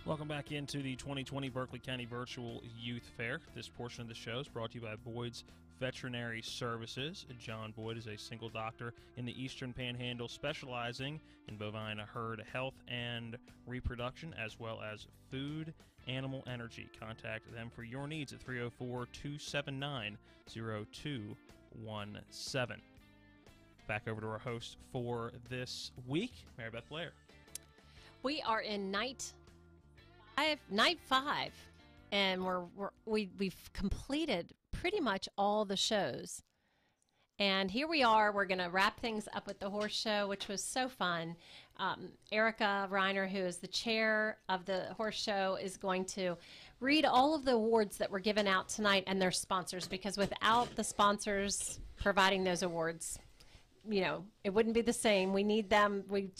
Welcome back into the 2020 Berkeley County Virtual Youth Fair. This portion of the show is brought to you by Boyd's Veterinary Services. John Boyd is a single doctor in the Eastern Panhandle specializing in bovine herd health and reproduction, as well as food animal energy. Contact them for your needs at 304 279 0217. Back over to our host for this week, Mary Beth Blair. We are in night five, night five, and we're, we're we we've completed pretty much all the shows. And here we are. We're going to wrap things up with the horse show, which was so fun. Um, Erika Reiner, who is the chair of the horse show, is going to read all of the awards that were given out tonight and their sponsors, because without the sponsors providing those awards, you know, it wouldn't be the same. We need them. We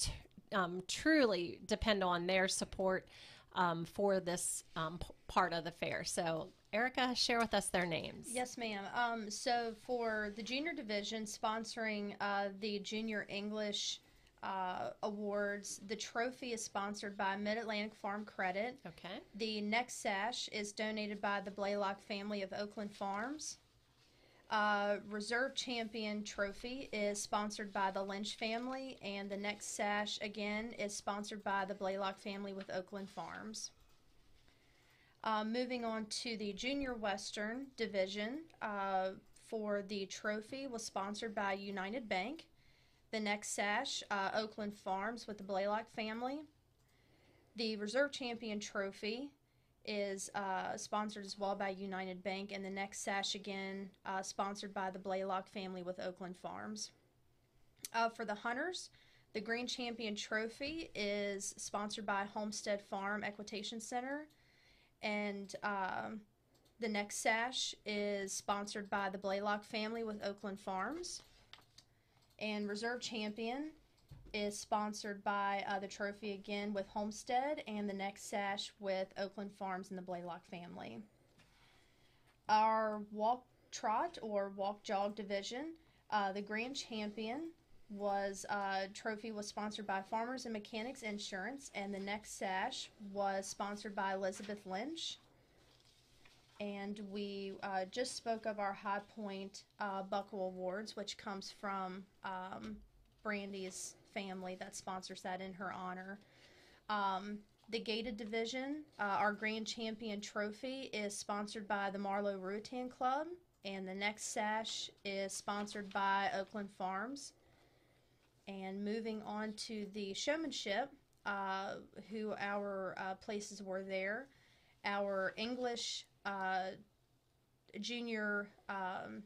um, truly depend on their support um, for this um, p- part of the fair. So, Erika, share with us their names. Yes, ma'am. Um, so for the junior division, sponsoring uh, the Junior English uh, Awards, the trophy is sponsored by Mid Atlantic Farm Credit. Okay. The next sash is donated by the Blaylock family of Oakland Farms. Uh, Reserve Champion Trophy is sponsored by the Lynch family, and the next sash again is sponsored by the Blaylock family with Oakland Farms. Uh, moving on to the Junior Western Division, uh, for the trophy was sponsored by United Bank. The next sash, uh, Oakland Farms with the Blaylock family. The Reserve Champion Trophy is uh, sponsored as well by United Bank, and the next sash again uh, sponsored by the Blaylock family with Oakland Farms. Uh, for the hunters, the Green Champion Trophy is sponsored by Homestead Farm Equitation Center, and um, the next sash is sponsored by the Blaylock family with Oakland Farms. And Reserve Champion is sponsored by uh, the trophy again with Homestead and the next sash with Oakland Farms and the Blaylock family. Our walk trot or walk jog division, uh, the grand champion was uh, trophy was sponsored by Farmers and Mechanics Insurance, and the next sash was sponsored by Elizabeth Lynch. And we uh, just spoke of our High Point uh, Buckle Awards, which comes from um, Brandy's family that sponsors that in her honor. Um, the gaited division, uh, our grand champion trophy, is sponsored by the Marlowe Ruritan Club, and the next sash is sponsored by Oakland Farms. And moving on to the showmanship, uh, who our uh, places were there. Our English uh, junior um,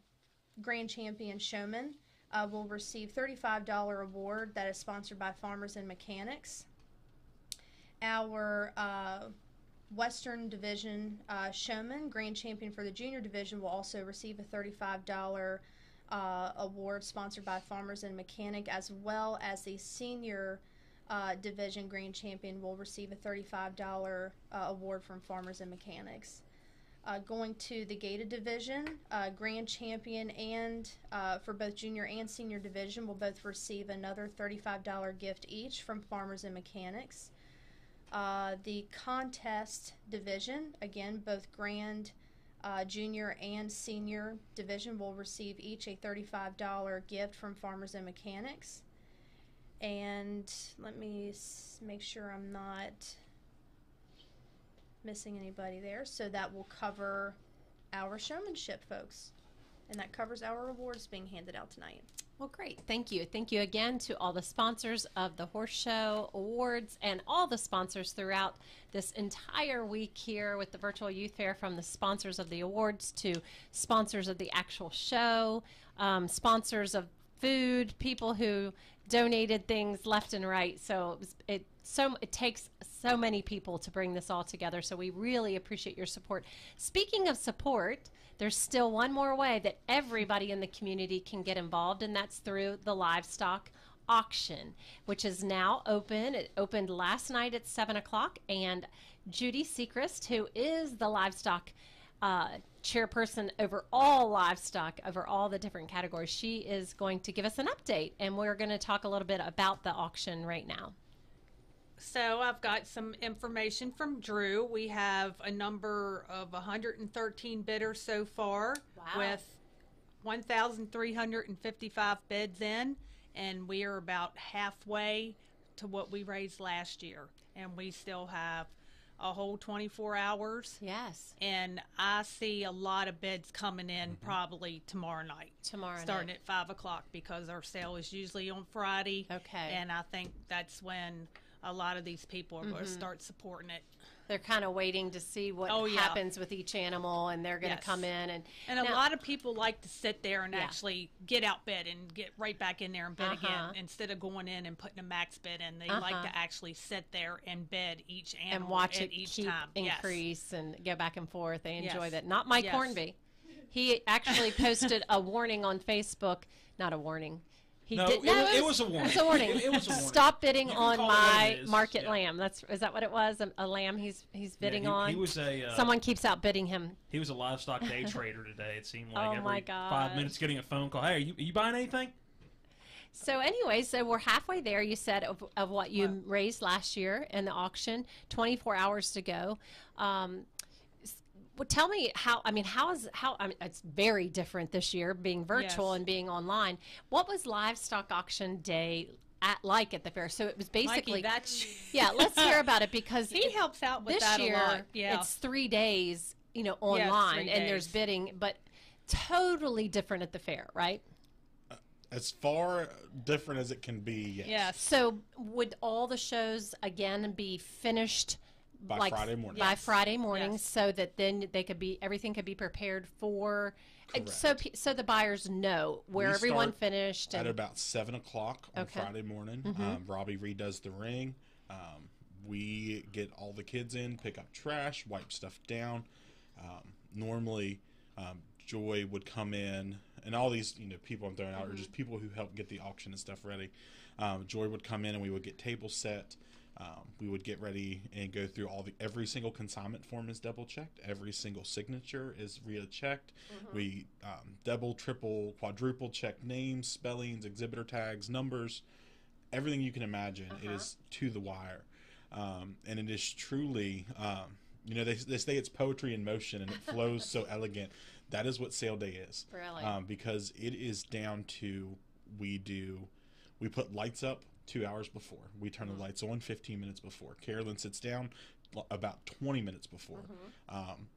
grand champion showman uh, will receive $35 award that is sponsored by Farmers and Mechanics. Our uh, Western Division uh, showman, grand champion for the junior division, will also receive a $35 uh, award sponsored by Farmers and Mechanic, as well as the senior uh, division grand champion will receive a $35 uh, award from Farmers and Mechanics. Uh, going to the gaited division, uh, grand champion and uh, for both junior and senior division will both receive another $35 gift each from Farmers and Mechanics. Uh, the contest division, again, both grand, uh, junior, and senior division will receive each a $35 gift from Farmers and Mechanics. And let me make sure I'm not missing anybody there. So that will cover our showmanship, folks. And that covers our awards being handed out tonight. Well, great. Thank you. Thank you again to all the sponsors of the Horse Show Awards and all the sponsors throughout this entire week here with the Virtual Youth Fair from the sponsors of the awards to sponsors of the actual show, um, sponsors of food, people who donated things left and right. So it, was, it so it takes so many people to bring this all together. So we really appreciate your support. Speaking of support, there's still one more way that everybody in the community can get involved, and that's through the livestock auction, which is now open. It opened last night at 7 o'clock, and Judy Sechrist, who is the livestock uh, chairperson over all livestock, over all the different categories, she is going to give us an update, and we're going to talk a little bit about the auction right now. So I've got some information from Drew. We have a number of 113 bidders so far Wow. with 1,355 bids in, and we are about halfway to what we raised last year. And we still have a whole 24 hours. Yes. And I see a lot of bids coming in mm-hmm. probably tomorrow night. Tomorrow Starting night. at 5 o'clock because our sale is usually on Friday. Okay. And I think that's when a lot of these people are going to start supporting it. They're kind of waiting to see what Oh, yeah. happens with each animal, and they're going to Yes. come in and And a Now- lot of people like to sit there and Yeah. actually get out bed and get right back in there and bed Uh-huh. again instead of going in and putting a max bed in. They like Uh-huh. to actually sit there and bed each animal and watch at it each keep time. Yes. increase and go back and forth. They enjoy Yes. that. Not Mike Yes. Hornby. He actually posted a warning on Facebook. Not a warning. He No, did. it was- it was a warning. It was a warning. It- it was a warning. Stop bidding on call it what my market yeah. lamb. That's is that what it was? A, a lamb he's he's bidding he- on. he was a, uh, Someone keeps outbidding him. He was a livestock day trader today. It seemed like Oh, every my five minutes getting a phone call. Hey, are you, are you buying anything? So anyway, so we're halfway there. You said of, of what you raised last year in the auction. Twenty four hours to go. Um, well, tell me how. I mean, how is how? I mean, it's very different this year, being virtual Yes. and being online. What was livestock auction day at like at the fair? So it was basically Mikey, that's yeah. Let's hear about it because he helps out with this that year a lot. Yeah, it's three days. You know, online three and there's bidding, but totally different at the fair, right? Uh, as far different as it can be, yes. So would all the shows again be finished By like Friday morning. By Yes. Friday morning, so that then they could be everything could be prepared for. and So so the buyers know where We everyone start finished. at And, about seven o'clock on Okay. Friday morning. Mhm. Um, Robbie redoes the ring. Um, we get all the kids in, pick up trash, wipe stuff down. Um, normally, um, Joy would come in, and all these you know people I'm throwing out are just people who help get the auction and stuff ready. Um, Joy would come in, and we would get tables set. Um, we would get ready and go through all the every single consignment form is double checked. Every single signature is rechecked. We um, double, triple, quadruple check names, spellings, exhibitor tags, numbers, everything you can imagine. It is to the wire, um, and it is truly. Um, you know, they, they say it's poetry in motion and it flows so elegant. That is what sale day is. Really? Um, because it is down to we do, we put lights up two hours before. We turn the lights on 15 minutes before. Carolyn sits down l- about 20 minutes before. Um,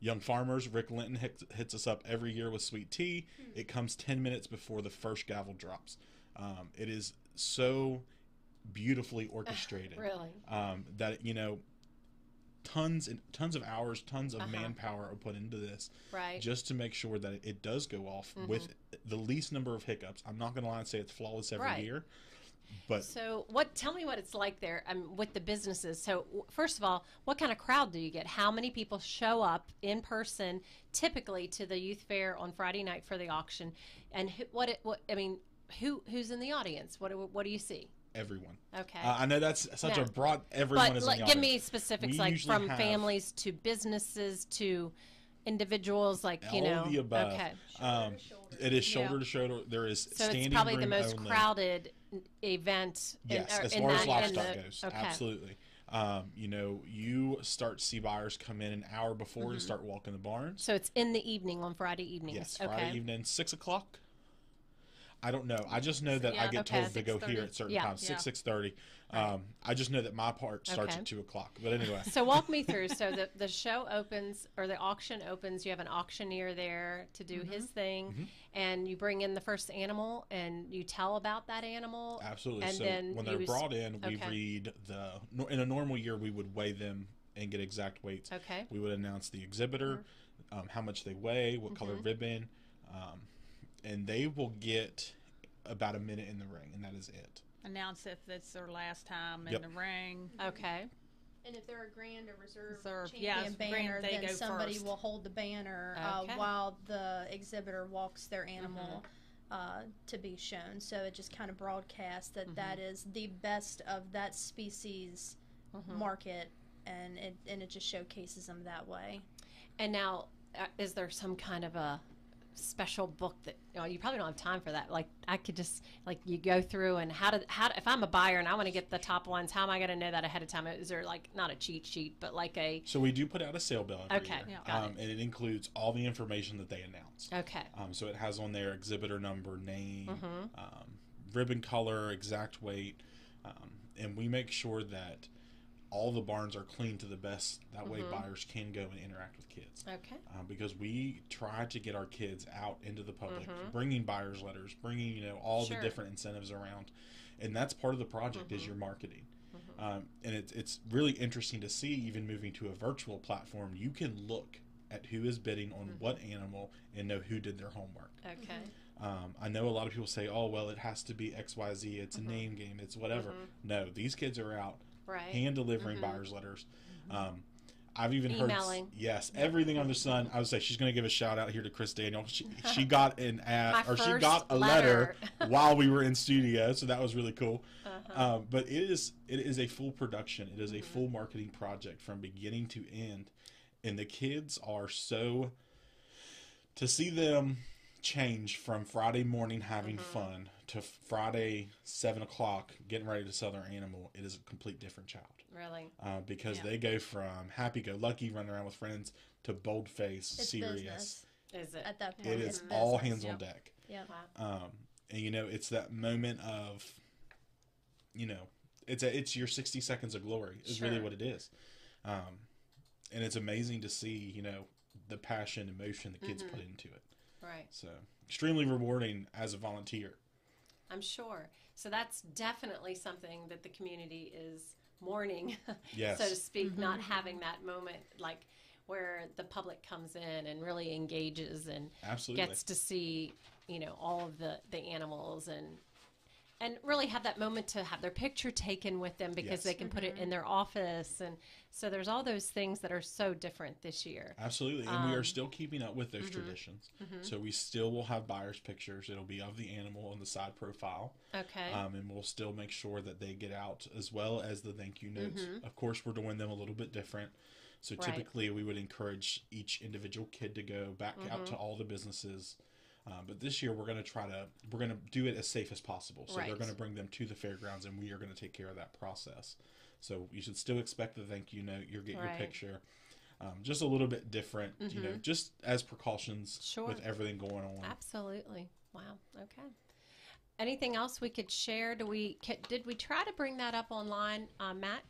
Young Farmers, Rick Linton hits, hits us up every year with sweet tea. It comes 10 minutes before the first gavel drops. Um, it is so beautifully orchestrated. Really? Um, that, you know, tons and tons of hours, tons of Uh-huh. manpower are put into this. Right. Just to make sure that it does go off Mhm. with the least number of hiccups. I'm not going to lie and say it's flawless every Right. year. But so what? Tell me what it's like there um, with the businesses. So first of all, what kind of crowd do you get? How many people show up in person typically to the youth fair on Friday night for the auction? And who, what? It, what I mean, who who's in the audience? What do, what do you see? everyone. Okay. Uh, I know that's such Yeah. a broad. Everyone but is. the give me specifics, We like from families to businesses to individuals, like you know. the above. Okay. Um, it is shoulder Yeah. to shoulder. There is So standing it's probably the most only. crowded event. Yes, or as in far as livestock the- goes, okay. absolutely. Um, you know, you start to see buyers come in an hour before to Mhm. start walking the barns. So it's in the evening on Friday evenings. Yes, okay. Friday evening, six o'clock. I don't know. I just know that I get okay. told to go here at certain Yeah. times, Yeah. six six thirty. Um, I just know that my part starts Okay. at two o'clock. But anyway, So walk me through. So the, the show opens or the auction opens. You have an auctioneer there to do his thing, Mhm. and you bring in the first animal and you tell about that animal. absolutely. And so then when they're s- brought in, we okay. read the. In a normal year, we would weigh them and get exact weights. Okay. We would announce the exhibitor, um, how much they weigh, what color Mhm. ribbon, um, and they will get about a minute in the ring, and that is it. Announce if it's their last time in Yep. the ring. Okay. And if they're a grand or reserve Reserve, champion yeah, it's banner, grand, they then go somebody first. will hold the banner Okay. uh, while the exhibitor walks their animal Mm-hmm. uh, to be shown. So it just kind of broadcasts that Mm-hmm. that is the best of that species Mhm. market, and it and it just showcases them that way. And now, uh, is there some kind of a special book that you, know, you probably don't have time for that? Like I could just like you go through and how to how if I'm a buyer and I want to get the top ones, how am I going to know that ahead of time? Is there like not a cheat sheet, but like a So we do put out a sale bill Okay, year, yeah. um, and it includes all the information that they announce. okay? Um, so it has on there exhibitor number, name, Mhm. um, ribbon color, exact weight, um, and we make sure that all the barns are clean to the best. That way, Mhm. buyers can go and interact with kids. Okay. Um, because we try to get our kids out into the public, Mhm. bringing buyers letters, bringing you know all Sure. the different incentives around, and that's part of the project is Mhm. your marketing. Mhm. Um, and it's it's really interesting to see even moving to a virtual platform. You can look at who is bidding on Mhm. what animal and know who did their homework. Okay. Um, I know a lot of people say, "Oh, well, it has to be X, Y, Z. It's a name game. It's whatever." No, these kids are out Right. hand delivering Mhm. buyers letters. Um, I've even heard yes, everything under the sun. I would say she's going to give a shout out here to Chris Daniel. She, she got an ad or she got a letter, letter. while we were in studio, so that was really cool. Uh-huh. Um, but it is it is a full production. It is Mm-hmm. a full marketing project from beginning to end, and the kids are so to see them change from Friday morning having Mm-hmm. fun to Friday seven o'clock getting ready to sell their animal. It is a complete different child Really. uh, because Yeah. they go from happy-go-lucky, running around with friends, to bold-faced, It's serious. business. Is it At that point, it's all business. hands on Yep. deck. Yep. Um, and you know, it's that moment of, you know, it's a, it's your sixty seconds of glory is really what it is, um, and it's amazing to see you know the passion, emotion the kids put Mhm. into it. Right. So extremely rewarding as a volunteer. I'm sure. So that's definitely something that the community is mourning, Yes. so to speak, not Mhm. having that moment like where the public comes in and really engages and Absolutely. gets to see, you know, all of the the animals and and really have that moment to have their picture taken with them because Yes. they can put it in their office and so there's all those things that are so different this year. Absolutely, and we are Um, still keeping up with those mhm. traditions. Mhm. So we still will have buyers' pictures. It'll be of the animal on the side profile. Okay. Um, and we'll still make sure that they get out as well as the thank you notes. Mhm. Of course, we're doing them a little bit different. So Right. typically, we would encourage each individual kid to go back out to all the businesses. Um, but this year, we're going to try to we're going to do it as safe as possible. So they're going to bring them to the fairgrounds, and we are going to take care of that process. So you should still expect the thank you note. You'll get Right. your picture. Um, just a little bit different, you know, Mhm. just as precautions Sure. with everything going on. Absolutely. Wow. Okay. Anything else we could share? Do we did we try to bring that up online, uh, Matt?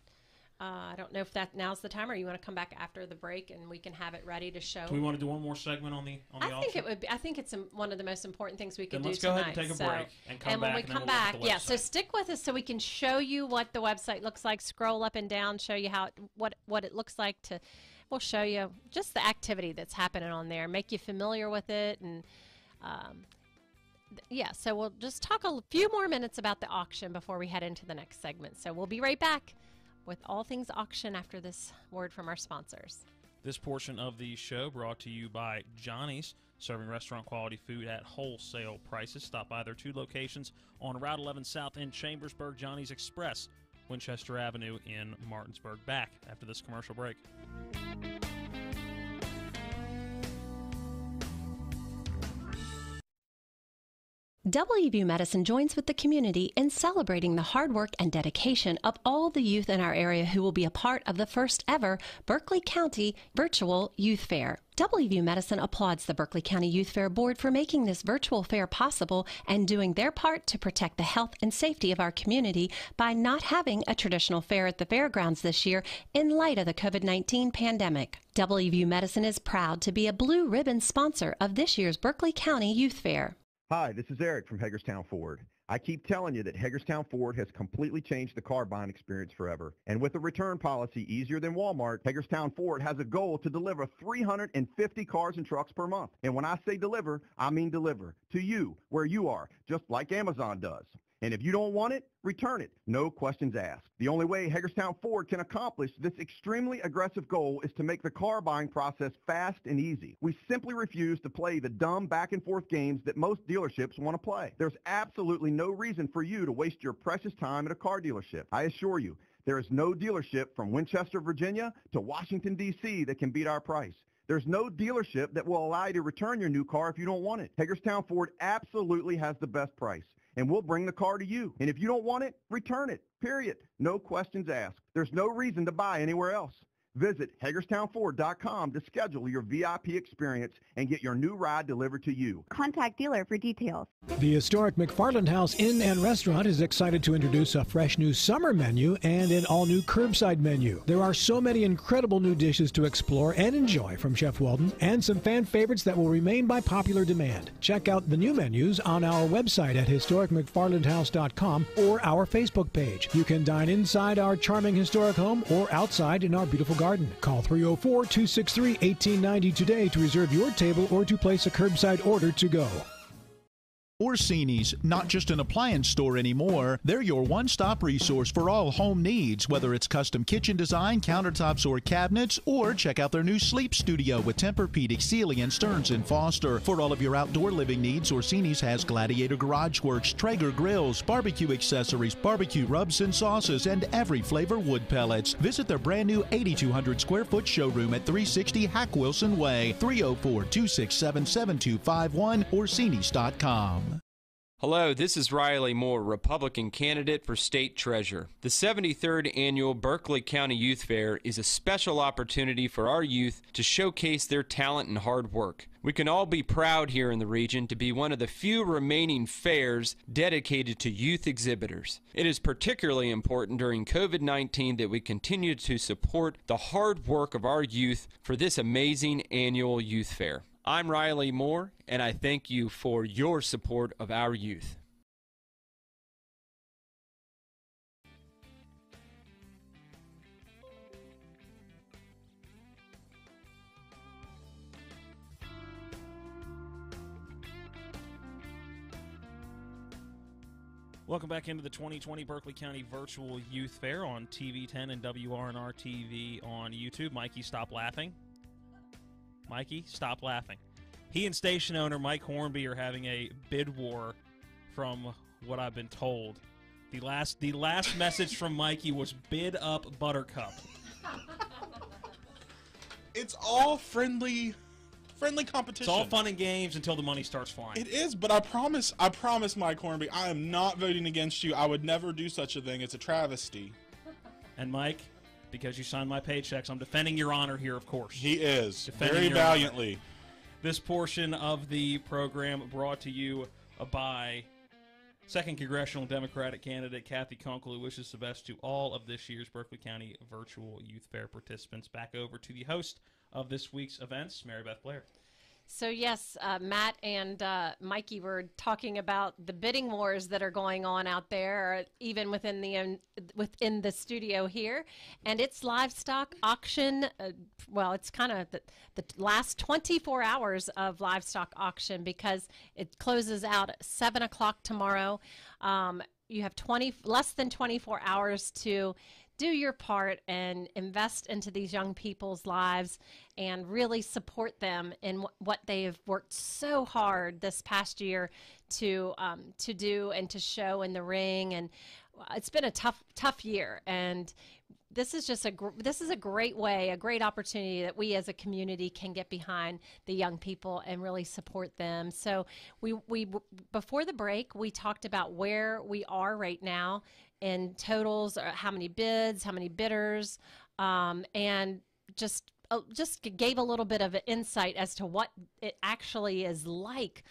Uh, I don't know if that now's the time, or you want to come back after the break and we can have it ready to show. Do we want to do one more segment on the on the I think it would be. I think it's um, one of the most important things we could Then do let's go tonight. ahead and take a So- break and come when back, we and then come we'll back, yeah. So stick with us so we can show you what the website looks like. Scroll up and down, show you how it, what what it looks like. To we'll show you just the activity that's happening on there, make you familiar with it, and um, yeah. So we'll just talk a few more minutes about the auction before we head into the next segment. So we'll be right back with all things auction after this word from our sponsors. This portion of the show brought to you by Johnny's, serving restaurant quality food at wholesale prices. Stop by their two locations on Route 11 South in Chambersburg, Johnny's Express, Winchester Avenue in Martinsburg. Back after this commercial break. WVU Medicine joins with the community in celebrating the hard work and dedication of all the youth in our area who will be a part of the first ever Berkeley County Virtual Youth Fair. WVU Medicine applauds the Berkeley County Youth Fair Board for making this virtual fair possible and doing their part to protect the health and safety of our community by not having a traditional fair at the fairgrounds this year in light of the COVID 19 pandemic. WVU Medicine is proud to be a blue ribbon sponsor of this year's Berkeley County Youth Fair. Hi, this is Eric from Hagerstown Ford. I keep telling you that Hagerstown Ford has completely changed the car buying experience forever. And with a return policy easier than Walmart, Hagerstown Ford has a goal to deliver 350 cars and trucks per month. And when I say deliver, I mean deliver to you, where you are, just like Amazon does. And if you don't want it, return it. No questions asked. The only way Hagerstown Ford can accomplish this extremely aggressive goal is to make the car buying process fast and easy. We simply refuse to play the dumb back and forth games that most dealerships want to play. There's absolutely no reason for you to waste your precious time at a car dealership. I assure you, there is no dealership from Winchester, Virginia to Washington, D.C. that can beat our price. There's no dealership that will allow you to return your new car if you don't want it. Hagerstown Ford absolutely has the best price and we'll bring the car to you. And if you don't want it, return it. Period. No questions asked. There's no reason to buy anywhere else. Visit HagerstownFord.com to schedule your VIP experience and get your new ride delivered to you. Contact dealer for details. The historic McFarland House Inn and Restaurant is excited to introduce a fresh new summer menu and an all new curbside menu. There are so many incredible new dishes to explore and enjoy from Chef Walden and some fan favorites that will remain by popular demand. Check out the new menus on our website at historicmcfarlandhouse.com or our Facebook page. You can dine inside our charming historic home or outside in our beautiful garden garden. Call 304 263 1890 today to reserve your table or to place a curbside order to go. Orsini's, not just an appliance store anymore. They're your one stop resource for all home needs, whether it's custom kitchen design, countertops, or cabinets, or check out their new sleep studio with Tempur-Pedic, Sealy, and Stearns and Foster. For all of your outdoor living needs, Orsini's has Gladiator Garage Works, Traeger grills, barbecue accessories, barbecue rubs and sauces, and every flavor wood pellets. Visit their brand new 8,200 square foot showroom at 360 Hack Wilson Way, 304 267 7251, Orsini's.com. Hello, this is Riley Moore, Republican candidate for state treasurer. The 73rd annual Berkeley County Youth Fair is a special opportunity for our youth to showcase their talent and hard work. We can all be proud here in the region to be one of the few remaining fairs dedicated to youth exhibitors. It is particularly important during COVID 19 that we continue to support the hard work of our youth for this amazing annual youth fair. I'm Riley Moore, and I thank you for your support of our youth. Welcome back into the 2020 Berkeley County Virtual Youth Fair on TV10 and WRNR TV on YouTube. Mikey, stop laughing. Mikey, stop laughing. He and station owner Mike Hornby are having a bid war from what I've been told. The last the last message from Mikey was bid up Buttercup. It's all friendly friendly competition. It's all fun and games until the money starts flying. It is, but I promise I promise Mike Hornby, I am not voting against you. I would never do such a thing. It's a travesty. And Mike, because you signed my paychecks. I'm defending your honor here, of course. He is Defending very valiantly. honor. This portion of the program brought to you by Second Congressional Democratic candidate Cathy Kunkel, who wishes the best to all of this year's Berkeley County Virtual Youth Fair participants. Back over to the host of this week's events, Mary Beth Blair. So yes, uh, Matt and uh, Mikey were talking about the bidding wars that are going on out there, even within the um, within the studio here, and it's livestock auction. Uh, well, it's kind of the, the last 24 hours of livestock auction because it closes out at seven o'clock tomorrow. Um, you have 20 less than 24 hours to do your part and invest into these young people's lives and really support them in wh- what they have worked so hard this past year to um, to do and to show in the ring. And uh, it's been a tough tough year. And this is just a gr- this is a great way a great opportunity that we as a community can get behind the young people and really support them. So we we before the break we talked about where we are right now in totals how many bids how many bidders um, and just uh, just gave a little bit of insight as to what it actually is like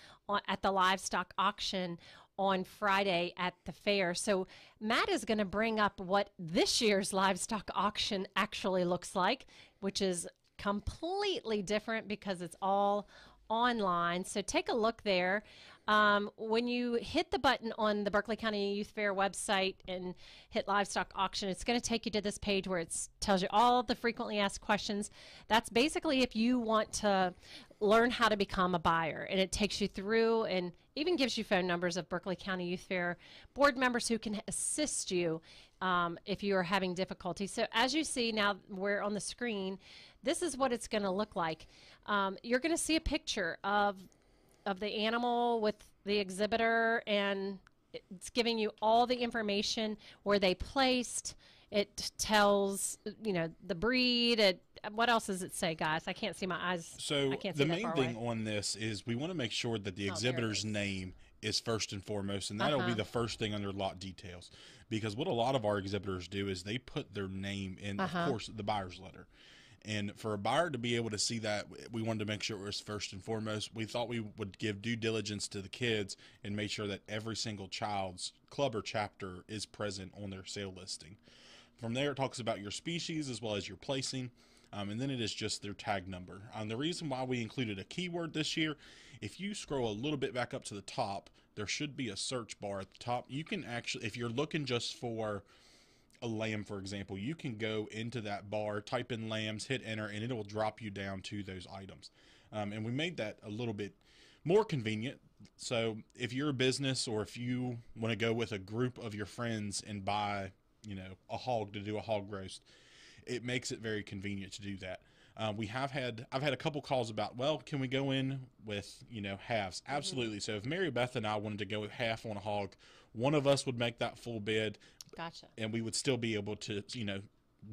at the livestock auction on Friday at the fair. So Matt is going to bring up what this year's livestock auction actually looks like, which is completely different because it's all online. So take a look there. Um, when you hit the button on the Berkeley County Youth Fair website and hit livestock auction, it's going to take you to this page where it tells you all the frequently asked questions. That's basically if you want to learn how to become a buyer, and it takes you through and even gives you phone numbers of Berkeley County Youth Fair board members who can assist you um, if you are having difficulty. So as you see now, we're on the screen. This is what it's going to look like. Um, you're going to see a picture of of the animal with the exhibitor and it's giving you all the information where they placed it tells you know the breed it, what else does it say guys i can't see my eyes So I can't see the main thing away. on this is we want to make sure that the Oh, exhibitor's name is first and foremost, and that'll be Uh-huh. the first thing under lot details. Because what a lot of our exhibitors do is they put their name in, Uh-huh. of course, the buyer's letter. And for a buyer to be able to see that, we wanted to make sure it was first and foremost. We thought we would give due diligence to the kids and make sure that every single child's club or chapter is present on their sale listing. From there, it talks about your species as well as your placing, um, and then it is just their tag number. Um, the reason why we included a keyword this year, if you scroll a little bit back up to the top, there should be a search bar at the top. You can actually, if you're looking just for a lamb, for example, you can go into that bar, type in lambs, hit enter, and it will drop you down to those items. Um, and we made that a little bit more convenient. So if you're a business or if you want to go with a group of your friends and buy, you know, a hog to do a hog roast, it makes it very convenient to do that. Um, we have had I've had a couple calls about well can we go in with you know halves absolutely so if Mary Beth and I wanted to go with half on a hog one of us would make that full bid Gotcha. and we would still be able to you know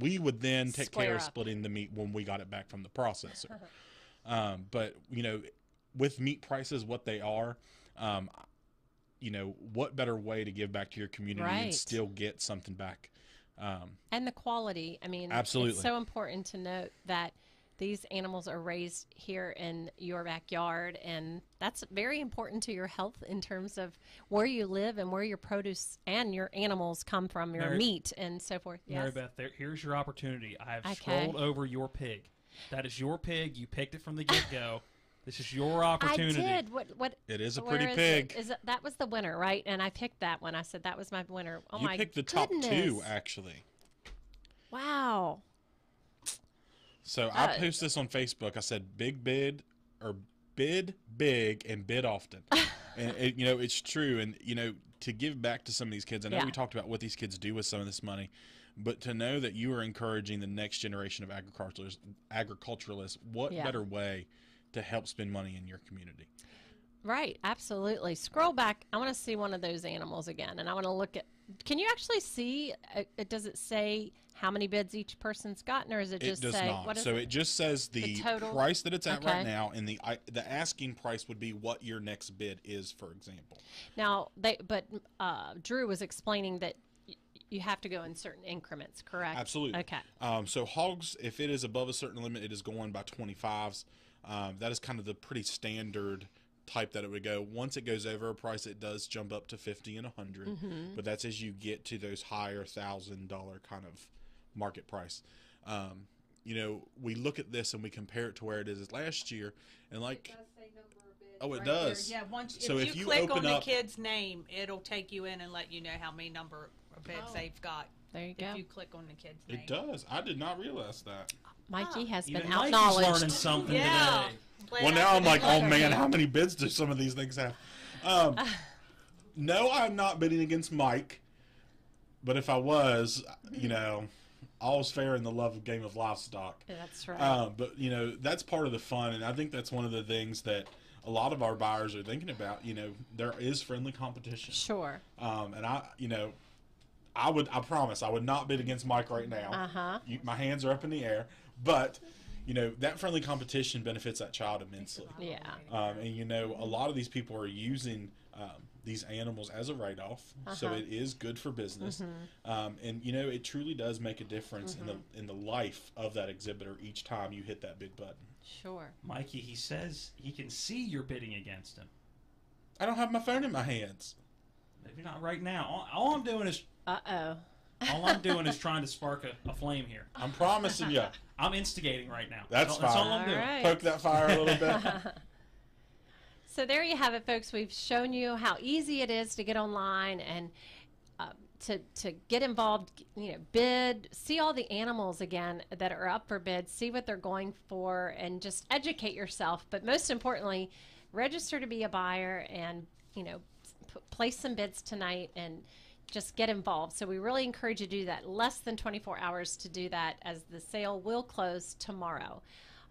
we would then take Square care of splitting the meat when we got it back from the processor um, but you know with meat prices what they are um, you know what better way to give back to your community and still get something back um, and the quality i mean Absolutely. it's so important to note that these animals are raised here in your backyard and that's very important to your health in terms of where you live and where your produce and your animals come from your Mary- meat and so forth Mary Beth, there, here's your opportunity. I have Okay. scrolled over your pig. That is your pig. You picked it from the get go. this is your opportunity. I did. What? What? It is a pretty is pig. It? Is it, that was the winner, right? And I picked that one. I said that was my winner. Oh you my picked the top two actually Wow. So I post this on Facebook. I said big bid or bid big and bid often. and it, you know, it's true. And you know, to give back to some of these kids, I know Yeah. we talked about what these kids do with some of this money, but to know that you are encouraging the next generation of agriculturalists, agriculturalists, what Yeah. better way to help spend money in your community? Right. Absolutely. Scroll back. I want to see one of those animals again, and I want to look at. Can you actually see? Uh, it does it say how many bids each person's gotten, or is it just It does say not. what is so it? it just says the, total? price that it's at right now, and the I, the asking price would be what your next bid is, for example. Now they, but uh, Drew was explaining that y- you have to go in certain increments, correct? Absolutely. Okay. Um, so hogs, if it is above a certain limit, it is going by 25s. Um, that is kind of the pretty standard type that it would go. Once it goes over a price, it does jump up to 50 and 100. Mhm. But that's as you get to those higher thousand dollar kind of market price. Um, you know, we look at this and we compare it to where it is last year, and like, oh, it Right there. does. Yeah, once so if, if you, you click open on the up, kid's name, it'll take you in and let you know how many number of beds Oh. they've got. There you if go. If you click on the kid's name. it does. I did not realize that. Mikey has Even been Mikey's acknowledged. learning something Yeah. today. Glad well, now I'm like, oh man, how many bids do some of these things have? Um, no, I'm not bidding against Mike, but if I was, you know, all's fair in the love of game of livestock. Yeah, That's right. Um, but you know, that's part of the fun, and I think that's one of the things that a lot of our buyers are thinking about. You know, there is friendly competition. Sure. Um, and I, you know, I would, I promise, I would not bid against Mike right now. Uh-huh. You, my hands are up in the air, but you know that friendly competition benefits that child immensely. Yeah. Um, and you know, a lot of these people are using um, these animals as a write off, so Uh-huh. it is good for business. Mhm. Um, and you know, it truly does make a difference in Mhm. the in the life of that exhibitor each time you hit that big button. Sure. Mikey, he says he can see you're bidding against him. I don't have my phone in my hands. Maybe not right now. All, all I'm doing is Uh oh. All I'm doing is trying to spark a, a flame here. I'm promising you. I'm instigating right now. That's that's all fine. I'm doing. All right. Poke that fire a little bit. So there you have it, folks. We've shown you how easy it is to get online and uh, to to get involved. You know, bid, see all the animals again that are up for bid, see what they're going for, and just educate yourself. But most importantly, register to be a buyer and you know p- place some bids tonight and just get involved. So we really encourage you to do that. Less than 24 hours to do that, as the sale will close tomorrow.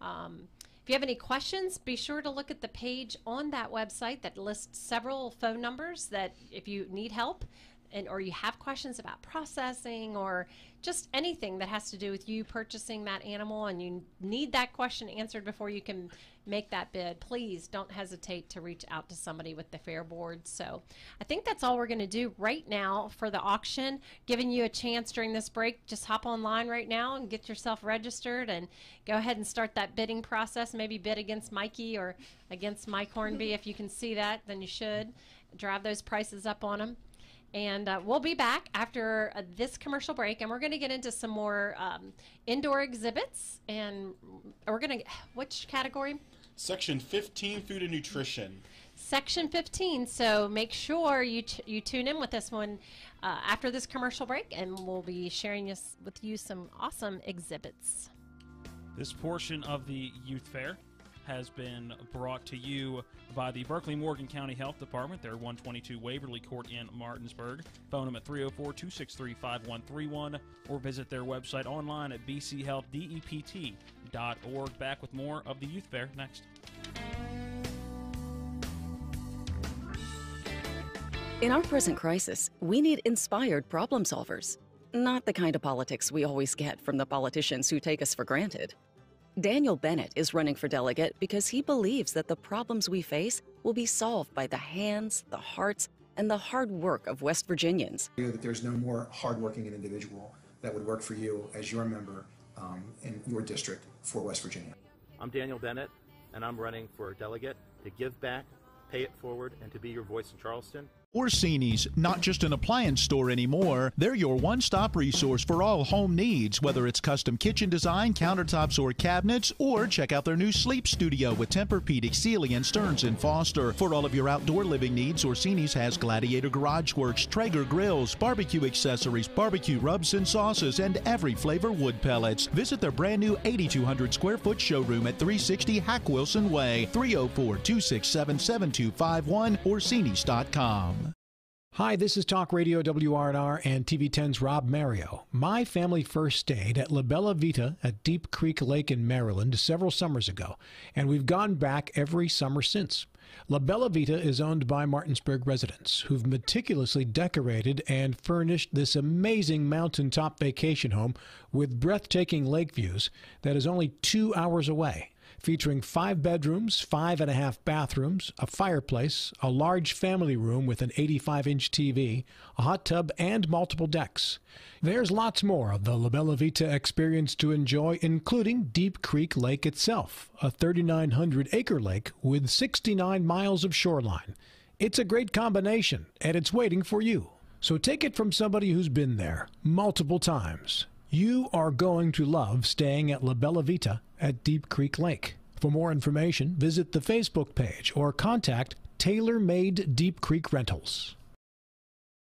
Um, if you have any questions, be sure to look at the page on that website that lists several phone numbers that if you need help and or you have questions about processing or just anything that has to do with you purchasing that animal and you need that question answered before you can make that bid, please don't hesitate to reach out to somebody with the fair board. So I think that's all we're going to do right now for the auction. Giving you a chance during this break, just hop online right now and get yourself registered and go ahead and start that bidding process. Maybe bid against Mikey or against Mike Hornby. if you can see that, then you should drive those prices up on them. And uh, we'll be back after uh, this commercial break, and we're going to get into some more um, indoor exhibits. And we're going to, which category? Section 15, food and nutrition. Section 15. So make sure you t- you tune in with us when uh, after this commercial break, and we'll be sharing us with you some awesome exhibits. This portion of the youth fair has been brought to you by the Berkeley Morgan County Health Department. They're 122 Waverly Court in Martinsburg. Phone them at 304 263 5131 or visit their website online at bchealthdept.org. Back with more of the youth fair next. In our present crisis, we need inspired problem solvers, not the kind of politics we always get from the politicians who take us for granted. Daniel Bennett is running for delegate because he believes that the problems we face will be solved by the hands, the hearts, and the hard work of West Virginians. That there's no more hardworking individual that would work for you as your member um, in your district for West Virginia. I'm Daniel Bennett, and I'm running for a delegate to give back, pay it forward, and to be your voice in Charleston. Orsini's, not just an appliance store anymore. They're your one stop resource for all home needs, whether it's custom kitchen design, countertops, or cabinets, or check out their new sleep studio with Tempur-Pedic, Sealy, and Stearns and Foster. For all of your outdoor living needs, Orsini's has Gladiator Garage Works, Traeger grills, barbecue accessories, barbecue rubs and sauces, and every flavor wood pellets. Visit their brand new 8,200 square foot showroom at 360 Hack Wilson Way, 304 267 7251, Orsini's.com. Hi, this is Talk Radio WRNR and TV10's Rob Mario. My family first stayed at La Bella Vita at Deep Creek Lake in Maryland several summers ago, and we've gone back every summer since. La Bella Vita is owned by Martinsburg residents who've meticulously decorated and furnished this amazing mountaintop vacation home with breathtaking lake views that is only two hours away featuring five bedrooms, five and a half bathrooms, a fireplace, a large family room with an 85 inch TV, a hot tub, and multiple decks. There's lots more of the La Bella Vita experience to enjoy, including Deep Creek Lake itself, a 3,900 acre lake with 69 miles of shoreline. It's a great combination, and it's waiting for you. So take it from somebody who's been there multiple times. You are going to love staying at La Bella Vita at Deep Creek Lake. For more information, visit the Facebook page or contact Tailor Made Deep Creek Rentals.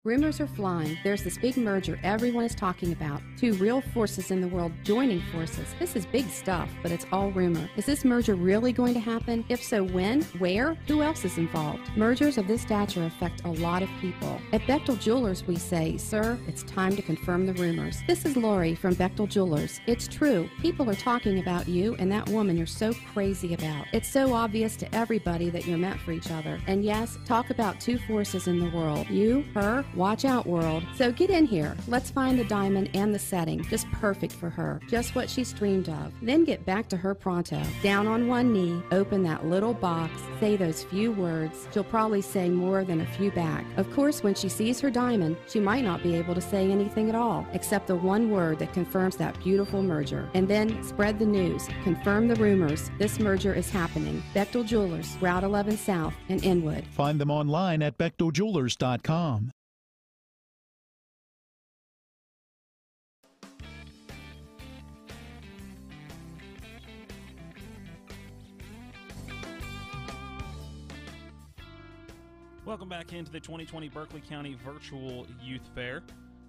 Rumors are flying. There's this big merger everyone is talking about. Two real forces in the world joining forces. This is big stuff, but it's all rumor. Is this merger really going to happen? If so, when? Where? Who else is involved? Mergers of this stature affect a lot of people. At Bechtel Jewelers, we say, Sir, it's time to confirm the rumors. This is Lori from Bechtel Jewelers. It's true. People are talking about you and that woman you're so crazy about. It's so obvious to everybody that you're meant for each other. And yes, talk about two forces in the world you, her, Watch out, world. So get in here. Let's find the diamond and the setting just perfect for her, just what she's dreamed of. Then get back to her pronto. Down on one knee, open that little box, say those few words. She'll probably say more than a few back. Of course, when she sees her diamond, she might not be able to say anything at all, except the one word that confirms that beautiful merger. And then spread the news, confirm the rumors. This merger is happening. Bechtel Jewelers, Route 11 South in Inwood. Find them online at bechteljewelers.com. Welcome back into the 2020 Berkeley County Virtual Youth Fair.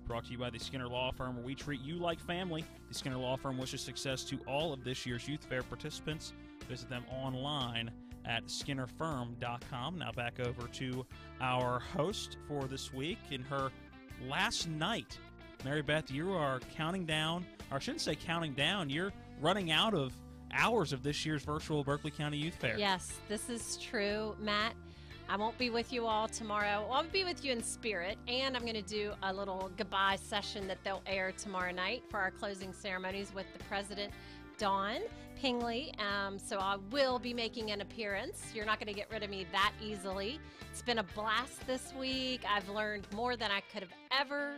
Brought to you by the Skinner Law Firm, where we treat you like family. The Skinner Law Firm wishes success to all of this year's Youth Fair participants. Visit them online at skinnerfirm.com. Now back over to our host for this week in her last night. Mary Beth, you are counting down, or I shouldn't say counting down, you're running out of hours of this year's virtual Berkeley County Youth Fair. Yes, this is true, Matt. I won't be with you all tomorrow. Well, I'll be with you in spirit, and I'm going to do a little goodbye session that they'll air tomorrow night for our closing ceremonies with the president, Dawn Pingley. Um, so I will be making an appearance. You're not going to get rid of me that easily. It's been a blast this week. I've learned more than I could have ever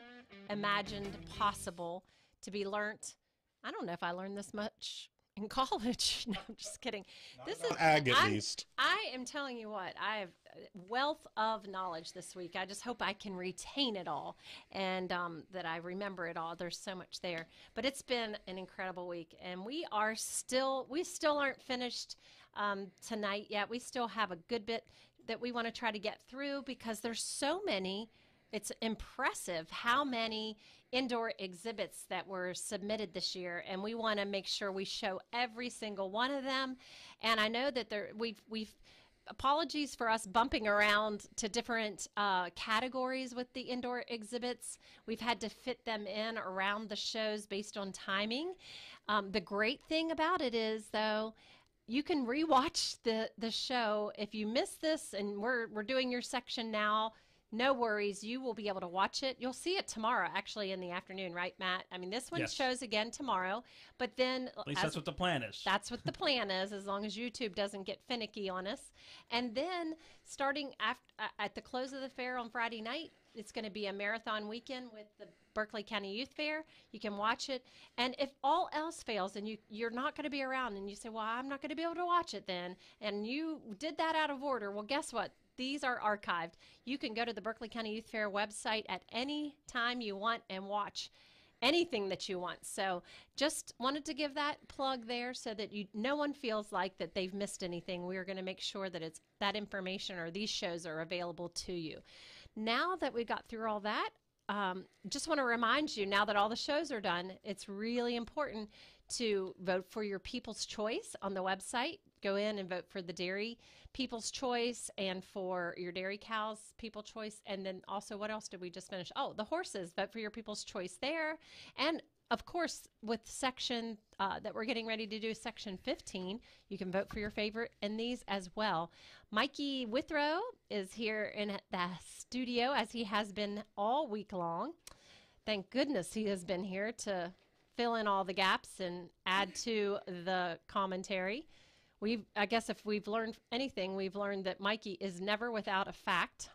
imagined possible to be learnt. I don't know if I learned this much in college. no, I'm just kidding. this is ag at I'm- least. I am telling you what, I have wealth of knowledge this week. I just hope I can retain it all and um, that I remember it all. There's so much there, but it's been an incredible week, and we are still we still aren't finished um, tonight yet. We still have a good bit that we want to try to get through because there's so many. It's impressive how many indoor exhibits that were submitted this year, and we want to make sure we show every single one of them. And I know that there we've we've apologies for us bumping around to different uh, categories with the indoor exhibits. We've had to fit them in around the shows based on timing. Um, the great thing about it is, though, you can rewatch the the show if you missed this, and we're we're doing your section now. No worries, you will be able to watch it. You'll see it tomorrow, actually, in the afternoon, right, Matt? I mean, this one Yes. shows again tomorrow, but then At least as- that's what the plan is. that's what the plan is, as long as YouTube doesn't get finicky on us. And then starting after, at the close of the fair on Friday night, it's going to be a marathon weekend with the Berkeley County Youth Fair. You can watch it, and if all else fails, and you you're not going to be around, and you say, "Well, I'm not going to be able to watch it then," and you did that out of order. Well, guess what? These are archived. You can go to the Berkeley County Youth Fair website at any time you want and watch anything that you want. So just wanted to give that plug there so that you no one feels like that they've missed anything. We are going to make sure that it's that information or these shows are available to you. Now that we got through all that, um, just want to remind you now that all the shows are done, it's really important to vote for your People's Choice on the website. Go in and vote for the dairy People's Choice and for your dairy cows People's Choice. And then also, what else did we just finish? Oh, the horses. Vote for your People's Choice there. And of course, with section uh, that we're getting ready to do, section 15, you can vote for your favorite in these as well. Mikey Withrow is here in the studio as he has been all week long. Thank goodness he has been here to fill in all the gaps and add to the commentary. We've, I guess, if we've learned anything, we've learned that Mikey is never without a fact,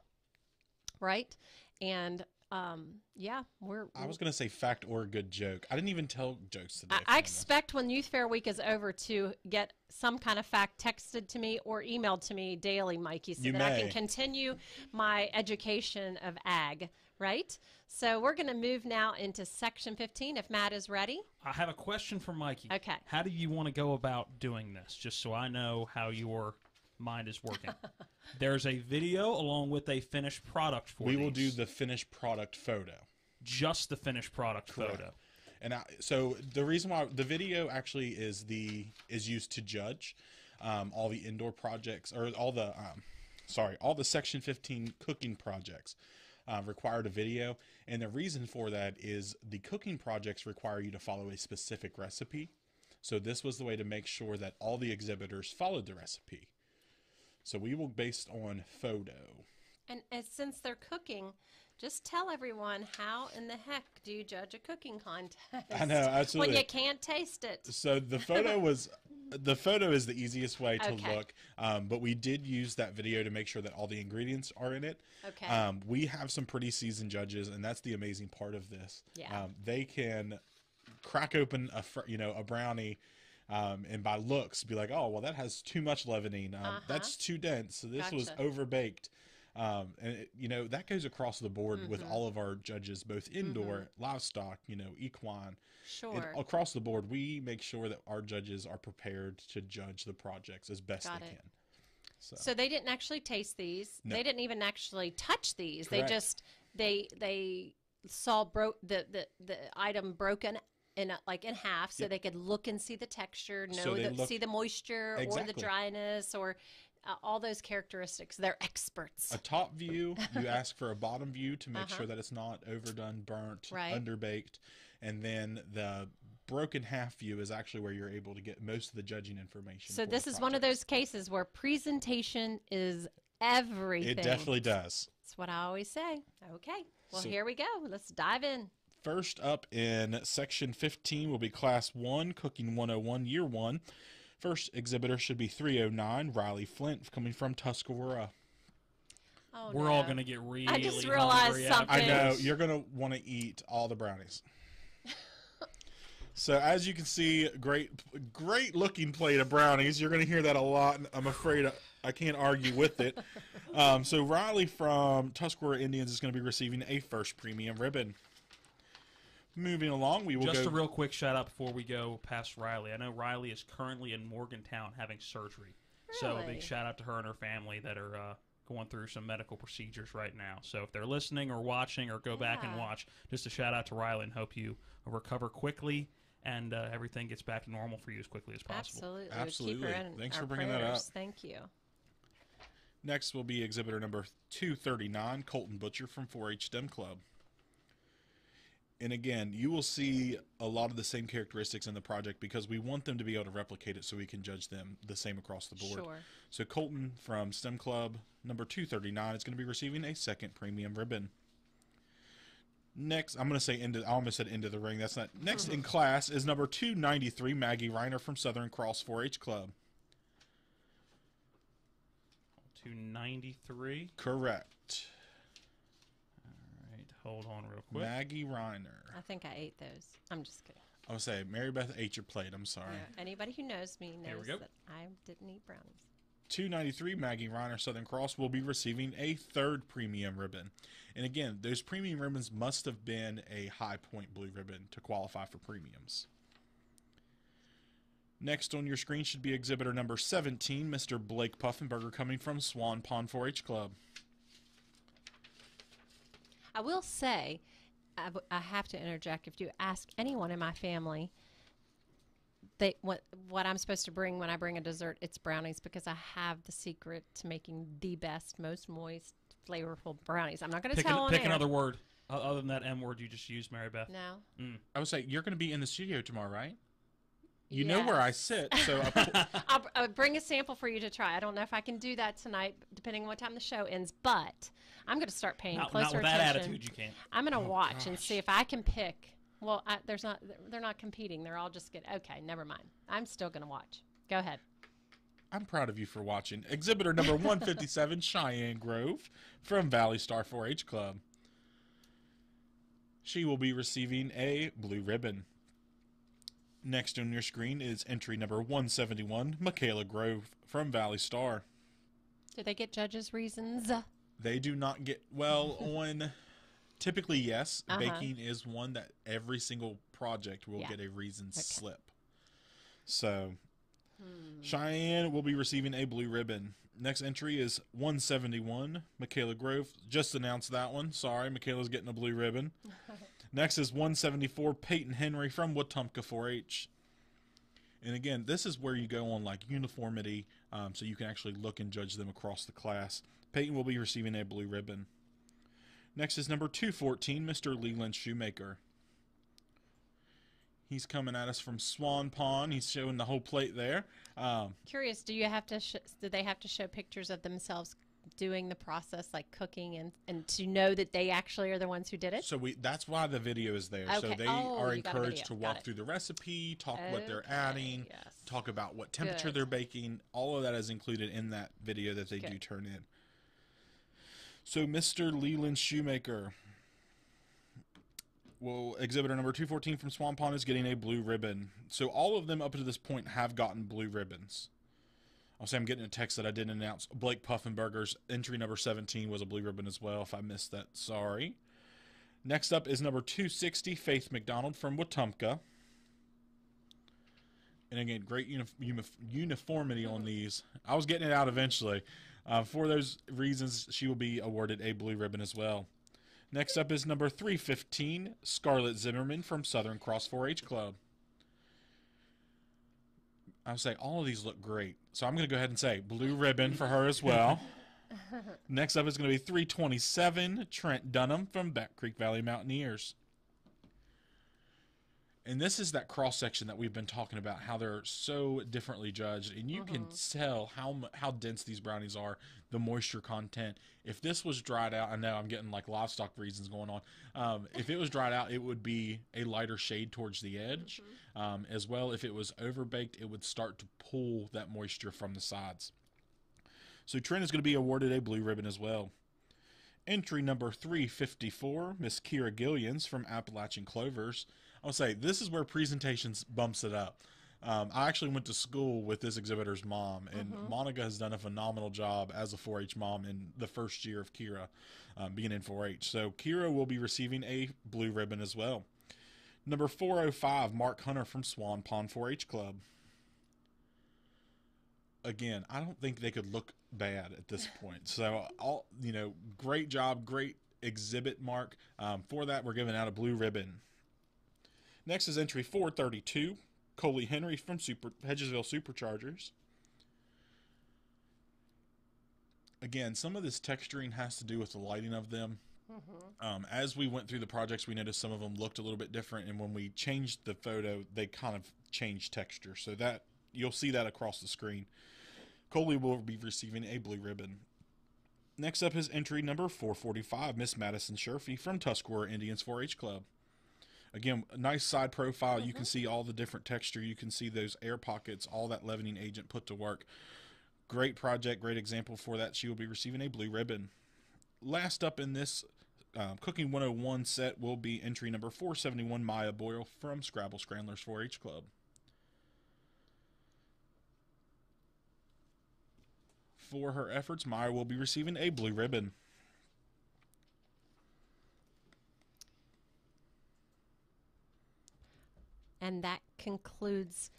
right? And um, yeah, we're. I was going to say fact or good joke. I didn't even tell jokes today. I, I expect when Youth Fair Week is over to get some kind of fact texted to me or emailed to me daily, Mikey, so You that I can continue my education of ag, right? So we're going to move now into section 15 if Matt is ready. I have a question for Mikey. Okay. How do you want to go about doing this? Just so I know how your mind is working. There's a video along with a finished product for we will do the finished product photo. just the finished product photo. And I, so the reason why the video actually is the is used to judge um, all the indoor projects or all the um, sorry all the Section 15 cooking projects uh, required a video, and the reason for that is the cooking projects require you to follow a specific recipe. So this was the way to make sure that all the exhibitors followed the recipe. So we will based on photo. And, and since they're cooking, Just tell everyone how in the heck do you judge a cooking contest? I know, absolutely. When you can't taste it. So the photo was the photo is the easiest way to Okay. look, um, but we did use that video to make sure that all the ingredients are in it. Okay. Um, we have some pretty seasoned judges, and that's the amazing part of this. Yeah. Um, they can crack open a fr- you know a brownie. Um, and by looks, be like, oh well, that has too much leavening. Um, Uh-huh. That's too dense. So this was Gotcha. overbaked. Um, and it, you know that goes across the board with Mhm. all of our judges, both indoor, livestock, you know, equine, Sure. across the board. We make sure that our judges are prepared to judge the projects as best Got they it. can. So, So they didn't actually taste these. No. They didn't even actually touch these. Correct. They just they they saw broke the, the the item broken in a, like in half, so Yep. they could look and see the texture, know So the, look- see the moisture or the dryness or uh, all those characteristics. They're experts. a top view, you ask for a bottom view to make Uh-huh. sure that it's not overdone, burnt, Right. underbaked, and then the broken half view is actually where you're able to get most of the judging information. So this is one of those cases where presentation is everything. It definitely does. That's what I always say. Okay. Well, So- here we go. Let's dive in. First up in section 15 will be class 1, cooking 101, year 1. First exhibitor should be 309, Riley Flint, coming from Tuscarora. Oh, We're all gonna get really. I just realized hungry something. I know you're gonna want to eat all the brownies. so as you can see, great, great looking plate of brownies. You're gonna hear that a lot. I'm afraid I, I can't argue with it. Um, so Riley from Tuscarora Indians is going to be receiving a first premium ribbon. Moving along, we will Just go. a real quick shout out before we go past Riley. I know Riley is currently in Morgantown having surgery. So a big shout out to her and her family that are uh, going through some medical procedures right now. So if they're listening or watching or go back and watch, just a shout out to Riley and hope you recover quickly and uh, everything gets back to normal for you as quickly as possible. Absolutely. Absolutely. Keep her in Thanks our for bringing that up. Thank you. Next will be exhibitor number 239, Colton Butcher from 4-H STEM Club. And again, you will see a lot of the same characteristics in the project because we want them to be able to replicate it so we can judge them the same across the board. Sure. So Colton from STEM Club number 239 is going to be receiving a second premium ribbon. Next, I'm going to say into I almost said into the ring. That's not. Next in class is number 293 Maggie Reiner from Southern Cross 4-H Club. 293. Correct. All right, hold on real quick. Maggie Reiner. I think I ate those. I'm just kidding. I would say Mary Beth ate your plate. I'm sorry. Yeah. Anybody who knows me There we knows go. that I didn't eat brownies. 293 Maggie Reiner Southern Cross will be receiving a third premium ribbon. And again, those premium ribbons must have been a high point blue ribbon to qualify for premiums. Next on your screen should be exhibitor number 17, Mr. Blake Puffenberger coming from Swan Pond 4-H Club. I will say, I, w- I have to interject. If you ask anyone in my family, they what what I'm supposed to bring when I bring a dessert, it's brownies because I have the secret to making the best, most moist, flavorful brownies. I'm not going to Pick, tell an- pick air. another word other than that M word you just used, Mary Beth. No. Mm. I would say you're going to be in the studio tomorrow, right? You know where I sit, so I I'll, I'll bring a sample for you to try. I don't know if I can do that tonight, depending on what time the show ends. But I'm going to start paying Not- not closer with that attention. attitude, you can't. I'm going to Oh, watch and see if I can pick. Well, I, there's not. They're not competing. They're all just good. Okay, never mind. I'm still going to watch. Go ahead. I'm proud of you for watching. Exhibitor number 157, Cheyenne Grove from Valley Star 4 H Club. She will be receiving a blue ribbon. Next on your screen is entry number 171, Michaela Grove from Valley Star. Do they get judges' reasons? They do not get, well, on typically, yes. Uh-huh. Baking is one that every single project will Yeah. get a reason Okay. slip. So Hmm. Cheyenne will be receiving a blue ribbon. Next entry is 171, Michaela Grove. Just announced that one. Sorry, Michaela's getting a blue ribbon. Next is 174, Peyton Henry from Wetumpka 4-H. And again, this is where you go on like uniformity, um, so you can actually look and judge them across the class. Peyton will be receiving a blue ribbon. Next is number 214, Mr. Leland Shoemaker. He's coming at us from Swan Pond. He's showing the whole plate there. Um, Curious. Do you have to? Do they have to show pictures of themselves doing the process, like cooking, and and to know that they actually are the ones who did it? So we that's why the video is there. So they Oh, are you got a encouraged to walk through the recipe, talk what they're Okay, adding, talk about what temperature Good. they're baking. All of that is included in that video that they do turn in. So Mr. Leland Shoemaker, well, exhibitor number 214 from Swan Pond is getting a blue ribbon. So all of them up to this point have gotten blue ribbons. I'll say I'm getting a text that I didn't announce. Blake Puffenberger's entry number 17 was a blue ribbon as well. If I missed that, sorry. Next up is number 260, Faith McDonald from Wetumpka. And again, great uni- uni- uniformity on these. I was getting it out eventually. Uh, for those reasons, she will be awarded a blue ribbon as well. Next up is number 315, Scarlett Zimmerman from Southern Cross 4 H Club. I would say all of these look great. So I'm going to go ahead and say blue ribbon for her as well. Next up is going to be 327, Trent Dunham from Back Creek Valley Mountaineers. And this is that cross section that we've been talking about, how they're so differently judged, and you can tell how how dense these brownies are, the moisture content. If this was dried out, I know I'm getting like livestock reasons going on. Um, if it was dried out, it would be a lighter shade towards the edge. Um, as well, if it was overbaked, it would start to pull that moisture from the sides. So Trent is going to be awarded a blue ribbon as well. Entry number 354, Miss Kira Gillians from Appalachian Clovers. I'll say this is where presentations bumps it up. Um, I actually went to school with this exhibitor's mom, and Monica has done a phenomenal job as a 4 H mom in the first year of Kira um, being in 4 H. So Kira will be receiving a blue ribbon as well. Number 405, Mark Hunter from Swan Pond 4 H Club again, I don't think they could look bad at this point. So, all you know, great job, great exhibit, Mark. Um, for that, we're giving out a blue ribbon. Next is entry 432, Coley Henry from Super Hedgesville Superchargers. Again, some of this texturing has to do with the lighting of them. Um, as we went through the projects, we noticed some of them looked a little bit different, and when we changed the photo, they kind of changed texture. So that you'll see that across the screen. Coley will be receiving a blue ribbon. Next up is entry number 445, Miss Madison Sherfy from Tuscarora Indians 4-H Club. Again, a nice side profile. You can see all the different texture. You can see those air pockets, all that leavening agent put to work. Great project, great example for that. She will be receiving a blue ribbon. Last up in this um, Cooking 101 set will be entry number 471, Maya Boyle from Scrabble Scramblers 4-H Club. For her efforts, Maya will be receiving a blue ribbon. And that concludes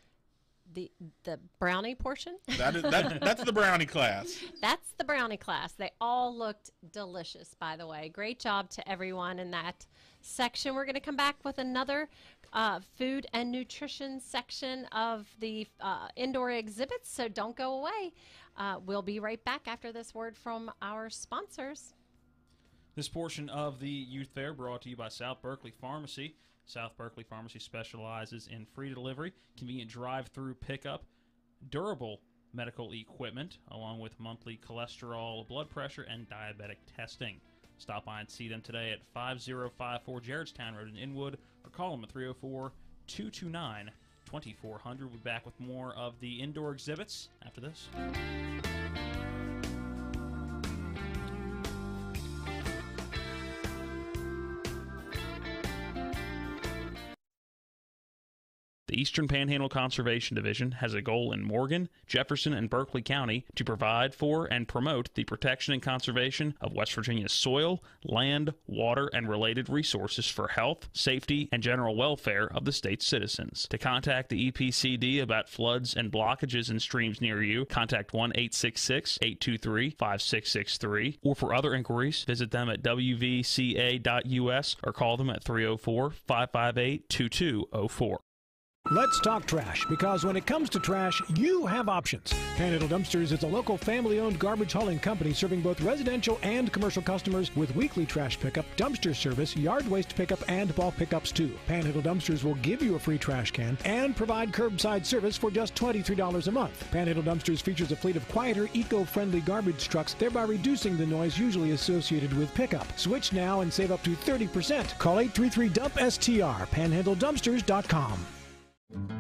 the the brownie portion. That is that, that's the brownie class. That's the brownie class. They all looked delicious, by the way. Great job to everyone in that section. We're going to come back with another uh, food and nutrition section of the uh, indoor exhibits, so don't go away. Uh, we'll be right back after this word from our sponsors. This portion of the youth fair brought to you by South Berkeley Pharmacy. South Berkeley Pharmacy specializes in free delivery, convenient drive-through pickup, durable medical equipment, along with monthly cholesterol, blood pressure, and diabetic testing. Stop by and see them today at 5054 Gerrardstown Road in Inwood, or call them at 304 229 2400. We'll be back with more of the indoor exhibits after this. Eastern Panhandle Conservation Division has a goal in Morgan, Jefferson, and Berkeley County to provide for and promote the protection and conservation of West Virginia's soil, land, water, and related resources for health, safety, and general welfare of the state's citizens. To contact the EPCD about floods and blockages in streams near you, contact 1 866 823 5663, or for other inquiries, visit them at wvca.us or call them at 304 558 2204. Let's talk trash because when it comes to trash, you have options. Panhandle Dumpsters is a local family owned garbage hauling company serving both residential and commercial customers with weekly trash pickup, dumpster service, yard waste pickup, and bulk pickups too. Panhandle Dumpsters will give you a free trash can and provide curbside service for just $23 a month. Panhandle Dumpsters features a fleet of quieter, eco friendly garbage trucks, thereby reducing the noise usually associated with pickup. Switch now and save up to 30%. Call 833 DUMP STR, panhandledumpsters.com.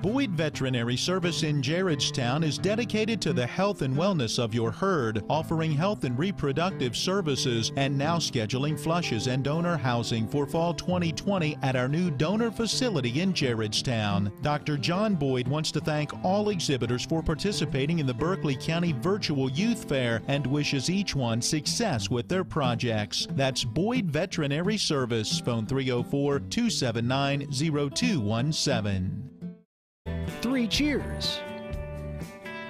Boyd Veterinary Service in Gerrardstown is dedicated to the health and wellness of your herd, offering health and reproductive services and now scheduling flushes and donor housing for fall 2020 at our new donor facility in Gerrardstown. Dr. John Boyd wants to thank all exhibitors for participating in the Berkeley County Virtual Youth Fair and wishes each one success with their projects. That's Boyd Veterinary Service, phone 304 279 0217. Three cheers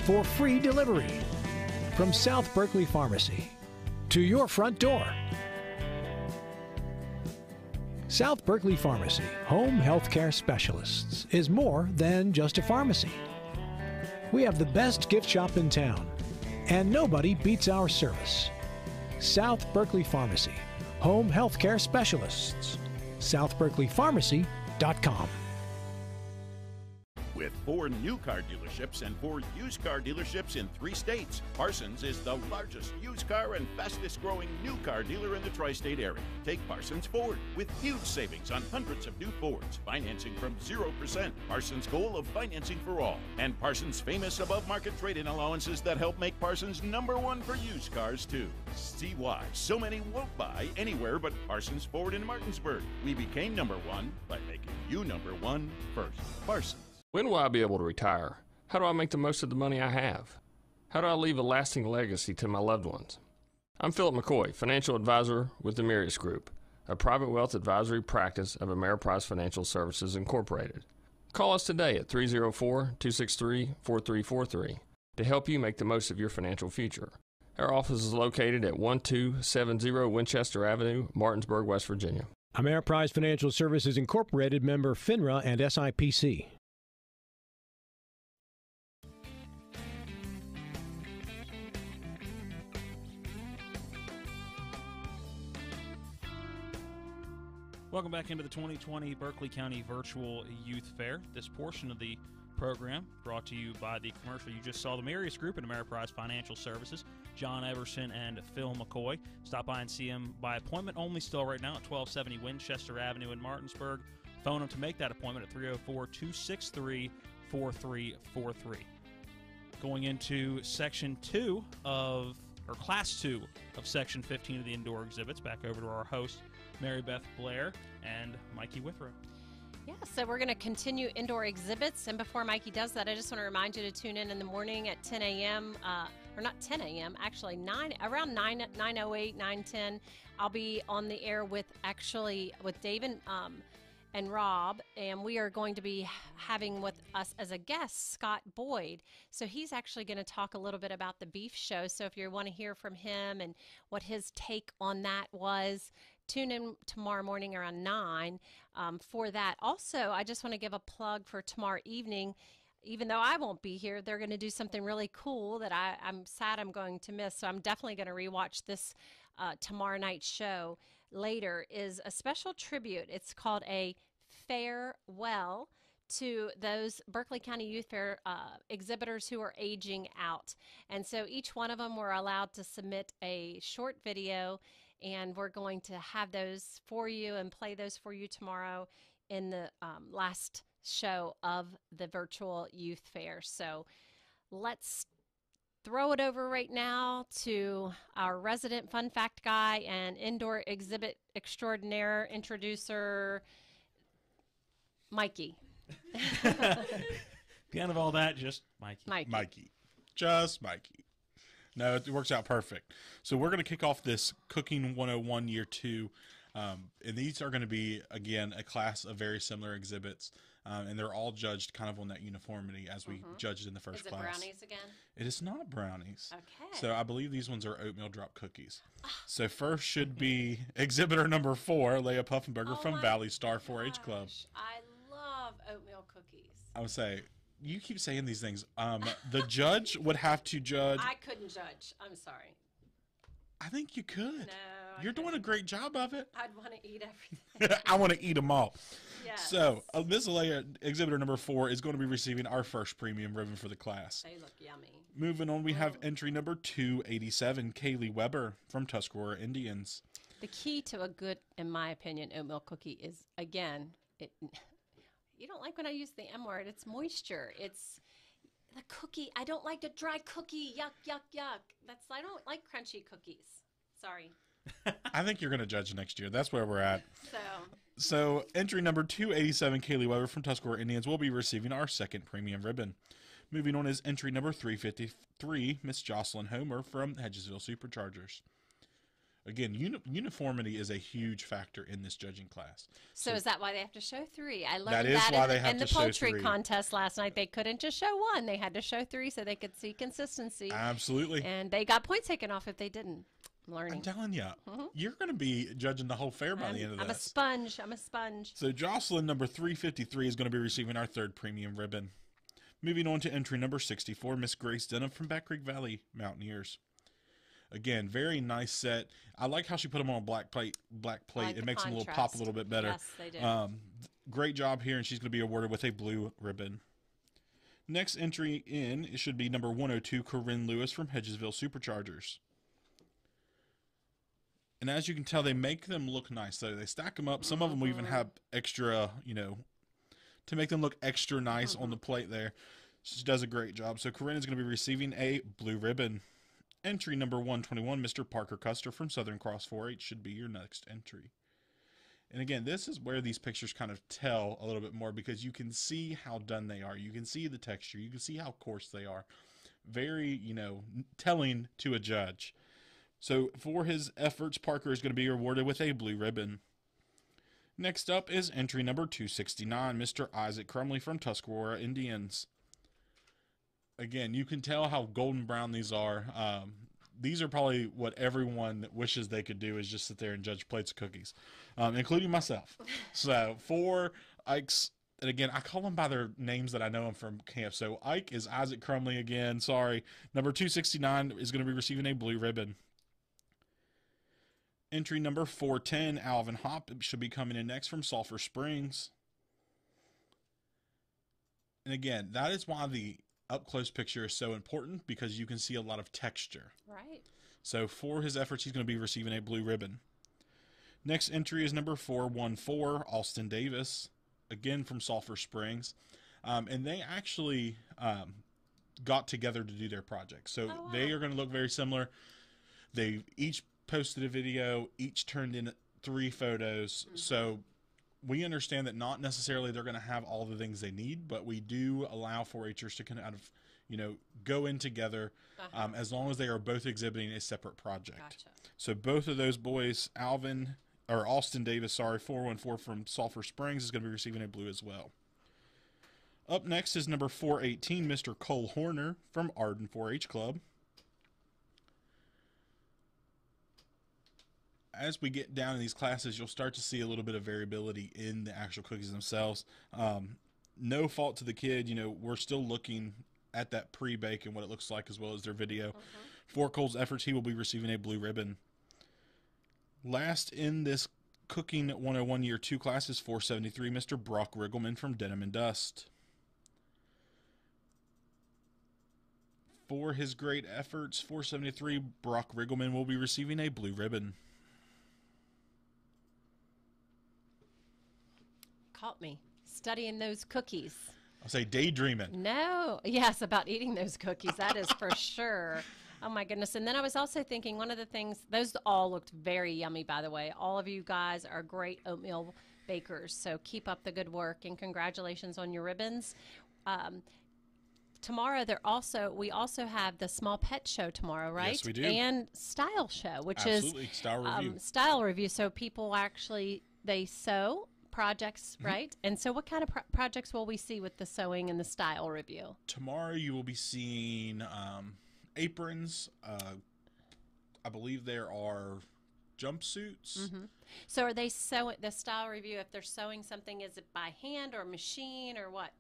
for free delivery from South Berkeley Pharmacy to your front door. South Berkeley Pharmacy, home healthcare specialists, is more than just a pharmacy. We have the best gift shop in town, and nobody beats our service. South Berkeley Pharmacy, home healthcare specialists. SouthBerkeleyPharmacy.com. With four new car dealerships and four used car dealerships in three states, Parsons is the largest used car and fastest growing new car dealer in the tri state area. Take Parsons Ford with huge savings on hundreds of new Fords, financing from 0%, Parsons' goal of financing for all, and Parsons' famous above market trade in allowances that help make Parsons number one for used cars, too. See why so many won't buy anywhere but Parsons Ford in Martinsburg. We became number one by making you number one first. Parsons. When will I be able to retire? How do I make the most of the money I have? How do I leave a lasting legacy to my loved ones? I'm Philip McCoy, financial advisor with the Mirius Group, a private wealth advisory practice of Ameriprise Financial Services Incorporated. Call us today at 304 263 4343 to help you make the most of your financial future. Our office is located at 1270 Winchester Avenue, Martinsburg, West Virginia. Ameriprise Financial Services Incorporated member FINRA and SIPC. Welcome back into the 2020 Berkeley County Virtual Youth Fair. This portion of the program brought to you by the commercial you just saw, the Marius Group and Ameriprise Financial Services, John Everson and Phil McCoy. Stop by and see him by appointment only still right now at 1270 Winchester Avenue in Martinsburg. Phone him to make that appointment at 304 263 4343. Going into section two of, or class two of section 15 of the indoor exhibits, back over to our host, Mary Beth Blair and Mikey Withrow. Yeah, so we're going to continue indoor exhibits. And before Mikey does that, I just want to remind you to tune in in the morning at 10 a.m. Uh, or not 10 a.m. Actually, nine around 9 9:08, 9:10. I'll be on the air with actually with Dave and um, and Rob, and we are going to be having with us as a guest Scott Boyd. So he's actually going to talk a little bit about the beef show. So if you want to hear from him and what his take on that was, tune in tomorrow morning around 9 um, for that. Also, I just want to give a plug for tomorrow evening. Even though I won't be here, they're going to do something really cool that I, I'm sad I'm going to miss. So I'm definitely going to rewatch this uh, tomorrow night show later. Is a special tribute. It's called a farewell to those Berkeley County Youth Fair uh, exhibitors who are aging out. And so each one of them were allowed to submit a short video and we're going to have those for you and play those for you tomorrow in the um, last show of the virtual youth fair. So let's throw it over right now to our resident fun fact guy and indoor exhibit extraordinaire introducer, Mikey. the end of all that, just Mikey. Mikey. Mikey. Just Mikey. No, it works out perfect. So we're going to kick off this Cooking 101 Year 2. Um, and these are going to be, again, a class of very similar exhibits. Um, and they're all judged kind of on that uniformity as we Mhm. judged in the first Is it class. brownies again? It is not brownies. Okay. So I believe these ones are oatmeal drop cookies. So first should be exhibitor number four, Leah Puffenberger Oh from Valley Star 4-H Club. I love oatmeal cookies. I would say you keep saying these things. Um, the judge would have to judge. I couldn't judge. I'm sorry. I think you could. No, You're doing a great job of it. I'd want to eat everything. I want to eat them all. Yes. So, uh, this layer, exhibitor number four is going to be receiving our first premium ribbon for the class. They look yummy. Moving on, we have entry number 287, Kaylee Weber from Tuscarora Indians. The key to a good, in my opinion, oatmeal cookie is again, it. You don't like when I use the M word. It's moisture. It's the cookie. I don't like a dry cookie. Yuck, yuck, yuck. That's I don't like crunchy cookies. Sorry. I think you're going to judge next year. That's where we're at. So So, entry number 287, Kaylee Weber from Tuscarora Indians, will be receiving our second premium ribbon. Moving on is entry number 353, Miss Jocelyn Homer from Hedgesville Superchargers. Again, uni- uniformity is a huge factor in this judging class. So, is that why they have to show three? I learned That that, is why in, they have in to the poultry three. contest last night. They couldn't just show one; they had to show three so they could see consistency. Absolutely. And they got points taken off if they didn't. I'm learning. I'm telling you, Mhm. you're going to be judging the whole fair by the end of this. I'm a sponge. I'm a sponge. So Jocelyn number 353 is going to be receiving our third premium ribbon. Moving on to entry number 64, Miss Grace Denham from Back Creek Valley Mountaineers. Again, very nice set. I like how she put them on a black plate. Black plate. like it the makes them a little pop a little bit better. Yes, they do. Um, great job here, and she's going to be awarded with a blue ribbon. Next entry in it should be number 102, Corinne Lewis from Hedgesville Superchargers. And as you can tell, they make them look nice. So they stack them up. Some of them even have extra, you know, to make them look extra nice on the plate there. She does a great job. So Corinne is going to be receiving a blue ribbon. Entry number 121, Mr. Parker Custer from Southern Cross 4-H should be your next entry. And again, this is where these pictures kind of tell a little bit more because you can see how done they are. You can see the texture. You can see how coarse they are. Very, you know, telling to a judge. So for his efforts, Parker is going to be awarded with a blue ribbon. Next up is entry number 269, Mr. Isaac Crumley from Tuscarora Indians. Again, you can tell how golden brown these are. Um, these are probably what everyone wishes they could do is just sit there and judge plates of cookies, um, including myself. So for Ike's, and again, I call them by their names that I know them from camp. So Ike is Isaac Crumley again. Sorry, number 269 is going to be receiving a blue ribbon. Entry number 410, Alvin Hop, should be coming in next from Sulphur Springs. And again, that is why the up close picture is so important because you can see a lot of texture. Right. So for his efforts, he's going to be receiving a blue ribbon. Next entry is number 414, Austin Davis, again from Sulphur Springs. Um, and they actually um, got together to do their project. So they are going to look very similar. They each posted a video, each turned in three photos. So we understand that not necessarily they're going to have all the things they need, but we do allow 4-Hers to kind of, you know, go in together um, as long as they are both exhibiting a separate project. So both of those boys, Alvin or Austin Davis, sorry, 414 from Sulphur Springs is going to be receiving a blue as well. Up next is number 418, Mr. Cole Horner from Arden 4-H Club. As we get down in these classes, you'll start to see a little bit of variability in the actual cookies themselves. Um, no fault to the kid, you know, we're still looking at that pre bake and what it looks like as well as their video. For Cole's efforts, he will be receiving a blue ribbon. Last in this Cooking 101 Year 2 class is 473, Mr. Brock Riggleman from Denim and Dust. For his great efforts, 473, Brock Riggleman will be receiving a blue ribbon. Caught me studying those cookies. I'll say daydreaming. No, yes, about eating those cookies. That is for sure. Oh my goodness. And then I was also thinking one of the things, those all looked very yummy, by the way. All of you guys are great oatmeal bakers. So keep up the good work and congratulations on your ribbons. Um, tomorrow they're also we also have the small pet show tomorrow right Yes, we do. and style show which Absolutely. is Style revue. um, style revue so people actually they sew projects Mm-hmm. right and so what kind of pro- projects will we see with the sewing and the style revue Tomorrow you will be seeing um, aprons. Uh, I believe there are jumpsuits. hmm So are they sewing the style revue? If they're sewing something, is it by hand or machine or what?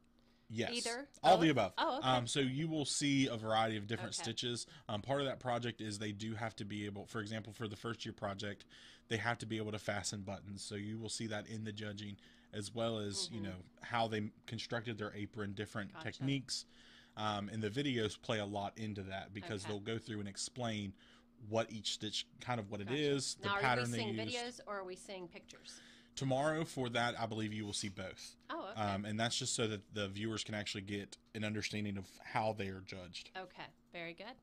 Yes. Either? All the above. Oh, okay. Um, so you will see a variety of different Okay. stitches. Um, part of that project is they do have to be able, for example, for the first year project, they have to be able to fasten buttons. So you will see that in the judging, as well as you Mhm. know how they constructed their apron, different Gotcha. techniques, um, and the videos play a lot into that because Okay. they'll go through and explain what each stitch, kind of what it Gotcha. is, the now, are pattern we they seeing use. videos or are we seeing pictures? Tomorrow for that, I believe you will see both. Oh, okay. Um, and that's just so that the viewers can actually get an understanding of how they are judged. Okay, very good.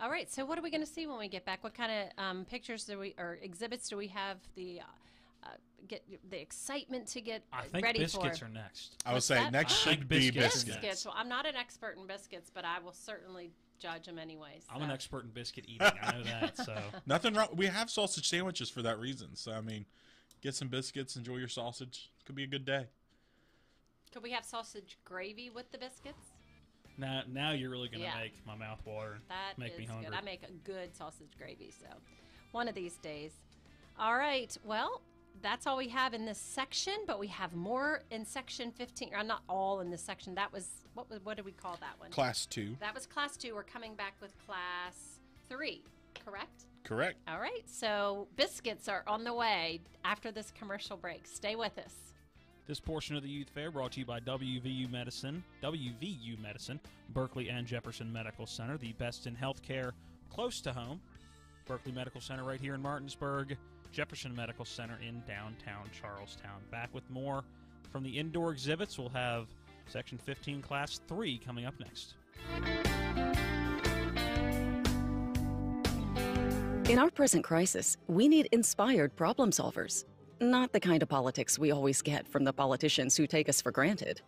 All right, so what are we going to see when we get back? What kind of um, pictures do we or exhibits do we have? The uh, uh, get the excitement to get ready for? I think ready biscuits for? are next. I would say that? next I should be biscuits. biscuits. biscuits. Well, I'm not an expert in biscuits, but I will certainly judge them anyways. I'm an expert in biscuit eating. I know that. So Nothing wrong. We have sausage sandwiches for that reason. So I mean, get some biscuits, enjoy your sausage. Could be a good day. Could we have sausage gravy with the biscuits? Now, now you're really gonna Yeah. make my mouth water. That make is me hungry. good. I make a good sausage gravy, so one of these days. All right. Well, that's all we have in this section, but we have more in section 15. Or not all in this section. That was what was what did we call that one? Class two. That was class 2. We're coming back with class 3, correct? Correct. All right. So, biscuits are on the way after this commercial break. Stay with us. This portion of the Youth Fair brought to you by WVU Medicine, WVU Medicine, Berkeley and Jefferson Medical Center, the best in healthcare close to home. Berkeley Medical Center right here in Martinsburg, Jefferson Medical Center in downtown Charles Town. Back with more from the indoor exhibits. We'll have Section 15 Class 3 coming up next. In our present crisis, we need inspired problem solvers, not the kind of politics we always get from the politicians who take us for granted.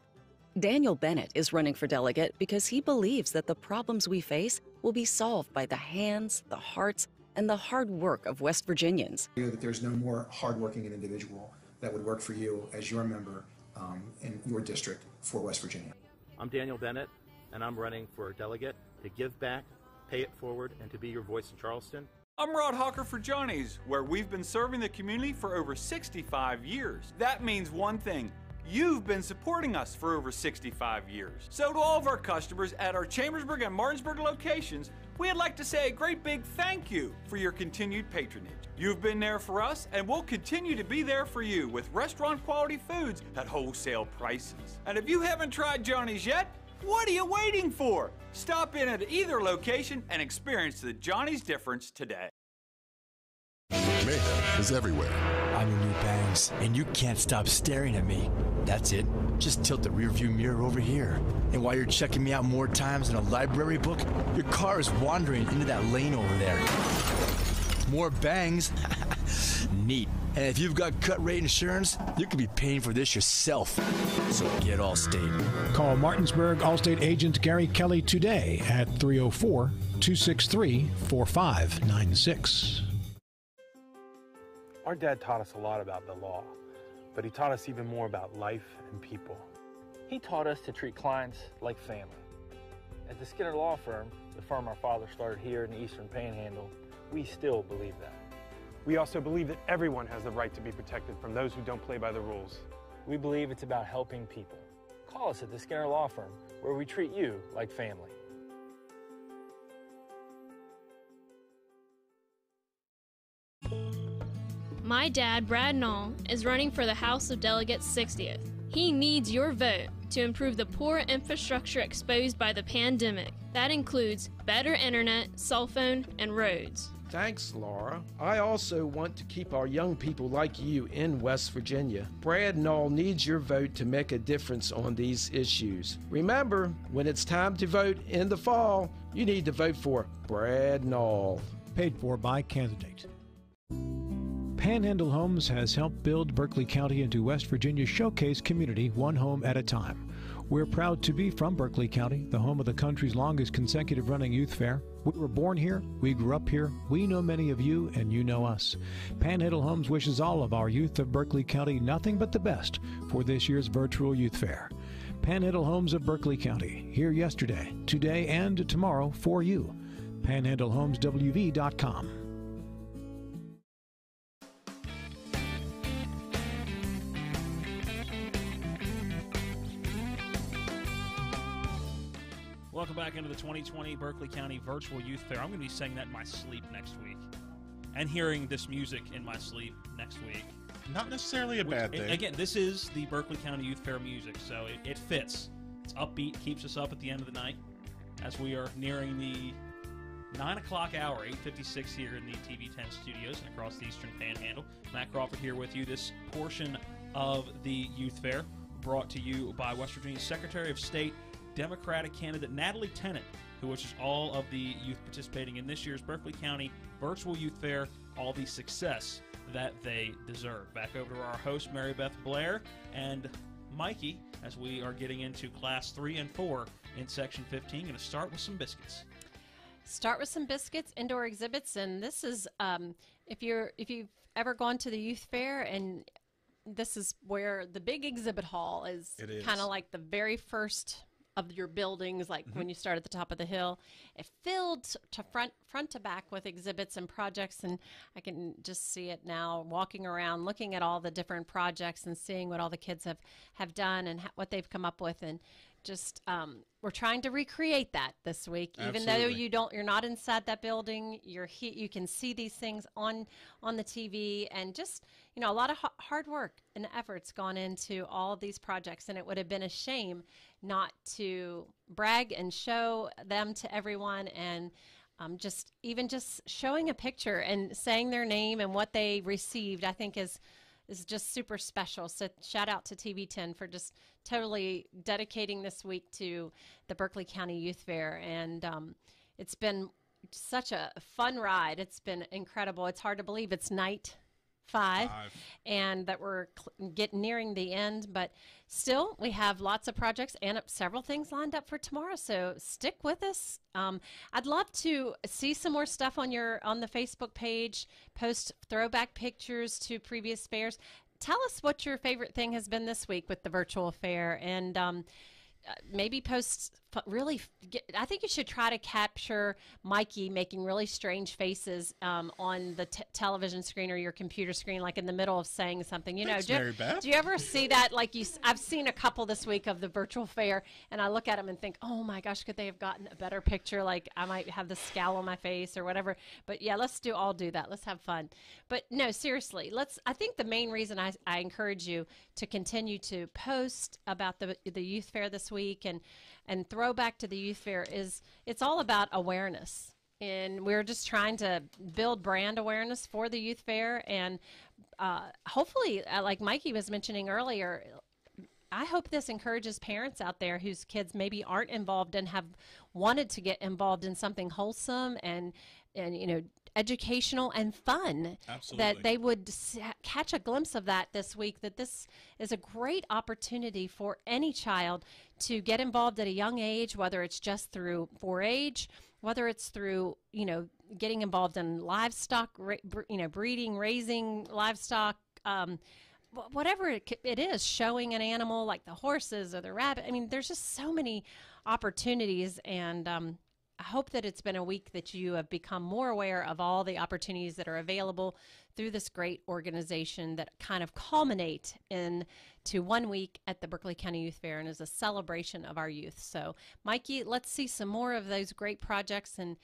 Daniel Bennett is running for delegate because he believes that the problems we face will be solved by the hands, the hearts, and the hard work of West Virginians. you that there's no more hardworking individual that would work for you as your member um, in your district for West Virginia. I'm Daniel Bennett, and I'm running for delegate to give back, pay it forward, and to be your voice in Charleston. I'm Rod Hawker for Johnny's, where we've been serving the community for over 65 years. That means one thing. You've been supporting us for over 65 years. So, to all of our customers at our Chambersburg and Martinsburg locations, we'd like to say a great big thank you for your continued patronage. You've been there for us, and we'll continue to be there for you with restaurant quality foods at wholesale prices. And if you haven't tried Johnny's yet, what are you waiting for? Stop in at either location and experience the Johnny's difference today. Mayhem is everywhere. I'm your new bangs, and you can't stop staring at me. That's it. Just tilt the rearview mirror over here. And while you're checking me out more times than a library book, your car is wandering into that lane over there. More bangs? Neat. And if you've got cut rate insurance, you could be paying for this yourself. So get Allstate. Call Martinsburg Allstate agent Gary Kelly today at 304 263 4596. Our dad taught us a lot about the law, but he taught us even more about life and people. He taught us to treat clients like family. At the Skinner Law Firm, the firm our father started here in the Eastern Panhandle, we still believe that. We also believe that everyone has the right to be protected from those who don't play by the rules. We believe it's about helping people. Call us at the Skinner Law Firm, where we treat you like family. My dad, Brad Knoll, is running for the House of Delegates 60th. He needs your vote to improve the poor infrastructure exposed by the pandemic. That includes better internet, cell phone, and roads. Thanks, Laura. I also want to keep our young people like you in West Virginia. Brad Knoll needs your vote to make a difference on these issues. Remember, when it's time to vote in the fall, you need to vote for Brad Knoll. Paid for by candidate. Panhandle Homes has helped build Berkeley County into West Virginia's showcase community, one home at a time. We're proud to be from Berkeley County, the home of the country's longest consecutive running youth fair. We were born here, we grew up here, we know many of you, and you know us. Panhandle Homes wishes all of our youth of Berkeley County nothing but the best for this year's virtual youth fair. Panhandle Homes of Berkeley County, here yesterday, today, and tomorrow for you. PanhandleHomesWV.com. Welcome back into the 2020 Berkeley County Virtual Youth Fair. I'm going to be saying that in my sleep next week and hearing this music in my sleep next week. Not necessarily a bad thing. Again, this is the Berkeley County Youth Fair music, so it, it fits. It's upbeat, keeps us up at the end of the night as we are nearing the 9 o'clock hour, 8.56 here in the TV10 studios and across the Eastern Panhandle. Matt Crawford here with you. This portion of the Youth Fair brought to you by West Virginia's Secretary of State, Democratic candidate Natalie Tennant, who wishes all of the youth participating in this year's Berkeley County Virtual Youth Fair all the success that they deserve. Back over to our host, Mary Beth Blair, and Mikey, as we are getting into class three and four in section 15. Going to start with some biscuits. Start with some biscuits, indoor exhibits, and this is um, if you're if you've ever gone to the youth fair and this is where the big exhibit hall is, It is. kind of like the very first of your buildings like when you start at the top of the hill it filled to front front to back with exhibits and projects and i can just see it now walking around looking at all the different projects and seeing what all the kids have have done and ha- what they've come up with and just um, we're trying to recreate that this week even though you don't you're not inside that building you're he, you can see these things on on the tv and just you know a lot of hard work and efforts gone into all these projects and it would have been a shame not to brag and show them to everyone and um, just even just showing a picture and saying their name and what they received i think is is just super special. So shout out to TV10 for just totally dedicating this week to the Berkeley County Youth Fair, and um, it's been such a fun ride. It's been incredible. It's hard to believe it's night five, Five. and that we're cl- getting nearing the end, but still we have lots of projects and several things lined up for tomorrow. So stick with us. Um, I'd love to see some more stuff on your on the Facebook page. Post throwback pictures to previous fairs. Tell us what your favorite thing has been this week with the virtual fair, and um, maybe post really. Get, I think you should try to capture Mikey making really strange faces um, on the t- television screen or your computer screen, like in the middle of saying something. You know, do, you- Mary do you ever see that? Like you, s- I've seen a couple this week of the virtual fair, and I look at them and think, oh my gosh, could they have gotten a better picture? Like I might have the scowl on my face or whatever. But yeah, let's do all do that. Let's have fun. But no, seriously, let's. I think the main reason I, I encourage you to continue to post about the the youth fair this week and and throw back to the youth fair is it's all about awareness. And we're just trying to build brand awareness for the youth fair. And uh, hopefully uh, like mikey was mentioning earlier I hope this encourages parents out there whose kids maybe aren't involved and have wanted to get involved in something wholesome and and you know educational and fun Absolutely. that they would catch a glimpse of that this week that this is a great opportunity for any child to get involved at a young age whether it's just through 4-H whether it's through you know getting involved in livestock you know breeding raising livestock um, whatever it is, showing an animal like the horses or the rabbit. I mean, there's just so many opportunities, and um, I hope that it's been a week that you have become more aware of all the opportunities that are available through this great organization that kind of culminate in to one week at the Berkeley County Youth Fair and is a celebration of our youth. So, Mikey, let's see some more of those great projects and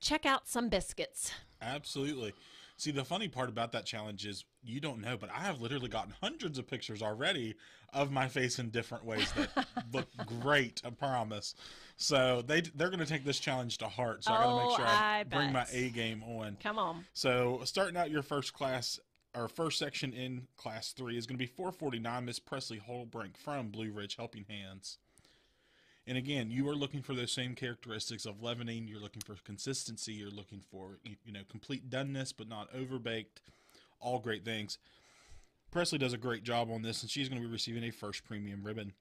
check out some biscuits. Absolutely. See, the funny part about that challenge is you don't know, but I have literally gotten hundreds of pictures already of my face in different ways that look great. I promise. So they they're going to take this challenge to heart. So I got to Oh, make sure I, I bring my. A game on. Come on. So starting out your first class or first section in class three is going to be 449 Miss Presley Holbrink from Blue Ridge Helping Hands. And again, you are looking for those same characteristics of leavening. You're looking for consistency. You're looking for you know complete doneness, but not overbaked. All great things. Presley does a great job on this, and she's going to be receiving a first premium ribbon.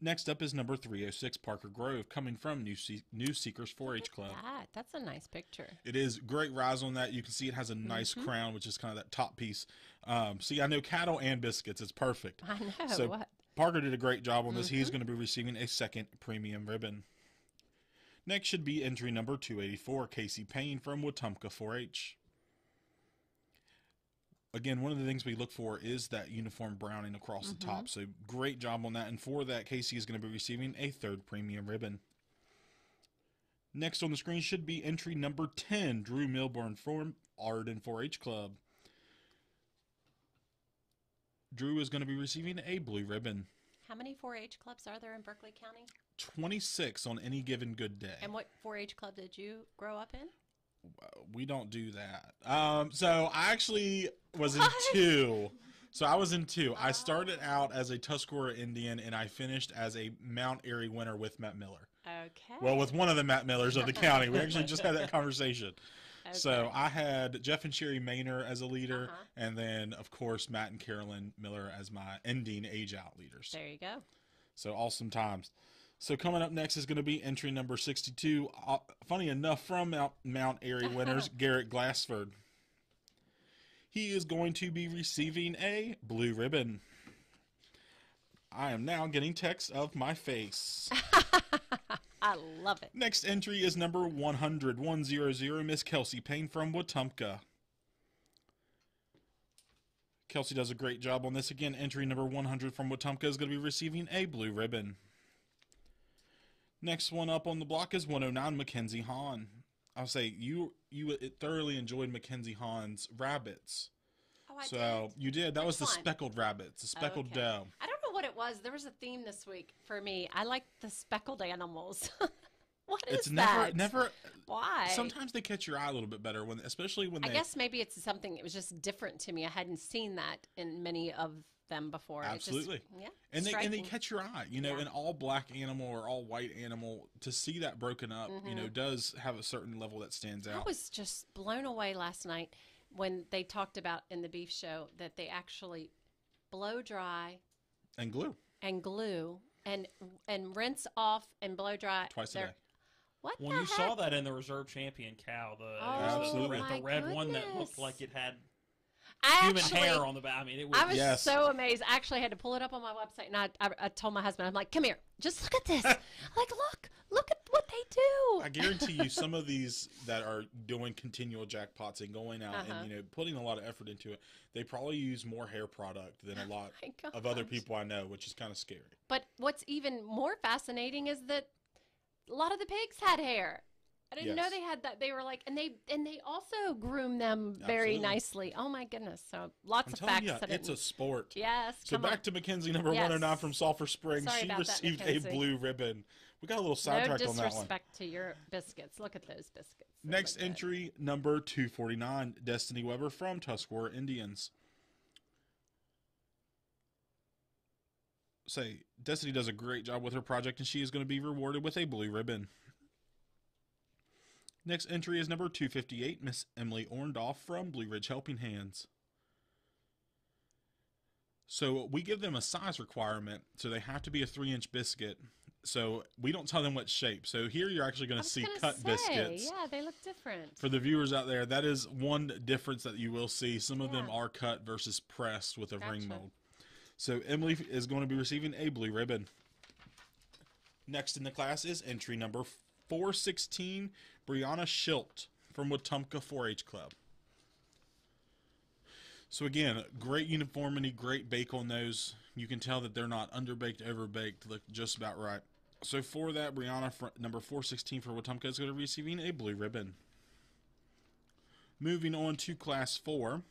Next up is number 306, Parker Grove, coming from New, Se- New Seekers 4-H Club. That, that's a nice picture. It is great rise on that. You can see it has a nice Mhm. crown, which is kind of that top piece. Um, see, I know cattle and biscuits. It's perfect. I know, So what? Parker did a great job on this. He's Mhm. going to be receiving a second premium ribbon. Next should be entry number 284, Casey Payne from Wetumpka 4-H. Again, one of the things we look for is that uniform browning across the top. Mhm. So great job on that. And for that, Casey is going to be receiving a third premium ribbon. Next on the screen should be entry number 10, Drew Milburn from Arden 4 H Club. Drew is going to be receiving a blue ribbon. How many 4-H clubs are there in Berkeley County? 26 on any given good day. And what 4-H club did you grow up in? we don't do that. Um, so I actually was in two. So I was in two. I started out as a Tuscarora Indian and I finished as a Mount Airy winner with Matt Miller. Okay. Well, with one of the Matt Millers of the county. We actually just had that conversation. So I had Jeff and Sherry Maynor as a leader, Uh-huh. and then of course Matt and Carolyn Miller as my ending age out leaders. There you go. So awesome times. So coming up next is going to be entry number 62. Uh, funny enough, from Mount, Mount Airy winners, Garrett Glassford. He is going to be receiving a blue ribbon. I am now getting text of my face. I love it. Next entry is number 100, 100, Miss Kelsey Payne from Wetumpka. Kelsey does a great job on this. Again, entry number 100 from Wetumpka is going to be receiving a blue ribbon. Next one up on the block is 109, Mackenzie Hahn. I'll say you you thoroughly enjoyed Mackenzie Hahn's rabbits. Oh, I so you did. That was the one? speckled rabbits, the speckled Okay. doe. I don't what it was. There was a theme this week for me. I like the speckled animals. what is It's never that? never. Why? Sometimes they catch your eye a little bit better when, especially when I guess maybe it's something that was just different to me. I hadn't seen that in many of them before. It just- Absolutely. yeah. And they and they catch your eye. You know, an all black animal or all white animal to see that broken up, you know, Mhm. does have a certain level that stands out. I was just blown away last night when they talked about in the beef show that they actually blow dry and glue and glue and and rinse off and blow dry twice a day. What When the you heck? saw that in the reserve champion cow, the, it was the Absolutely. Oh red, the red one that looked like it had I human actually- hair on the back. I mean, it was. I was so amazed. I actually had to pull it up on my website, and I, I, I told my husband, "I'm like, come here, just look at this. like, look, look at what they do." I guarantee you, some of these that are doing continual jackpots and going out Uh-huh. and you know putting a lot of effort into it, they probably use more hair product than a lot Oh of other people I know, which is kind of scary. But what's even more fascinating is that a lot of the pigs had hair. I didn't know they had that. They were like, and they and they also groom them very Absolutely. nicely. Oh my goodness! So lots I'm of facts. you, it's a sport. Yes. So come back on. to Mackenzie number oh Yes. 109 from Sulphur Springs. Sorry she that, received Mackenzie. a blue ribbon. We got a little No sidetracked on that one. disrespect to your biscuits. Look at those biscuits. They Next look good. entry, number 249, Destiny Weber from Tuscarora Indians. Say, Destiny does a great job with her project and she is going to be rewarded with a blue ribbon. Next entry is number 258, Miss Emily Orndorff from Blue Ridge Helping Hands. So we give them a size requirement, so they have to be a three inch biscuit. So we don't tell them what shape. So here you're actually going to see cut say, biscuits. Yeah, they look different. For the viewers out there, that is one difference that you will see. Some of them are cut versus pressed with a ring Gotcha. mold. So Emily is going to be receiving a blue ribbon. Next in the class is entry number 416, Brianna Schilt from Wetumpka 4-H Club. So again, great uniformity, great bake on those. You can tell that they're not underbaked, overbaked, look just about right. So for that, Brianna, number 416 for Wetumpka, is going to be receiving a blue ribbon. Moving on to class four,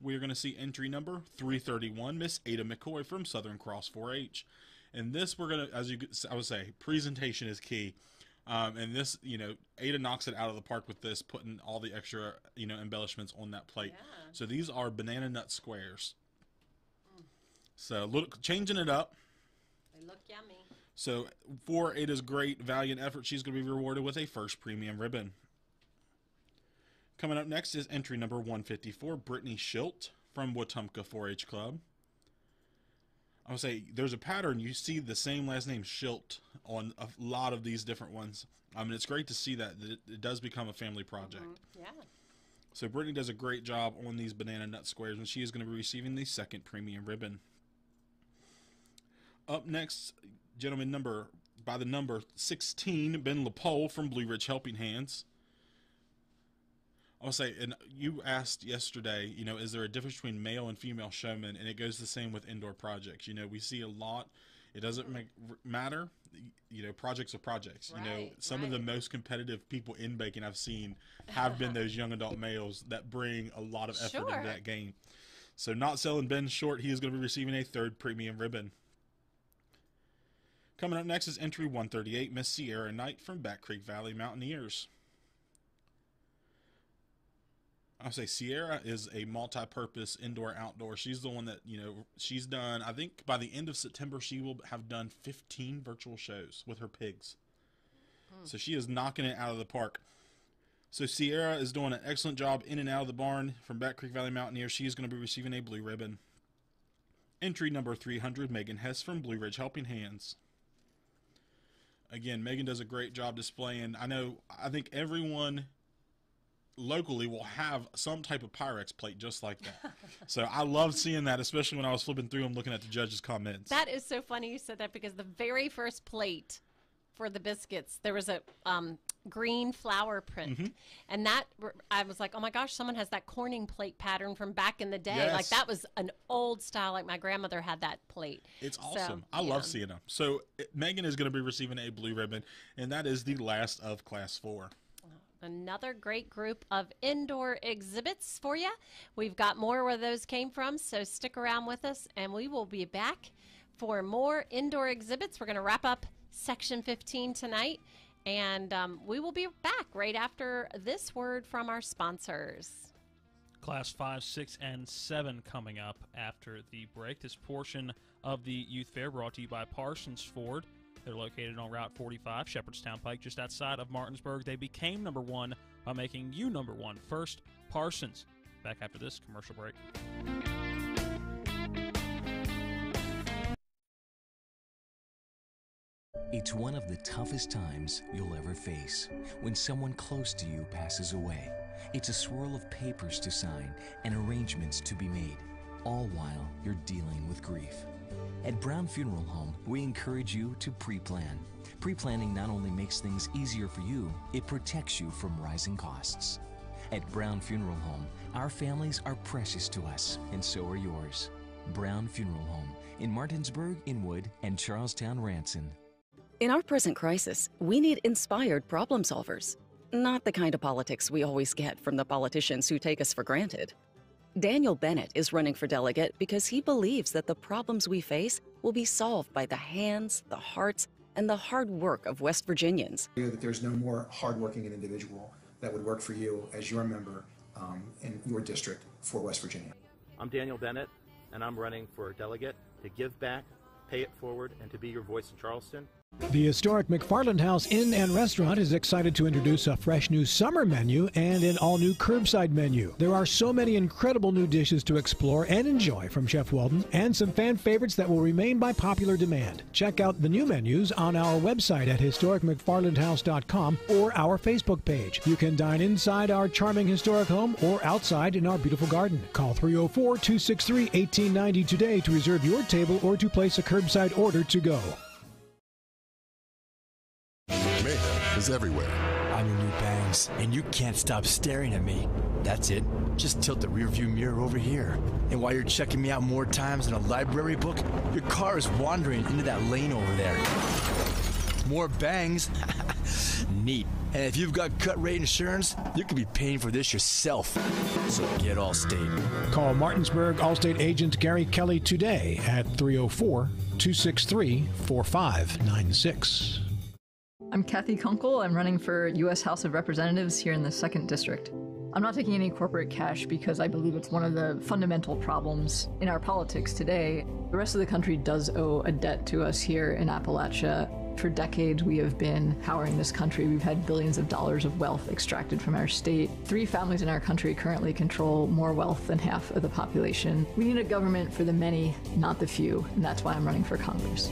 we are going to see entry number 331, Miss Ada McCoy from Southern Cross 4-H. And this, we're going to, as you, I would say, presentation is key. Um, and this, you know, Ada knocks it out of the park with this, putting all the extra, you know, embellishments on that plate. So these are banana nut squares. So look, changing it up. They look yummy. So for Ada's great valiant effort, she's going to be rewarded with a first premium ribbon. Coming up next is entry number 154, Brittany Schilt from Wetumpka 4-H Club. I would say there's a pattern. You see the same last name Schilt on a lot of these different ones. I mean, it's great to see that, that it, it does become a family project. Mm-hmm. Yeah. So Brittany does a great job on these banana nut squares, and she is going to be receiving the second premium ribbon. Up next, gentleman number by the number 16, Ben LaPole from Blue Ridge Helping Hands. I'll say, and you asked yesterday, you know, is there a difference between male and female showmen? And it goes the same with indoor projects. You know, we see a lot It doesn't make matter. You know, projects are projects. you know, Right, some of the most competitive people in baking I've seen have been those young adult males that bring a lot of effort Sure. into that game. So, not selling Ben short, he is going to be receiving a third premium ribbon. Coming up next is entry 138, Miss Sierra Knight from Back Creek Valley Mountaineers. I'll say Sierra is a multi-purpose indoor outdoor. She's the one that you know she's done. I think by the end of September she will have done 15 virtual shows with her pigs. Hmm. So she is knocking it out of the park. So Sierra is doing an excellent job in and out of the barn from Back Creek Valley Mountaineers. She is going to be receiving a blue ribbon. Entry number 300, Megan Hess from Blue Ridge Helping Hands. Again, Megan does a great job displaying. I know, I think everyone locally will have some type of Pyrex plate just like that. so I love seeing that, especially when I was flipping through them looking at the judges' comments. That is so funny you said that because the very first plate for the biscuits, there was a um, green flower print, Mhm. and that I was like, oh my gosh, someone has that corning plate pattern from back in the day. Like that was an old style. Like my grandmother had that plate. It's So, awesome. I yeah. love seeing them. So Megan is going to be receiving a blue ribbon, and that is the last of Class 4. Another great group of indoor exhibits for you. We've got more where those came from, so stick around with us and we will be back for more indoor exhibits. We're going to wrap up section 15 tonight and um, we will be back right after this word from our sponsors. Class 5, 6, and 7 coming up after the break. This portion of the Youth Fair brought to you by Parsons Ford. They're located on Route 45, Shepherdstown Pike, just outside of Martinsburg. They became number one by making you number one first, Parsons. Back after this commercial break. It's one of the toughest times you'll ever face when someone close to you passes away. It's a swirl of papers to sign and arrangements to be made, all while you're dealing with grief. At Brown Funeral Home, we encourage you to pre plan. Pre planning not only makes things easier for you, it protects you from rising costs. At Brown Funeral Home, our families are precious to us, and so are yours. Brown Funeral Home in Martinsburg, Inwood, and Charles Town, Ranson. In our present crisis, we need inspired problem solvers, not the kind of politics we always get from the politicians who take us for granted. Daniel Bennett is running for delegate because he believes that the problems we face will be solved by the hands, the hearts, and the hard work of West Virginians. That there's no more hardworking individual that would work for you as your member um, in your district for West Virginia. I'm Daniel Bennett, and I'm running for delegate to give back, pay it forward, and to be your voice in Charleston. The historic McFarland House Inn and Restaurant is excited to introduce a fresh new summer menu and an all new curbside menu. There are so many incredible new dishes to explore and enjoy from Chef Walden, and some fan favorites that will remain by popular demand. Check out the new menus on our website at historicmcfarlandhouse.com or our Facebook page. You can dine inside our charming historic home or outside in our beautiful garden. Call 304 263 1890 today to reserve your table or to place a curbside order to go. Is everywhere. I'm your new bangs, and you can't stop staring at me. That's it. Just tilt the rearview mirror over here. And while you're checking me out more times than a library book, your car is wandering into that lane over there. More bangs? Neat. And if you've got cut rate insurance, you could be paying for this yourself. So get Allstate. Call Martinsburg Allstate agent Gary Kelly today at 304 263 4596. I'm Cathy Kunkel. I'm running for U.S. House of Representatives here in the 2nd District. I'm not taking any corporate cash because I believe it's one of the fundamental problems in our politics today. The rest of the country does owe a debt to us here in Appalachia. For decades, we have been powering this country. We've had billions of dollars of wealth extracted from our state. Three families in our country currently control more wealth than half of the population. We need a government for the many, not the few, and that's why I'm running for Congress.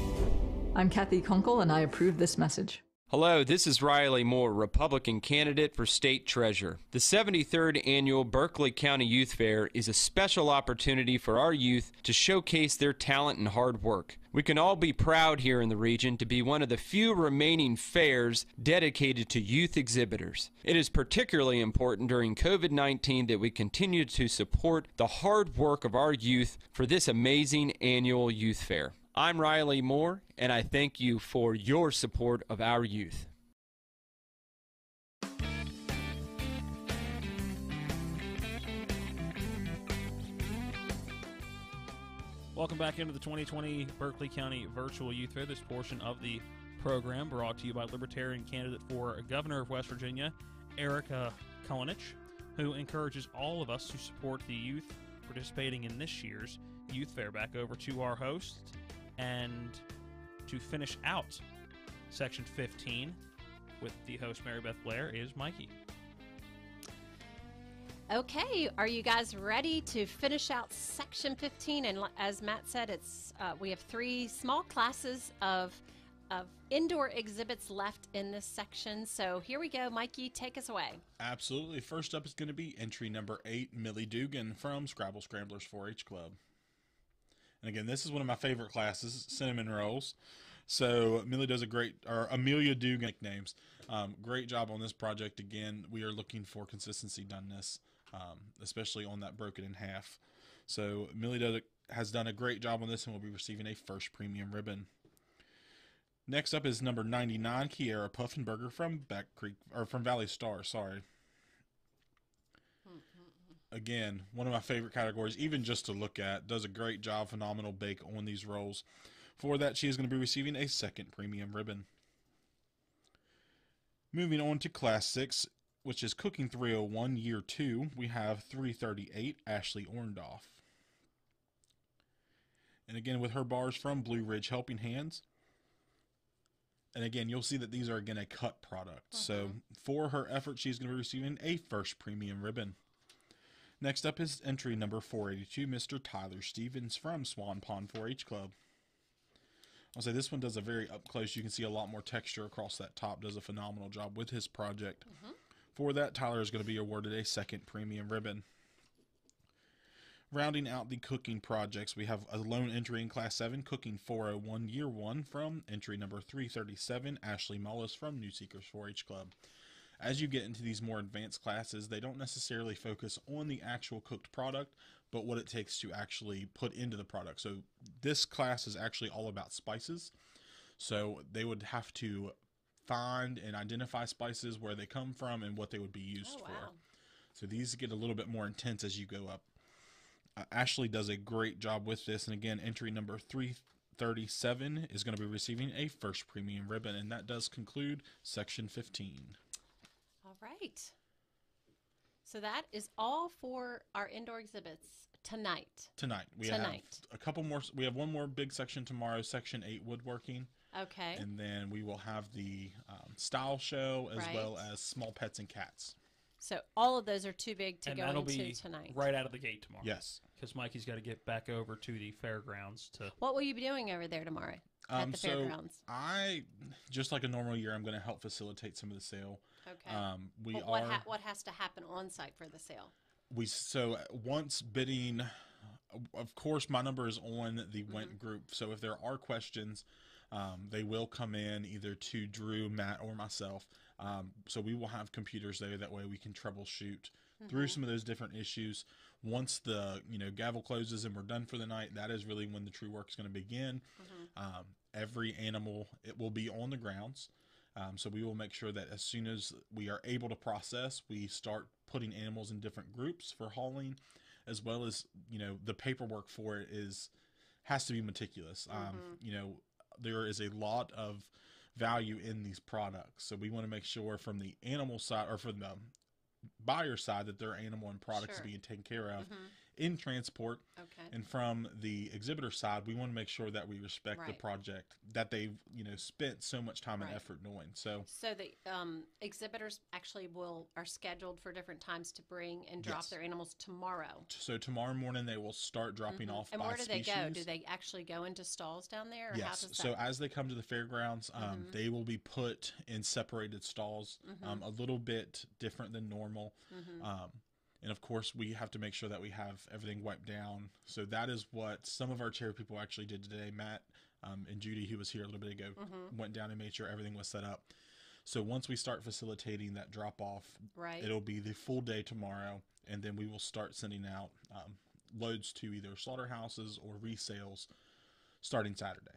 I'm Cathy Kunkel, and I approve this message. Hello, this is Riley Moore, Republican candidate for state treasurer. The 73rd annual Berkeley County Youth Fair is a special opportunity for our youth to showcase their talent and hard work. We can all be proud here in the region to be one of the few remaining fairs dedicated to youth exhibitors. It is particularly important during COVID 19 that we continue to support the hard work of our youth for this amazing annual youth fair. I'm Riley Moore, and I thank you for your support of our youth. Welcome back into the 2020 Berkeley County Virtual Youth Fair. This portion of the program brought to you by Libertarian candidate for Governor of West Virginia, Erika Kolenich, who encourages all of us to support the youth participating in this year's Youth Fair. Back over to our host, and to finish out section 15 with the host Mary Beth Blair is Mikey. Okay, are you guys ready to finish out section 15? And as Matt said, it's uh, we have three small classes of of indoor exhibits left in this section. So here we go, Mikey, take us away. Absolutely. First up is going to be entry number eight, Millie Dugan from Scrabble Scramblers 4-H Club. And again, this is one of my favorite classes, cinnamon rolls. So Millie does a great, or Amelia Dugan nicknames. Um, great job on this project. Again, we are looking for consistency doneness um, especially on that broken in half. So does, has done a great job on this and will be receiving a first premium ribbon. Next up is number 99, Kiera Puffenberger from Back Creek or from Valley Star. Sorry. Again, one of my favorite categories, even just to look at. Does a great job, phenomenal bake on these rolls. For that, she is going to be receiving a second premium ribbon. Moving on to Class 6, which is Cooking 301 Year 2, we have 338 Ashley Orndorff. And again, with her bars from Blue Ridge Helping Hands. And again, you'll see that these are again a cut product. Uh-huh. So for her effort, she's going to be receiving a first premium ribbon. Next up is entry number 482, Mr. Tyler Stevens from Swan Pond 4-H Club. I'll say this one does a very up close. You can see a lot more texture across that top. Does a phenomenal job with his project. Mm-hmm. For that, Tyler is going to be awarded a second premium ribbon. Rounding out the cooking projects, we have a lone entry in Class 7, Cooking 401 Year 1 from entry number 337, Ashley Mullis from New Seekers 4 H Club. As you get into these more advanced classes, they don't necessarily focus on the actual cooked product, but what it takes to actually put into the product. So this class is actually all about spices. So they would have to find and identify spices, where they come from, and what they would be used oh, for. So these get a little bit more intense as you go up. Uh, Ashley does a great job with this, and again, entry number 337 is going to be receiving a first premium ribbon, and that does conclude section 15. All right. So that is all for our indoor exhibits tonight. Tonight. We tonight. have a couple more we have one more big section tomorrow, section 8 woodworking. Okay. And then we will have the um, style show as right. well as small pets and cats. So all of those are too big to and go that'll into be tonight. Right out of the gate tomorrow. Yes. Because Mikey's got to get back over to the fairgrounds to. What will you be doing over there tomorrow at um, the so fairgrounds? I, just like a normal year, I'm going to help facilitate some of the sale. Okay. Um, we are. What, ha- what has to happen on site for the sale? We so once bidding, of course, my number is on the mm-hmm. Went group. So if there are questions um, they will come in either to Drew, Matt, or myself. Um, so we will have computers there. That way we can troubleshoot mm-hmm. through some of those different issues. Once the you know gavel closes and we're done for the night, that is really when the true work is going to begin. Mm-hmm. Um, every animal it will be on the grounds. Um, so we will make sure that as soon as we are able to process, we start putting animals in different groups for hauling, as well as you know the paperwork for it is has to be meticulous. Um, mm-hmm. you know, there is a lot of value in these products. So we want to make sure from the animal side or from the buyer side that their animal and products sure. being taken care of. Mm-hmm in transport. Okay. And from the exhibitor side, we want to make sure that we respect right. the project that they've you know spent so much time right. and effort doing. So so the um, exhibitors actually will are scheduled for different times to bring and drop yes. their animals tomorrow. So tomorrow morning they will start dropping mm-hmm. off. And where do species. they go? Do they actually go into stalls down there? yes. so as they come to the fairgrounds, um, mm-hmm. they will be put in separated stalls, mm-hmm. um, a little bit different than normal. Mm-hmm. Um, and of course we have to make sure that we have everything wiped down so that is what some of our chair people actually did today matt um, and judy who was here a little bit ago mm-hmm. went down and made sure everything was set up so once we start facilitating that drop off right. it'll be the full day tomorrow and then we will start sending out um, loads to either slaughterhouses or resales starting Saturday.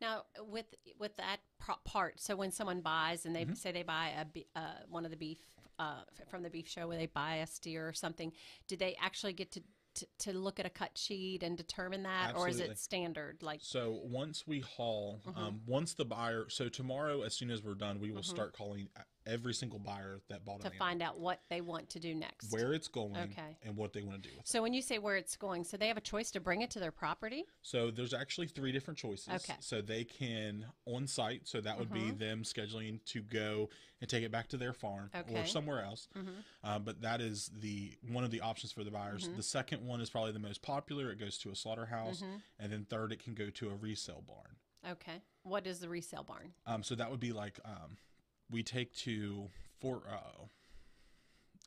Now, with with that part, so when someone buys and they Mm-hmm. say they buy a uh, one of the beef uh, from the beef show, where they buy a steer or something, do they actually get to, to to look at a cut sheet and determine that, or is it standard? Like, So once we haul, Mhm. um, once the buyer, so tomorrow, as soon as we're done, we will Mhm. start calling every single buyer that bought to find out what they want to do next, where it's going, Okay. and what they want to do with it. So when you say where it's going, so they have a choice to bring it to their property. So there's actually three different choices. Okay. So they can on site. So that would be Mhm. them scheduling to go and take it back to their farm Okay. or somewhere else. Mhm. Uh, but that is the one of the options for the buyers. Mhm. The second one is probably the most popular. It goes to a slaughterhouse, Mhm. and then third, it can go to a resale barn. Okay. What is the resale barn? Um, so that would be like um, we take to Fort. Uh,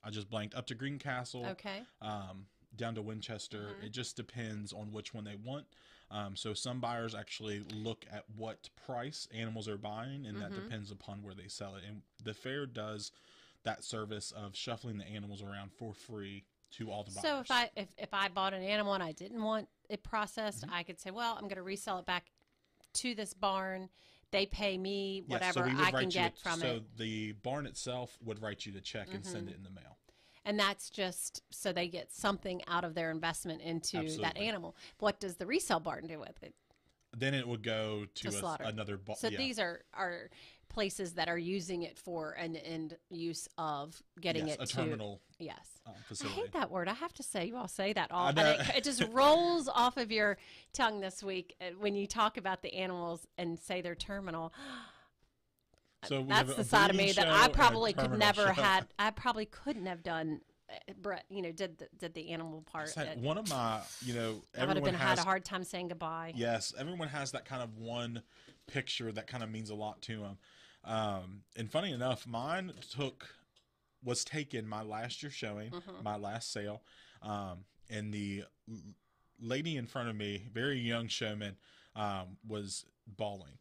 I just blanked up to Greencastle. Okay. Um, down to Winchester. Mhm. It just depends on which one they want. Um, so some buyers actually look at what price animals are buying, and that Mhm. depends upon where they sell it. And the fair does that service of shuffling the animals around for free to all the buyers. So if I if, if I bought an animal and I didn't want it processed, Mm-hmm. I could say, well, I'm going to resell it back to this barn. They pay me whatever we would I can get a- from so it, So the barn itself would write you the check and send Mhm. it in the mail. and that's just so they get something out of their investment into that animal. What does the resale barn do with it? Then it would go to, To a- another barn. So these are are places that are using it for an end use of getting Yes, it a to terminal, Yes. Uh, I hate that word. I have to say, you all say that all, it, it just rolls off of your tongue this week uh, when you talk about the animals and say they're terminal. So we That's the side of me that I probably could never show. had. I probably couldn't have done. uh, Brett, you know, did the, did the animal part. It's like It- one of my, you know, I would have everyone been had a hard time saying goodbye. Yes, everyone has that kind of one picture that kind of means a lot to them. Um, and funny enough, mine took was taken my last year showing, Mhm. my last sale, um, and the lady in front of me, very young showman, um, was bawling.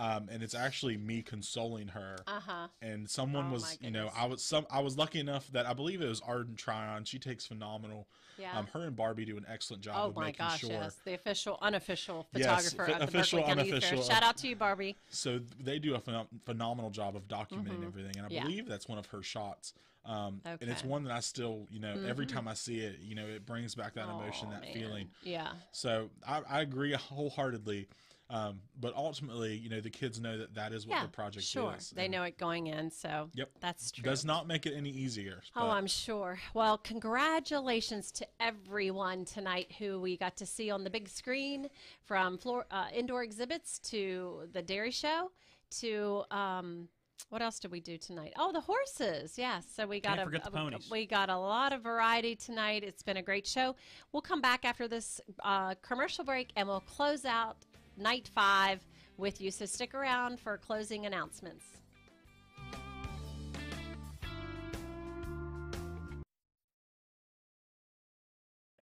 Um, and it's actually me consoling her. Uh-huh. And someone Oh, was, you know. I was some, I was lucky enough that I believe it was Arden Tryon. She takes phenomenal. Yeah. Um, her and Barbie do an excellent job Oh of my making gosh, sure. yes, the official, unofficial Yes, photographer f- of the official, Berkeley County Youth Fair. unofficial. Shout out to you, Barbie. So they do a phenom- phenomenal job of documenting Mhm. everything, and I Yeah. believe that's one of her shots. Um, And it's one that I still, you know, every Mhm. time I see it, you know, it brings back that emotion, that man. feeling. Yeah. So I, I agree wholeheartedly. Um, but ultimately, you know, the kids know that that is what yeah, the project sure. is. They know it going in, so Yep. that's true. Does not make it any easier. Oh, I'm sure. Well, congratulations to everyone tonight who we got to see on the big screen from floor uh, indoor exhibits to the dairy show to um, what else did we do tonight? Oh, the horses. Yes. So we got Can't a, forget the a- we got a lot of variety tonight. It's been a great show. We'll come back after this uh, commercial break and we'll close out night five with you. So stick around for closing announcements.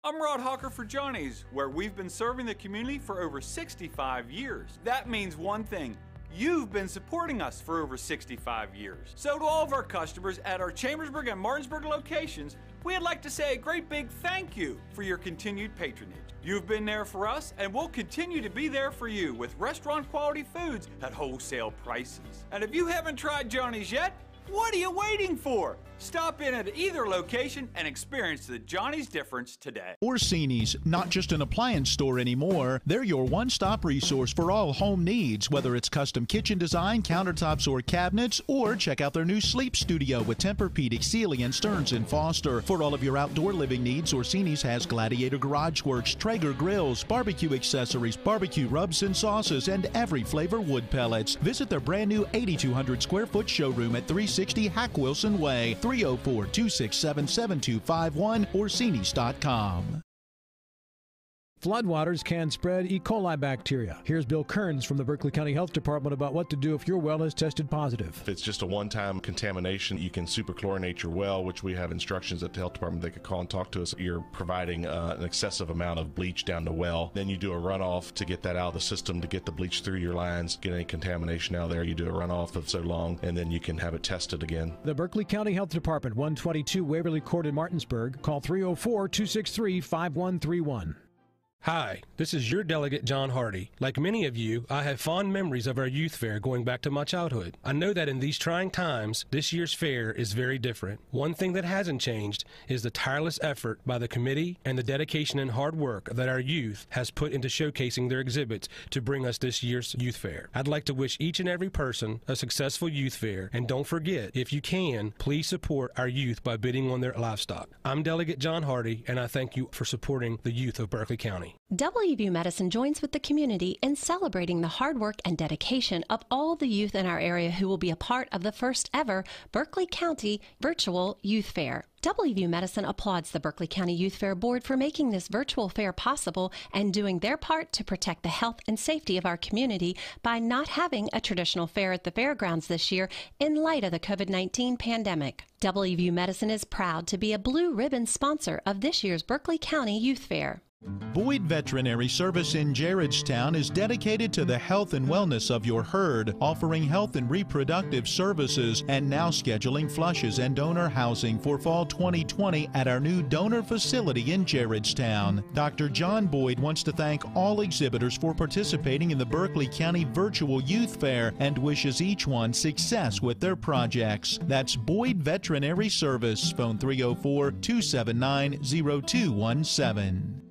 I'm Rod Hawker for Johnny's, where we've been serving the community for over 65 years. That means one thing. You've been supporting us for over 65 years. So, to all of our customers at our Chambersburg and Martinsburg locations, we'd like to say a great big thank you for your continued patronage. You've been there for us, and we'll continue to be there for you with restaurant quality foods at wholesale prices. And if you haven't tried Johnny's yet, what are you waiting for? Stop in at either location and experience the Johnny's difference today. Orsini's, not just an appliance store anymore. They're your one stop resource for all home needs, whether it's custom kitchen design, countertops, or cabinets, or check out their new sleep studio with Tempur-Pedic, Sealy, and Stearns and Foster. For all of your outdoor living needs, Orsini's has Gladiator Garage Works, Traeger grills, barbecue accessories, barbecue rubs and sauces, and every flavor wood pellets. Visit their brand new 8,200 square foot showroom at 360 Hack Wilson Way, 304 267 7251, Orsini's.com. Floodwaters can spread E. coli bacteria. Here's Bill Kearns from the Berkeley County Health Department about what to do if your well is tested positive. If it's just a one-time contamination, you can superchlorinate your well, which we have instructions at the health department. They could call and talk to us. You're providing uh, an excessive amount of bleach down the well. Then you do a runoff to get that out of the system to get the bleach through your lines, get any contamination out there. You do a runoff of so long, and then you can have it tested again. The Berkeley County Health Department, 122 Waverly Court in Martinsburg. Call 304 263 5131. Hi, this is your delegate, John Hardy. Like many of you, I have fond memories of our youth fair going back to my childhood. I know that in these trying times, this year's fair is very different. One thing that hasn't changed is the tireless effort by the committee and the dedication and hard work that our youth has put into showcasing their exhibits to bring us this year's youth fair. I'd like to wish each and every person a successful youth fair, and don't forget, if you can, please support our youth by bidding on their livestock. I'm Delegate John Hardy, and I thank you for supporting the youth of Berkeley County. WVU Medicine joins with the community in celebrating the hard work and dedication of all the youth in our area who will be a part of the first ever Berkeley County Virtual Youth Fair. WVU Medicine applauds the Berkeley County Youth Fair Board for making this virtual fair possible and doing their part to protect the health and safety of our community by not having a traditional fair at the fairgrounds this year in light of the COVID 19 pandemic. WVU Medicine is proud to be a blue ribbon sponsor of this year's Berkeley County Youth Fair. Boyd Veterinary Service in Gerrardstown is dedicated to the health and wellness of your herd, offering health and reproductive services and now scheduling flushes and donor housing for fall 2020 at our new donor facility in Gerrardstown. Dr. John Boyd wants to thank all exhibitors for participating in the Berkeley County Virtual Youth Fair and wishes each one success with their projects. That's Boyd Veterinary Service, phone 304 279 0217.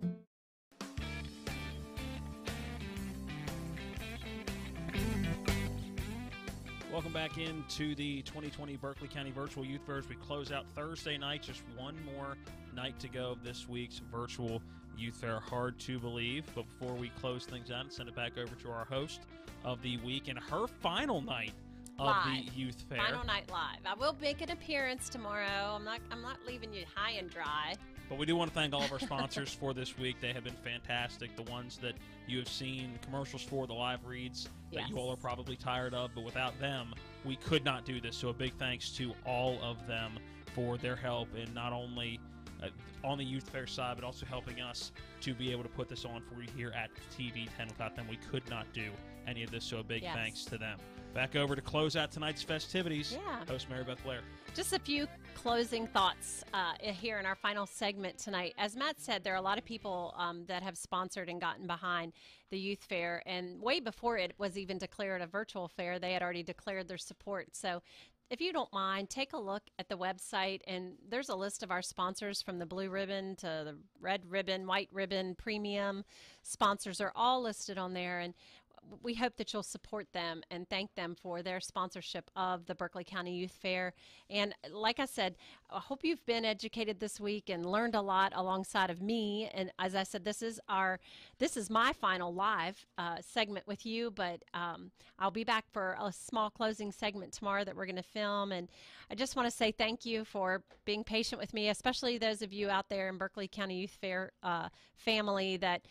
Back into the 2020 Berkeley County Virtual Youth Fair as we close out Thursday night. Just one more night to go of this week's virtual youth fair. Hard to believe. But before we close things out and send it back over to our host of the week and her final night of Live. the youth fair. Final night live. I will make an appearance tomorrow. I'm not. I'm not leaving you high and dry. But we do want to thank all of our sponsors for this week. They have been fantastic. The ones that you have seen commercials for, the live reads that you all are probably tired of, but without them, we could not do this. So a big thanks to all of them for their help in not only uh, on the youth fair side, but also helping us to be able to put this on for you here at TV 10. Without them, we could not do any of this. So a big Yes. thanks to them. Back over to close out tonight's festivities. Yeah. Host Mary Beth Blair. Just a few closing thoughts uh, here in our final segment tonight. As Matt said, there are a lot of people um, that have sponsored and gotten behind the youth fair, and way before it was even declared a virtual fair, they had already declared their support. So. If you don't mind, take a look at the website, and there's a list of our sponsors from the blue ribbon to the red ribbon, white ribbon, premium sponsors are all listed on there. And we hope that you'll support them and thank them for their sponsorship of the Berkeley County Youth Fair. And like I said, I hope you've been educated this week and learned a lot alongside of me. And as I said, this is our this is my final live uh, segment with you, but um, I'll be back for a small closing segment tomorrow that we're going to film. And I just want to say thank you for being patient with me, especially those of you out there in Berkeley County Youth Fair uh, family that.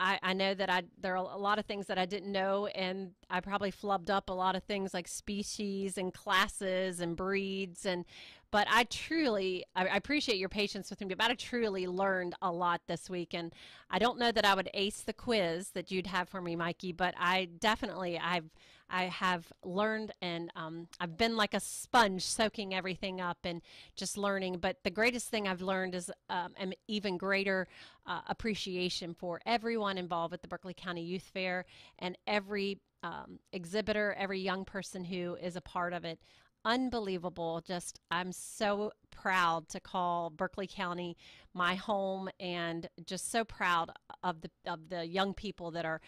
I, I know that I there are a lot of things that I didn't know, and I probably flubbed up a lot of things like species and classes and breeds, and but I truly I, I appreciate your patience with me. But I truly learned a lot this week, and I don't know that I would ace the quiz that you'd have for me, Mikey, but I definitely I've I have learned and um, I've been like a sponge soaking everything up and just learning. But the greatest thing I've learned is um, an even greater uh, appreciation for everyone involved with the Berkeley County Youth Fair and every um, exhibitor, every young person who is a part of it. Unbelievable. Just, I'm so proud to call Berkeley County my home and just so proud of the, of the young people that are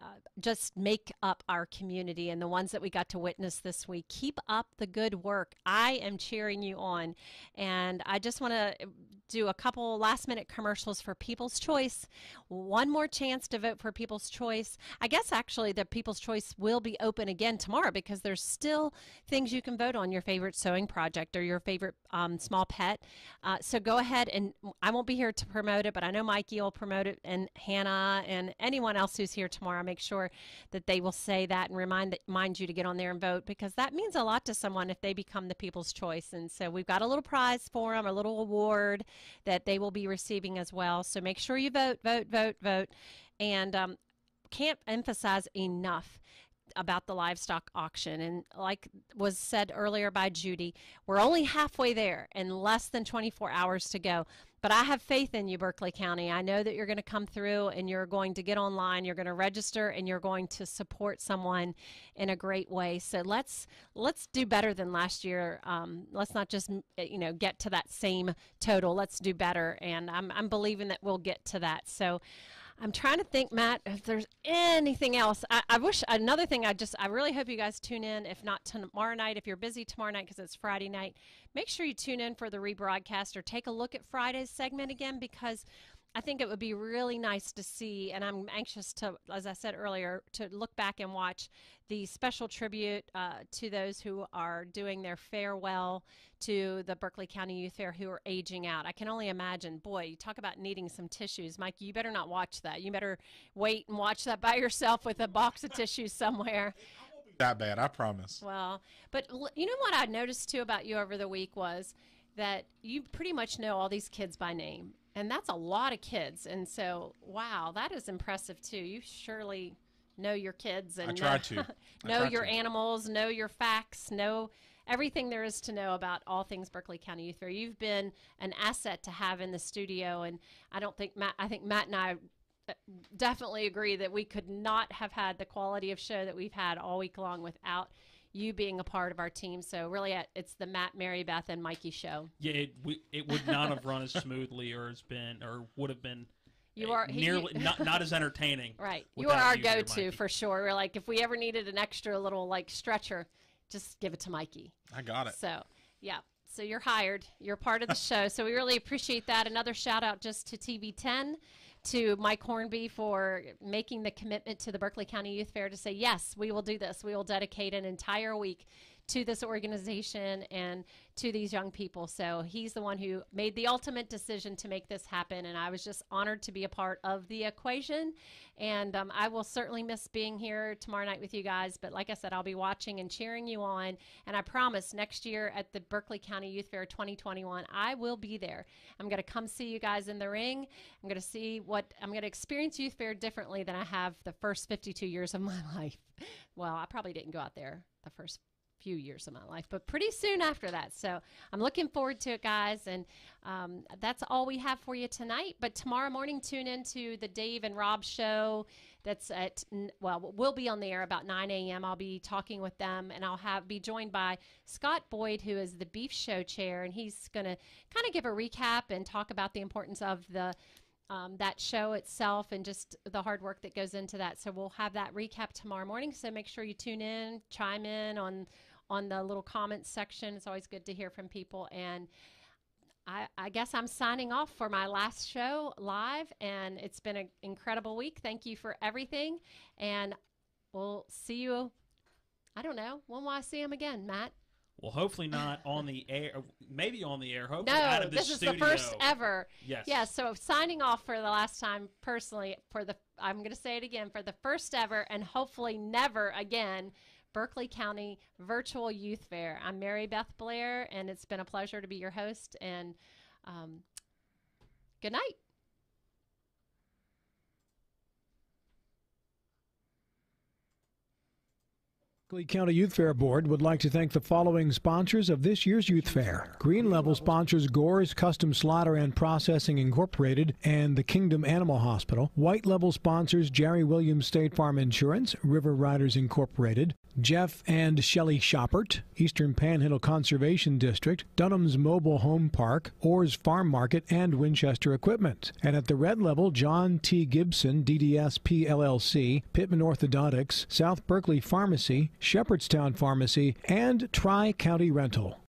uh, just make up our community and the ones that we got to witness this week. Keep up the good work. I am cheering you on. And I just want to do a couple last minute commercials for People's Choice. One more chance to vote for People's Choice. I guess actually the People's Choice will be open again tomorrow because there's still things you can vote on your favorite sewing project or your favorite um, small pet. Uh, so go ahead and I won't be here to promote it, but I know Mikey will promote it and Hannah and anyone else who's here tomorrow. Make sure that they will say that and remind that, mind you to get on there and vote because that means a lot to someone if they become the People's Choice. And so we've got a little prize for them, a little award that they will be receiving as well. So make sure you vote, vote, vote, vote. And um, can't emphasize enough about the livestock auction. And like was said earlier by Judy, we're only halfway there and less than 24 hours to go. But I have faith in you, Berkeley County. I know that you're going to come through and you're going to get online, you're going to register, and you're going to support someone in a great way. So let's let's do better than last year. Um, let's not just you know get to that same total. Let's do better, and I'm I'm believing that we'll get to that. So. I'm trying to think, Matt, if there's anything else. I, I, wish another thing. I just, I really hope you guys tune in. If not tomorrow night, if you're busy tomorrow night because it's Friday night, make sure you tune in for the rebroadcast or take a look at Friday's segment again because I think it would be really nice to see, and I'm anxious to, as I said earlier, to look back and watch the special tribute uh, to those who are doing their farewell to the Berkeley County Youth Fair who are aging out. I can only imagine, boy, you talk about needing some tissues. Mike, you better not watch that. You better wait and watch that by yourself with a box of tissues somewhere. That bad, I promise. Well, but you know what I noticed too about you over the week was that you pretty much know all these kids by name and that's a lot of kids. And so, wow, that is impressive too. You surely know your kids and I try to. know try your to. animals, know your facts, know everything there is to know about all things Berkeley County Youth Fair. You've been an asset to have in the studio, and I don't think Matt. I think Matt and I uh, definitely agree that we could not have had the quality of show that we've had all week long without you being a part of our team. So really, uh, it's the Matt, Mary Beth, and Mikey show. Yeah, it, we, it would not have run as smoothly, or has been, or would have been. You are nearly he, not not as entertaining. Right, you are our go-to for sure. We're like, if we ever needed an extra little like stretcher, just give it to Mikey. I got it. So yeah. So you're hired. You're part of the show. So we really appreciate that. Another shout out just to TV10 to Mike Hornby for making the commitment to the Berkeley County Youth Fair to say, yes, we will do this. We will dedicate an entire week to this organization and to these young people. So he's the one who made the ultimate decision to make this happen. And I was just honored to be a part of the equation. And um, I will certainly miss being here tomorrow night with you guys. But like I said, I'll be watching and cheering you on. And I promise next year at the Berkeley County Youth Fair 2021, I will be there. I'm going to come see you guys in the ring. I'm going to see what I'm going to experience Youth Fair differently than I have the first 52 years of my life. Well, I probably didn't go out there the first few years of my life, but pretty soon after that. So I'm looking forward to it, guys. And um, that's all we have for you tonight. But tomorrow morning, tune in to the Dave and Rob show. That's at well, we'll be on the air about 9 a.m. I'll be talking with them, and I'll have be joined by Scott Boyd, who is the Beef Show chair, and he's going to kind of give a recap and talk about the importance of the um, that show itself and just the hard work that goes into that. So we'll have that recap tomorrow morning. So make sure you tune in, chime in on on the little comments section. It's always good to hear from people. And I, I, guess I'm signing off for my last show live, and it's been an incredible week. Thank you for everything, and we'll see you. I don't know when will I see him again, Matt? Well, hopefully not on the air. Maybe on the air. Hopefully no, out of this, this is the first ever. Yes. Yeah. So signing off for the last time, personally, for the I'm going to say it again for the first ever, and hopefully never again Berkeley County Virtual Youth Fair. I'm Mary Beth Blair, and it's been a pleasure to be your host. And um, good night. Berkeley County Youth Fair Board would like to thank the following sponsors of this year's Youth Fair. Green Level sponsors Gore's Custom Slaughter and Processing Incorporated and the Kingdom Animal Hospital. White Level sponsors Jerry Williams State Farm Insurance, River Riders Incorporated, Jeff and Shelley Shoppert, Eastern Panhandle Conservation District, Dunham's Mobile Home Park, Orr's Farm Market, and Winchester Equipment. And at the red level, John T. Gibson, DDSP LLC, Pittman Orthodontics, South Berkeley Pharmacy, Shepherdstown Pharmacy, and Tri County Rental.